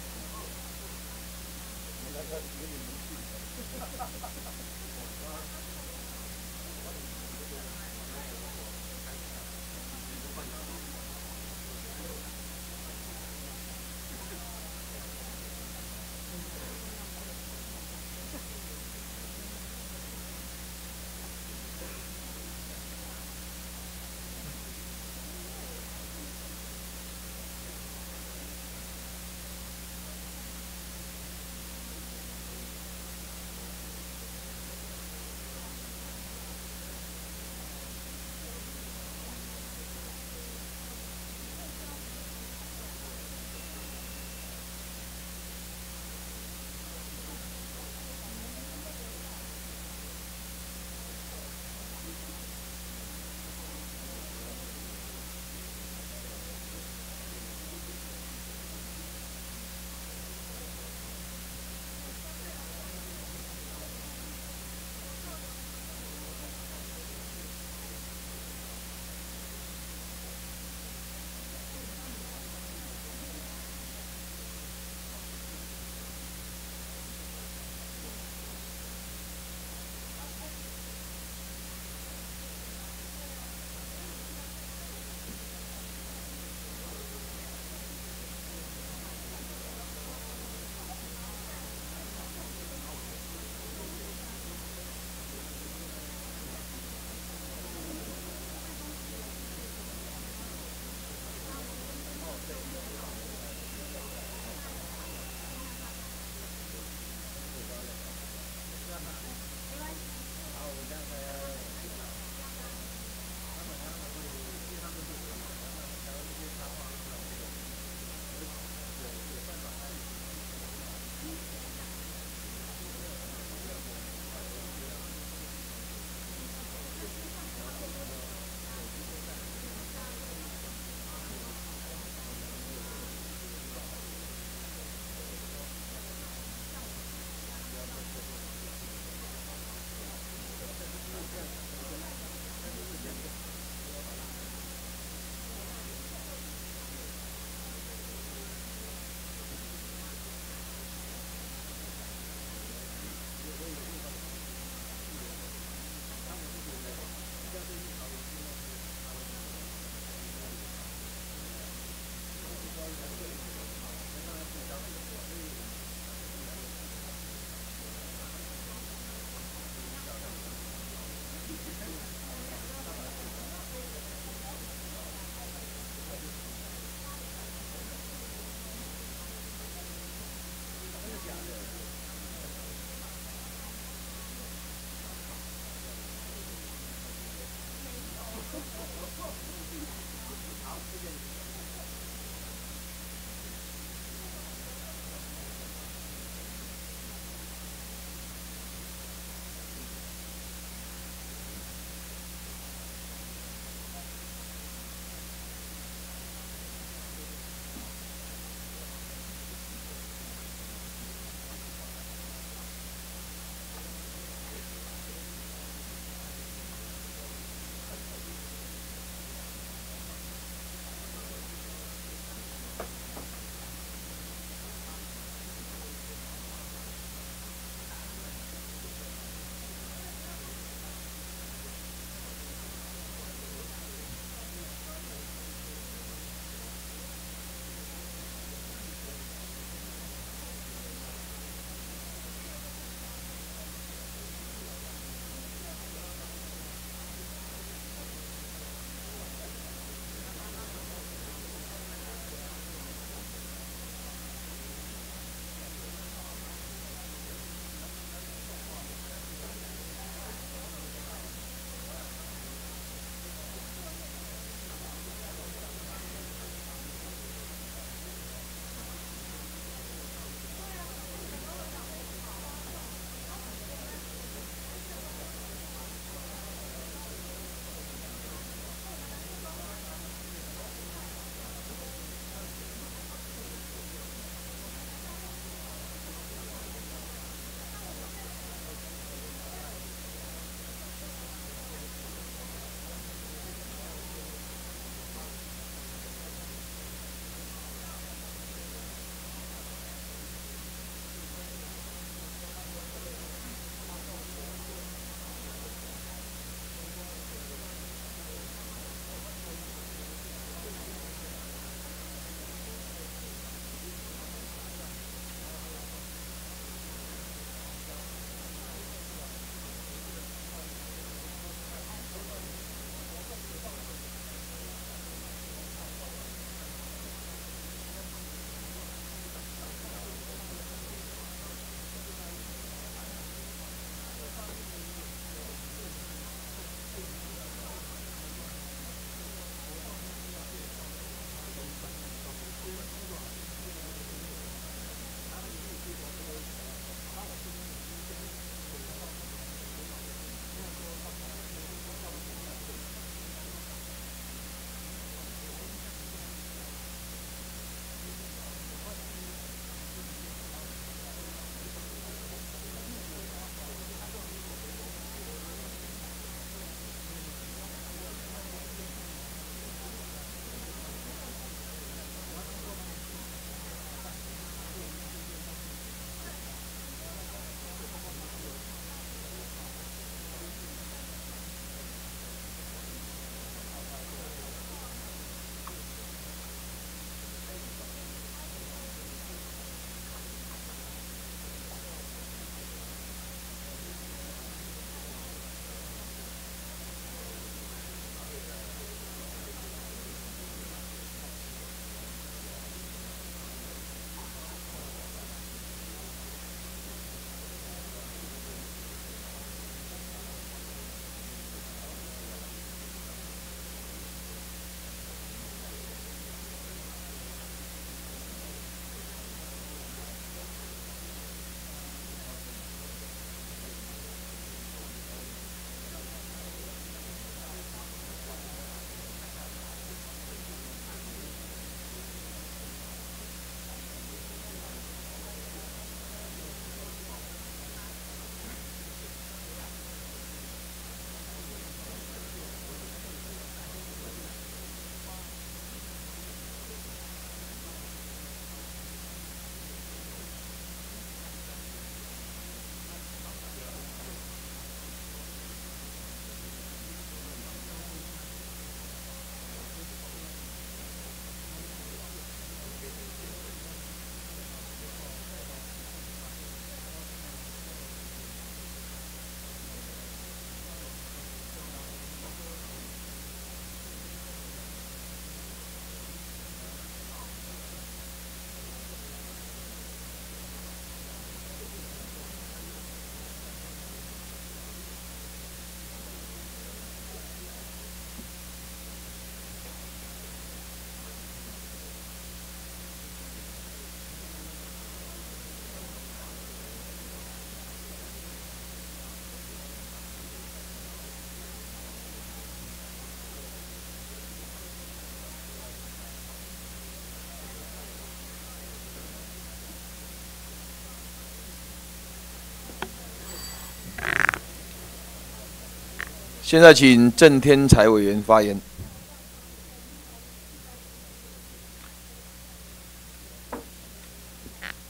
现在请郑天才委员发言。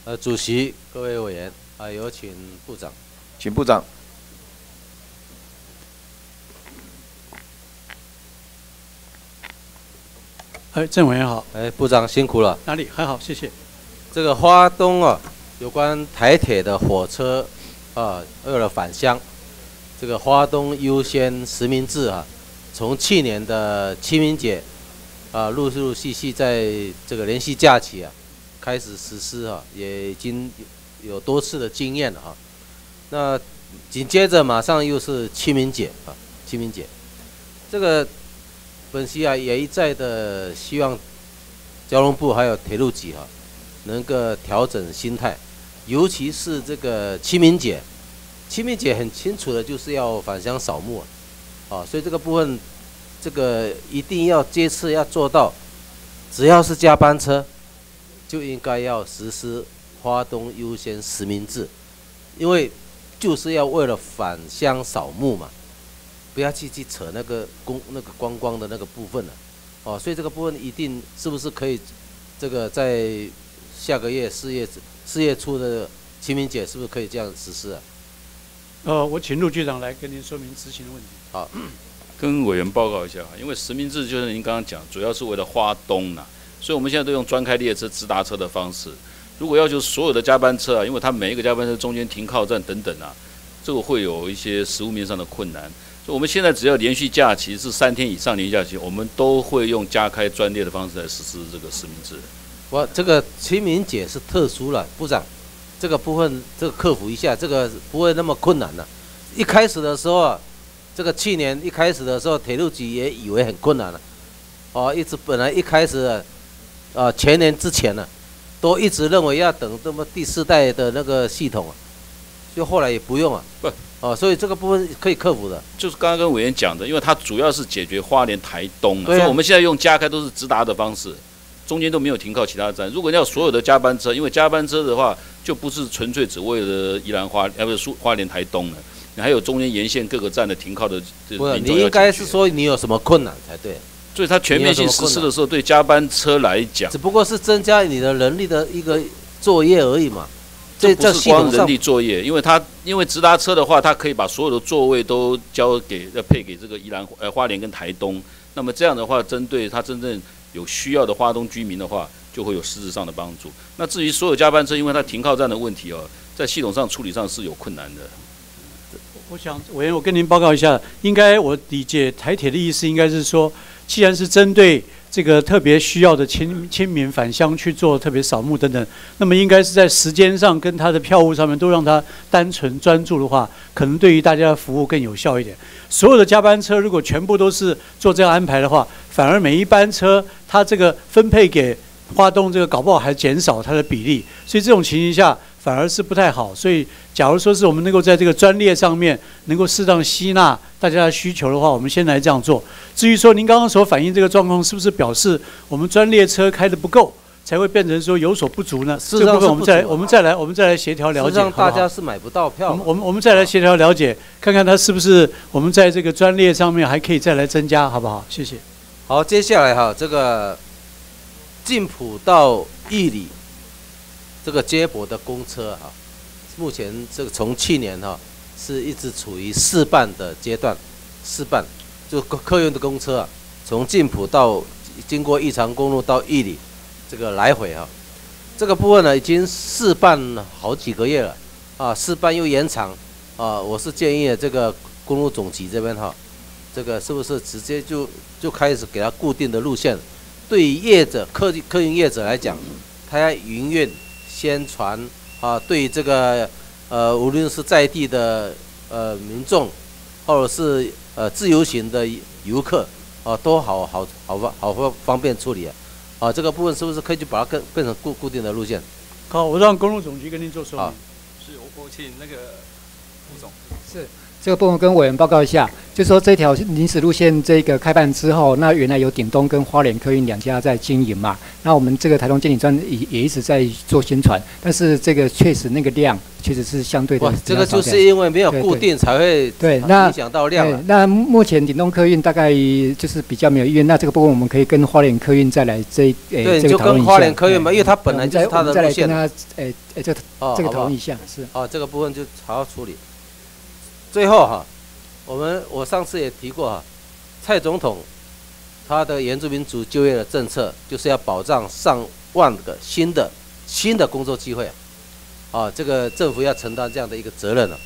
呃，主席、各位委员啊，有请部长。请部长。哎，郑委员好。哎，部长辛苦了。哪里还好，谢谢。这个花东啊，有关台铁的火车啊，为了返乡，这个花东优先实名制啊，从去年的清明节啊，陆陆续续在这个连续假期啊，开始实施啊，也已经有多次的经验了哈。那紧接着马上又是清明节啊，清明节，这个。本溪啊也一再的希望交通部还有铁路局哈，能够调整心态，尤其是这个清明节，清明节很清楚的就是要返乡扫墓啊，所以这个部分这个一定要这次要做到，只要是加班车，就应该要实施花东优先实名制，因为就是要为了返乡扫墓嘛。不要去去扯那个公那个观光的那个部分了，哦，所以这个部分一定是不是可以，这个在下个月四月四月初的清明节是不是可以这样实施啊？呃，我请陆局长来跟您说明执行的问题。好，跟委员报告一下，因为实名制就是您刚刚讲，主要是为了花东呐，所以我们现在都用专开列车直达车的方式。如果要求所有的加班车啊，因为它每一个加班车中间停靠站等等啊，这个会有一些实物面上的困难。所以我们现在只要连续假期是三天以上连续假期，我们都会用加开专列的方式来实施这个实名制。我这个清明节是特殊了，部长，这个部分这个克服一下，这个不会那么困难了。一开始的时候啊，这个去年一开始的时候，铁路局也以为很困难了，哦，一直本来一开始，啊，前年之前呢，都一直认为要等这么第四代的那个系统啊，就后来也不用啊。不。哦，所以这个部分可以克服的，就是刚刚跟委员讲的，因为它主要是解决花莲台东，所以我们现在用加开都是直达的方式，中间都没有停靠其他站。如果要所有的加班车，因为加班车的话，就不是纯粹只为了宜兰花，呃，不是花莲台东了，你还有中间沿线各个站的停靠的。不，你应该是说你有什么困难才对。所以它全面性实施的时候，对加班车来讲，只不过是增加你的人力的一个作业而已嘛。这不是光人力作业，因为他因为直达车的话，它可以把所有的座位都交给要配给这个宜兰呃花莲跟台东，那么这样的话，针对它真正有需要的花东居民的话，就会有实质上的帮助。那至于所有加班车，因为它停靠站的问题哦，在系统上处理上是有困难的。我想委员，我跟您报告一下，应该我理解台铁的意思应该是说，既然是针对。这个特别需要的亲亲民返乡去做特别扫墓等等，那么应该是在时间上跟他的票务上面都让他单纯专注的话，可能对于大家的服务更有效一点。所有的加班车如果全部都是做这样安排的话，反而每一班车它这个分配给花东这个搞不好还减少它的比例，所以这种情形下。反而是不太好，所以假如说是我们能够在这个专列上面能够适当吸纳大家的需求的话，我们先来这样做。至于说您刚刚所反映这个状况，是不是表示我们专列车开的不够，才会变成说有所不足呢？这部分我们再我们再来我们再来协调了解。大家是买不到票。我们我们再来协调了解，看看它是不是我们在这个专列上面还可以再来增加，好不好？谢谢。好，接下来哈，这个晋普到义里。这个接驳的公车啊，目前这个从去年哈是一直处于试办的阶段，试办就客运的公车啊，从晋浦到经过义长公路到义里，这个来回哈，这个部分呢已经试办了好几个月了啊，试办又延长啊，我是建议这个公路总局这边哈，这个是不是直接就就开始给他固定的路线？对于业者客客运业者来讲，他要营运。宣传啊，对这个呃，无论是在地的呃民众，或者是呃自由行的游客啊，都好好好方好方方便处理啊。啊，这个部分是不是可以就把它变变成固固定的路线？好，我让公路总局跟您做说明。是我我请那个副总。是这个部分跟委员报告一下，就说这条临时路线这个开办之后，那原来有顶东跟花莲客运两家在经营嘛，那我们这个台东监理站也也一直在做宣传，但是这个确实那个量确实是相对的这个就是因为没有固定才会对，那影响到量那目前顶东客运大概就是比较没有意愿，那这个部分我们可以跟花莲客运再来这诶、对，就跟个讨论一下。花莲客运嘛，因为它本来就是它我们再再来的路线跟。他诶诶这个这个哦好不好讨论一下是。哦，这个部分就好好处理。最后哈，我们我上次也提过哈，蔡总统他的原住民族就业的政策就是要保障上万个新的新的工作机会啊，啊，这个政府要承担这样的一个责任了。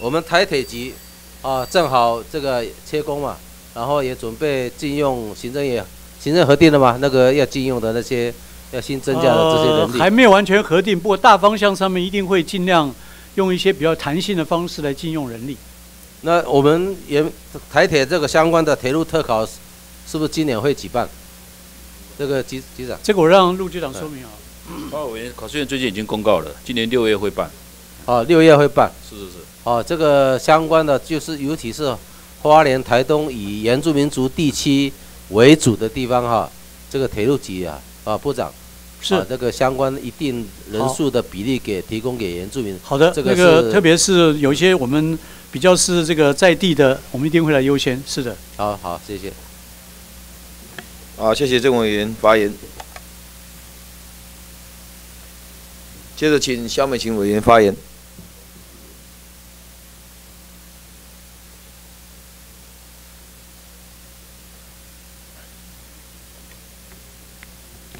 我们台铁局啊，正好这个切工嘛，然后也准备禁用行政也行政核定了嘛，那个要禁用的那些要新增加的这些人力。还没有完全核定，不过大方向上面一定会尽量用一些比较弹性的方式来禁用人力。那我们也台铁这个相关的铁路特考，是不是今年会举办？这个局局长，这个我让陆局长说明啊。报告委员，考试院最近已经公告了，今年六月会办。哦，六月会办。是是是。哦，这个相关的就是尤其是花莲、台东以原住民族地区为主的地方哈，这个铁路局啊啊部长是啊这个相关一定人数的比例给提供给原住民。好的，这个那个特别是有一些我们比较是这个在地的，我们一定会来优先。是的。好好，谢谢。好，谢谢郑委员发言。接着请肖美琴委员发言。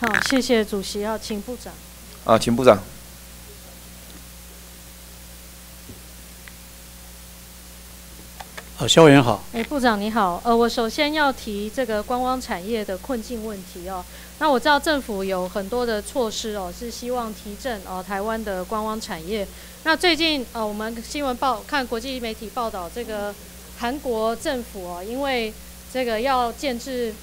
好，谢谢主席啊，请部长。啊，请部长。呃，肖委员好。哎，部长你好，呃，我首先要提这个观光产业的困境问题哦。那我知道政府有很多的措施哦，是希望提振哦台湾的观光产业。那最近呃，我们新闻报看国际媒体报道，这个韩国政府哦，因为这个要建制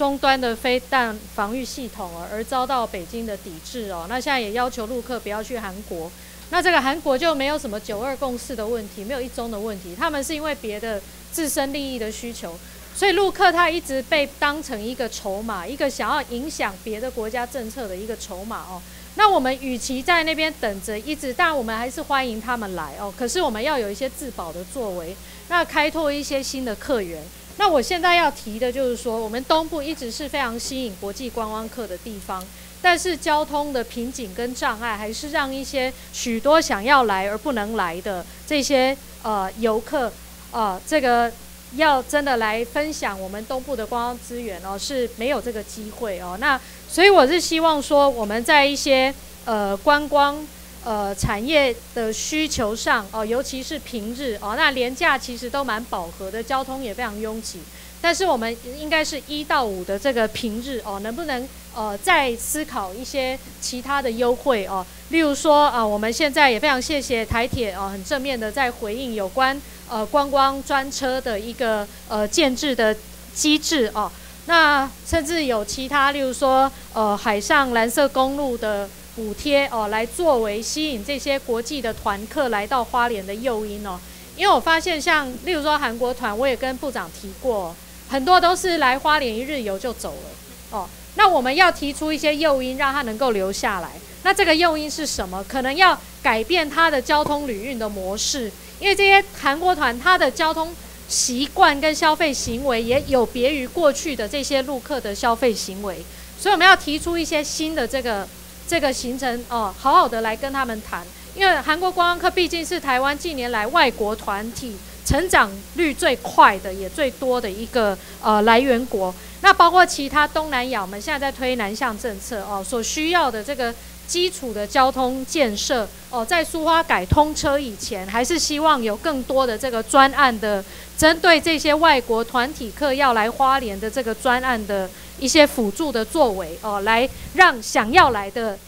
终端的飞弹防御系统哦，而遭到北京的抵制哦。那现在也要求陆客不要去韩国。那这个韩国就没有什么九二共识的问题，没有一中的问题，他们是因为别的自身利益的需求，所以陆客他一直被当成一个筹码，一个想要影响别的国家政策的一个筹码哦。那我们与其在那边等着，一直但我们还是欢迎他们来哦，可是我们要有一些自保的作为，那开拓一些新的客源。那我现在要提的就是说，我们东部一直是非常吸引国际观光客的地方。但是交通的瓶颈跟障碍，还是让一些许多想要来而不能来的这些呃游客，呃，这个要真的来分享我们东部的观光资源哦，是没有这个机会哦。那所以我是希望说，我们在一些呃观光呃产业的需求上哦，尤其是平日哦，那廉价其实都蛮饱和的，交通也非常拥挤。但是我们应该是一到五的这个平日哦，能不能呃再思考一些其他的优惠哦？例如说啊、我们现在也非常谢谢台铁哦，很正面的在回应有关呃观光专车的一个呃建制的机制哦。那甚至有其他，例如说呃海上蓝色公路的补贴哦，来作为吸引这些国际的团客来到花莲的诱因哦。因为我发现像例如说韩国团，我也跟部长提过。很多都是来花莲一日游就走了，哦，那我们要提出一些诱因，让他能够留下来。那这个诱因是什么？可能要改变他的交通旅运的模式，因为这些韩国团他的交通习惯跟消费行为也有别于过去的这些陆客的消费行为，所以我们要提出一些新的这个这个行程哦，好好的来跟他们谈。因为韩国观光客毕竟是台湾近年来外国团体。成长率最快的也最多的一个呃来源国，那包括其他东南亚，我们现在在推南向政策哦，所需要的这个基础的交通建设哦，在苏花改通车以前，还是希望有更多的这个专案的针对这些外国团体客要来花莲的这个专案的一些辅助的作为哦，来让想要来的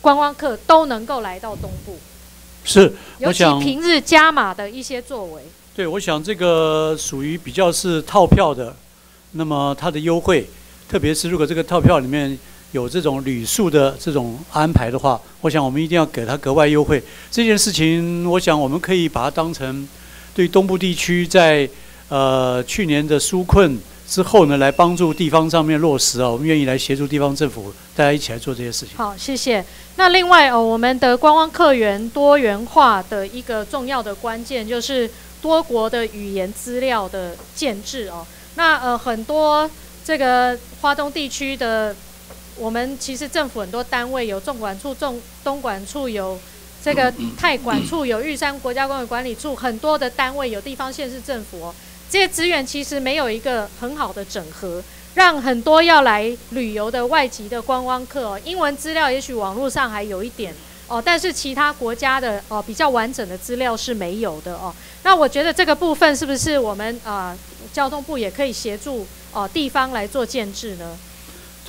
观光客都能够来到东部，是，尤其我想平日加码的一些作为。对，我想这个属于比较是套票的，那么它的优惠，特别是如果这个套票里面有这种旅宿的这种安排的话，我想我们一定要给他格外优惠。这件事情，我想我们可以把它当成对东部地区在呃去年的纾困之后呢，来帮助地方上面落实啊，我们愿意来协助地方政府，大家一起来做这些事情。好，谢谢。那另外哦，我们的观光客源多元化的一个重要的关键就是多国的语言资料的建制哦。那呃很多这个华东地区的，我们其实政府很多单位有纵管处、纵东管处有这个 *clears throat* 泰管处、有玉山国家公园管理处，很多的单位有地方县市政府哦，这些资源其实没有一个很好的整合。让很多要来旅游的外籍的观光客哦，英文资料也许网络上还有一点哦，但是其他国家的哦比较完整的资料是没有的哦。那我觉得这个部分是不是我们啊交通部也可以协助哦地方来做建制呢？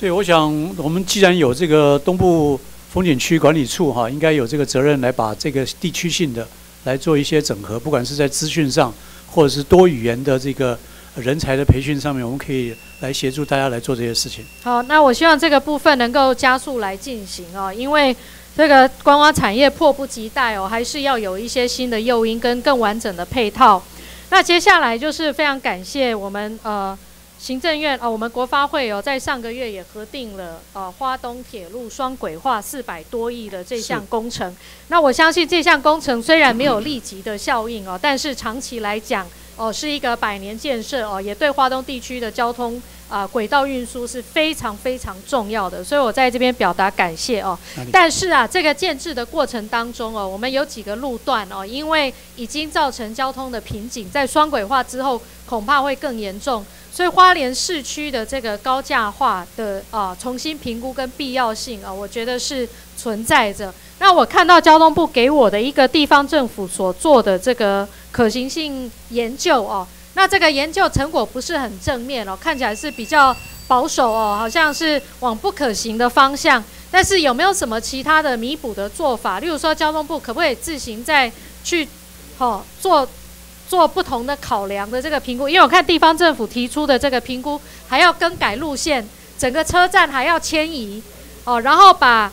对，我想我们既然有这个东部风景区管理处哈，应该有这个责任来把这个地区性的来做一些整合，不管是在资讯上或者是多语言的这个。人才的培训上面，我们可以来协助大家来做这些事情。好，那我希望这个部分能够加速来进行哦，因为这个观光产业迫不及待哦，还是要有一些新的诱因跟更完整的配套。那接下来就是非常感谢我们呃行政院哦，我们国发会哦，在上个月也核定了呃花东铁路双轨化四百多亿的这项工程。那我相信这项工程虽然没有立即的效应哦，但是长期来讲。哦，是一个百年建设哦，也对华东地区的交通啊轨道运输是非常非常重要的，所以我在这边表达感谢哦。但是啊，这个建制的过程当中哦，我们有几个路段哦，因为已经造成交通的瓶颈，在双轨化之后恐怕会更严重，所以花莲市区的这个高架化的啊重新评估跟必要性啊，我觉得是存在着。那我看到交通部给我的一个地方政府所做的这个可行性研究哦，那这个研究成果不是很正面哦，看起来是比较保守哦，好像是往不可行的方向。但是有没有什么其他的弥补的做法？例如说交通部可不可以自行再去，哦做做不同的考量的这个评估？因为我看地方政府提出的这个评估还要更改路线，整个车站还要迁移哦，然后把。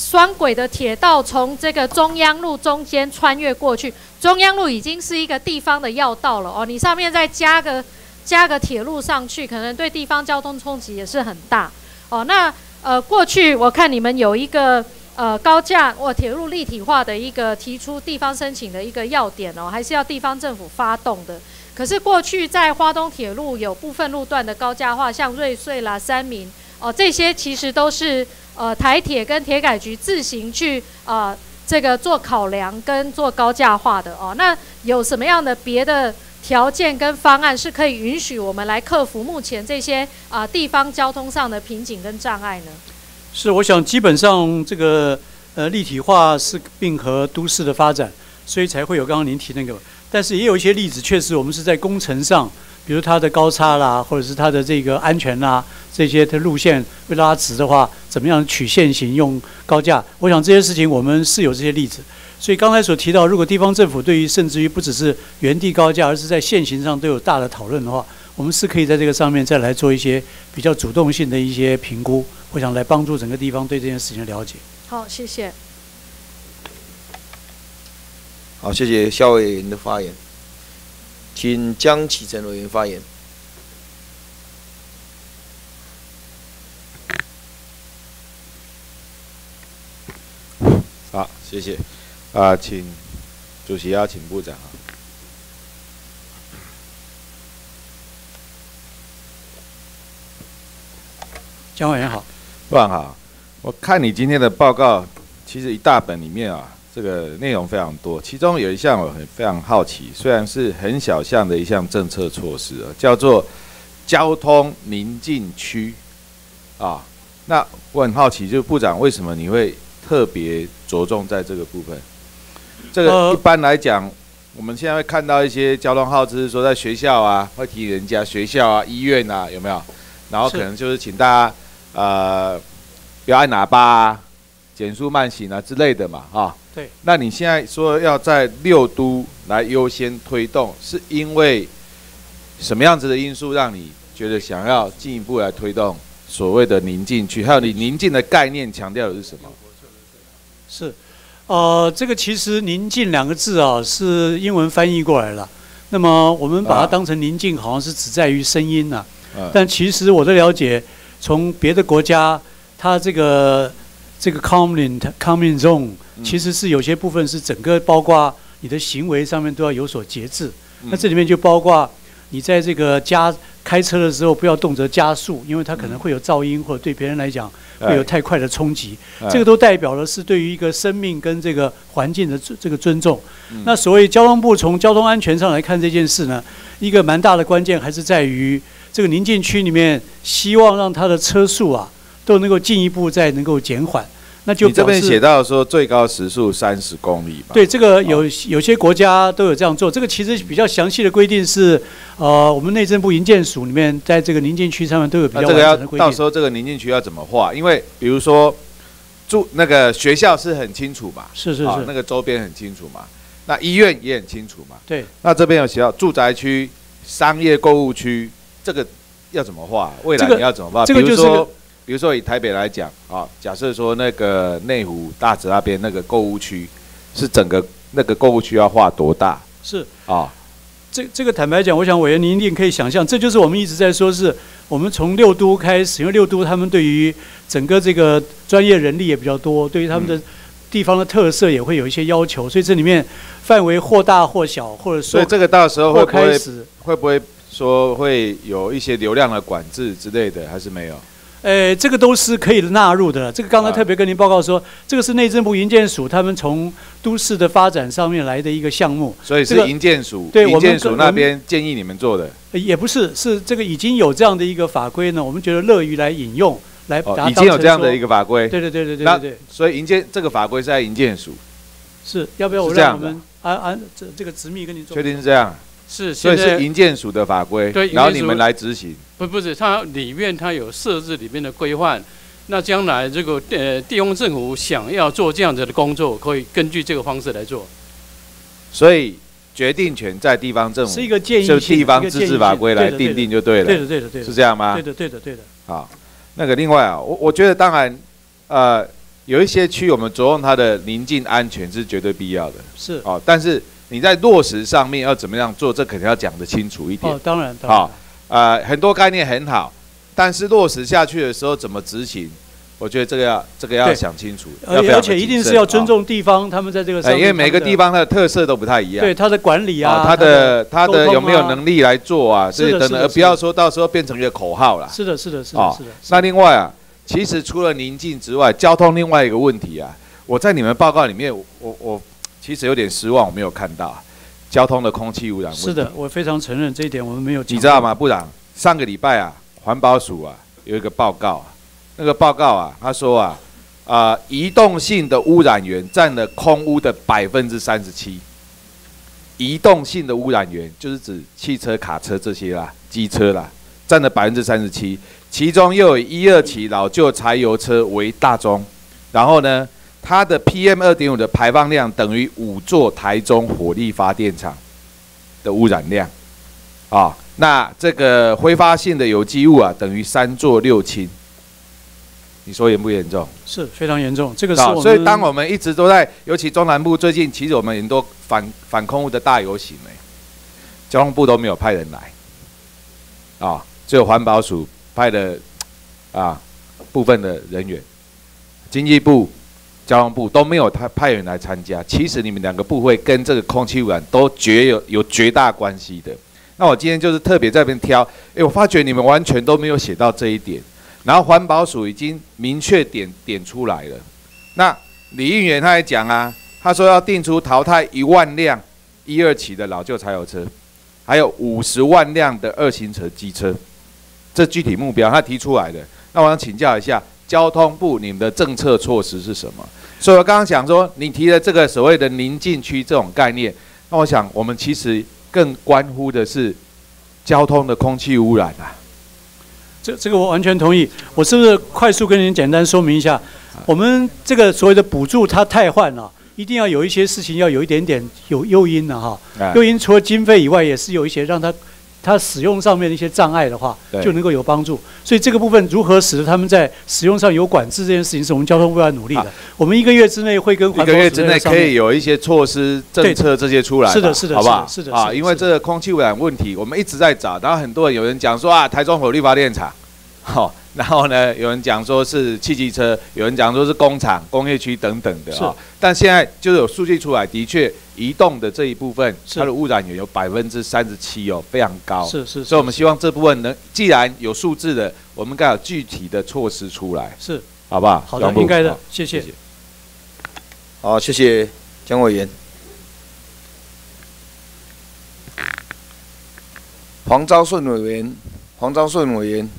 双轨的铁道从这个中央路中间穿越过去，中央路已经是一个地方的要道了哦。你上面再加个加个铁路上去，可能对地方交通冲击也是很大哦。那呃，过去我看你们有一个呃高架或铁路立体化的一个提出地方申请的一个要点哦，还是要地方政府发动的。可是过去在花东铁路有部分路段的高架化，像瑞穗啦、三明哦，这些其实都是。呃，台铁跟铁改局自行去啊，这个做考量跟做高价化的哦。那有什么样的别的条件跟方案是可以允许我们来克服目前这些啊地方交通上的瓶颈跟障碍呢？是，我想基本上这个呃立体化是并和都市的发展，所以才会有刚刚您提那个。但是也有一些例子，确实我们是在工程上。比如它的高差啦，或者是它的这个安全啦，这些的路线会拉直的话，怎么样取线型用高架？我想这些事情我们是有这些例子。所以刚才所提到，如果地方政府对于甚至于不只是原地高架，而是在线型上都有大的讨论的话，我们是可以在这个上面再来做一些比较主动性的一些评估。我想来帮助整个地方对这件事情的了解。好，谢谢。好，谢谢肖委员的发言。请江启臣委员发言。好，谢谢。啊，请主席邀请部长啊。江委员好，部长好。我看你今天的报告，其实一大本里面啊。这个内容非常多，其中有一项我很非常好奇，虽然是很小项的一项政策措施啊，叫做交通宁静区啊。那我很好奇，就是部长为什么你会特别着重在这个部分？这个一般来讲，我们现在会看到一些交通号志，说在学校啊，会提人家学校啊、医院啊，有没有？然后可能就是请大家呃不要按喇叭啊。减速慢行啊之类的嘛，哈。对。那你现在说要在六都来优先推动，是因为什么样子的因素让你觉得想要进一步来推动所谓的宁静区？还有你宁静的概念强调的是什么？是，呃，这个其实“宁静”两个字啊，是英文翻译过来了。那么我们把它当成“宁静”，好像是只在于声音呐、嗯但其实我的了解，从别的国家，它这个这个 calming calming zone，其实是有些部分是整个包括你的行为上面都要有所节制。那这里面就包括你在这个加开车的时候不要动辄加速，因为它可能会有噪音，或者对别人来讲会有太快的冲击。哎这个都代表的是对于一个生命跟这个环境的这这个尊重。嗯那所谓交通部从交通安全上来看这件事呢，一个蛮大的关键还是在于这个宁静区里面，希望让它的车速啊都能够进一步再能够减缓。那就你这边写到说最高时速三十公里嘛？对，这个有有些国家都有这样做。这个其实比较详细的规定是，呃，我们内政部营建署里面在这个宁静区上面都有比较这个要整的规定。到时候这个宁静区要怎么画？因为比如说住那个学校是很清楚嘛，是是是啊那个周边很清楚嘛，那医院也很清楚嘛。对，那这边有写到住宅区、商业购物区，这个要怎么画？未来你要怎么画？这个就是比如说个，比如说以台北来讲啊，假设说那个内湖大直那边那个购物区是整个那个购物区要画多大是啊？这这个坦白讲，我想委员您一定可以想象，这就是我们一直在说是，我们从六都开始，因为六都他们对于整个这个专业人力也比较多，对于他们的地方的特色也会有一些要求，所以这里面范围或大或小，或者说所以这个到时候会不会开始会不会说会有一些流量的管制之类的，还是没有？呃，这个都是可以纳入的。这个刚才啊特别跟您报告说，这个是内政部营建署他们从都市的发展上面来的一个项目。所以是这个营建署，对营建署那边建议你们做的。呃也不是，是这个已经有这样的一个法规呢，我们觉得乐于来引用，来达到哦，已经有这样的一个法规。对对对对对那对对，所以营建这个法规是在营建署，是要不要我这样的让我们按按这这个执密跟你做？确定是这样？是所以是营建署的法规，对然后你们来执行。不不是，它里面它有设置里面的规范。那将来这个呃地方政府想要做这样子的工作，可以根据这个方式来做。所以决定权在地方政府，是一个建议就性地方自治法规来定定就对了。对的对的对的是这样吗？对的对的对的。好，那个另外啊，我我觉得当然，呃，有一些区我们着重它的宁静安全是绝对必要的。是哦，但是你在落实上面要怎么样做，这肯定要讲得清楚一点。哦，当然当然。好，呃，很多概念很好，但是落实下去的时候怎么执行，我觉得这个要这个要想清楚，而要非常地而且一定是要尊重地方，他们在这个上面，哎因为每个地方它的特色都不太一样。对它的管理啊，哦他的他的有没有啊能力来做啊？这些等等，是的是的而不要说到时候变成一个口号了。是的是的是哦的是的。那另外啊，其实除了宁静之外，交通另外一个问题啊，我在你们报告里面，我我我其实有点失望，我没有看到啊交通的空气污染。是的，我非常承认这一点，我们没有。你知道吗，部长？上个礼拜啊，环保署啊有一个报告啊，那个报告啊，他说啊，啊、移动性的污染源占了空污的百分之三十七。移动性的污染源就是指汽车、卡车这些啦，机车啦，占了百分之三十七，其中又有一二期老旧柴油车为大宗，然后呢，它的 PM 二点五的排放量等于五座台中火力发电厂的污染量。啊，那这个挥发性的有机物啊，等于三座六轻。你说严不严重？是非常严重，这个是所以当我们一直都在，尤其中南部最近，其实我们很多反反空污的大游行呢，交通部都没有派人来，啊，只有环保署派了啊部分的人员，经济部、交通部都没有派派人来参加。其实你们两个部会跟这个空气污染都绝有有绝大关系的。那我今天就是特别在这边挑，诶，我发觉你们完全都没有写到这一点。然后环保署已经明确点点出来了。那李应元他也讲啊，他说要定出淘汰一万辆一二期的老旧柴油车，还有五十万辆的二型车机车，这具体目标他提出来的。那我想请教一下交通部，你们的政策措施是什么？所以我刚刚讲说，你提的这个所谓的宁静区这种概念，那我想我们其实更关乎的是交通的空气污染啊。这这个我完全同意。我是不是快速跟您简单说明一下？我们这个所谓的补助它太换了，一定要有一些事情要有一点点有诱因的哈哎。诱因除了经费以外，也是有一些让它它使用上面的一些障碍的话，就能够有帮助。所以这个部分如何使得他们在使用上有管制这件事情，是我们交通部要努力的。我们一个月之内会跟一环保署个月之内可以有一些措施、政策这些出来，是的是的好不好？啊，是的是的是的因为这个空气污染问题，我们一直在找，然后很多人有人讲说啊，台中火力发电厂，好、*laughs* 然后呢，有人讲说是汽机车，有人讲说是工厂、工业区等等的啊、是但现在就有数据出来，的确移动的这一部分，它的污染也有百分之三十七哦，非常高。是是是所以我们希望这部分能，既然有数字的，我们该有具体的措施出来，是好不好？好的应该的好谢谢好，谢谢江委员。黄昭顺委员，黄昭顺委员，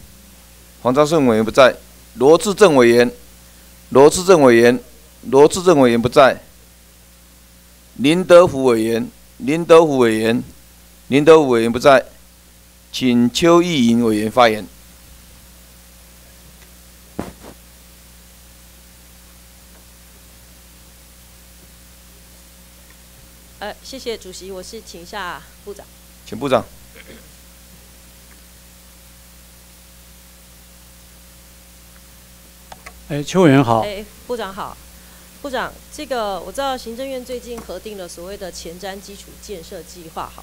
黄昭顺委员不在。罗志正委员，罗志正委员，罗志正委员不在。林德福委员，林德福委员，林德福委员不在。请邱意莹委员发言。呃，谢谢主席，我是请下部长。请部长。哎，邱委员好。哎，部长好。部长，这个我知道行政院最近核定了所谓的前瞻基础建设计划，哈，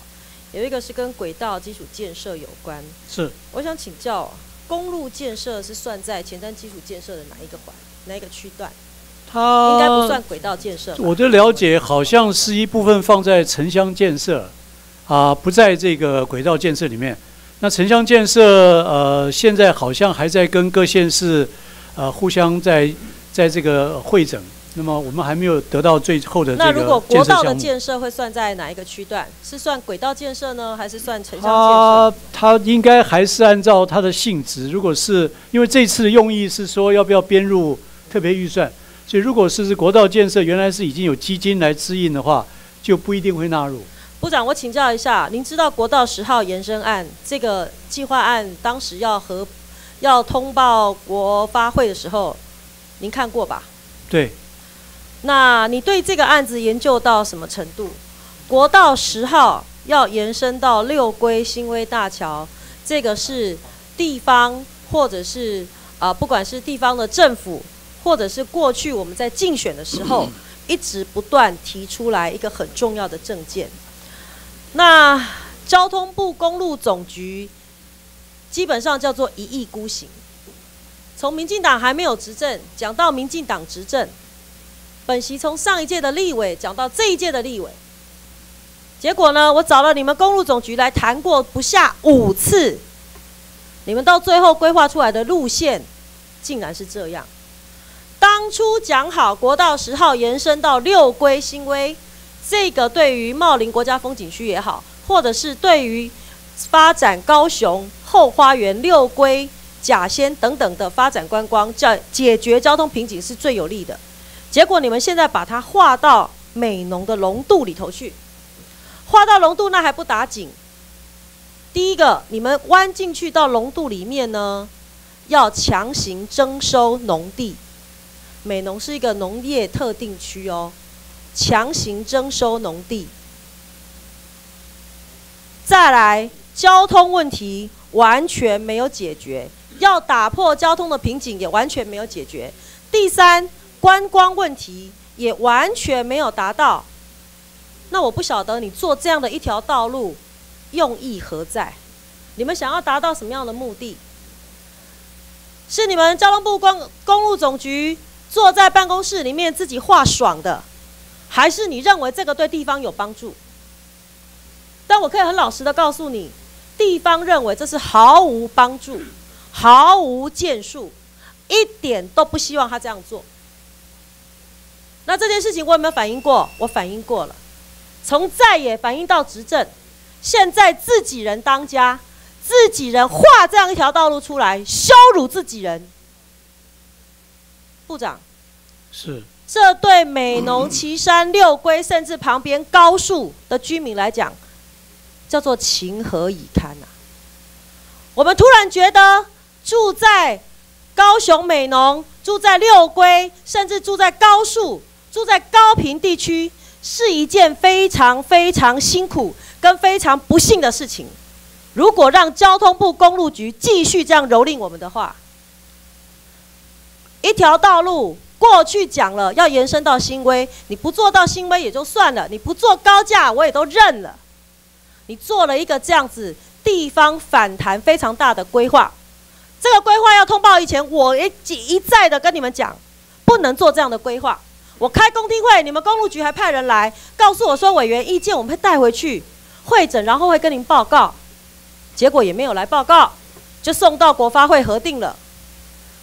有一个是跟轨道基础建设有关。是。我想请教，公路建设是算在前瞻基础建设的哪一个环、哪一个区段？它应该不算轨道建设。我的了解好像是一部分放在城乡建设，啊，不在这个轨道建设里面。那城乡建设，呃，现在好像还在跟各县市，呃，互相在在这个会诊。那么我们还没有得到最后的这那如果国道的建设会算在哪一个区段？是算轨道建设呢，还是算城乡建设？它它应该还是按照它的性质，如果是因为这次的用意是说要不要编入特别预算，所以如果是是国道建设原来是已经有基金来支应的话，就不一定会纳入。部长，我请教一下，您知道国道十号延伸案这个计划案当时要和要通报国发会的时候，您看过吧？对，那你对这个案子研究到什么程度？国道十号要延伸到六龟新威大桥，这个是地方或者是啊、呃不管是地方的政府，或者是过去我们在竞选的时候，*clears throat* 一直不断提出来一个很重要的政见。那交通部公路总局基本上叫做一意孤行。从民进党还没有执政讲到民进党执政，本席从上一届的立委讲到这一届的立委，结果呢，我找了你们公路总局来谈过不下五次，你们到最后规划出来的路线竟然是这样。当初讲好国道十号延伸到六龟新威，这个对于茂林国家风景区也好，或者是对于发展高雄后花园、六龟、甲仙等等的发展观光，叫解决交通瓶颈是最有利的。结果你们现在把它划到美浓的龙渡里头去，划到龙渡那还不打紧。第一个，你们弯进去到龙渡里面呢，要强行征收农地。美浓是一个农业特定区哦，强行征收农地。再来，交通问题完全没有解决，要打破交通的瓶颈也完全没有解决。第三，观光问题也完全没有达到。那我不晓得你做这样的一条道路用意何在？你们想要达到什么样的目的？是你们交通部公公路总局坐在办公室里面自己画爽的，还是你认为这个对地方有帮助？但我可以很老实的告诉你，地方认为这是毫无帮助、毫无建树，一点都不希望他这样做。那这件事情我有没有反映过？我反映过了，从在野反映到执政，现在自己人当家，自己人画这样一条道路出来，羞辱自己人。部长，是这对美浓、旗山、六龟，甚至旁边高树的居民来讲，叫做情何以堪呐、我们突然觉得住在高雄美浓、住在六龟，甚至住在高树、住在高平地区，是一件非常非常辛苦跟非常不幸的事情。如果让交通部公路局继续这样蹂躏我们的话，一条道路过去讲了要延伸到新威，你不做到新威也就算了，你不做高架我也都认了。你做了一个这样子地方反弹非常大的规划，这个规划要通报以前，我一一再的跟你们讲，不能做这样的规划。我开公听会，你们公路局还派人来告诉我说委员意见，我们会带回去会诊，然后会跟您报告。结果也没有来报告，就送到国发会核定了。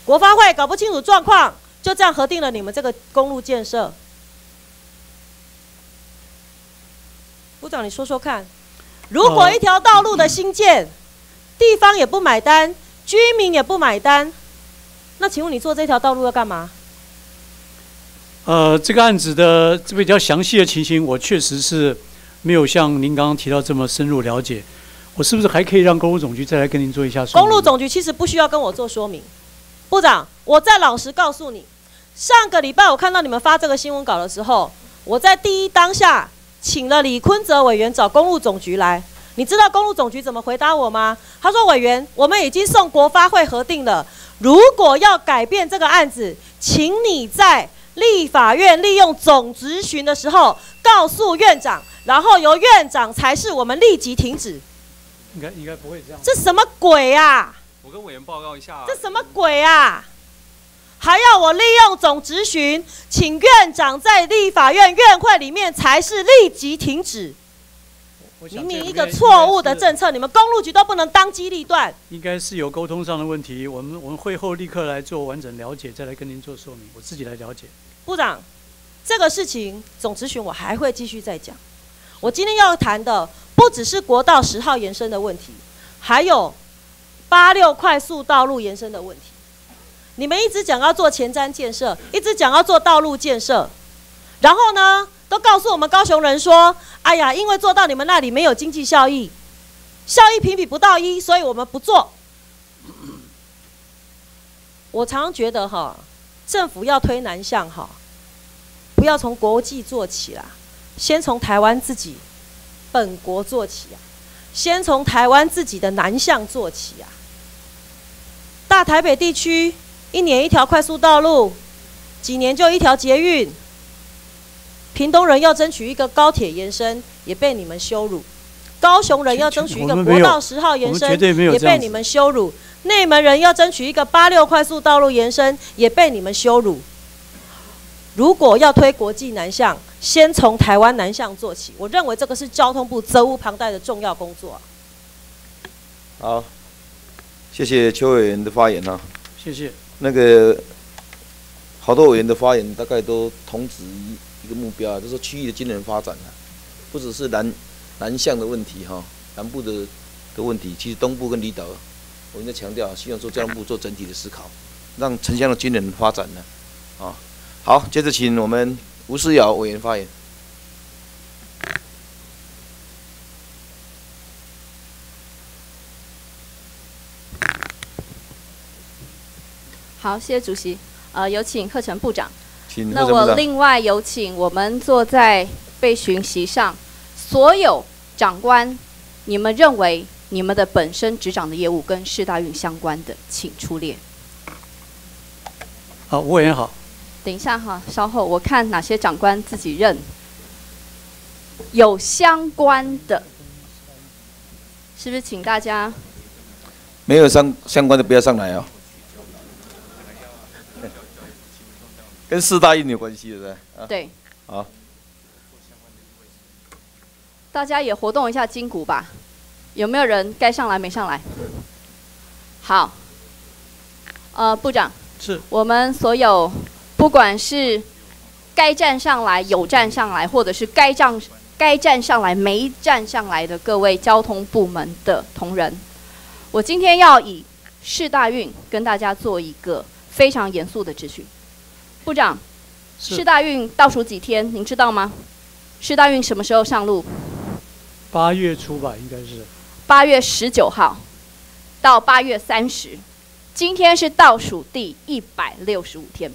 国发会搞不清楚状况，就这样核定了你们这个公路建设。部长，你说说看，如果一条道路的新建，地方也不买单，居民也不买单，那请问你做这条道路要干嘛？呃，这个案子的这比较详细的情形，我确实是没有像您刚刚提到这么深入了解。我是不是还可以让公路总局再来跟您做一下说明？公路总局其实不需要跟我做说明。部长，我再老实告诉你，上个礼拜我看到你们发这个新闻稿的时候，我在第一当下请了李坤泽委员找公路总局来。你知道公路总局怎么回答我吗？他说：“委员，我们已经送国发会核定了，如果要改变这个案子，请你在。”立法院利用总执询的时候，告诉院长，然后由院长才是我们立即停止。应该应该不会这样。这什么鬼啊！我跟委员报告一下。这什么鬼啊！还要我利用总执询，请院长在立法院院会里面才是立即停止。明明一个错误的政策，你们公路局都不能当机立断。应该是有沟通上的问题，我们我们会后立刻来做完整了解，再来跟您做说明。我自己来了解。部长，这个事情总咨询我还会继续再讲。我今天要谈的不只是国道十号延伸的问题，还有八六快速道路延伸的问题。你们一直讲要做前瞻建设，一直讲要做道路建设，然后呢，都告诉我们高雄人说：“哎呀，因为做到你们那里没有经济效益，效益评比不到一，所以我们不做。”我常常觉得哈。政府要推南向哈，不要从国际做起啦，先从台湾自己本国做起啊，先从台湾自己的南向做起啊。大台北地区一年一条快速道路，几年就一条捷运。屏东人要争取一个高铁延伸，也被你们羞辱；高雄人要争取一个国道十号延伸，也被你们羞辱。内门人要争取一个八六快速道路延伸，也被你们羞辱。如果要推国际南向，先从台湾南向做起。我认为这个是交通部责无旁贷的重要工作。好，谢谢邱委员的发言啊。谢谢。那个好多委员的发言大概都同指一一个目标啊，就是区域的精人发展啊，不只是南南向的问题哈，南部的的问题，其实东部跟离岛。我们在强调，希望说交通部做整体的思考，让城乡的军人发展呢。啊，好，接着请我们吴思尧委员发言。好，谢谢主席。呃，有请贺成部长。请那我另外有请我们坐在被询席上所有长官，你们认为？你们的本身执掌的业务跟市大运相关的，请出列。好，吴委员好。等一下哈，稍后我看哪些长官自己认有相关的，是不是请大家？没有相相关的不要上来哦。跟四大运有关系的啊对。好。大家也活动一下筋骨吧。有没有人该上来没上来？好，呃，部长，是我们所有不管是该站上来有站上来，或者是该站该站上来没站上来的各位交通部门的同仁，我今天要以市大运跟大家做一个非常严肃的质询。部长，市大运倒数几天，您知道吗？市大运什么时候上路？八月初吧，应该是。八月十九号到八月三十，今天是倒数第一百六十五天。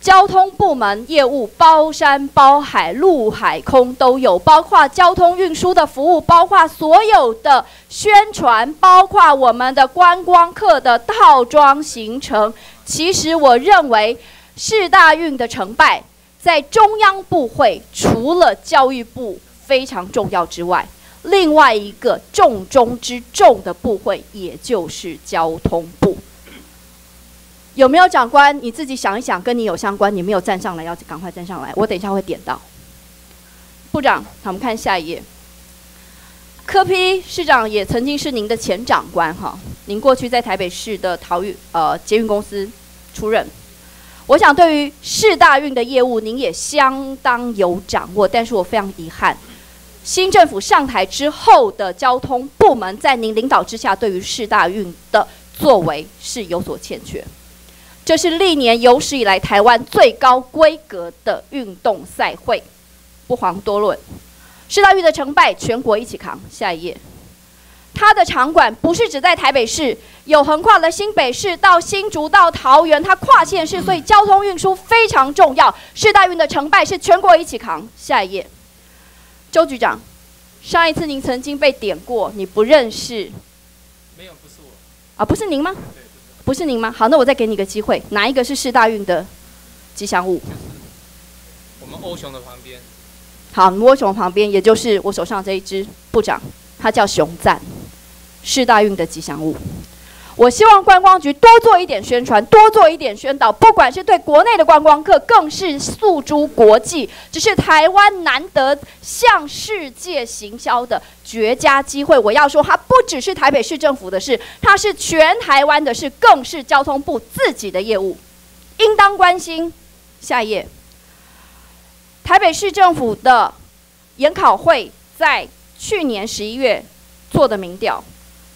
交通部门业务包山包海，陆海空都有，包括交通运输的服务，包括所有的宣传，包括我们的观光客的套装行程。其实我认为，市大运的成败，在中央部会除了教育部非常重要之外，另外一个重中之重的部会，也就是交通部。有没有长官？你自己想一想，跟你有相关，你没有站上来，要赶快站上来。我等一下会点到。部长，我们看下一页。柯批市长也曾经是您的前长官哈，您过去在台北市的桃运呃捷运公司出任。我想对于市大运的业务，您也相当有掌握。但是我非常遗憾，新政府上台之后的交通部门，在您领导之下，对于市大运的作为是有所欠缺。这是历年有史以来台湾最高规格的运动赛会，不遑多论。世大运的成败，全国一起扛。下一页，它的场馆不是只在台北市，有横跨了新北市到新竹到桃园，它跨县市，所以交通运输非常重要。市大运的成败是全国一起扛。下一页，周局长，上一次您曾经被点过，你不认识？没有，不是我。啊，不是您吗？不是您吗？好，那我再给你个机会，哪一个是市大运的吉祥物？我们欧熊的旁边。好，欧熊旁边，也就是我手上这一只部长，它叫熊赞，是大运的吉祥物。我希望观光局多做一点宣传，多做一点宣导，不管是对国内的观光客，更是诉诸国际。只是台湾难得向世界行销的绝佳机会。我要说，它不只是台北市政府的事，它是全台湾的事，更是交通部自己的业务，应当关心。下一页，台北市政府的研考会在去年十一月做的民调。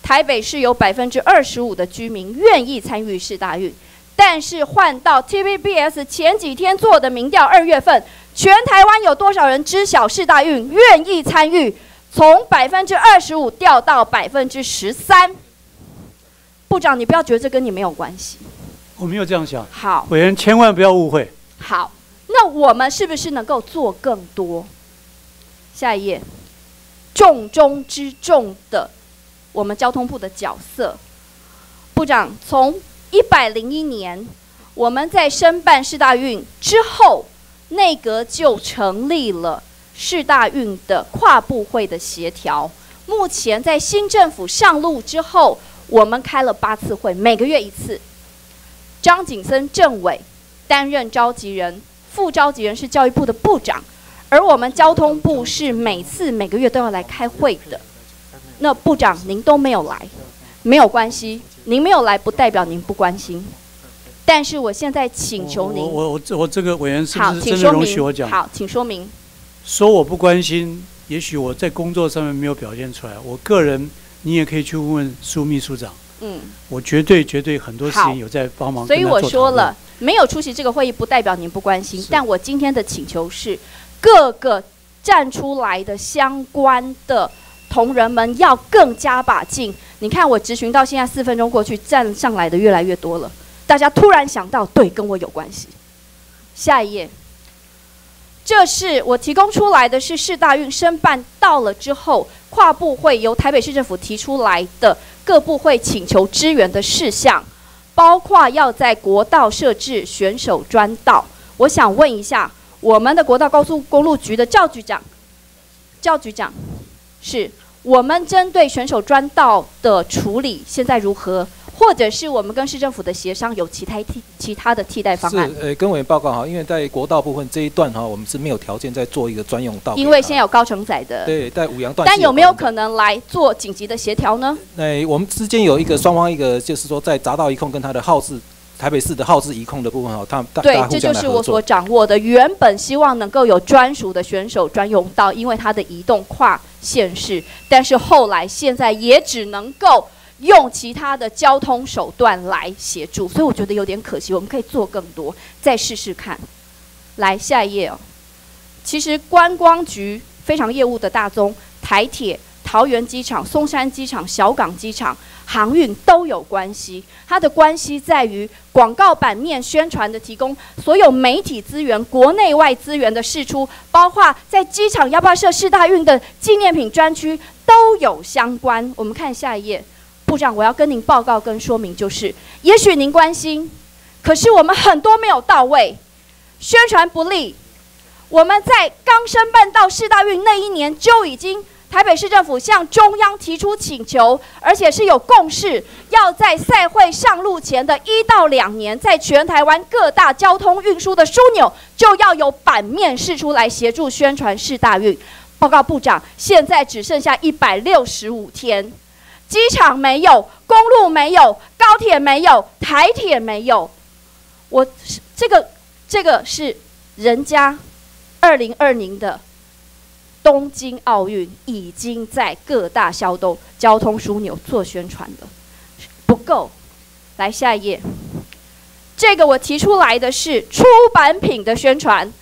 台北市有百分之二十五的居民愿意参与市大运，但是换到 TVBS 前几天做的民调，二月份全台湾有多少人知晓市大运，愿意参与？从百分之二十五掉到百分之十三。部长，你不要觉得这跟你没有关系。我没有这样想。好，委员千万不要误会。好，那我们是不是能够做更多？下一页，重中之重的。我们交通部的角色，部长从一百零一年我们在申办市大运之后，内阁就成立了市大运的跨部会的协调。目前在新政府上路之后，我们开了八次会，每个月一次。张景森政委担任召集人，副召集人是教育部的部长，而我们交通部是每次每个月都要来开会的。那部长您都没有来，没有关系，您没有来不代表您不关心。但是我现在请求您，我我我我这个委员是不，是真的。容许我讲？好，请说明。说我不关心，也许我在工作上面没有表现出来。我个人，你也可以去问问苏秘书长。嗯，我绝对绝对很多事情有在帮忙。所以我说了，没有出席这个会议不代表您不关心。但我今天的请求是，各个站出来的相关的。同仁们要更加把劲。你看，我执询到现在四分钟过去，站上来的越来越多了。大家突然想到，对，跟我有关系。下一页，这是我提供出来的是市大运申办到了之后，跨部会由台北市政府提出来的各部会请求支援的事项，包括要在国道设置选手专道。我想问一下，我们的国道高速公路局的赵局长，赵局长是。我们针对选手专道的处理现在如何？或者是我们跟市政府的协商有其他替其他的替代方案？是呃，跟委员报告哈，因为在国道部分这一段哈，我们是没有条件再做一个专用道。因为现在有高承载的。对，在五羊段。但有没有可能来做紧急的协调呢？那我们之间有一个双方一个，就是说在匝道一控跟它的耗资。台北市的耗资移控的部分哦，他大对，这就是我所掌握的。原本希望能够有专属的选手专用道，因为它的移动跨县市，但是后来现在也只能够用其他的交通手段来协助，所以我觉得有点可惜。我们可以做更多，再试试看。来下一页哦。其实观光局非常业务的大宗台铁。桃园机场、松山机场、小港机场航运都有关系。它的关系在于广告版面宣传的提供，所有媒体资源、国内外资源的释出，包括在机场要不要设世大运的纪念品专区都有相关。我们看下一页，部长，我要跟您报告跟说明，就是也许您关心，可是我们很多没有到位，宣传不力。我们在刚申办到世大运那一年就已经。台北市政府向中央提出请求，而且是有共识，要在赛会上路前的一到两年，在全台湾各大交通运输的枢纽就要有版面释出来协助宣传市大运。报告部长，现在只剩下一百六十五天，机场没有，公路没有，高铁没有，台铁没有。我这个这个是人家二零二零的。东京奥运已经在各大交通交通枢纽做宣传了，不够。来下一页，这个我提出来的是出版品的宣传。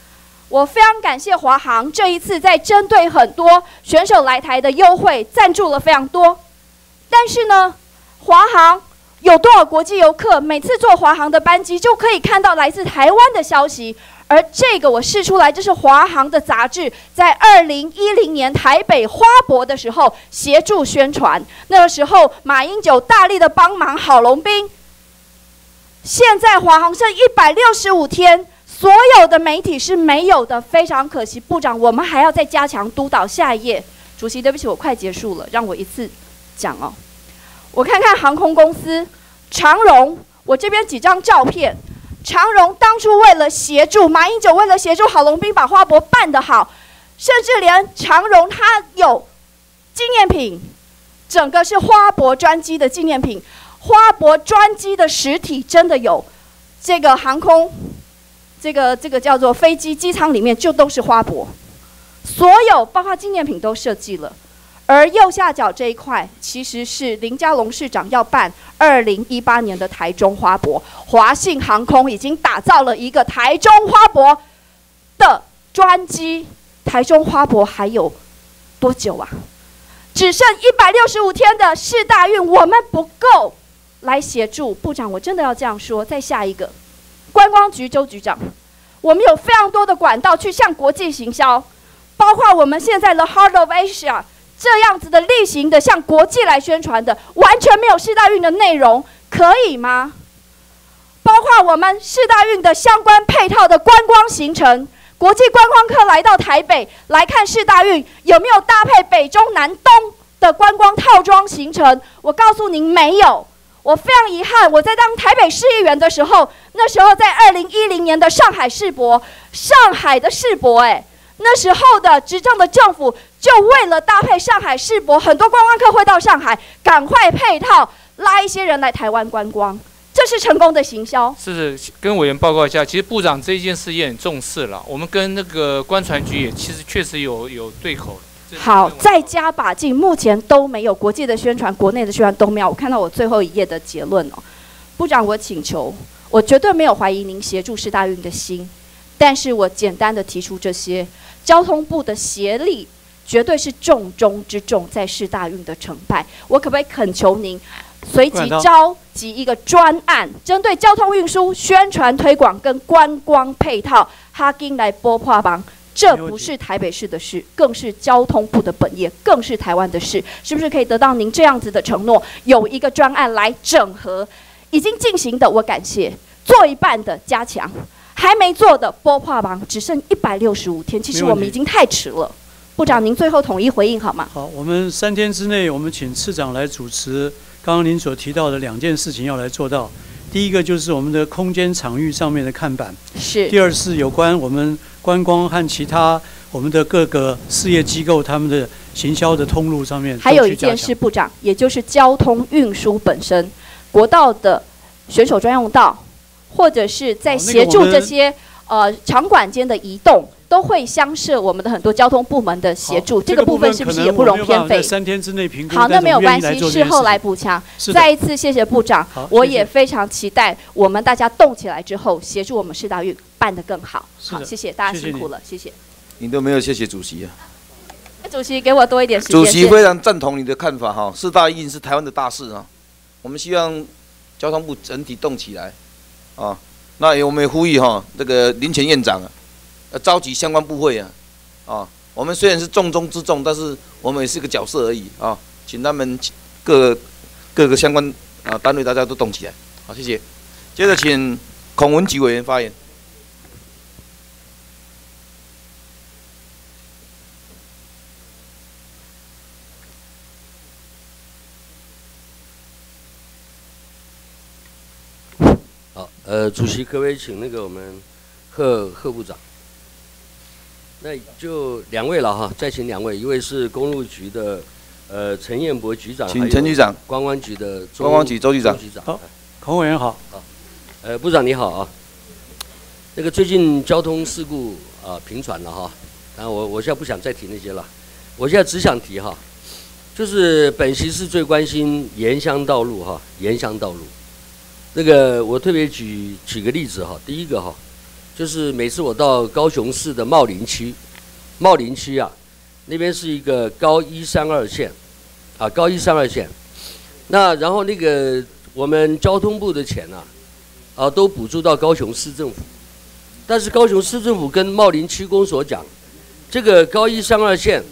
我非常感谢华航这一次在针对很多选手来台的优惠赞助了非常多。但是呢，华航有多少国际游客？每次坐华航的班机就可以看到来自台湾的消息。而这个我试出来，这是华航的杂志，在二零一零年台北花博的时候协助宣传。那个时候，马英九大力的帮忙，郝龙斌。现在华航剩一百六十五天，所有的媒体是没有的，非常可惜。部长，我们还要再加强督导。下一页，主席，对不起，我快结束了，让我一次讲哦。我看看航空公司，长荣，我这边几张照片。长荣当初为了协助马英九，为了协助郝龙斌把花博办得好，甚至连长荣他有纪念品，整个是花博专机的纪念品，花博专机的实体真的有，这个航空，这个这个叫做飞机机舱里面就都是花博，所有包括纪念品都设计了。而右下角这一块，其实是林佳龙市长要办二零一八年的台中花博，华信航空已经打造了一个台中花博的专机。台中花博还有多久啊？只剩一百六十五天的市大运，我们不够来协助部长，我真的要这样说。再下一个，观光局周局长，我们有非常多的管道去向国际行销，包括我们现在的 Heart of Asia。这样子的例行的向国际来宣传的，完全没有世大运的内容，可以吗？包括我们世大运的相关配套的观光行程，国际观光客来到台北来看世大运，有没有搭配北中南东的观光套装行程？我告诉您，没有。我非常遗憾，我在当台北市议员的时候，那时候在二零一零年的上海世博，上海的世博，哎。那时候的执政的政府就为了搭配上海世博，很多观光客会到上海，赶快配套拉一些人来台湾观光，这是成功的行销。是跟委员报告一下，其实部长这件事也很重视了。我们跟那个观船局也其实确实有有对口。好，再加把劲，目前都没有国际的宣传，国内的宣传都没有。我看到我最后一页的结论哦，部长，我请求，我绝对没有怀疑您协助市大运的心，但是我简单的提出这些。交通部的协力绝对是重中之重，在市大运的成败，我可不可以恳求您随即召集一个专案，针对交通运输宣传推广跟观光配套，哈金来拨破帮？这不是台北市的事，更是交通部的本业，更是台湾的事，是不是可以得到您这样子的承诺？有一个专案来整合已经进行的，我感谢；做一半的加强。还没做的拨破榜，只剩一百六十五天，其实我们已经太迟了。部长，您最后统一回应好吗？好，我们三天之内，我们请次长来主持。刚刚您所提到的两件事情要来做到。第一个就是我们的空间场域上面的看板，是。第二是有关我们观光和其他我们的各个事业机构他们的行销的通路上面。还有一件事，部长，也就是交通运输本身，国道的选手专用道。或者是在协助这些呃场馆间的移动，都会相涉我们的很多交通部门的协助，这个部分是不是也不容偏废？三天之内评估。好，那没有关系，事后来补强。再一次谢谢部长，我也非常期待我们大家动起来之后，协助我们市大运办得更好。好，谢谢大家辛苦了，谢谢。你都没有谢谢主席啊。主席给我多一点时间。主席非常赞同你的看法哈，四大运是台湾的大事啊，我们希望交通部整体动起来啊。那也我们也呼吁哈，这个林前院长啊，呃召集相关部会啊，啊，我们虽然是重中之重，但是我们也是个角色而已啊，请他们各各个相关啊单位大家都动起来，好，谢谢。接着请孔文吉委员发言。好，呃，主席可不可以请那个我们贺贺部长？那就两位了哈，再请两位，一位是公路局的呃陈彦博局长，请陈局长观光局的周观光局周局长局长。好，孔委员好。好，呃，部长你好啊。那个最近交通事故啊频传了哈，然后我我现在不想再提那些了，我现在只想提哈，就是本席是最关心沿乡道路哈，沿乡道路。那个我特别举举个例子哈，第一个哈，就是每次我到高雄市的茂林区，茂林区啊，那边是一个高一三二线，啊高一三二线，那然后那个我们交通部的钱呐、啊，都补助到高雄市政府，但是高雄市政府跟茂林区公所讲，这个高一三二线，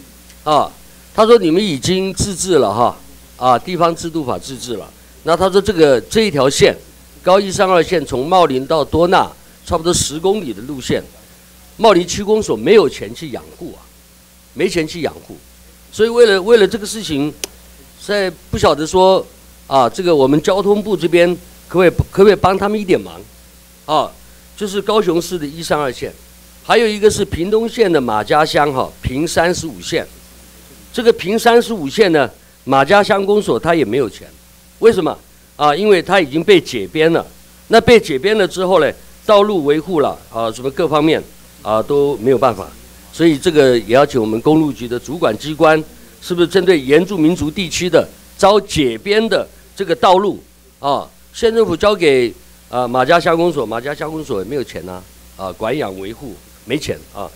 啊，他说你们已经自治了哈，啊地方制度法自治了，那他说这个这一条线。高一三二线从茂林到多纳，差不多十公里的路线，茂林区公所没有钱去养护啊，没钱去养护，所以为了为了这个事情，在不晓得说啊，这个我们交通部这边可不可以可不可以帮他们一点忙啊？就是高雄市的一三二线，还有一个是屏东县的马家乡哈平三十五线，这个平三十五线呢，马家乡公所他也没有钱，为什么？啊，因为他已经被解编了，那被解编了之后呢，道路维护了啊，什么各方面啊都没有办法，所以这个也要请我们公路局的主管机关，是不是针对原住民族地区的遭解编的这个道路啊，县政府交给啊马家乡公所，马家乡公所也没有钱呐，啊管养维护没钱啊。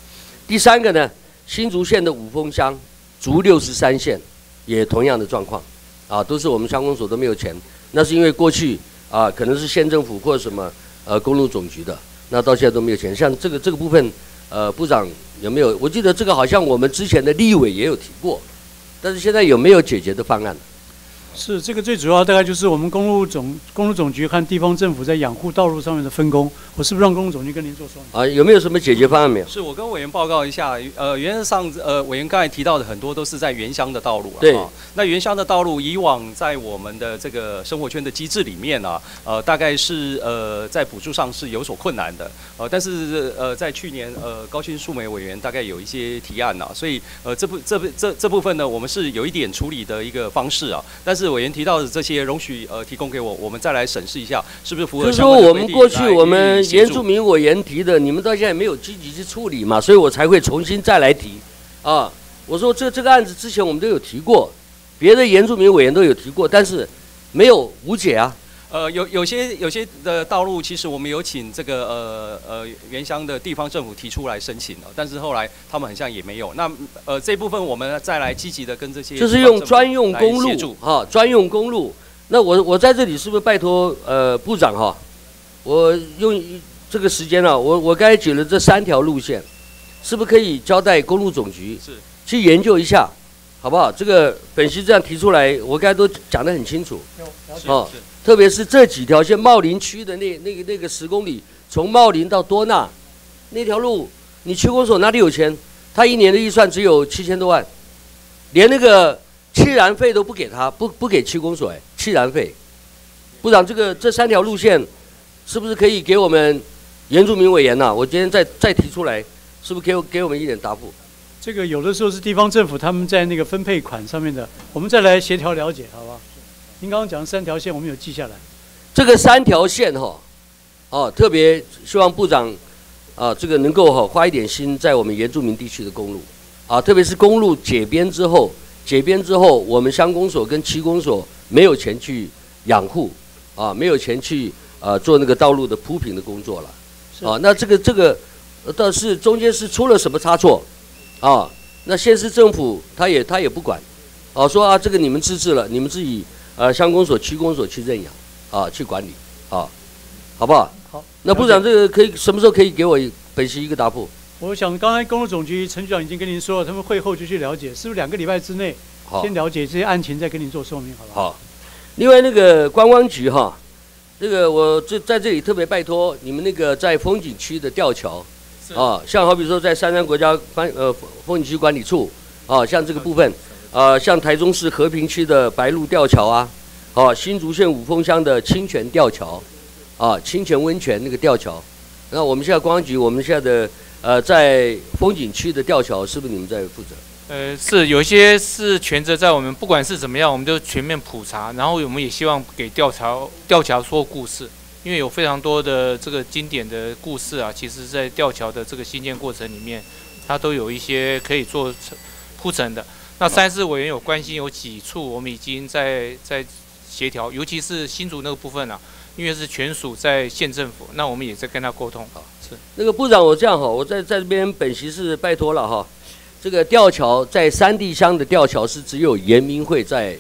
第三个呢，新竹县的五峰乡，竹六十三线也同样的状况，啊都是我们乡公所都没有钱。那是因为过去啊，可能是县政府或者什么呃公路总局的，那到现在都没有钱。像这个这个部分，呃，部长有没有？我记得这个好像我们之前的立委也有提过，但是现在有没有解决的方案？是这个最主要，大概就是我们公路总公路总局和地方政府在养护道路上面的分工。我是不是让公路总局跟您做说明？啊，有没有什么解决方案没有？是我跟委员报告一下，呃，原则上，呃，委员刚才提到的很多都是在原乡的道路啊。对。那原乡的道路，以往在我们的这个生活圈的机制里面呢、呃，大概是呃在补助上是有所困难的，呃，但是呃在去年呃高新树梅委员大概有一些提案呐、所以呃这部这部这这部分呢，我们是有一点处理的一个方式啊，但是委员提到的这些，容许呃提供给我，我们再来审视一下是不是符合就是说我们过去我们原住民委员提的，你们到现在没有积极去处理嘛，所以我才会重新再来提啊。我说这这个案子之前我们都有提过，别的原住民委员都有提过，但是没有无解啊。呃，有有些有些的道路，其实我们有请这个呃呃原乡的地方政府提出来申请了，但是后来他们好像也没有。那呃这部分我们再来积极的跟这些就是用专用公路哈，专用公路。那我我在这里是不是拜托呃部长哈，我用这个时间啊，我我刚才举了这三条路线，是不是可以交代公路总局是去研究一下，好不好？这个本席这样提出来，我刚才都讲得很清楚。哦，特别是这几条线，茂林区的那那个那个十公里，从茂林到多纳那条路，你区公所哪里有钱？他一年的预算只有七千多万，连那个气燃费都不给他，不不给区公所哎，气燃费。部长，这个这三条路线，是不是可以给我们原住民委员呐、我今天再再提出来，是不是给我给我们一点答复？这个有的时候是地方政府他们在那个分配款上面的，我们再来协调了解，好不好？您刚刚讲的三条线，我们有记下来。这个三条线哈，哦，特别希望部长啊，这个能够哈花一点心在我们原住民地区的公路啊，特别是公路解编之后，解编之后，我们乡公所跟区公所没有钱去养护啊，没有钱去呃做那个道路的铺平的工作了啊。那这个这个呃倒是中间是出了什么差错啊？那县市政府他也他也不管，啊，说啊这个你们自治了，你们自己呃乡公所、区公所去认养，啊去管理，啊，好不好？好。那部长这个可以什么时候可以给我本溪一个答复？我想刚才公路总局陈局长已经跟您说了，他们会后就去了解，是不是两个礼拜之内好先了解这些案情，再跟您做说明，好不好？好，另外那个观光局哈，这个我这在这里特别拜托你们那个在风景区的吊桥，啊，像好比说在三山国家风呃风景区管理处，啊，像这个部分，呃，像台中市和平区的白鹿吊桥啊，啊，新竹县五峰乡的清泉吊桥，啊，清泉温泉那个吊桥，那我们现在公安局我们现在的呃在风景区的吊桥是不是你们在负责？呃，是有些是全责在我们，不管是怎么样，我们都全面普查，然后我们也希望给吊桥吊桥说故事，因为有非常多的这个经典的故事啊，其实在吊桥的这个新建过程里面，它都有一些可以做铺陈的。那三市委员有关心有几处，我们已经在在协调，尤其是新竹那个部分啊，因为是全属在县政府，那我们也在跟他沟通啊。是那个部长，我这样哈，我在在这边本席是拜托了哈。这个吊桥在三地乡的吊桥是只有严明会在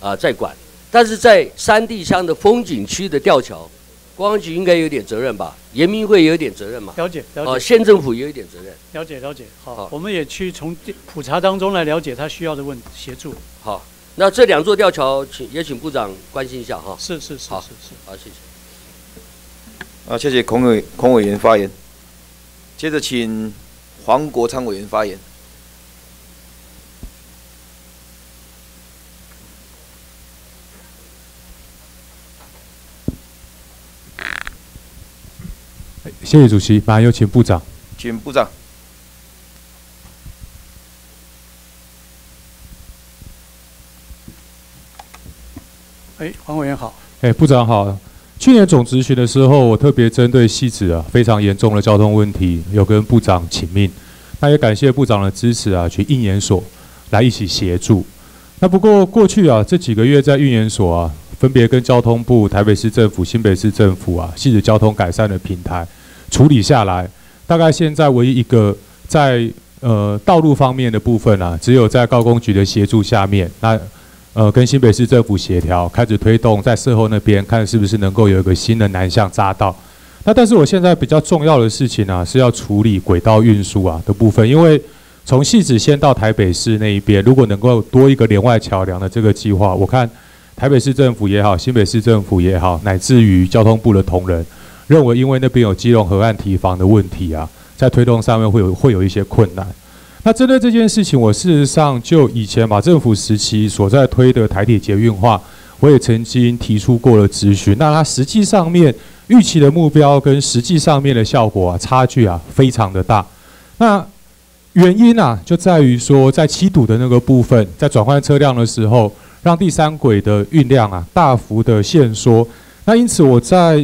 啊、在管，但是在三地乡的风景区的吊桥，公安局应该有点责任吧？延明会有一点责任嘛？了解了解。哦、县政府也有点责任。了解了解，好，我们也去从普查当中来了解他需要的问协助。好，那这两座吊桥，请也请部长关心一下哈。是是是好是是，好，谢谢。啊，谢谢孔委孔委员发言。接着请黄国昌委员发言。谢谢主席，马上有请部长。请部长。哎，黄委员好。哎，部长好。去年总咨询的时候，我特别针对西子啊非常严重的交通问题，有跟部长请命。那也感谢部长的支持啊，去应研所来一起协助。那不过过去啊这几个月在运研所啊，分别跟交通部、台北市政府、新北市政府啊，西子交通改善的平台处理下来，大概现在唯一一个在呃道路方面的部分啊，只有在高工局的协助下面，那呃跟新北市政府协调，开始推动在事后那边看是不是能够有一个新的南向匝道。那但是我现在比较重要的事情啊，是要处理轨道运输啊的部分，因为从汐止先到台北市那一边，如果能够多一个连外桥梁的这个计划，我看台北市政府也好，新北市政府也好，乃至于交通部的同仁，认为因为那边有基隆河岸堤防的问题啊，在推动上面会有会有一些困难。那针对这件事情，我事实上就以前马政府时期所在推的台铁捷运化，我也曾经提出过了咨询。那它实际上面预期的目标跟实际上面的效果啊，差距啊非常的大。那原因啊，就在于说在七堵的那个部分，在转换车辆的时候，让第三轨的运量啊大幅的限缩。那因此我在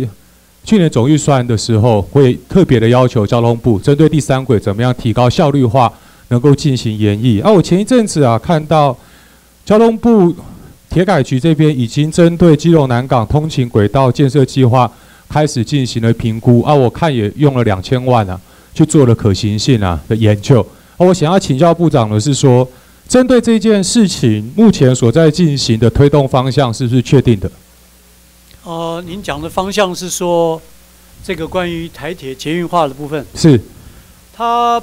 去年总预算的时候，会特别的要求交通部针对第三轨怎么样提高效率化，能够进行研议。啊，我前一阵子啊看到交通部铁改局这边已经针对基隆南港通勤轨道建设计划开始进行了评估啊，我看也用了两千万啊去做了可行性啊的研究。啊，我想要请教部长的是说，针对这件事情，目前所在进行的推动方向是不是确定的？呃，您讲的方向是说，这个关于台铁捷运化的部分，是他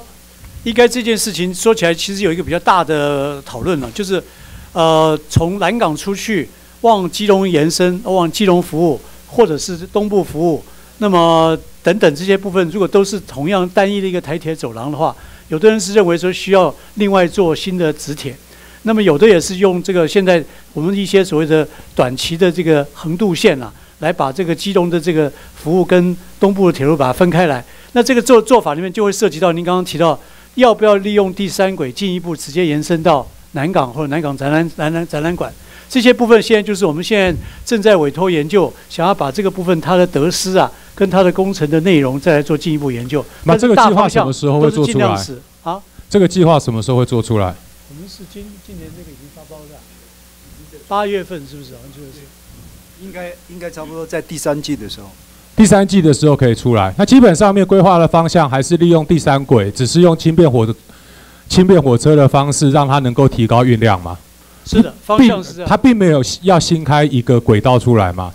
应该这件事情说起来，其实有一个比较大的讨论了，就是呃，从南港出去往基隆延伸，往基隆服务，或者是东部服务，那么等等这些部分，如果都是同样单一的一个台铁走廊的话，有的人是认为说需要另外做新的直铁。那么有的也是用这个现在我们一些所谓的短期的这个横渡线啊，来把这个基隆的这个服务跟东部的铁路把它分开来。那这个做做法里面就会涉及到您刚刚提到，要不要利用第三轨进一步直接延伸到南港或者南港展览展览展览馆这些部分，现在就是我们现在正在委托研究，想要把这个部分它的得失啊，跟它的工程的内容再来做进一步研究。那这个计划什么时候会做出来？啊，这个计划什么时候会做出来？是今今年这个已经发包的，八月份是不是？好像就是，应该应该差不多在第三季的时候。第三季的时候可以出来。那基本上面规划的方向还是利用第三轨，只是用轻便火的轻便火车的方式，让它能够提高运量嘛？是的，方向是这样。它并没有要新开一个轨道出来吗？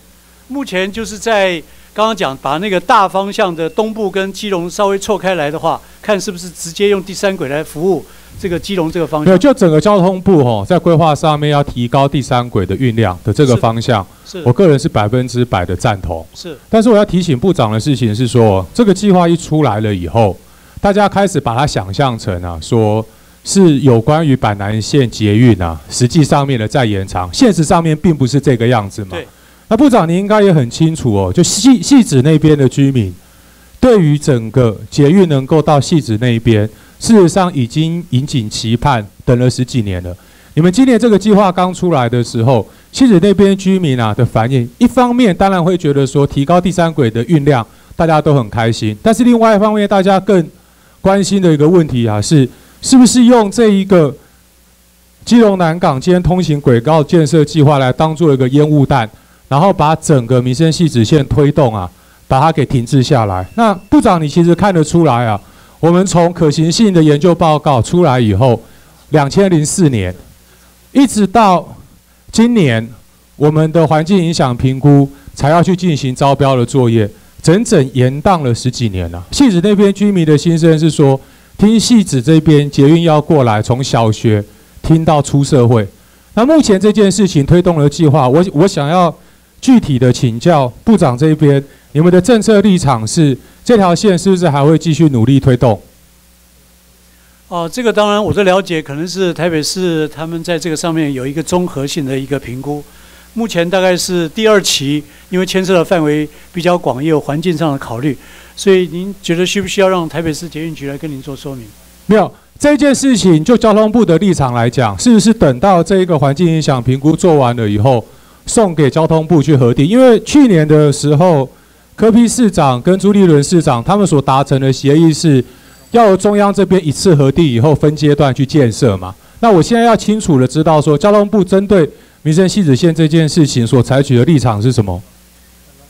目前就是在刚刚讲，把那个大方向的东部跟基隆稍微错开来的话，看是不是直接用第三轨来服务这个基隆这个方向。没有，就整个交通部吼，在规划上面要提高第三轨的运量的这个方向，是我个人是百分之百的赞同。是，但是我要提醒部长的事情是说，这个计划一出来了以后，大家开始把它想象成啊，说是有关于板南线捷运啊，实际上面的再延长，现实上面并不是这个样子嘛。对。那部长，你应该也很清楚哦，就细细子那边的居民，对于整个捷运能够到细子那一边，事实上已经引颈期盼，等了十几年了。你们今年这个计划刚出来的时候，细子那边居民啊的反应，一方面当然会觉得说提高第三轨的运量，大家都很开心，但是另外一方面，大家更关心的一个问题啊，是是不是用这一个基隆南港间通行轨道建设计划来当做一个烟雾弹？然后把整个民生系直线推动啊，把它给停滞下来。那部长，你其实看得出来啊，我们从可行性的研究报告出来以后，两千零四年，一直到今年，我们的环境影响评估才要去进行招标的作业，整整延宕了十几年了。戏子那边居民的心声是说，听戏子这边捷运要过来，从小学听到出社会。那目前这件事情推动了计划，我我想要。具体的请教部长这边，你们的政策立场是这条线是不是还会继续努力推动？哦，这个当然我的了解可能是台北市他们在这个上面有一个综合性的一个评估，目前大概是第二期，因为牵涉的范围比较广，也有环境上的考虑，所以您觉得需不需要让台北市捷运局来跟您做说明？没有这件事情，就交通部的立场来讲，是不是等到这一个环境影响评估做完了以后？送给交通部去核定，因为去年的时候，柯批市长跟朱立伦市长他们所达成的协议是，要由中央这边一次核定以后分阶段去建设嘛。那我现在要清楚的知道说，交通部针对民生西子线这件事情所采取的立场是什么？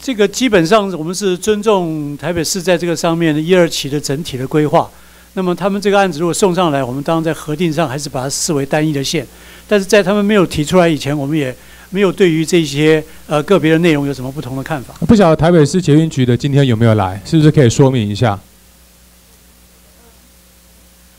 这个基本上我们是尊重台北市在这个上面的一二期的整体的规划。那么他们这个案子如果送上来，我们当然在核定上还是把它视为单一的线。但是在他们没有提出来以前，我们也。没有对于这些呃个别的内容有什么不同的看法？不晓得台北市捷运局的今天有没有来？是不是可以说明一下？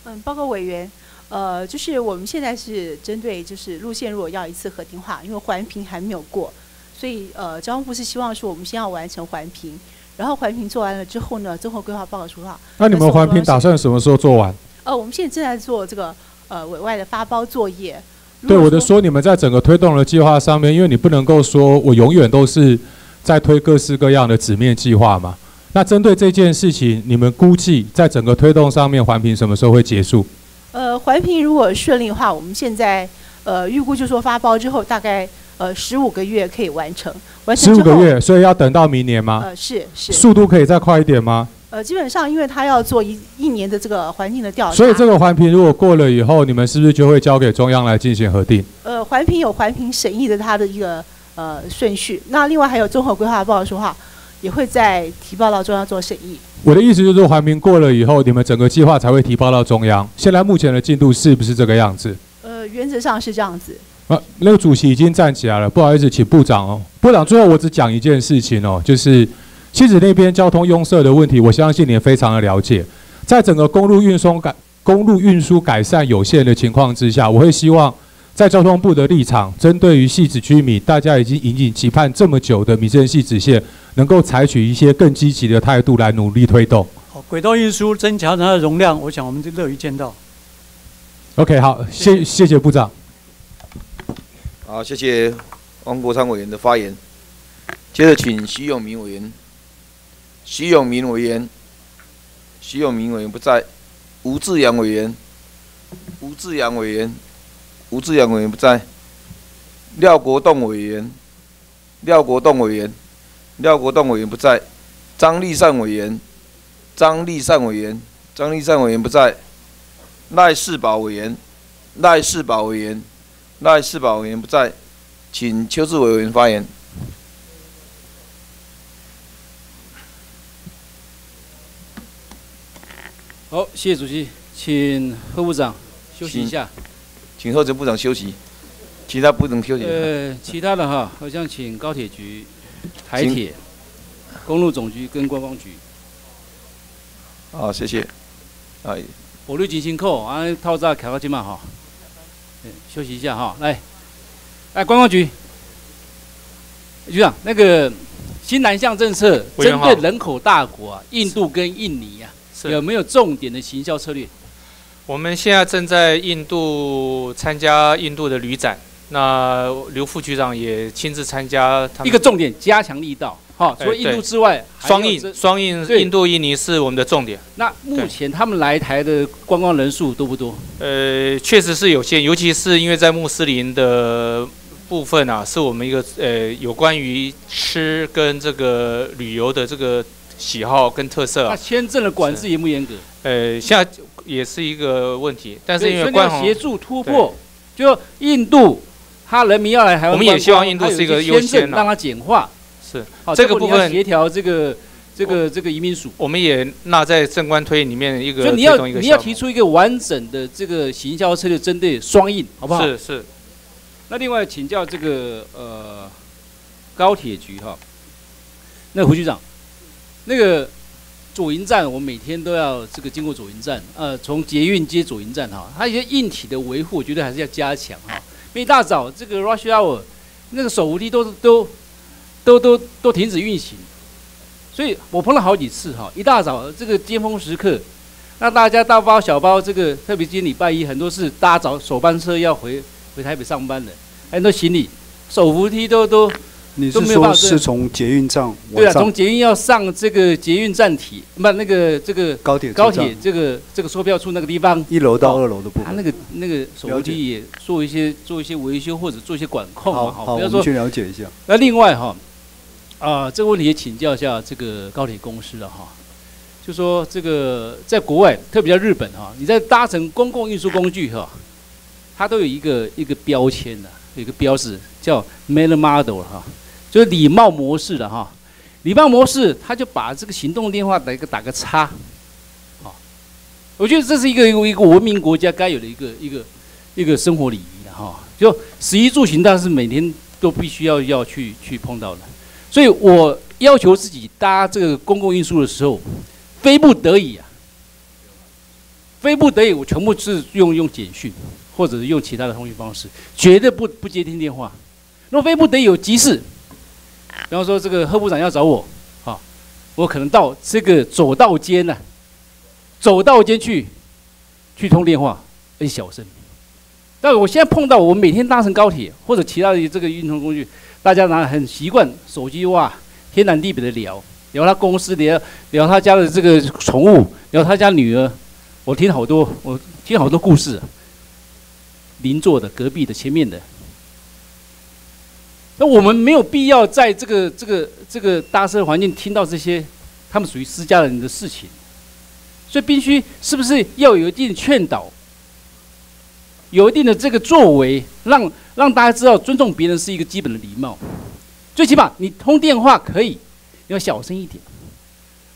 嗯，报告委员，呃，就是我们现在是针对就是路线如果要一次核定化，因为环评还没有过，所以呃交通部是希望说我们先要完成环评，然后环评做完了之后呢，综合规划报告出来。那你们环评打算什么时候做完？呃，我们现在正在做这个呃委外的发包作业。对我的说，你们在整个推动的计划上面，因为你不能够说我永远都是在推各式各样的纸面计划嘛。那针对这件事情，你们估计在整个推动上面，环评什么时候会结束？呃，环评如果顺利的话，我们现在呃预估就说发包之后大概呃十五个月可以完成。完成十五个月，所以要等到明年吗？呃，是是。速度可以再快一点吗？呃，基本上，因为他要做一一年的这个环境的调查，所以这个环评如果过了以后，你们是不是就会交给中央来进行核定？呃，环评有环评审议的它的一个呃顺序，那另外还有综合规划报告书哈，也会再提报到中央做审议。我的意思就是，环评过了以后，你们整个计划才会提报到中央。现在目前的进度是不是这个样子？呃，原则上是这样子。啊，那个主席已经站起来了，不好意思，请部长哦。部长，最后我只讲一件事情哦，就是。妻子那边交通拥塞的问题，我相信你也非常的了解。在整个公路运输改公路运输改善有限的情况之下，我会希望在交通部的立场，针对于戏子居民，大家已经引颈期盼这么久的民生戏子线，能够采取一些更积极的态度来努力推动。好，轨道运输增强它的容量，我想我们就乐于见到。OK，好，谢谢谢部长。好，谢谢汪国昌委员的发言。接着请徐永明委员。徐永明委员，徐永明委员不在，吴志阳委员，吴志阳委员，吴志阳委员不在，廖国栋委员，廖国栋委员，廖国栋委员不在，张立善委员，张立善委员，张立善委员不在，赖世宝委员，赖世宝委员，赖世宝委员不在，请邱志伟委员发言。好，谢谢主席，请贺部长休息一下。请后者部长休息，其他部长休息。呃，其他的哈，好像请高铁局、台铁、公路总局跟观光局。好，谢谢。啊，火力进行扣啊，套炸卡到今嘛哈。休息一下哈，来，哎，观光局局长，那个新南向政策针对人口大国啊，印度跟印尼啊，有没有重点的行销策略？我们现在正在印度参加印度的旅展，那刘副局长也亲自参加。一个重点，加强力道。好，除了印度之外，双印双印印度印尼是我们的重点。那目前他们来台的观光人数多不多？呃，确实是有限，尤其是因为在穆斯林的部分啊，是我们一个呃有关于吃跟这个旅游的这个喜好跟特色。那签证的管制严不严格？呃，现在也是一个问题，但是因为关协助突破，就印度他人民要来台湾，我们也希望印度是一个优先，让它简化。是，好，这个部分协调这个这个这个移民署，我们也纳在正官推里面一个。就你要你要提出一个完整的这个行销策略，针对双印，好不好？是是。那另外请教这个呃高铁局哈，那胡局长，那个左营站，我每天都要这个经过左营站，呃，从捷运接左营站哈，它一些硬体的维护，我觉得还是要加强哈。一大早这个 rush hour，那个手扶梯都都。都都都停止运行，所以我碰了好几次哈，一大早这个尖峰时刻，那大家大包小包，这个特别今天礼拜一，很多是搭早首班车要回回台北上班的，很多行李手扶梯都都你是说是从捷运站？对啊，从捷运要上这个捷运站体，不那个这个高铁高铁这个这个售票处那个地方，一楼到二楼的部分，他那个那个手扶梯也做一些做一些维修或者做一些管控嘛，好，我们去了解一下。那另外哈。啊，这个问题也请教一下这个高铁公司了哈。就说这个在国外，特别在日本哈，你在搭乘公共运输工具哈，它都有一个一个标签的，有一个标志叫 “man model” 哈，就礼貌模式的哈。礼貌模式，他就把这个行动电话打一个打个叉，好，我觉得这是一个一个一个文明国家该有的一个一个一个生活礼仪的哈。就食衣住行，但是每天都必须要要去去碰到的。所以我要求自己搭这个公共运输的时候，非不得已啊，非不得已，我全部是用用简讯，或者是用其他的通讯方式，绝对不不接听电话。若非不得已有急事，比方说这个贺部长要找我，好，我可能到这个走道间呢，走道间去去通电话，很小声。但我现在碰到我每天搭乘高铁或者其他的这个运输工具。大家呢很习惯手机哇，天南地北的聊，聊他公司，聊聊他家的这个宠物，聊他家女儿。我听好多，我听好多故事。邻座的、隔壁的、前面的，那我们没有必要在这个这个这个搭车环境听到这些，他们属于私家人的事情。所以必须是不是要有一定劝导？有一定的这个作为，让让大家知道尊重别人是一个基本的礼貌。最起码你通电话可以要小声一点，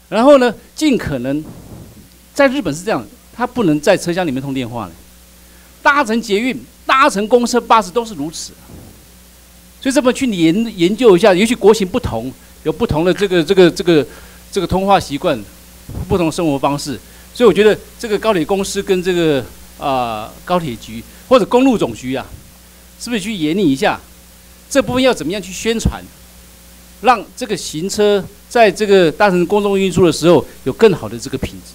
然后呢，尽可能在日本是这样，他不能在车厢里面通电话了。搭乘捷运、搭乘公车、巴士都是如此。所以这么去研研究一下，也许国情不同，有不同的这个这个这个这个通话习惯，不同生活方式。所以我觉得这个高铁公司跟这个。啊，高铁局或者公路总局啊，是不是去研拟一下这部分要怎么样去宣传，让这个行车在这个搭乘公众运输的时候有更好的这个品质？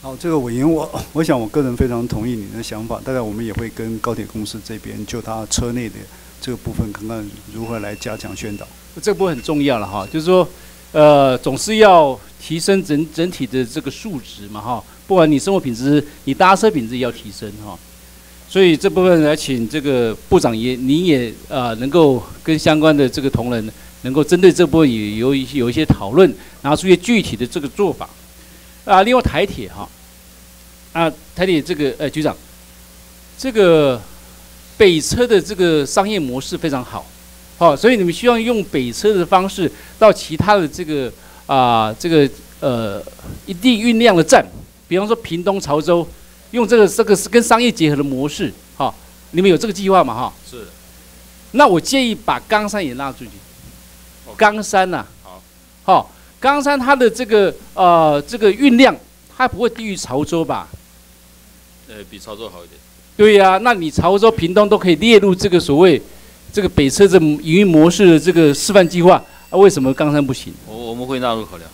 好，这个委员我我想我个人非常同意你的想法，大概我们也会跟高铁公司这边就他车内的这个部分，看看如何来加强宣导。这部分很重要了哈，就是说，呃，总是要。提升整整体的这个素质嘛，哈，不管你生活品质，你搭车品质也要提升哈。所以这部分来请这个部长也，你也啊能够跟相关的这个同仁，能够针对这部分也有一些有一些讨论，拿出一些具体的这个做法。啊，另外台铁哈，啊台铁这个呃局长，这个北车的这个商业模式非常好，好，所以你们希望用北车的方式到其他的这个。啊，这个呃，一定运量的站，比方说屏东、潮州，用这个这个是跟商业结合的模式，哈，你们有这个计划吗？哈，是。那我建议把冈山也拉出去。冈山呐，好，好，冈山它的这个呃这个运量，它不会低于潮州吧？呃，比潮州好一点。对呀、那你潮州、屏东都可以列入这个所谓这个北车这营运模式的这个示范计划，啊，为什么冈山不行？我我们会纳入考量。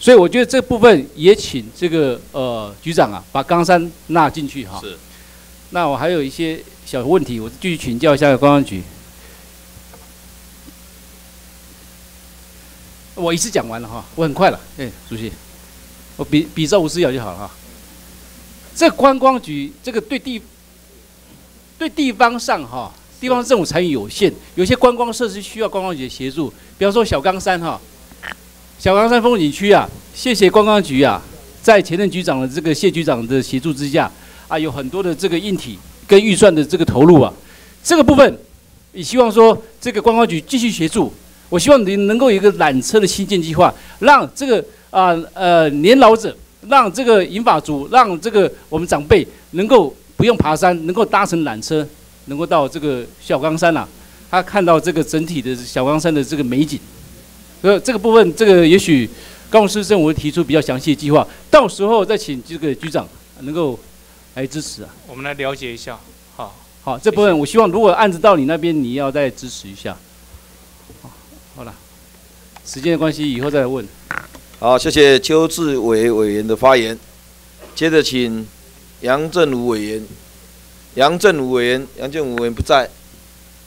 所以我觉得这部分也请这个呃局长啊，把冈山纳进去哈。是。那我还有一些小问题，我继续请教一下观光局。我一次讲完了哈，我很快了。哎，主席，我比比照五十秒就好了哈。这观光局这个对地对地方上哈，地方政府参与有限，有些观光设施需要观光局的协助，比方说小冈山哈，小冈山风景区啊，谢谢观光局啊，在前任局长的这个谢局长的协助之下啊，有很多的这个硬体跟预算的这个投入啊，这个部分也希望说这个观光局继续协助。我希望你能够有一个缆车的新建计划，让这个啊呃年老者，让这个银发族，让这个我们长辈能够不用爬山，能够搭乘缆车，能够到这个小冈山啊，他看到这个整体的小冈山的这个美景。呃，这个部分，这个也许高雄市政府会提出比较详细的计划，到时候再请这个局长能够来支持啊。我们来了解一下。好，好，这部分我希望如果案子到你那边，你要再支持一下。时间的关系，以后再来问。好，谢谢邱志伟委员的发言。接着请杨振武委员。杨振武委员，杨振武委员不在。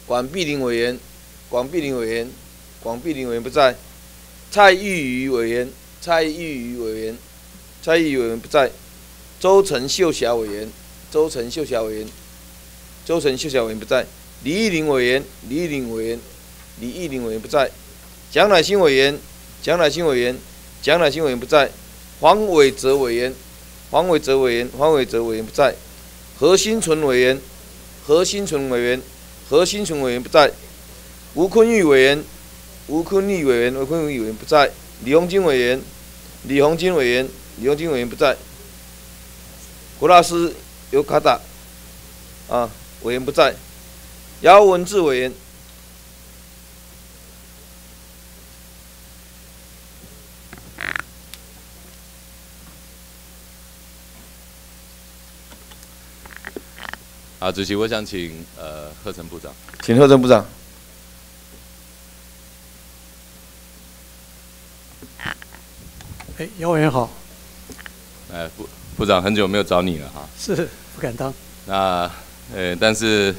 管碧玲委员，管碧玲委员，管碧玲委员不在。蔡玉瑜委员，蔡玉瑜委员，蔡玉瑜委员不在。周成秀霞委员，周成秀霞委员，周成秀霞委员不在。李义林委员，李义林委员，李义林委员不在。蒋乃新委员，蒋乃新委员，蒋乃新委员不在。黄伟哲委员，黄伟哲委员，黄伟哲委员不在。何新存委员，何新存委员，何新存委员不在。吴坤玉委员，吴坤玉委员，吴坤玉委员不在。李洪金委员，李洪金委员，李洪金委员不在。古拉斯尤卡达，啊，委员不在。姚文智委员。啊，主席，我想请呃贺成部长。请贺成部长。哎，姚委员好。哎，部部长很久没有找你了哈。是，不敢当。那呃，但是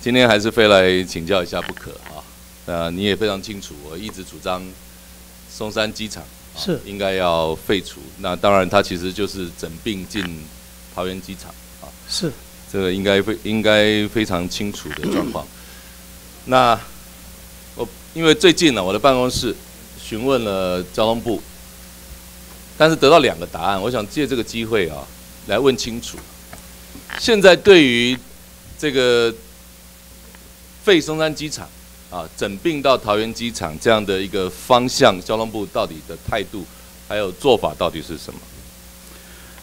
今天还是非来请教一下不可啊。呃，你也非常清楚，我一直主张松山机场是应该要废除。那当然，它其实就是整并进桃园机场啊。是。这个应该非应该非常清楚的状况。那我因为最近呢，我的办公室询问了交通部，但是得到两个答案。我想借这个机会啊，来问清楚。现在对于这个废松山机场啊，整并到桃园机场这样的一个方向，交通部到底的态度还有做法到底是什么？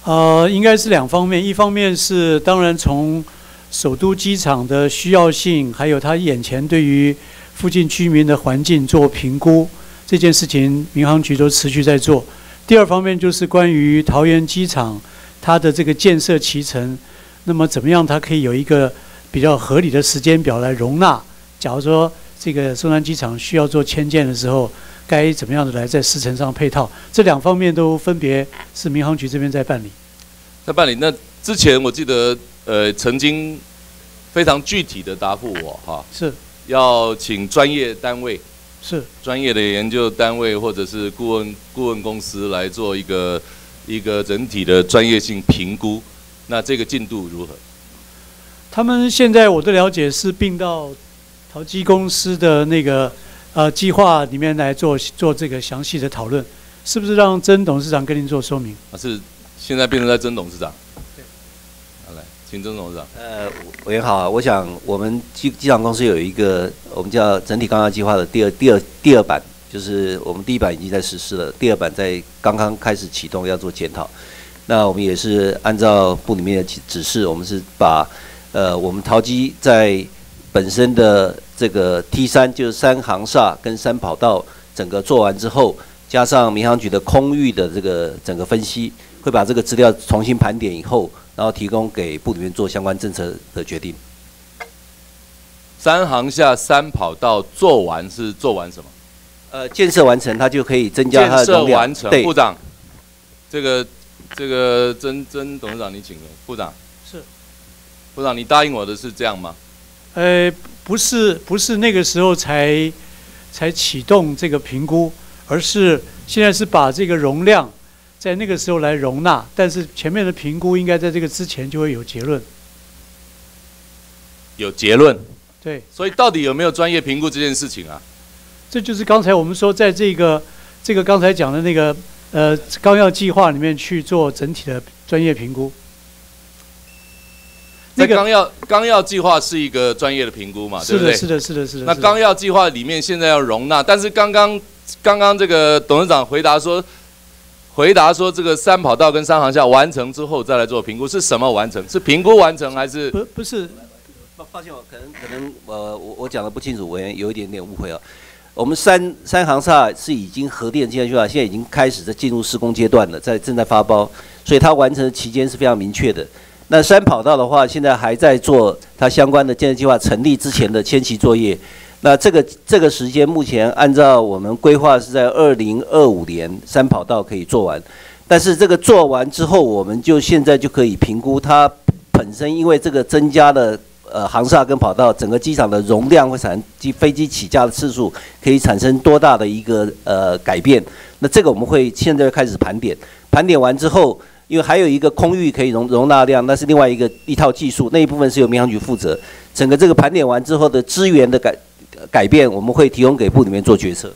呃，应该是两方面，一方面是当然从首都机场的需要性，还有他眼前对于附近居民的环境做评估，这件事情民航局都持续在做。第二方面就是关于桃园机场它的这个建设期程，那么怎么样它可以有一个比较合理的时间表来容纳？假如说这个松山机场需要做迁建的时候。该怎么样的来在时程上配套？这两方面都分别是民航局这边在办理。在办理。那之前我记得，呃，曾经非常具体的答复我哈，是要请专业单位，是专业的研究单位或者是顾问顾问公司来做一个一个整体的专业性评估。那这个进度如何？他们现在我的了解是并到淘机公司的那个。呃，计划里面来做做这个详细的讨论，是不是让曾董事长跟您做说明？啊，是，现在变成在曾董事长。对，好来，请曾董事长。呃，委员好啊，我想我们机机场公司有一个我们叫整体纲要计划的第二第二第二版，就是我们第一版已经在实施了，第二版在刚刚开始启动要做检讨。那我们也是按照部里面的指指示，我们是把呃我们桃机在本身的这个 T 三就是三航厦跟三跑道整个做完之后，加上民航局的空域的这个整个分析，会把这个资料重新盘点以后，然后提供给部里面做相关政策的决定。三航厦三跑道做完是做完什么？呃，建设完成，它就可以增加它的建设容量。完成，对部长，这个这个曾曾董事长，你请了。部长是，部长，你答应我的是这样吗？呃，不是不是那个时候才才启动这个评估，而是现在是把这个容量在那个时候来容纳，但是前面的评估应该在这个之前就会有结论。有结论。对，所以到底有没有专业评估这件事情啊？这就是刚才我们说，在这个这个刚才讲的那个呃纲要计划里面去做整体的专业评估。在纲要纲要计划是一个专业的评估嘛，对不对？是的，是的，是的。那是的纲要计划里面现在要容纳，但是刚刚刚刚这个董事长回答说，回答说这个三跑道跟三航厦完成之后再来做评估，是什么完成？是评估完成还是？不不是，抱抱歉，我可能可能呃我我讲的不清楚，我也有一点点误会啊。我们三三航厦是已经核电进去了，现在已经开始在进入施工阶段了，在正在发包，所以它完成的期间是非常明确的。那三跑道的话，现在还在做它相关的建设计划成立之前的前期作业。那这个这个时间目前按照我们规划是在二零二五年三跑道可以做完，但是这个做完之后，我们就现在就可以评估它本身因为这个增加了呃航厦跟跑道，整个机场的容量会产机飞机起降的次数可以产生多大的一个呃改变。那这个我们会现在开始盘点，盘点完之后。因为还有一个空域可以容容纳量，那是另外一个一套技术，那一部分是由民航局负责。整个这个盘点完之后的资源的改改变，我们会提供给部里面做决策。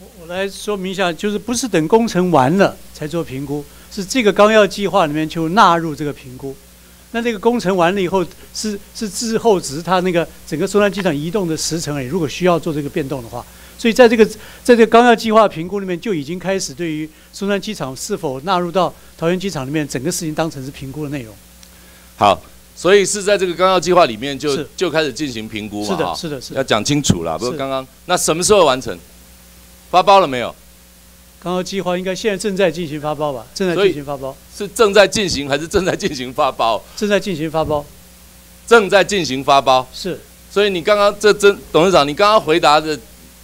我我来说明一下，就是不是等工程完了才做评估，是这个纲要计划里面就纳入这个评估。那这个工程完了以后，是是之后只是它那个整个松山机场移动的时程而已。如果需要做这个变动的话，所以在这个在这个纲要计划评估里面就已经开始对于松山机场是否纳入到桃园机场里面，整个事情当成是评估的内容。好，所以是在这个纲要计划里面就就开始进行评估嘛，是的是的是的要讲清楚了。不是刚刚那什么时候完成？发包了没有？纲要计划应该现在正在进行发包吧？正在进行发包，是正在进行还是正在进行发包？正在进行发包。正在进行发包。是。所以你刚刚这真董事长，你刚刚回答的，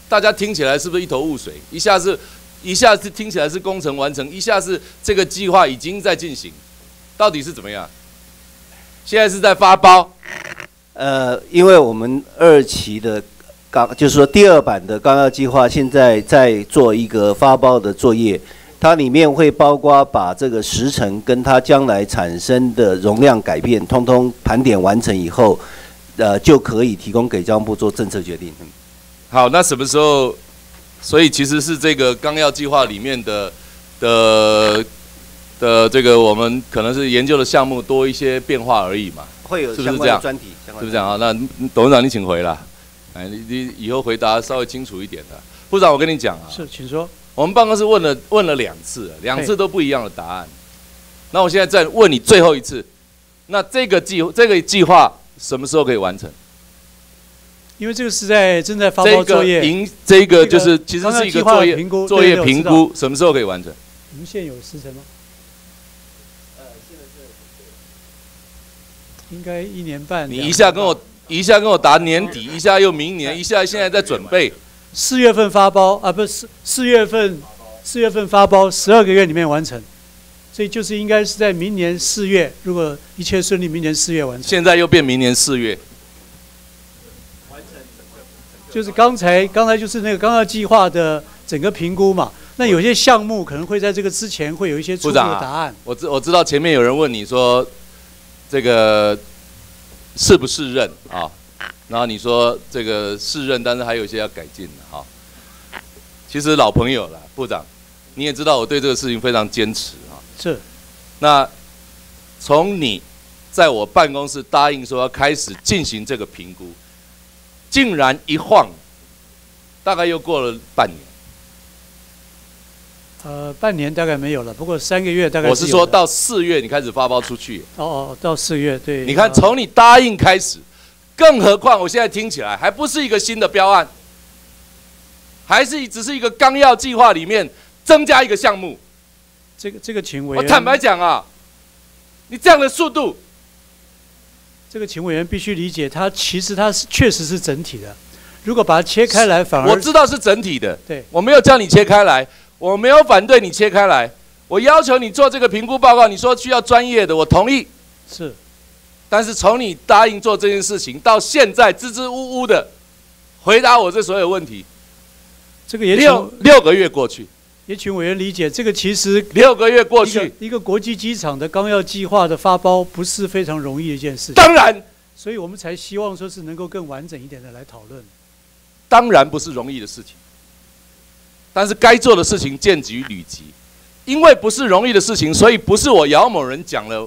大家听起来是不是一头雾水？一下是，一下是听起来是工程完成，一下是这个计划已经在进行，到底是怎么样？现在是在发包。呃，因为我们二期的纲，就是说第二版的纲要计划，现在在做一个发包的作业，它里面会包括把这个时程跟它将来产生的容量改变，通通盘点完成以后，呃，就可以提供给交通部做政策决定。嗯好，那什么时候？所以其实是这个纲要计划里面的的的这个我们可能是研究的项目多一些变化而已嘛，会有是不是这样？相关的专题是不是这样啊？那董事长你请回啦，哎，你你以后回答稍微清楚一点的。部长，我跟你讲啊，是，请说。我们办公室问了问了两次，两次都不一样的答案。那我现在再问你最后一次，那这个计这个计划什么时候可以完成？因为这个是在正在发包作业。营这个就是其实是一个作业评估作业评估，什么时候可以完成？你们现有时程吗？应该一年半。你一下跟我一下跟我答年底，一下又明年，一下现在在准备。四月份发包啊，不是四四月份，四月份发包，十二个月里面完成，所以就是应该是在明年四月，如果一切顺利，明年四月完成。现在又变明年四月，就是刚才刚才就是那个纲要计划的整个评估嘛，那有些项目可能会在这个之前会有一些初步的答案啊。，我知我知道前面有人问你说这个是不是任啊？然后你说这个是任，但是还有一些要改进的哈。其实老朋友了，部长，你也知道我对这个事情非常坚持啊。是。那从你在我办公室答应说要开始进行这个评估，竟然一晃，大概又过了半年。呃，半年大概没有了，不过三个月大概我是说到四月你开始发包出去，哦哦，到四月对。你看呃从你答应开始，更何况我现在听起来还不是一个新的标案，还是只是一个纲要计划里面增加一个项目。这个这个行为，我坦白讲啊，你这样的速度，这个请委员必须理解，它其实它是确实是整体的，如果把它切开来，反而我知道是整体的，对。我没有叫你切开来，我没有反对你切开来，我要求你做这个评估报告，你说需要专业的，我同意。是，但是从你答应做这件事情到现在支支吾吾的回答我这所有问题，这个也六六个月过去，也请委员理解，这个其实六个月过去，一个国际机场的纲要计划的发包不是非常容易的一件事情。当然，所以我们才希望说是能够更完整一点的来讨论。当然不是容易的事情，但是该做的事情见于履及，因为不是容易的事情，所以不是我姚某人讲了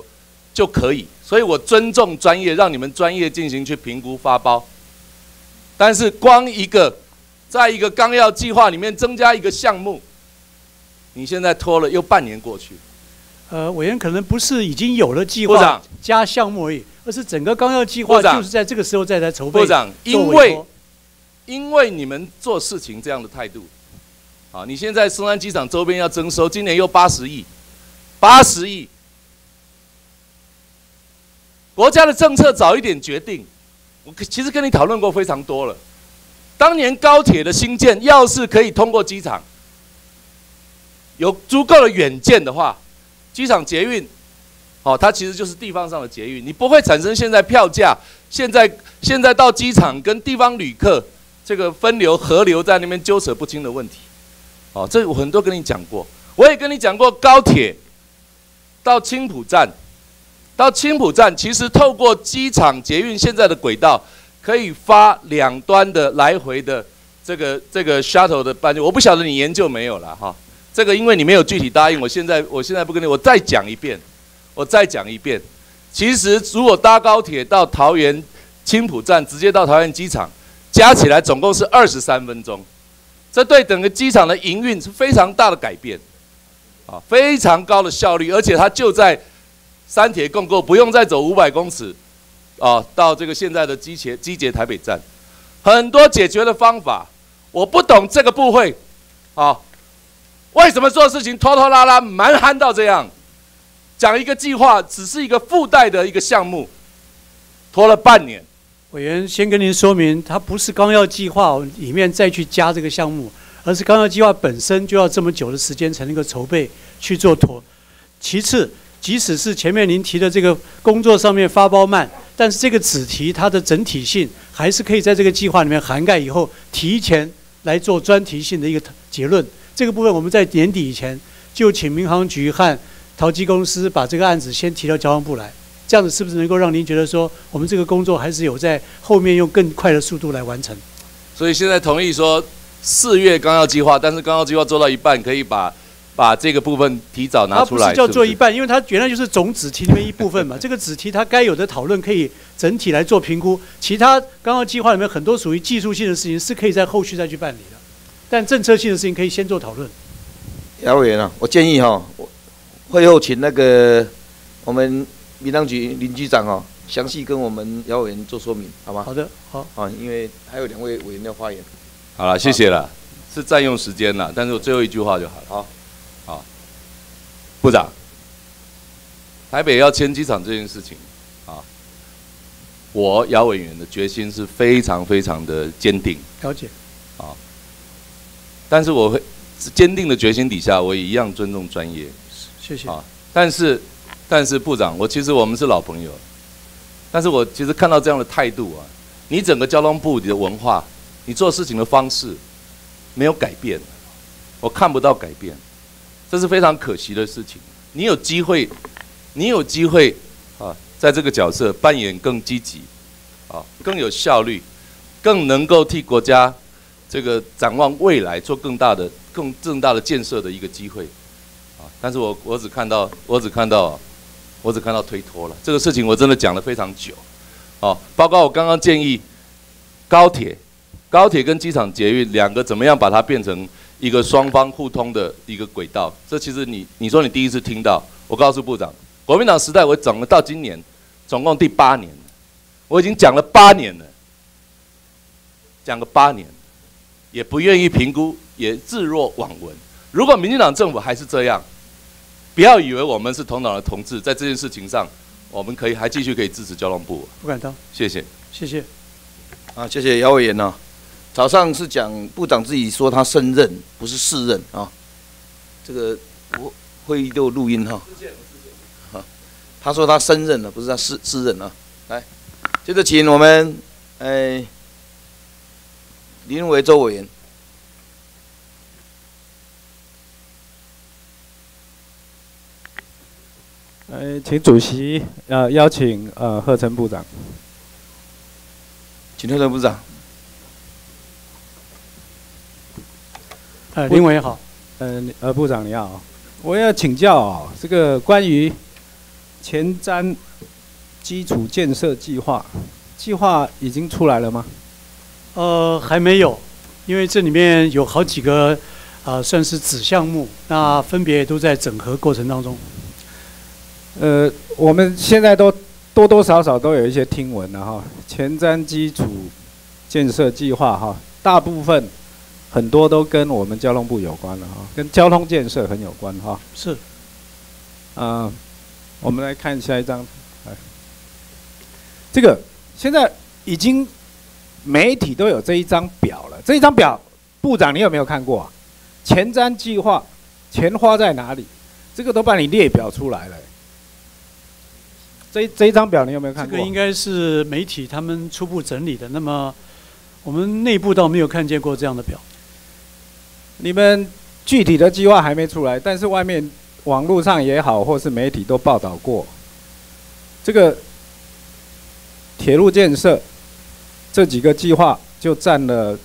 就可以，所以我尊重专业，让你们专业进行去评估发包。但是光一个在一个纲要计划里面增加一个项目，你现在拖了又半年过去，呃，委员可能不是已经有了计划加项目而已，而是整个纲要计划就是在这个时候再来筹备。部长，因为因为你们做事情这样的态度，啊，你现在松山机场周边要征收，今年又八十亿，八十亿，国家的政策早一点决定，我其实跟你讨论过非常多了。当年高铁的兴建，要是可以通过机场，有足够的远见的话，机场捷运，哦，它其实就是地方上的捷运，你不会产生现在票价，现在现在到机场跟地方旅客这个分流河流在那边纠扯不清的问题。哦，这我很多跟你讲过，我也跟你讲过高铁到青浦站，到青浦站其实透过机场捷运现在的轨道，可以发两端的来回的这个这个 shuttle 的班机，我不晓得你研究没有了哈。这个因为你没有具体答应，我现在我现在不跟你，我再讲一遍，我再讲一遍。其实如果搭高铁到桃园青浦站，直接到桃园机场，加起来总共是二十三分钟，这对整个机场的营运是非常大的改变，啊，非常高的效率，而且它就在三铁共构，不用再走五百公尺，啊，到这个现在的机捷机捷台北站，很多解决的方法，我不懂这个部会，啊，为什么做事情拖拖拉拉、蛮憨到这样？讲一个计划只是一个附带的一个项目，拖了半年。委员先跟您说明，它不是纲要计划里面再去加这个项目，而是纲要计划本身就要这么久的时间才能够筹备去做妥。其次，即使是前面您提的这个工作上面发包慢，但是这个子题它的整体性还是可以在这个计划里面涵盖以后，提前来做专题性的一个结论。这个部分我们在年底以前就请民航局和淘机公司把这个案子先提到交通部来。这样子是不是能够让您觉得说，我们这个工作还是有在后面用更快的速度来完成？所以现在同意说四月纲要计划，但是纲要计划做到一半，可以把把这个部分提早拿出来。它不是叫做一半，因为它原来就是总子题里面一部分嘛。*laughs* 这个子题它该有的讨论可以整体来做评估，其他纲要计划里面很多属于技术性的事情是可以在后续再去办理的，但政策性的事情可以先做讨论。姚委员啊，我建议哈，我会后请那个我们民航局林局长哦，详细跟我们姚委员做说明，好吗？好的，好。啊，因为还有两位委员要发言。好了，谢谢了，是占用时间了，但是我最后一句话就好了。好，好，部长，台北要迁机场这件事情，啊，我姚委员的决心是非常非常的坚定。了解。啊，但是我会坚定的决心底下，我也一样尊重专业。谢谢。啊，但是，但是部长，我其实我们是老朋友，但是我其实看到这样的态度啊，你整个交通部的文化，你做事情的方式没有改变，我看不到改变，这是非常可惜的事情。你有机会，你有机会啊，在这个角色扮演更积极，啊，更有效率，更能够替国家这个展望未来，做更大的、更更大的建设的一个机会。啊，但是我我只看到，我只看到，我只看到推脱了。这个事情我真的讲了非常久，哦，包括我刚刚建议高铁，高铁跟机场捷运两个怎么样把它变成一个双方互通的一个轨道。这其实你你说你第一次听到，我告诉部长，国民党时代我整了到今年，总共第八年了，我已经讲了八年了，讲了八年，也不愿意评估，也置若罔闻。如果民进党政府还是这样，不要以为我们是同党的同志，在这件事情上，我们可以还继续可以支持交通部。不敢当，谢谢，谢谢。啊，谢谢姚委员呢。早上是讲部长自己说他胜任，不是试任啊。这个我会议都有录音哈。好，他说他升任了，不是他试试任啊。来，接着请我们哎林维周委员。呃，请主席呃邀请呃贺成部长，请贺成部长。呃，林委好，呃呃部长你好，我要请教啊，这个关于前瞻基础建设计划，计划已经出来了吗？呃，还没有，因为这里面有好几个啊，算是子项目，那分别都在整合过程当中。呃，我们现在都多多少少都有一些听闻了哈，前瞻基础建设计划哈，大部分很多都跟我们交通部有关了哈，跟交通建设很有关哈。是。啊，我们来看下一张，来，这个现在已经媒体都有这一张表了，这一张表，部长你有没有看过啊？前瞻计划钱花在哪里？这个都把你列表出来了。这这一张表你有没有看过？这个应该是媒体他们初步整理的。那么我们内部倒没有看见过这样的表。你们具体的计划还没出来，但是外面网络上也好，或是媒体都报道过，这个铁路建设这几个计划就占了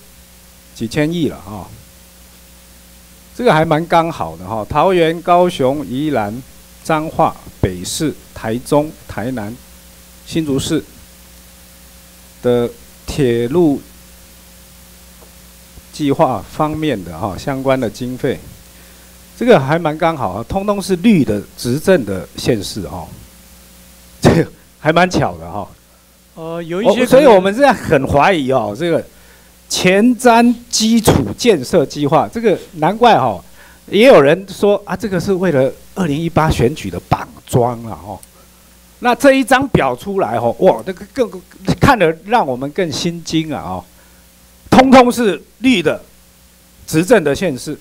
几千亿了啊。这个还蛮刚好的哈，桃园、高雄、宜兰。彰化、北市、台中、台南、新竹市的铁路计划方面的哈相关的经费，这个还蛮刚好啊，通通是绿的执政的县市哦，这个还蛮巧的哈。呃，有一些，所以我们现在很怀疑哦，这个前瞻基础建设计划，这个难怪哈。也有人说啊，这个是为了二零一八选举的绑桩了哦。那这一张表出来哦，哇，那个更看得让我们更心惊啊哦。通通是绿的，执政的县市，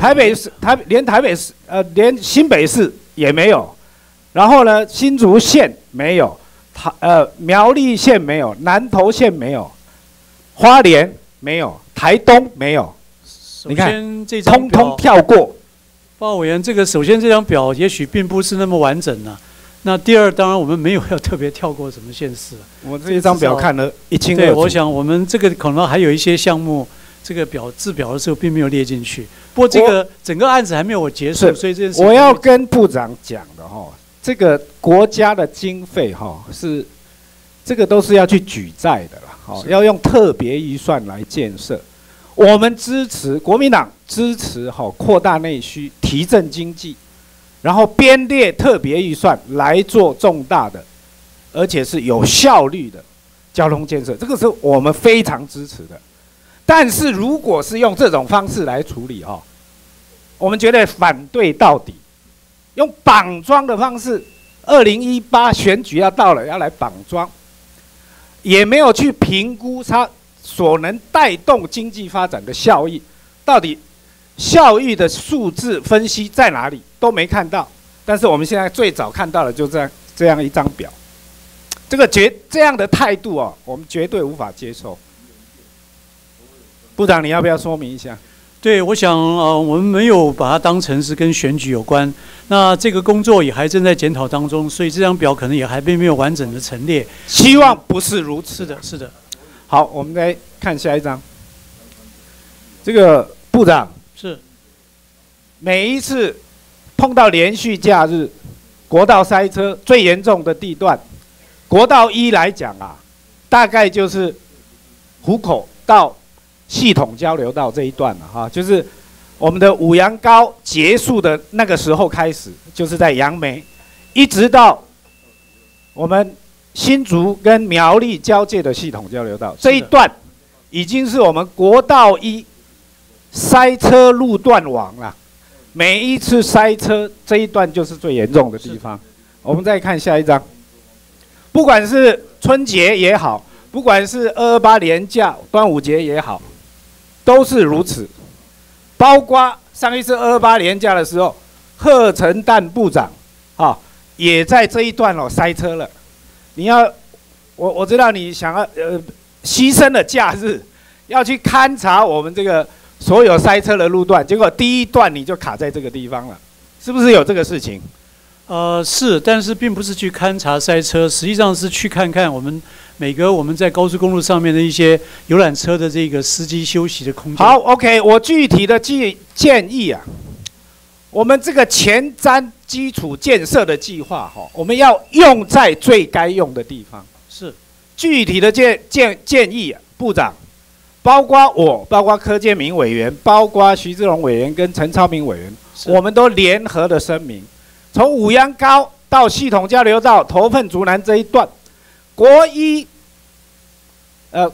台北市台连台北市呃连新北市也没有，然后呢新竹县没有，台呃苗栗县没有，南投县没有，花莲没有，台东没有。首先，这张通通跳过。报告委员，这个首先这张表也许并不是那么完整呢。那第二，当然我们没有要特别跳过什么县市。我这一张表看了一清二楚。对，我想我们这个可能还有一些项目，这个表制表的时候并没有列进去。不过这个整个案子还没有结束，所以这件事我要跟部长讲的哈，这个国家的经费哈是这个都是要去举债的了，好，要用特别预算来建设。我们支持国民党支持哈扩大内需、提振经济，然后编列特别预算来做重大的，而且是有效率的交通建设，这个是我们非常支持的。但是如果是用这种方式来处理哈，我们觉得反对到底，用绑桩的方式，二零一八选举要到了要来绑桩，也没有去评估它。所能带动经济发展的效益，到底效益的数字分析在哪里都没看到。但是我们现在最早看到的就这样这样一张表，这个绝这样的态度哦，我们绝对无法接受。部长，你要不要说明一下？对，我想呃，我们没有把它当成是跟选举有关。那这个工作也还正在检讨当中，所以这张表可能也还并没有完整的陈列。希望不是如此的，是的。好，我们来看下一张。这个部长是每一次碰到连续假日，国道塞车最严重的地段，国道一来讲啊，大概就是虎口到系统交流道这一段了哈，就是我们的五羊高结束的那个时候开始，就是在杨梅，一直到我们新竹跟苗栗交界的系统交流道这一段，已经是我们国道一塞车路段网了。每一次塞车这一段就是最严重的地方。我们再看下一张，不管是春节也好，不管是二二八连假、端午节也好，都是如此。包括上一次二二八年假的时候，贺成旦部长，啊，也在这一段哦塞车了。你要，我我知道你想要呃牺牲了假日，*laughs* 要去勘察我们这个所有塞车的路段，结果第一段你就卡在这个地方了，是不是有这个事情？呃，是，但是并不是去勘察塞车，实际上是去看看我们每个我们在高速公路上面的一些游览车的这个司机休息的空间。好，OK，我具体的建建议啊，我们这个前瞻基础建设的计划哈，我们要用在最该用的地方。是，具体的建建建议啊，部长，包括我，包括柯建明委员，包括徐志荣委员跟陈超明委员，我们都联合的声明。从五羊高到系统交流道头份竹南这一段，国一，呃，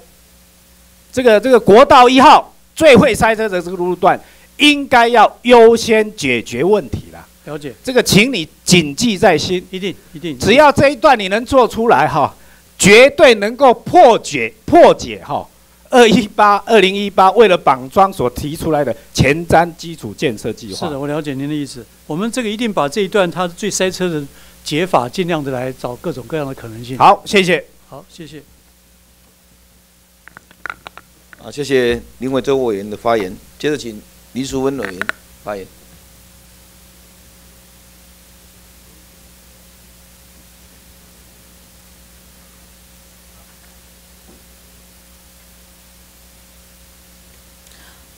这个这个国道一号最会塞车的这个路段，应该要优先解决问题了。了解，这个请你谨记在心。一定一定，只要这一段你能做出来哈，绝对能够破解破解哈。二一八二零一八为了绑桩所提出来的前瞻基础建设计划。是的，我了解您的意思。我们这个一定把这一段它最塞车的解法，尽量的来找各种各样的可能性。好，谢谢。好，谢谢。啊，谢谢林伟洲委员的发言。接着请林淑芬委员发言。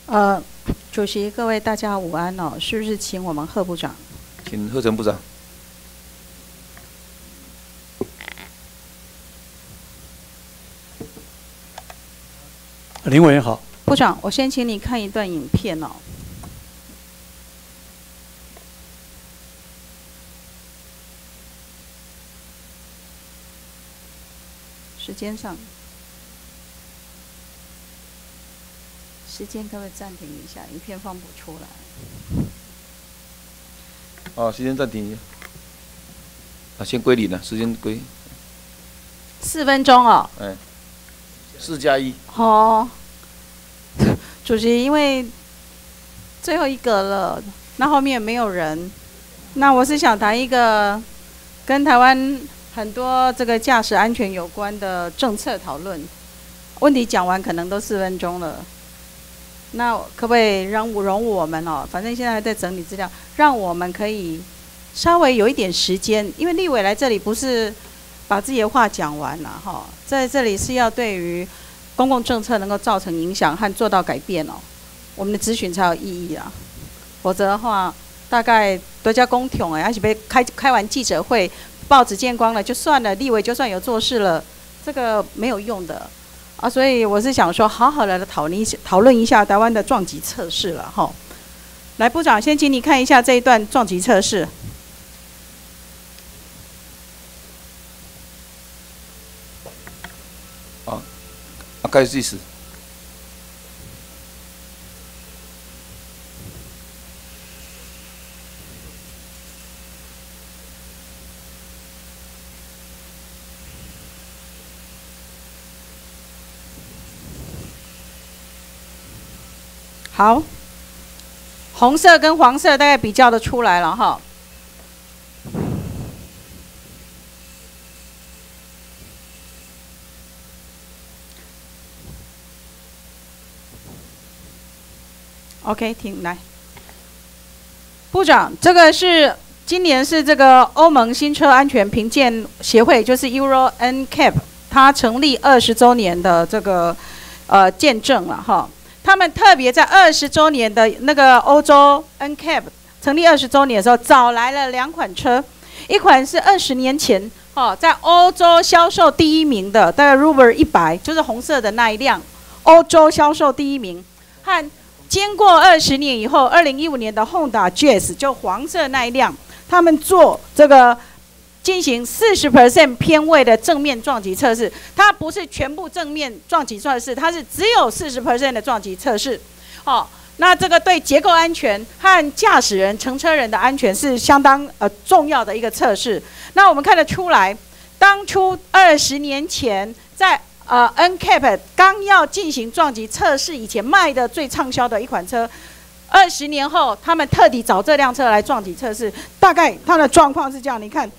呃，主席，各位大家午安哦，是不是请我们贺部长？请贺成部长。林委员好。部长，我先请你看一段影片哦。时间上。时间可不可以暂停一下？影片放不出来。哦，时间暂停一下。啊，先归你了，时间归。四分钟哦。哎。四加一。哦。主席，因为最后一个了，那后面没有人。那我是想谈一个跟台湾很多这个驾驶安全有关的政策讨论。问题讲完可能都四分钟了。那可不可以让容我们哦？反正现在还在整理资料，让我们可以稍微有一点时间，因为立委来这里不是把自己的话讲完了哈，在这里是要对于公共政策能够造成影响和做到改变哦，我们的咨询才有意义啊。否则的话，大概多加公统哎，而且被开开完记者会，报纸见光了就算了，立委就算有做事了，这个没有用的。啊，所以我是想说，好好的讨论，讨论一下台湾的撞击测试了哈。来，部长，先请你看一下这一段撞击测试。啊，开始计时。好，红色跟黄色大概比较的出来了哈。OK，停，来，部长，这个是今年是这个欧盟新车安全评鉴协会，就是 Euro NCAP，它成立二十周年的这个呃见证了哈。他们特别在二十周年的那个欧洲 NCAP 成立二十周年的时候，找来了两款车，一款是二十年前哦，在欧洲销售第一名的，大概 Rover 一百，就是红色的那一辆，欧洲销售第一名，和经过二十年以后，二零一五年的 Honda Jazz 就黄色那一辆，他们做这个进行四十 percent 偏位的正面撞击测试，它不是全部正面撞击测试，它是只有四十 percent 的撞击测试。哦，那这个对结构安全和驾驶人、乘车人的安全是相当呃重要的一个测试。那我们看得出来，当初二十年前在呃 NCAP 刚要进行撞击测试以前卖的最畅销的一款车，二十年后他们特地找这辆车来撞击测试，大概它的状况是这样，你看，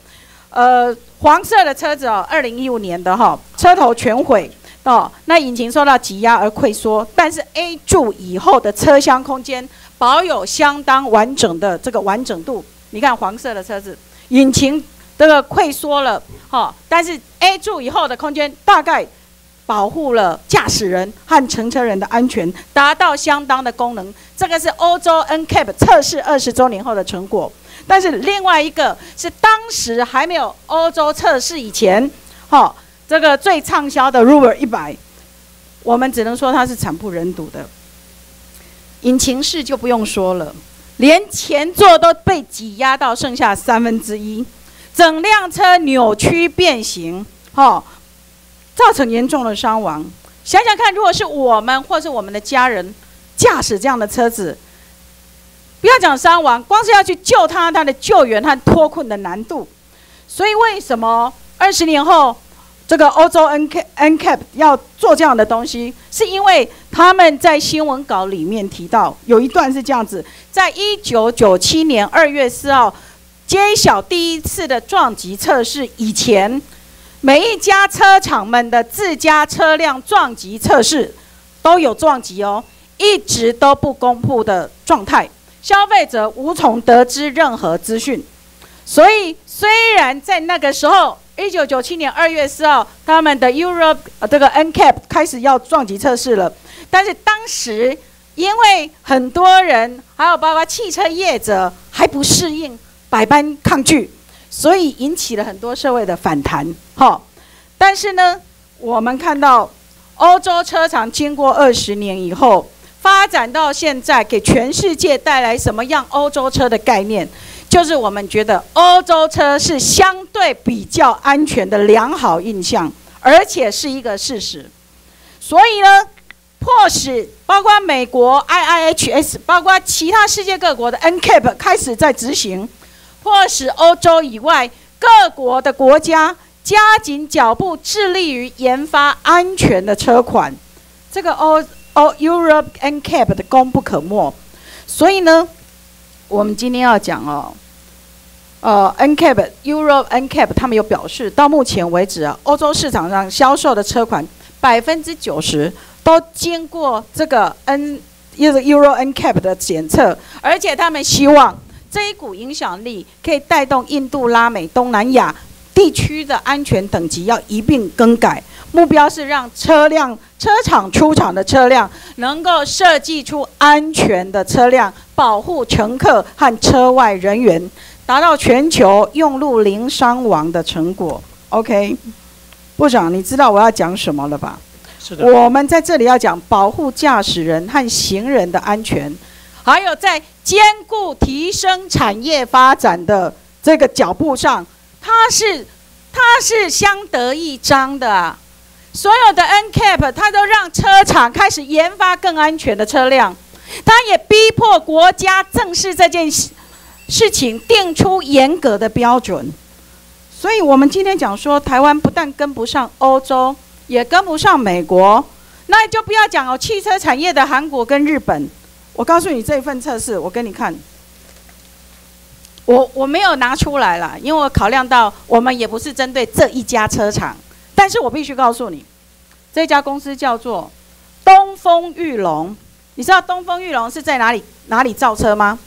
呃，黄色的车子哦，二零一五年的哈，车头全毁。哦，那引擎受到挤压而溃缩，但是 A 柱以后的车厢空间保有相当完整的这个完整度。你看黄色的车子，引擎这个溃缩了，哈，但是 A 柱以后的空间大概保护了驾驶人和乘车人的安全，达到相当的功能。这个是欧洲 NCAP 测试二十周年后的成果。但是另外一个是当时还没有欧洲测试以前，哈。这个最畅销的 Rover 一百，我们只能说它是惨不忍睹的。引擎室就不用说了，连前座都被挤压到剩下三分之一，整辆车扭曲变形，哈，造成严重的伤亡。想想看，如果是我们或是我们的家人驾驶这样的车子，不要讲伤亡，光是要去救他，他的救援和脱困的难度。所以为什么二十年后？这个欧洲 N K N Cap 要做这样的东西，是因为他们在新闻稿里面提到有一段是这样子：在一九九七年二月四号揭晓第一次的撞击测试以前，每一家车厂们的自家车辆撞击测试都有撞击哦，一直都不公布的状态，消费者无从得知任何资讯。所以，虽然在那个时候。一九九七年二月四号，他们的 Europe 这个 NCAP 开始要撞击测试了，但是当时因为很多人，还有包括汽车业者还不适应，百般抗拒，所以引起了很多社会的反弹。哈，但是呢，我们看到欧洲车厂经过二十年以后，发展到现在，给全世界带来什么样欧洲车的概念？就是我们觉得欧洲车是相对比较安全的良好印象，而且是一个事实。所以呢，迫使包括美国 IIHS，包括其他世界各国的 NCAP 开始在执行，迫使欧洲以外各国的国家加紧脚步，致力于研发安全的车款。这个欧欧 Europe NCAP 的功不可没。所以呢。我们今天要讲哦，呃，NCAP Europe NCAP 他们有表示，到目前为止啊，欧洲市场上销售的车款百分之九十都经过这个 N 就是 Euro NCAP 的检测，而且他们希望这一股影响力可以带动印度、拉美、东南亚地区的安全等级要一并更改。目标是让车辆车厂出厂的车辆能够设计出安全的车辆，保护乘客和车外人员，达到全球用路零伤亡的成果。OK，部长，你知道我要讲什么了吧？是的。我们在这里要讲保护驾驶人和行人的安全，还有在兼顾提升产业发展的这个脚步上，它是它是相得益彰的。所有的 NCAP，它都让车厂开始研发更安全的车辆，它也逼迫国家正视这件事事情，定出严格的标准。所以，我们今天讲说，台湾不但跟不上欧洲，也跟不上美国，那就不要讲哦。汽车产业的韩国跟日本，我告诉你这一份测试，我给你看，我我没有拿出来了，因为我考量到我们也不是针对这一家车厂。但是我必须告诉你，这家公司叫做东风裕隆。你知道东风裕隆是在哪里哪里造车吗？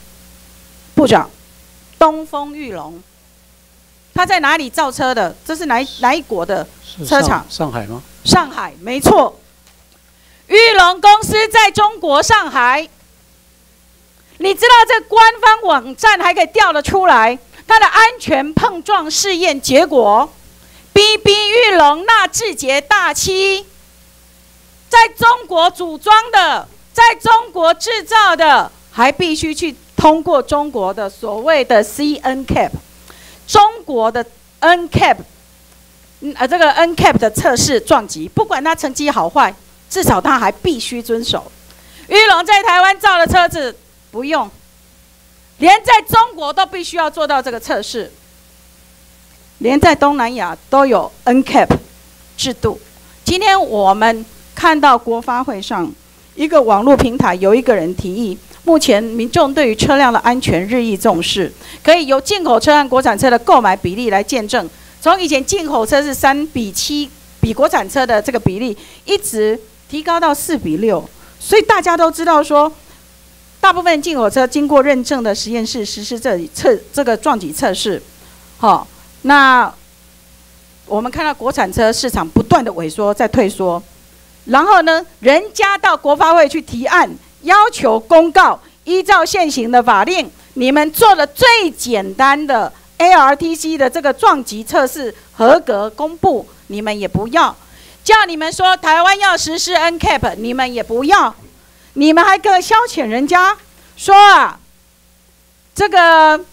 部长，东风裕隆，他在哪里造车的？这是哪哪一国的车厂？上海吗？上海，没错。裕隆公司在中国上海。你知道这官方网站还可以调得出来它的安全碰撞试验结果？B B 玉龙纳智捷大七，在中国组装的在中国制造的还必须去通过中国的所谓的 CNCAP，中国的 NCAP，呃这个 NCAP 的测试撞击，不管它成绩好坏，至少它还必须遵守。玉龙在台湾造的车子不用，连在中国都必须要做到这个测试，连在东南亚都有 NCAP 制度。今天我们看到国发会上一个网络平台，有一个人提议，目前民众对于车辆的安全日益重视，可以由进口车和国产车的购买比例来见证。从以前进口车是三比七，比国产车的这个比例一直提高到四比六，所以大家都知道说，大部分进口车经过认证的实验室实施这测这个撞击测试，好，那我们看到国产车市场不断的萎缩，在退缩，然后呢，人家到国发会去提案，要求公告，依照现行的法令，你们做了最简单的 ARTC 的这个撞击测试合格公布，你们也不要，叫你们说台湾要实施 NCAP，你们也不要，你们还跟消遣人家，说啊，这个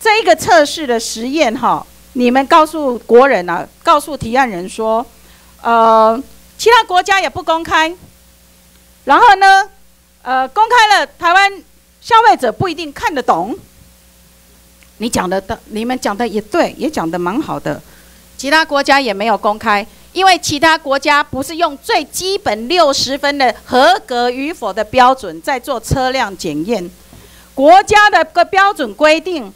这一个测试的实验哈，你们告诉国人啊，告诉提案人说，呃，其他国家也不公开，然后呢，呃，公开了，台湾消费者不一定看得懂。你讲的的，你们讲的也对，也讲的蛮好的。其他国家也没有公开，因为其他国家不是用最基本六十分的合格与否的标准在做车辆检验，国家的个标准规定，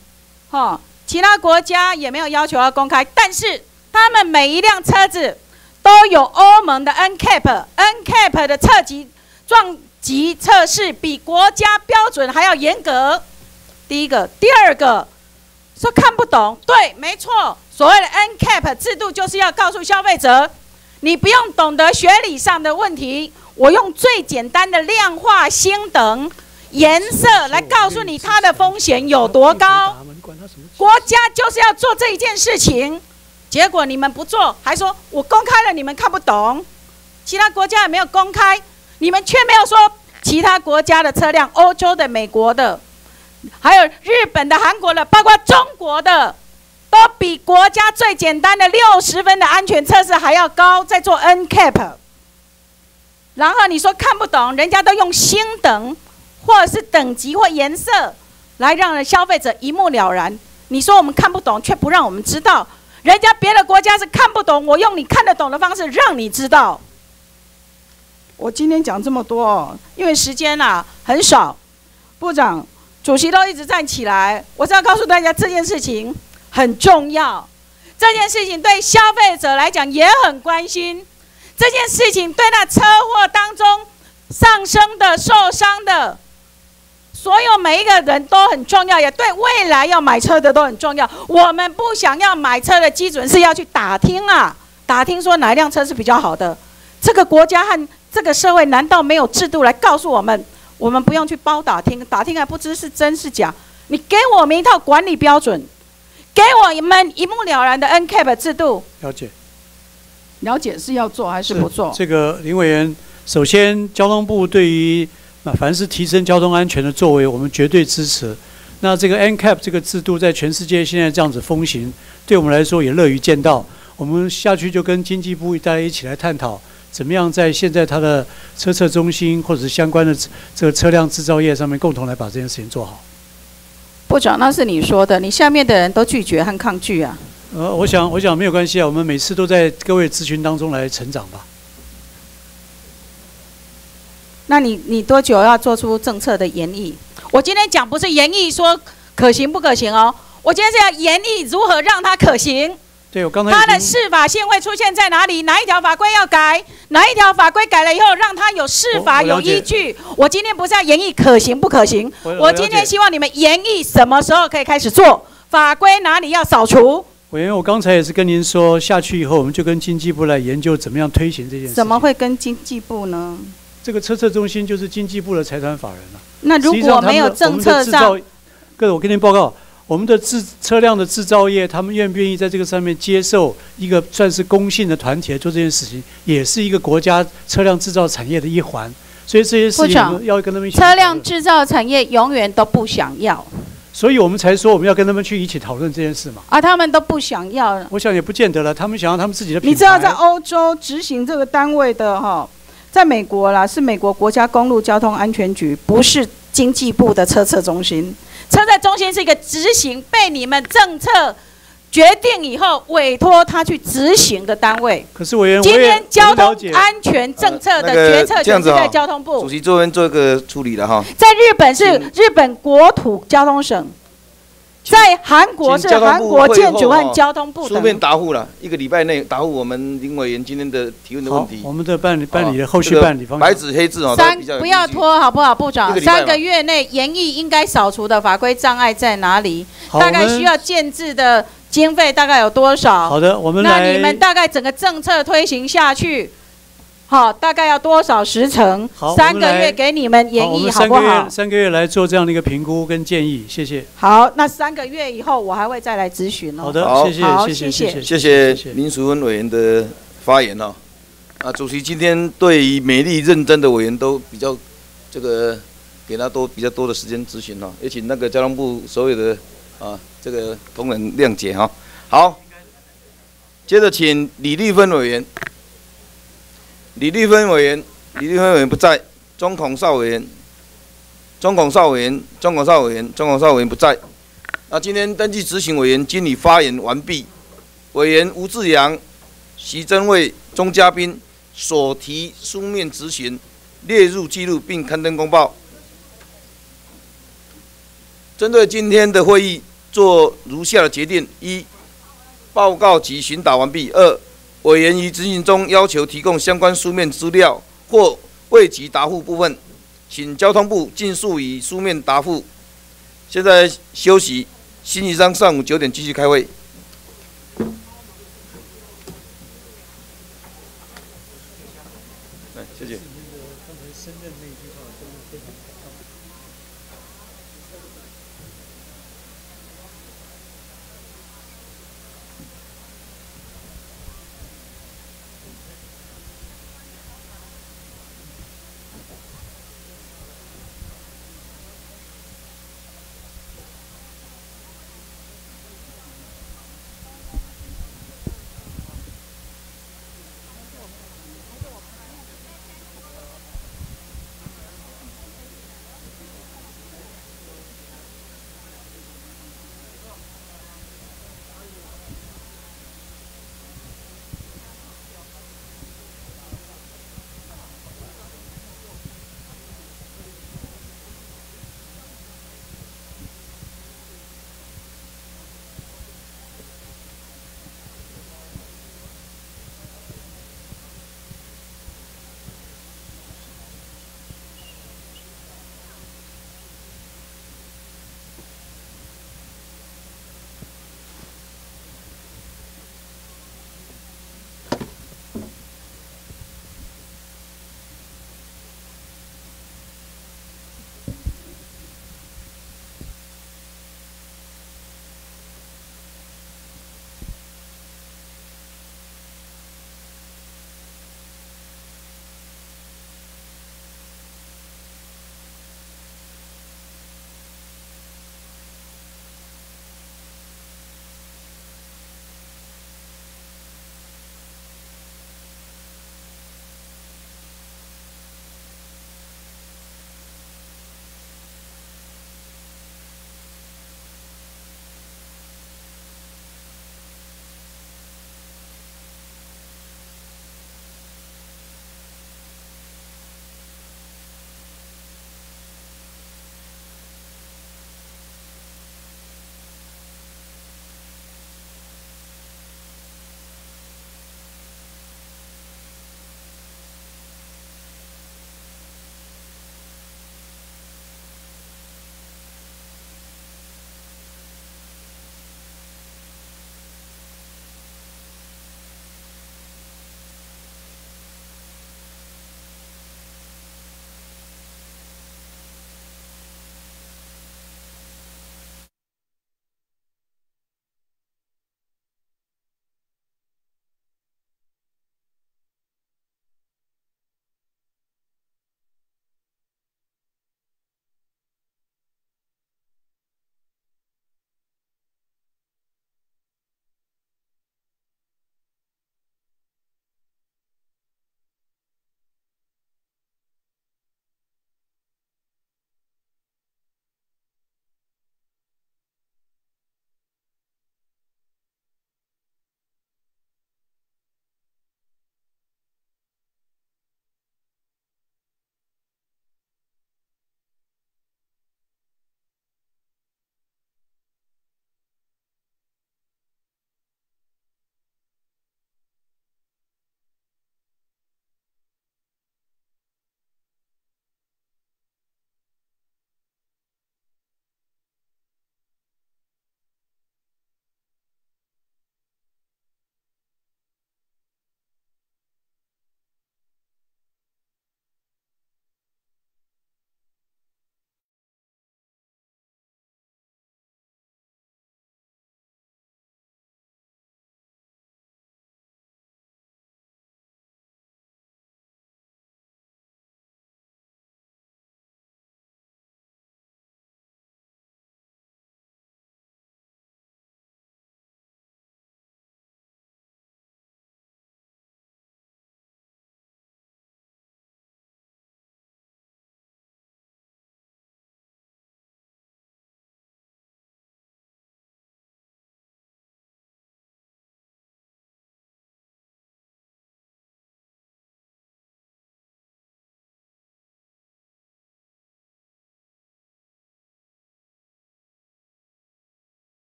哈，其他国家也没有要求要公开，但是他们每一辆车子都有欧盟的 NCAP，NCAP 的测级撞击测试比国家标准还要严格。第一个，第二个。说看不懂，对，没错。所谓的 NCAP 制度就是要告诉消费者，你不用懂得学理上的问题，我用最简单的量化星等颜色来告诉你它的风险有多高。国家就是要做这一件事情，结果你们不做，还说我公开了，你们看不懂。其他国家也没有公开，你们却没有说其他国家的车辆，欧洲的、美国的。还有日本的、韩国的，包括中国的，都比国家最简单的六十分的安全测试还要高，在做 NCAP。然后你说看不懂，人家都用星等，或者是等级或颜色，来让消费者一目了然。你说我们看不懂，却不让我们知道，人家别的国家是看不懂，我用你看得懂的方式让你知道。我今天讲这么多，因为时间啊很少，部长。主席都一直站起来，我是要告诉大家这件事情很重要，这件事情对消费者来讲也很关心，这件事情对那车祸当中上升的、受伤的，所有每一个人都很重要，也对未来要买车的都很重要。我们不想要买车的基准是要去打听啊，打听说哪一辆车是比较好的。这个国家和这个社会难道没有制度来告诉我们？我们不用去包打听，打听还不知是真是假。你给我们一套管理标准，给我们一目了然的 NCAP 制度。了解，了解是要做还是不做？这个林委员，首先交通部对于那凡是提升交通安全的作为，我们绝对支持。那这个 NCAP 这个制度在全世界现在这样子风行，对我们来说也乐于见到。我们下去就跟经济部大家一起来探讨。怎么样在现在它的车测中心或者是相关的这个车辆制造业上面共同来把这件事情做好？部长，那是你说的，你下面的人都拒绝和抗拒啊？呃，我想，我想没有关系啊，我们每次都在各位咨询当中来成长吧。那你你多久要做出政策的研议？我今天讲不是研议说可行不可行哦，我今天是要研议如何让它可行。对，我刚才他的适法性会出现在哪里？哪一条法规要改？哪一条法规改了以后，让他有适法有依据？我今天不是要研议可行不可行，我今天希望你们研议什么时候可以开始做法规，哪里要扫除？委员，我刚才也是跟您说，下去以后我们就跟经济部来研究怎么样推行这件事。怎么会跟经济部呢？这个车测中心就是经济部的财产法人了。那如果没有政策上，各位，我跟您报告。我我们的制车辆的制造业，他们愿不愿意在这个上面接受一个算是公信的团体来做这件事情，也是一个国家车辆制造产业的一环。所以这些事情要跟他们一起车辆制造产业永远都不想要所以我们才说我们要跟他们去一起讨论这件事嘛。啊，他们都不想要。我想也不见得了，他们想要他们自己的品牌。你知道在欧洲执行这个单位的哈，在美国啦，是美国国家公路交通安全局，不是经济部的车测中心。车在中心是一个执行被你们政策决定以后委托他去执行的单位。可是委员，今天交通安全政策的决策权是在交通部主。席这边做一个处理了哈。在日本是日本国土交通省，在韩国是韩国建筑和交通部书面。答复了，一个礼拜内答复我们林委员今天的提问的问题。，我们的办理办理的哦后续办理方向。白纸黑字哦，三不要拖好不好，部长三个月内研议应该扫除的法规障碍在哪里？大概需要建制的经费大概有多少？好的我们那你们大概整个政策推行下去，好，大概要多少时程好？三个月给你们研好，我议们三个月好不好？三个月来做这样的一个评估跟建议，谢谢。好，那三个月以后我还会再来咨询哦。好的好谢谢好，谢谢谢谢谢林淑芬委员的发言哦。啊，主席今天对于美丽认真的委员都比较这个给他多比较多的时间咨询哦，也请那个交通部所有的啊这个同仁谅解哈、好，接着请李丽芬委员。李丽芬委员，李丽芬委员不在，钟孔少委员，钟孔少委员，钟孔少委员，钟孔少委员不在。那今天登记执行委员经理发言完毕，委员吴志阳、徐真卫、钟嘉宾所提书面质询列入记录并刊登公报。针对今天的会议做如下的决定：一、报告及询答完毕；二、委员于执行中要求提供相关书面资料或未及答复部分，请交通部尽速以书面答复。现在休息，星期三上午九点继续开会。